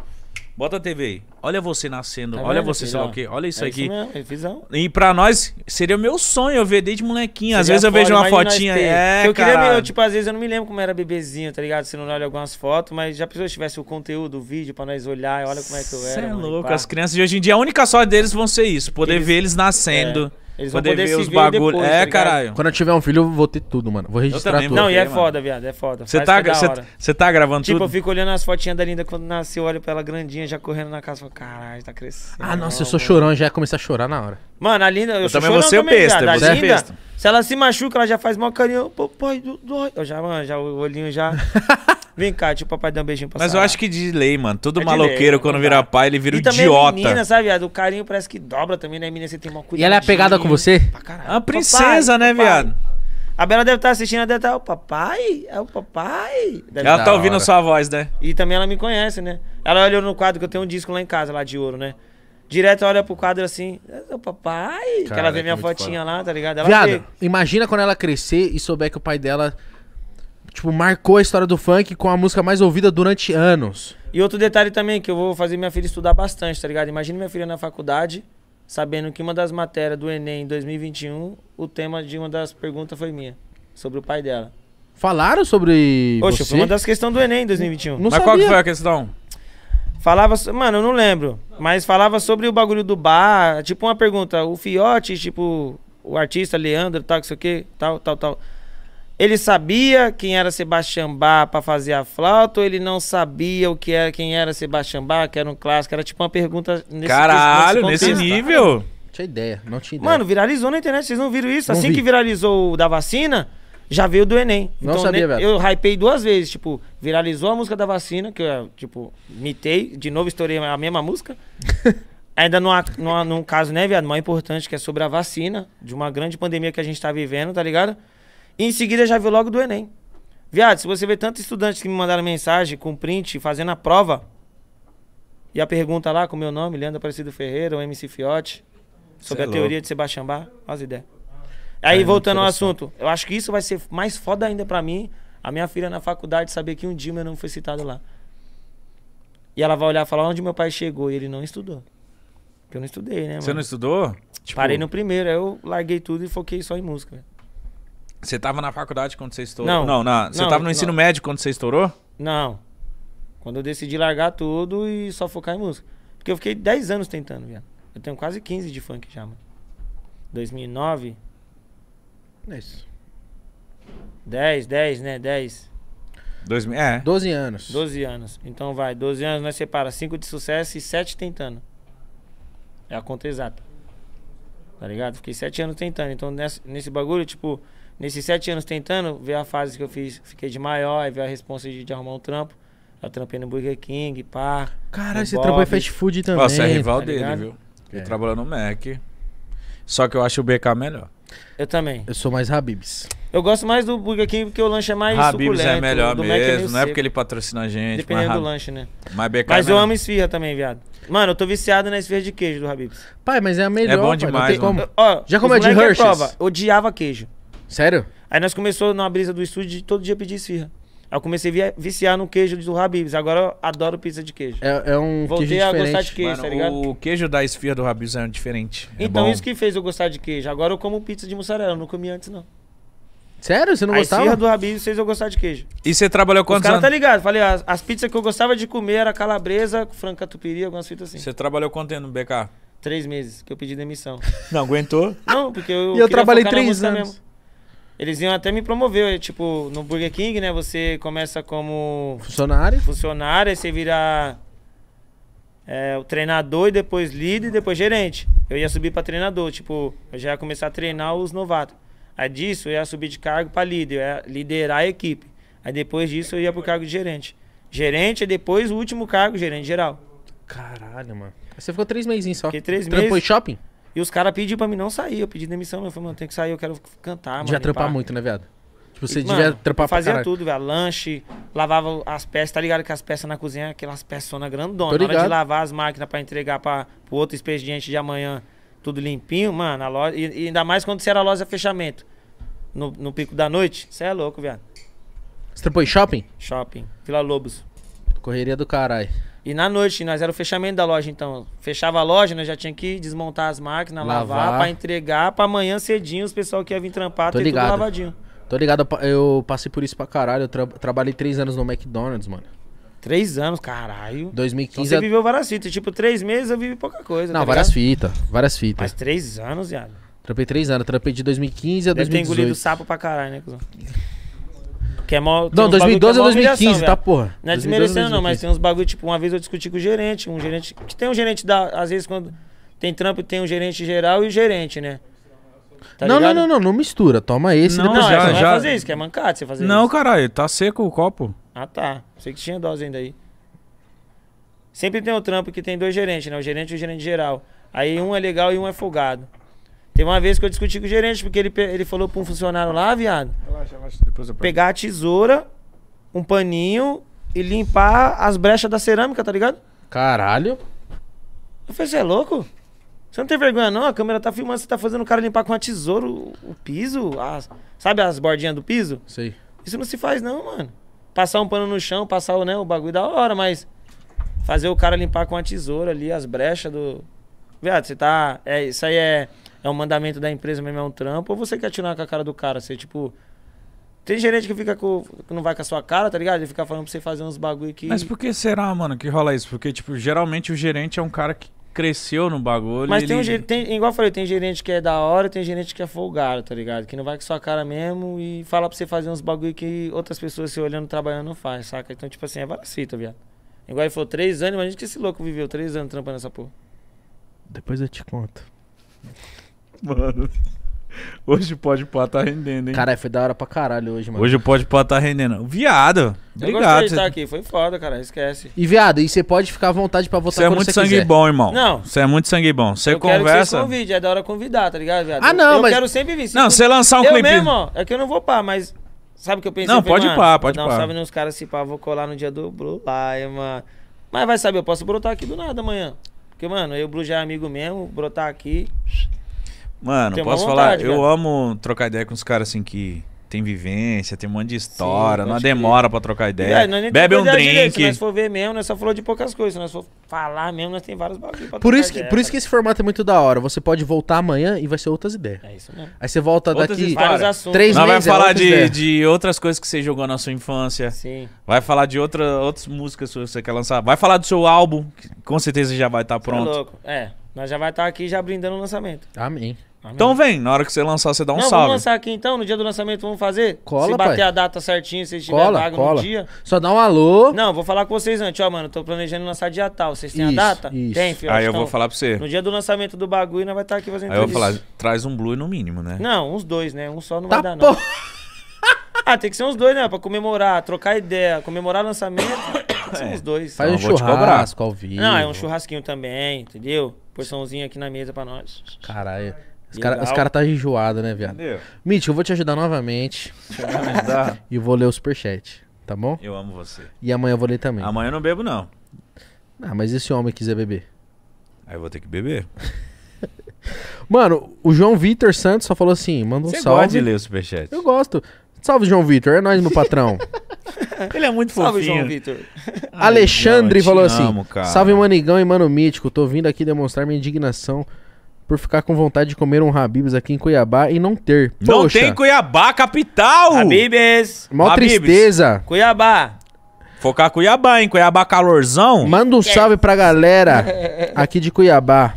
Bota a TV aí. Olha você nascendo.
Tá
olha
vendo,
você,
filho?
sei lá o quê. Olha isso
é
aqui.
Isso mesmo, é visão.
E pra nós, seria o meu sonho eu ver desde molequinho. Às
Seria
vezes eu vejo uma fotinha. É,
eu queria, eu, tipo, às vezes eu não me lembro como era bebezinho, tá ligado? Se não olha algumas fotos, mas já pensou se tivesse o conteúdo, o vídeo pra nós olhar, olha como é que eu era.
é
mano, e
louco.
pá.
As crianças de hoje em dia, a única sorte deles vão ser isso. Poder
Eles-
ver eles nascendo.
É. Eles vão
poder,
poder
ver
se
os bagulhos. É,
tá
caralho.
Quando eu tiver um filho, eu vou ter tudo, mano. Vou registrar
também
tudo.
Não, e é
mano.
foda, viado, é foda.
Você tá,
é
cê- cê tá gravando
Tipo, eu
tudo?
fico olhando as fotinhas da linda quando nasceu, olho pra ela grandinha, já correndo na casa, falo, caralho, tá crescendo.
Ah, nossa, eu sou
mano."
chorão, já ia começar a chorar na hora.
Mano, a linda, eu,
Eu também vou ser o besta.
A
você é besta.
se ela se machuca, ela já faz mó carinho, papai, do- dói. Eu já, mano, já o olhinho já... Vem cá, tipo, papai dá um beijinho pra
Mas eu
Sarah.
acho que de lei, mano. Todo
É
maloqueiro,
lei,
quando vira pai, ele vira um
E também
idiota.
a menina, sabe, viado? O carinho parece que dobra também, né? A menina você tem uma cuidado.
E ela é apegada com você?
Pra caralho.
É uma princesa, né, viado?
A Bela deve estar assistindo, ela deve estar, o papai? É o papai? Deve
Ela
Da
tá ouvindo
hora.
sua voz, né?
E também ela me conhece, né? Ela olhou no quadro que eu tenho um disco lá em casa, lá de ouro, né? Direto olha pro quadro assim, é o papai. que ela vê minha fotinha lá, tá ligado? Ela
Viado,
vê.
imagina quando ela crescer e souber que o pai dela, tipo, marcou a história do funk com a música mais ouvida durante anos.
E outro detalhe também, que eu vou fazer minha filha estudar bastante, tá ligado? Imagina minha filha na faculdade, sabendo que uma das matérias do Enem em 2021, o tema de uma das perguntas foi minha, sobre o pai dela.
Falaram sobre
Poxa,
você?
foi uma das questões do Enem em 2021.
Não
Mas qual que
sabia.
foi a questão?
Falava, mano, eu não lembro, mas falava sobre o bagulho do bar, tipo uma pergunta, o Fiote, tipo, o artista Leandro, tal, que sei o que, tal, tal, tal. Ele sabia quem era Sebastião Bach pra fazer a flauta ou ele não sabia o que era, quem era Sebastião Bach, que era um clássico? Era tipo uma pergunta nesse
Caralho, nesse
contexto.
nível.
Tinha ideia, não tinha ideia.
Mano, viralizou na internet, vocês não viram isso?
Não
assim
vi.
que viralizou o da vacina, já veio do Enem.
Não sabia,
ne-
velho.
Eu hypei duas vezes, tipo, viralizou a música da vacina, que eu, tipo, mitei, de novo estourei a mesma música. Ainda numa, numa, num caso, né, viado, mais importante, que é sobre a vacina, de uma grande pandemia que a gente tá vivendo, tá ligado? E em seguida já veio logo do Enem. Viado, se você vê tantos estudantes que me mandaram mensagem com print, fazendo a prova, e a pergunta lá com o meu nome, Leandro Aparecido Ferreira, ou MC Fiote, sobre
é
a teoria
louco.
de Sebastião Bach, olha as ideias. Aí,
É,
voltando ao assunto, eu acho que isso vai ser mais foda ainda pra mim, a minha filha na faculdade saber que um dia meu nome foi citado lá. E ela vai olhar e falar onde meu pai chegou e ele não estudou. Porque eu não estudei, né, mano?
Você não estudou? Tipo,
Parei no primeiro, aí eu larguei tudo e foquei só em música. velho.
Você tava na faculdade quando você estourou?
Não.
Não, na- você
Não,
tava no ensino
não.
médio quando você estourou?
Não. Quando eu decidi largar tudo e só focar em música. Porque eu fiquei 10 anos tentando, viado. Eu tenho quase 15 de funk já, mano. 2009,
É isso.
10, 10, né? 10.
2000, é.
12 anos.
12 anos. Então vai, 12 anos nós separa 5 de sucesso e 7 tentando. É a conta exata. Tá ligado? Fiquei 7 anos tentando. Então nesse, nesse bagulho, tipo, nesses 7 anos tentando, veio a fase que eu fiz, fiquei de maior, aí veio a responsa de, de arrumar um trampo. Eu trampei no Burger King, pá.
Caralho, você trabalhou em fast food também.
Nossa, é rival
tá
dele,
ligado?
viu? Ele
É.
trabalhou no Mac. Só que eu acho o BK melhor.
Eu também.
Eu sou mais Habibs.
Eu gosto mais do Burger King porque o lanche é mais
Habibs
suculento.
é melhor
do Mac é
mesmo. não é porque ele patrocina a gente.
Dependendo
mas,
do
Hab-
lanche, né?
Mas BK
Mas
é
eu amo esfirra também, viado. Mano, eu tô viciado na esfirra de queijo do Habibs.
Pai, mas é a melhor.
É bom demais,
tem
mano.
como.
Ó,
Já comeu de
é
Hershey's?
prova, odiava queijo.
Sério?
Aí nós começou numa brisa do estúdio de todo dia pedir esfirra. Aí eu comecei a via- viciar no queijo do Habibs. Agora eu adoro pizza de queijo.
É, é um
Voltei
queijo
a
diferente.
gostar de queijo,
Mano,
tá ligado?
o queijo da esfirra do Habib's é diferente. É
Então
bom.
isso que fez eu gostar de queijo. Agora eu como pizza de mussarela, eu não comia antes não.
Sério? Você não
a
gostava?
esfirra do Habibs fez eu gostar de queijo.
E você trabalhou
Os
quantos
caras
anos?
tá ligado. Falei, as, as pizzas que eu gostava de comer era calabresa, frango catupiry, algumas fitas assim.
Você trabalhou quanto tempo no BK?
Três meses que eu pedi demissão.
Não aguentou?
Não, porque eu.
E eu trabalhei três anos.
mesmo. Eles iam até me promover, tipo, no Burger King, né? Você começa como
Funcionário?
funcionário, aí você vira é, o treinador e depois líder e depois gerente. Eu ia subir pra treinador, tipo, eu já ia começar a treinar os novatos. Aí disso eu ia subir de cargo pra líder, eu ia liderar a equipe. Aí depois disso eu ia pro cargo de gerente. Gerente e depois o último cargo, gerente geral.
Caralho, mano. Você ficou três meses só.
Fiquei três
Trampou em
meses.
shopping?
E os caras pediram pra mim não sair, eu pedi demissão, eu falei, mano, tem que sair, eu quero cantar, mano.
Devia trampar muito, né, viado? Tipo, você
E,
devia
mano,
trampar
eu
pra
fazia
caralho.
tudo, velho. Lanche, lavava as peças, tá ligado que as peças na cozinha, aquelas peçonas grandonas. Na hora de lavar as máquinas pra entregar pra, pro outro expediente de amanhã, tudo limpinho, mano, a loja. E, e ainda mais quando você era loja fechamento. No, no pico da noite, você é louco, viado.
Você trampou em shopping?
Shopping, Vila Lobos.
Correria do caralho.
E na noite, nós era o fechamento da loja, então. Fechava a loja, nós já tinha que desmontar as máquinas, lavar,
Lavar.
pra entregar pra amanhã cedinho os pessoal que ia vir trampar,
Tô
ter
ligado.
tudo lavadinho.
Tô ligado, eu pa- eu passei por isso pra caralho. Eu tra- trabalhei três anos no McDonald's, mano.
Três anos, caralho. Então
2015.
você
eu-
viveu várias fitas. Tipo, três meses eu vivi pouca coisa.
Não,
tá
várias fitas. Várias fitas.
Mas três anos, viado.
Trampei três anos. Trampei de 2015 a
Deve ter engolido
2018.
sapo pra caralho, né, cuzão? Que é mó,
Não,
uns bagulho
2012
que é mó
2015,
humilhação,
tá, porra?
Não é
2012
desmerecendo, não, mas
2015.
tem uns bagulho, tipo, uma vez eu discuti com o gerente, um gerente. Que tem um gerente da. Às vezes, quando tem trampo, tem um gerente geral e o gerente, né? Tá
não, não, não, não, não mistura. Toma esse
Não,
e
Não,
depois
já-
é, você não
já-
vai fazer isso, que é mancado você fazer
Não,
isso.
caralho, tá seco o copo.
Ah, tá. Sei que tinha dose ainda aí. Sempre tem um trampo que tem dois gerentes, né? O gerente e o gerente geral. Aí um é legal e um é folgado. Teve uma vez que eu discuti com o gerente, porque ele, ele falou pra um funcionário lá, viado,
Relaxa, relaxa. Depois eu pego.
pegar a tesoura, um paninho e limpar as brechas da cerâmica, tá ligado?
Caralho.
Eu falei, você é louco? Você não tem vergonha, não? A câmera tá filmando, você tá fazendo o cara limpar com a tesoura o, o piso, as- sabe as bordinhas do piso?
Sei.
Isso não se faz, não, mano. Passar um pano no chão, passar o, né, o bagulho da hora, mas fazer o cara limpar com a tesoura ali as brechas do. Viado, você tá. É, isso aí é, é um mandamento da empresa mesmo, é um trampo, ou você quer tirar com a cara do cara? Você, tipo. Tem gerente que fica com. que não vai com a sua cara, tá ligado? Ele fica falando pra você fazer uns bagulho que.
Mas por que será, mano, que rola isso? Porque, tipo, geralmente o gerente é um cara que cresceu no bagulho.
Mas tem um
ele-
gerente, tem, igual eu falei, tem gerente que é da hora, tem gerente que é folgado, tá ligado? Que não vai com sua cara mesmo e fala pra você fazer uns bagulho que outras pessoas se olhando trabalhando não faz, saca? Então, tipo assim, é fitas, viado. Igual ele falou, três anos, imagina que esse louco viveu três anos trampando essa porra.
Depois eu te conto.
Mano. Hoje pode pá tá rendendo, hein?
Caralho, foi da hora pra caralho hoje, mano.
Hoje o pode pá tá rendendo. Viado.
Eu
Obrigado.
gostei de estar aqui, foi foda, cara, esquece.
E viado, e você pode ficar à vontade pra votar
você é
quando
muito
você
sangue
quiser.
bom, irmão.
Não.
Você é muito sangue bom. Você
eu quero que
conversa.
vocês convidem, é da hora convidar, tá ligado, viado?
Ah,
Eu-
não,
eu
mas-
quero sempre vir. se
Não, você lançar um
eu
clipe.
mesmo, ó, é que eu não vou pá, mas sabe o que eu pensei?
Não,
Eu falei,
pode
mano,
pá, pode pá.
salve nos caras se pá, vou colar no dia do Blue Lion, mano. Mas vai saber, eu posso brotar aqui do nada amanhã. Porque, mano, eu e o Blue já é amigo mesmo, brotar aqui.
Mano,
Tenho
posso falar?
vontade,
eu
velho.
amo trocar ideia com os caras assim que tem vivência, tem um monte de história,
Sim,
não demora pra trocar ideia.
É, nós nem
Bebe um
ideia direito, Se
drink.
nós for ver mesmo, nós só falou de poucas coisas. Se nós for falar mesmo, nós tem vários bagulho pra
Por isso, que,
ideia,
por isso que esse formato é muito da hora. Você pode voltar amanhã e vai ser outras ideias.
É isso mesmo.
Aí você volta
Outras
daqui.
Vários assuntos.
três
Nós vai
meses. é
falar
outras
de,
ideias.
de outras coisas que você jogou na sua infância.
Sim.
Vai falar de outra, outras músicas que você quer lançar. Vai falar do seu álbum, que com certeza já vai estar
É
pronto.
louco. É, nós já vai estar aqui já brindando o lançamento.
Amém.
Amém.
Então vem, na hora que você lançar, você dá um
não, vamos
salve.
lançar aqui então, no dia do lançamento, vamos fazer?
Cola,
Se bater
pai.
a data certinho, se tiver
Cola,
vaga
cola.
no dia.
Só dá um alô.
Não, vou falar com vocês antes, ó, mano. Tô planejando lançar dia tal. Vocês têm
Isso,
a data?
isso.
Tem, filho.
Aí eu
Então,
vou falar pra você.
No dia do lançamento do bagulho, nós vai estar aqui fazendo
Aí eu vou falar, traz um blue no mínimo, né?
Não, uns dois, né? Um só não
Tá
vai dar, não. Ah, tem que ser uns dois, né? Pra comemorar, trocar ideia, comemorar o lançamento. Tem que ser
É.
uns dois.
Faz um
Então te
churrasco ao vivo.
Não, é um churrasquinho também, entendeu? Porçãozinha aqui na mesa pra nós.
Caralho. Os caras cara tá enjoados, né, viado?
Entendeu?
Mítico, eu vou te ajudar novamente.
Dá.
E vou ler o superchat. Tá bom?
Eu amo você.
E amanhã eu vou ler também.
Amanhã eu não bebo, não.
Ah, mas e se o homem quiser beber?
Aí eu vou ter que beber.
Mano, o João Vitor Santos só falou assim: manda um
Você
salve.
gosta de ler o superchat?
Eu gosto. Salve, João Vitor. É nóis, meu patrão.
Ele é muito
Salve,
fofinho.
João Vitor.
Alexandre
eu te
falou assim:
amo, cara.
Salve, Manigão e Mano Mítico. Tô vindo aqui demonstrar minha indignação por ficar com vontade de comer um Habibs aqui em Cuiabá e não ter.
Não
Poxa,
tem Cuiabá, capital!
Habibes.
Mó
Habibs.
tristeza.
Cuiabá.
Focar Cuiabá, hein? Cuiabá calorzão.
Manda um salve pra galera aqui de Cuiabá.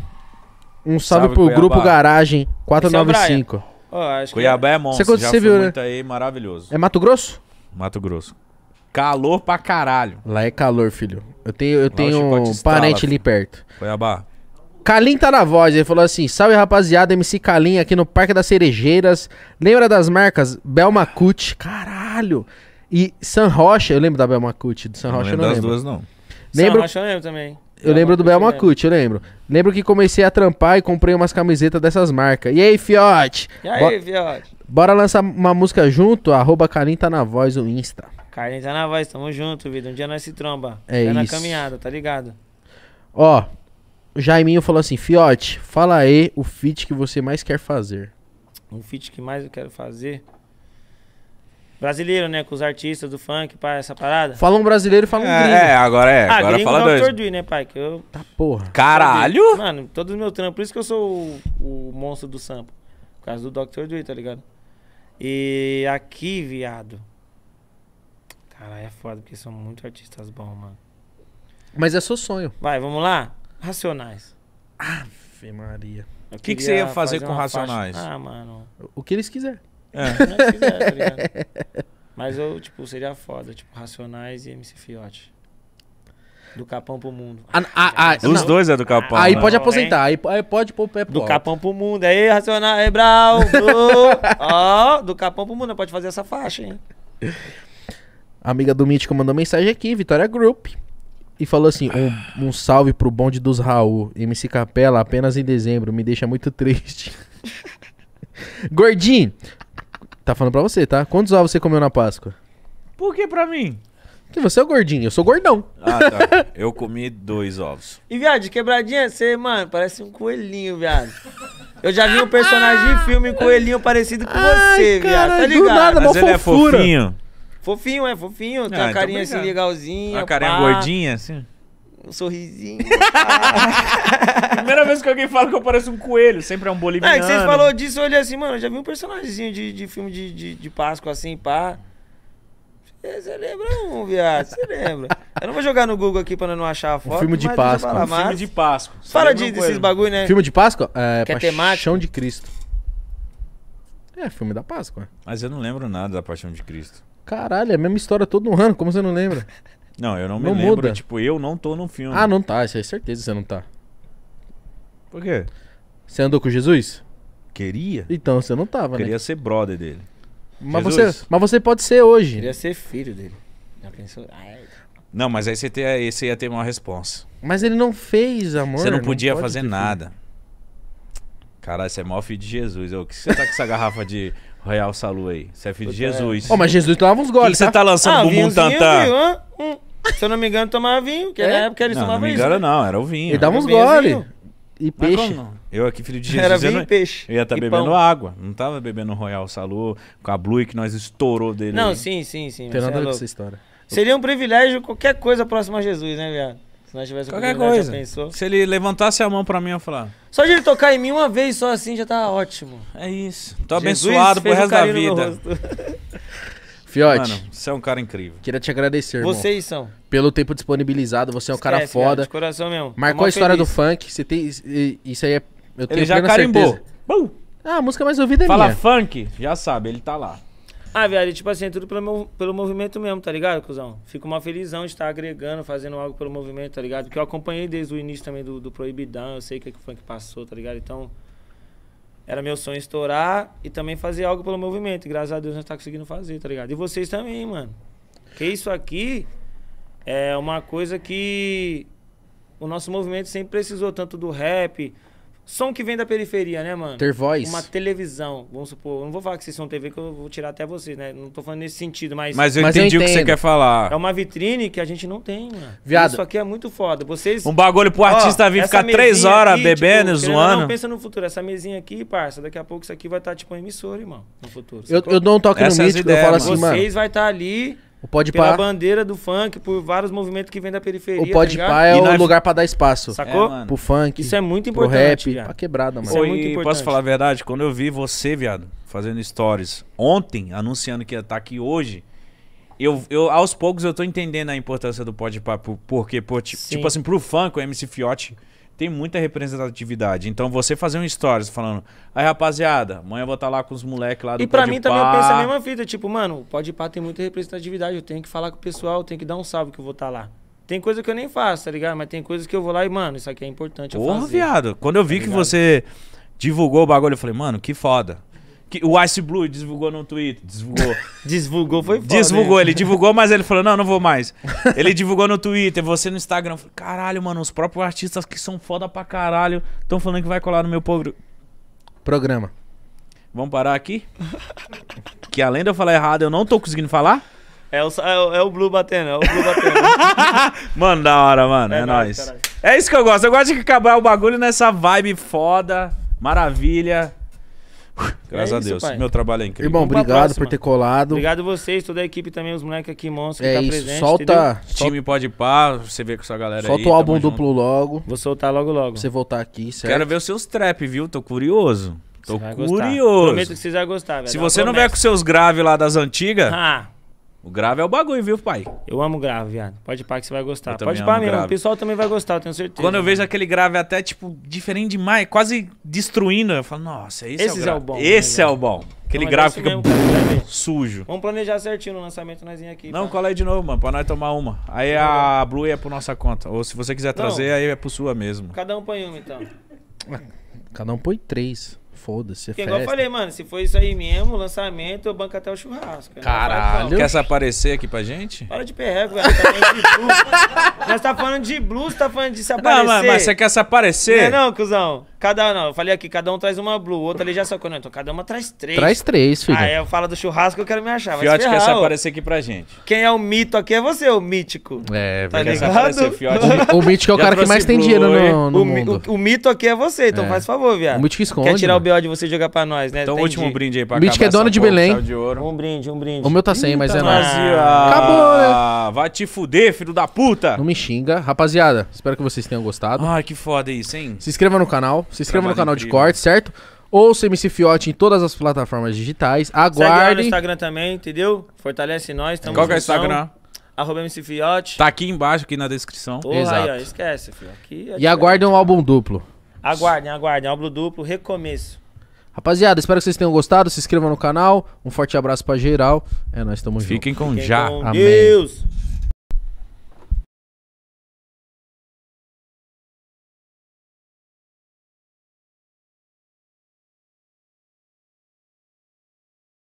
Um salve,
Salve,
pro
Cuiabá.
grupo Garagem 495.
Ó, acho que-
Cuiabá é monstro,
Você-
já
você viu, né?
muito aí, maravilhoso.
É Mato Grosso?
Mato Grosso. Calor pra caralho.
Lá é calor, filho. Eu tenho, eu
o
tenho um parente
filho.
ali perto.
Cuiabá.
Kalim tá na voz, ele falou assim: Salve rapaziada, MC Kalim aqui no Parque das Cerejeiras. Lembra das marcas Belmacute? Caralho! E San Rocha, eu lembro da Belmacute, do San
não
Rocha eu
lembro
não
das
lembro.
duas, não.
Lembro-
São Rocha eu lembro também.
Eu lembro do
Belmacute,
eu lembro. Lembro que comecei a trampar e comprei umas camisetas dessas marcas. E aí, fiote?
E aí, fiote?
Bora lançar uma música junto? Arroba Kalim tá na voz, o Insta.
Carlinhos tá na voz, tamo junto, vida. Um dia nós se tromba.
É
Tá na
isso.
caminhada, tá ligado?
Ó, Jaiminho falou assim: Fiote, fala aí o feat que você mais quer fazer.
Um feat que mais eu quero fazer. Brasileiro, né? Com os artistas do funk, pá, essa parada.
Fala um brasileiro e fala um
É,
gringo.
é, agora é.
ah,
agora fala
Dr.
dois.
Dre, né, pai? Que eu
Tá porra.
Caralho!
Mano, todos os meus trampos. Por isso que eu sou o, o monstro do sample. Por causa do Dr. Dre, tá ligado? E aqui, viado. Cara, é foda, porque são muitos artistas bons, mano.
Mas é seu sonho.
Vai, vamos lá? Racionais.
Fê Maria.
Eu
Que que você ia fazer com
uma faixa-
Racionais?
Ah, mano.
O que eles quiserem.
É.
É que quiser, tá ligado? Mas eu, tipo, seria foda. Tipo, Racionais e MC Fiote. Do Capão pro Mundo.
Ah, ah, ah,
Os
não.
dois é do Capão.
Aí
né?
pode aposentar, aí, aí pode pôr o pé pro
Do
alto.
Capão pro Mundo. Aí, Racionais, Brau, Blue. Ó, do Capão pro Mundo. Pode fazer essa faixa, hein?
A amiga do Mítico mandou mensagem aqui, Vitória Group. E falou assim: um, um salve pro bonde dos Raul. MC Capela apenas em dezembro. Me deixa muito triste. Gordinho, tá falando pra você, tá? Quantos ovos você comeu na Páscoa?
Por que pra mim?
Que você é o gordinho, eu sou gordão.
Ah, tá. Eu comi dois ovos.
E, viado, de quebradinha, você, mano, parece um coelhinho, viado. Eu já vi um personagem de filme coelhinho parecido com você, viado. Tá
caralho, do
ligado?
nada,
Mas ele é
fofura.
fofinho.
Fofinho, é fofinho. Tem
Ah,
uma
então
carinha assim
obrigado.
legalzinha.
Uma carinha
pá.
gordinha, assim.
um sorrisinho.
Primeira vez que alguém fala que eu pareço um coelho, sempre é um
É,
boliviano.
que vocês falou disso, eu olhei assim, mano, eu já vi um personagemzinho de, de filme de, de, de Páscoa assim, pá. Você lembra um, viado? Você lembra? Eu não vou jogar no Google aqui pra não achar a foto.
filme de Páscoa.
falar
Um filme de Páscoa. Você
Fala de,
um
desses bagulho, né?
Filme de Páscoa? É,
Que é
Paixão de Cristo. É, filme da Páscoa.
Mas eu não lembro nada da Paixão de Cristo.
Caralho, é a mesma história todo ano, como você não lembra?
Não, eu não me
Não
lembro.
muda.
Tipo, eu não tô no filme.
Ah, não tá, isso é certeza que você não tá.
Por quê?
Você andou com Jesus?
Queria.
Então, você não tava, né?
Queria ser brother dele.
Mas
Jesus.
você, mas você pode ser hoje.
Queria ser filho dele. Já pensou? Ai,
Não, mas aí você, ter, aí você ia ter uma resposta.
Mas ele não fez, amor.
você não podia
pode
fazer nada. Caralho, você é maior filho de Jesus. Ô, O que você tá com essa garrafa de Royal Salu aí? Você é filho de
é.
Jesus.
Ó, mas Jesus tomava uns
Por que
goles,
você
tá?
tá lançando bumbum
vinhozinho,
tantã?
Hã? Hum. Se eu não me engano, tomava vinho,
É?
na época eles
Não, não
tomavam
me
isso.
engano
né?
não, era o vinho.
Ele dava uns
Vinhozinho.
goles. E
Mas
peixe.
como? Eu aqui, filho de Jesus,
Era
eu,
vinho
não-
e peixe.
eu ia estar
E
bebendo
pão.
água. Não tava bebendo Royal Salu com a Blue que nós estourou dele.
Não,
aí.
sim, sim, sim.
Tem nada a
é
ver com
louco.
essa história.
Seria um privilégio qualquer coisa próximo a Jesus, né, viado? Se nós tivéssemos
Qualquer coisa.
Já pensou?
Se ele levantasse a mão pra mim, eu ia falar:
Só de ele tocar em mim uma vez só assim já tá ótimo.
É isso. Tô
Jesus
abençoado pro
fez um
resto da vida.
Fiote,
Mano, você é um cara incrível.
queria te agradecer, irmão.
Vocês são.
Pelo tempo disponibilizado, você é um cara
Esquece, viado,
foda.
De coração mesmo.
Marcou a história
feliz.
do funk. Você tem. Isso aí é. Eu tenho
Ele já carimbou.
certeza.
Bum!
Ah, a música mais ouvida é
Fala
minha.
funk, já sabe, ele tá lá.
Ah, viado, tipo assim, tudo pelo, pelo movimento mesmo, tá ligado, cuzão? Fico uma felizão de estar agregando, fazendo algo pelo movimento, tá ligado? Porque eu acompanhei desde o início também do, do Proibidão, eu sei o que, que o funk passou, tá ligado? Então, era meu sonho estourar e também fazer algo pelo movimento. E graças a Deus nós tá conseguindo fazer, tá ligado? E vocês também, mano. Porque isso aqui é uma coisa que o nosso movimento sempre precisou, tanto do rap, som que vem da periferia, né, mano?
Ter voz.
Uma televisão, vamos supor. Eu não vou falar que vocês são TV, que eu vou tirar até vocês, né? Não tô falando nesse sentido, mas,
Mas eu
Mas eu
entendi o que você quer falar.
é uma vitrine que a gente não tem, mano.
Viado.
Isso aqui é muito foda. Vocês.
Um bagulho pro
Ó,
artista vir ficar três horas
aqui,
bebendo,
tipo, querendo ou
zoando.
Não, pensa no futuro. Essa mesinha aqui, parça, daqui a pouco isso aqui vai estar tipo uma emissora, irmão. No futuro.
Eu, eu dou um toque
Essas
no mítico, eu
ideias,
falo
mano.
assim, mano.
Vocês vai estar ali
O Pode
pela
Pá,
bandeira do funk, por vários movimentos que vem da periferia.
o Pode
tá ligado?
Pá é
E
o
nós-
lugar pra dar espaço.
Sacou?
É, mano.
Pro funk,
Isso é muito
pro
importante.
rap,
viado.
pra quebrada, mano.
Isso é muito importante.
posso falar a verdade? Quando eu vi você, viado, fazendo stories ontem, anunciando que ia estar aqui hoje, eu, eu aos poucos eu tô entendendo a importância do Pode Pá, por- porque, por, ti-
Sim.
tipo assim, pro funk, o MC Fiote tem muita representatividade. Então você fazer um stories falando, aí rapaziada, amanhã eu vou estar lá com os moleques lá do
E pra mim também eu penso a mesma fita, tipo, mano, pode pá tem muita representatividade, eu tenho que falar com o pessoal, eu tenho que dar um salve que eu vou estar lá. Tem coisa que eu nem faço, tá ligado? Mas tem coisas que eu vou lá e, mano, isso aqui é importante eu
Porra,
fazer.
viado. Quando eu vi
Tá
que você divulgou o bagulho, eu falei, mano, que foda. Que, o Ice Blue divulgou no Twitter, divulgou.
Divulgou, foi foda.
Divulgou, ele divulgou, mas ele falou: não, não vou mais. Ele divulgou no Twitter, você no Instagram. Eu falei, caralho, mano, os próprios artistas que são foda pra caralho estão falando que vai colar no meu programa.
Programa.
Vamos parar aqui? que além de eu falar errado, eu não tô conseguindo falar?
É o, é, o, é o Blue batendo, é o Blue batendo.
Mano, da hora, mano. É,
É
nóis.
nóis.
É isso que eu gosto. Eu gosto de acabar o bagulho nessa vibe foda, maravilha. Graças
É
a
isso,
Deus.
pai.
Meu trabalho é incrível.
Irmão,
Vamos
obrigado por ter colado.
Obrigado vocês, toda a equipe também, os moleques aqui, monstros, que
é
tá
isso,
presente, entendeu?
solta, solta,
Time pode pá, você vê com essa galera
solta
aí.
o álbum
junto.
duplo logo,
Vou soltar logo logo.
pra você voltar aqui, certo?
Quero ver os seus trap, viu? Tô curioso. Tô
vai gostar.
curioso.
Prometo que vocês vão gostar, velho.
Se você não vier com seus graves lá das antigas,
Ah,
o grave é o bagulho, viu, pai?
eu amo grave, viado. Pode pá que você vai gostar. Pode pá mesmo,
grave.
o pessoal também vai gostar, eu tenho certeza.
Quando eu
mano.
vejo aquele grave até, tipo, diferente demais, quase destruindo, eu falo, nossa, esse
Esses
é
é
o
o
grave.
bom,
Esse
né,
é o bom. Aquele
Não,
grave
é
fica
mesmo, cara,
sujo.
Vamos planejar certinho no lançamento nós aqui.
Não,
pá.
cola aí de novo, mano, pra nós tomar uma. Aí a Blue é por nossa conta. Ou se você quiser trazer, aí é por sua mesmo.
Cada um põe uma, então.
Cada um põe três. Foda-se, é
Porque igual eu falei, mano, se for isso aí mesmo, lançamento, eu banco até o churrasco.
Caralho.
Quer se aparecer aqui pra gente?
Para de perrego, velho. Tá falando de blues. Nós tá falando de blues, tá falando de se aparecer.
Não, mas, mas você quer se aparecer?
Não é não, cuzão. Cada não, eu falei aqui, cada um traz uma blue, outra ali já sacou, não, então cada uma traz três.
Traz três, filho.
Ah, eu falo do churrasco, eu quero me achar. Vai
Fiote quer se
ferrar, ô.
aparecer aqui pra gente.
Quem é o mito aqui é você, o mítico.
É,
Tá ligado?
aparecer, Fiote.
O Mítico é o
Já
cara que mais tem dinheiro
aí?
no, no
o,
mundo.
o- o mito aqui é você, então
É.
faz favor, viado.
O Mítico esconde,
Quer tirar
mano.
o BO de você e jogar pra nós, né?
Então,
Entendi.
último brinde aí pra
O Mítico é dono
essa
de Belém.
de ouro.
Um brinde, um brinde.
O meu tá sem, mas é
Eita,
nóis. Acabou, né?
ah, Vai te fuder, filho da puta.
Não me xinga. Rapaziada, espero que vocês tenham gostado.
Ai, que foda isso, hein?
Se inscreva no canal, se inscreva no canal de
incrível.
corte, certo? Ouça MC Fiote em todas as plataformas digitais.
Segue lá no
Aguardem.
Instagram também, entendeu? Fortalece nós, tamo
Qual que é o
junção.
Instagram?
Arroba MC Fiote.
Tá aqui embaixo, aqui na descrição.
Porra,
Exato.
aí, ó, esquece, filho. Aqui,
E aguardem um álbum duplo.
Aguardem, aguardem. Álbum duplo, recomeço.
Rapaziada, espero que vocês tenham gostado. Se inscrevam no canal. Um forte abraço pra geral. É, nós estamos juntos.
Fiquem com
Fiquem
já.
com
Amém.
Deus.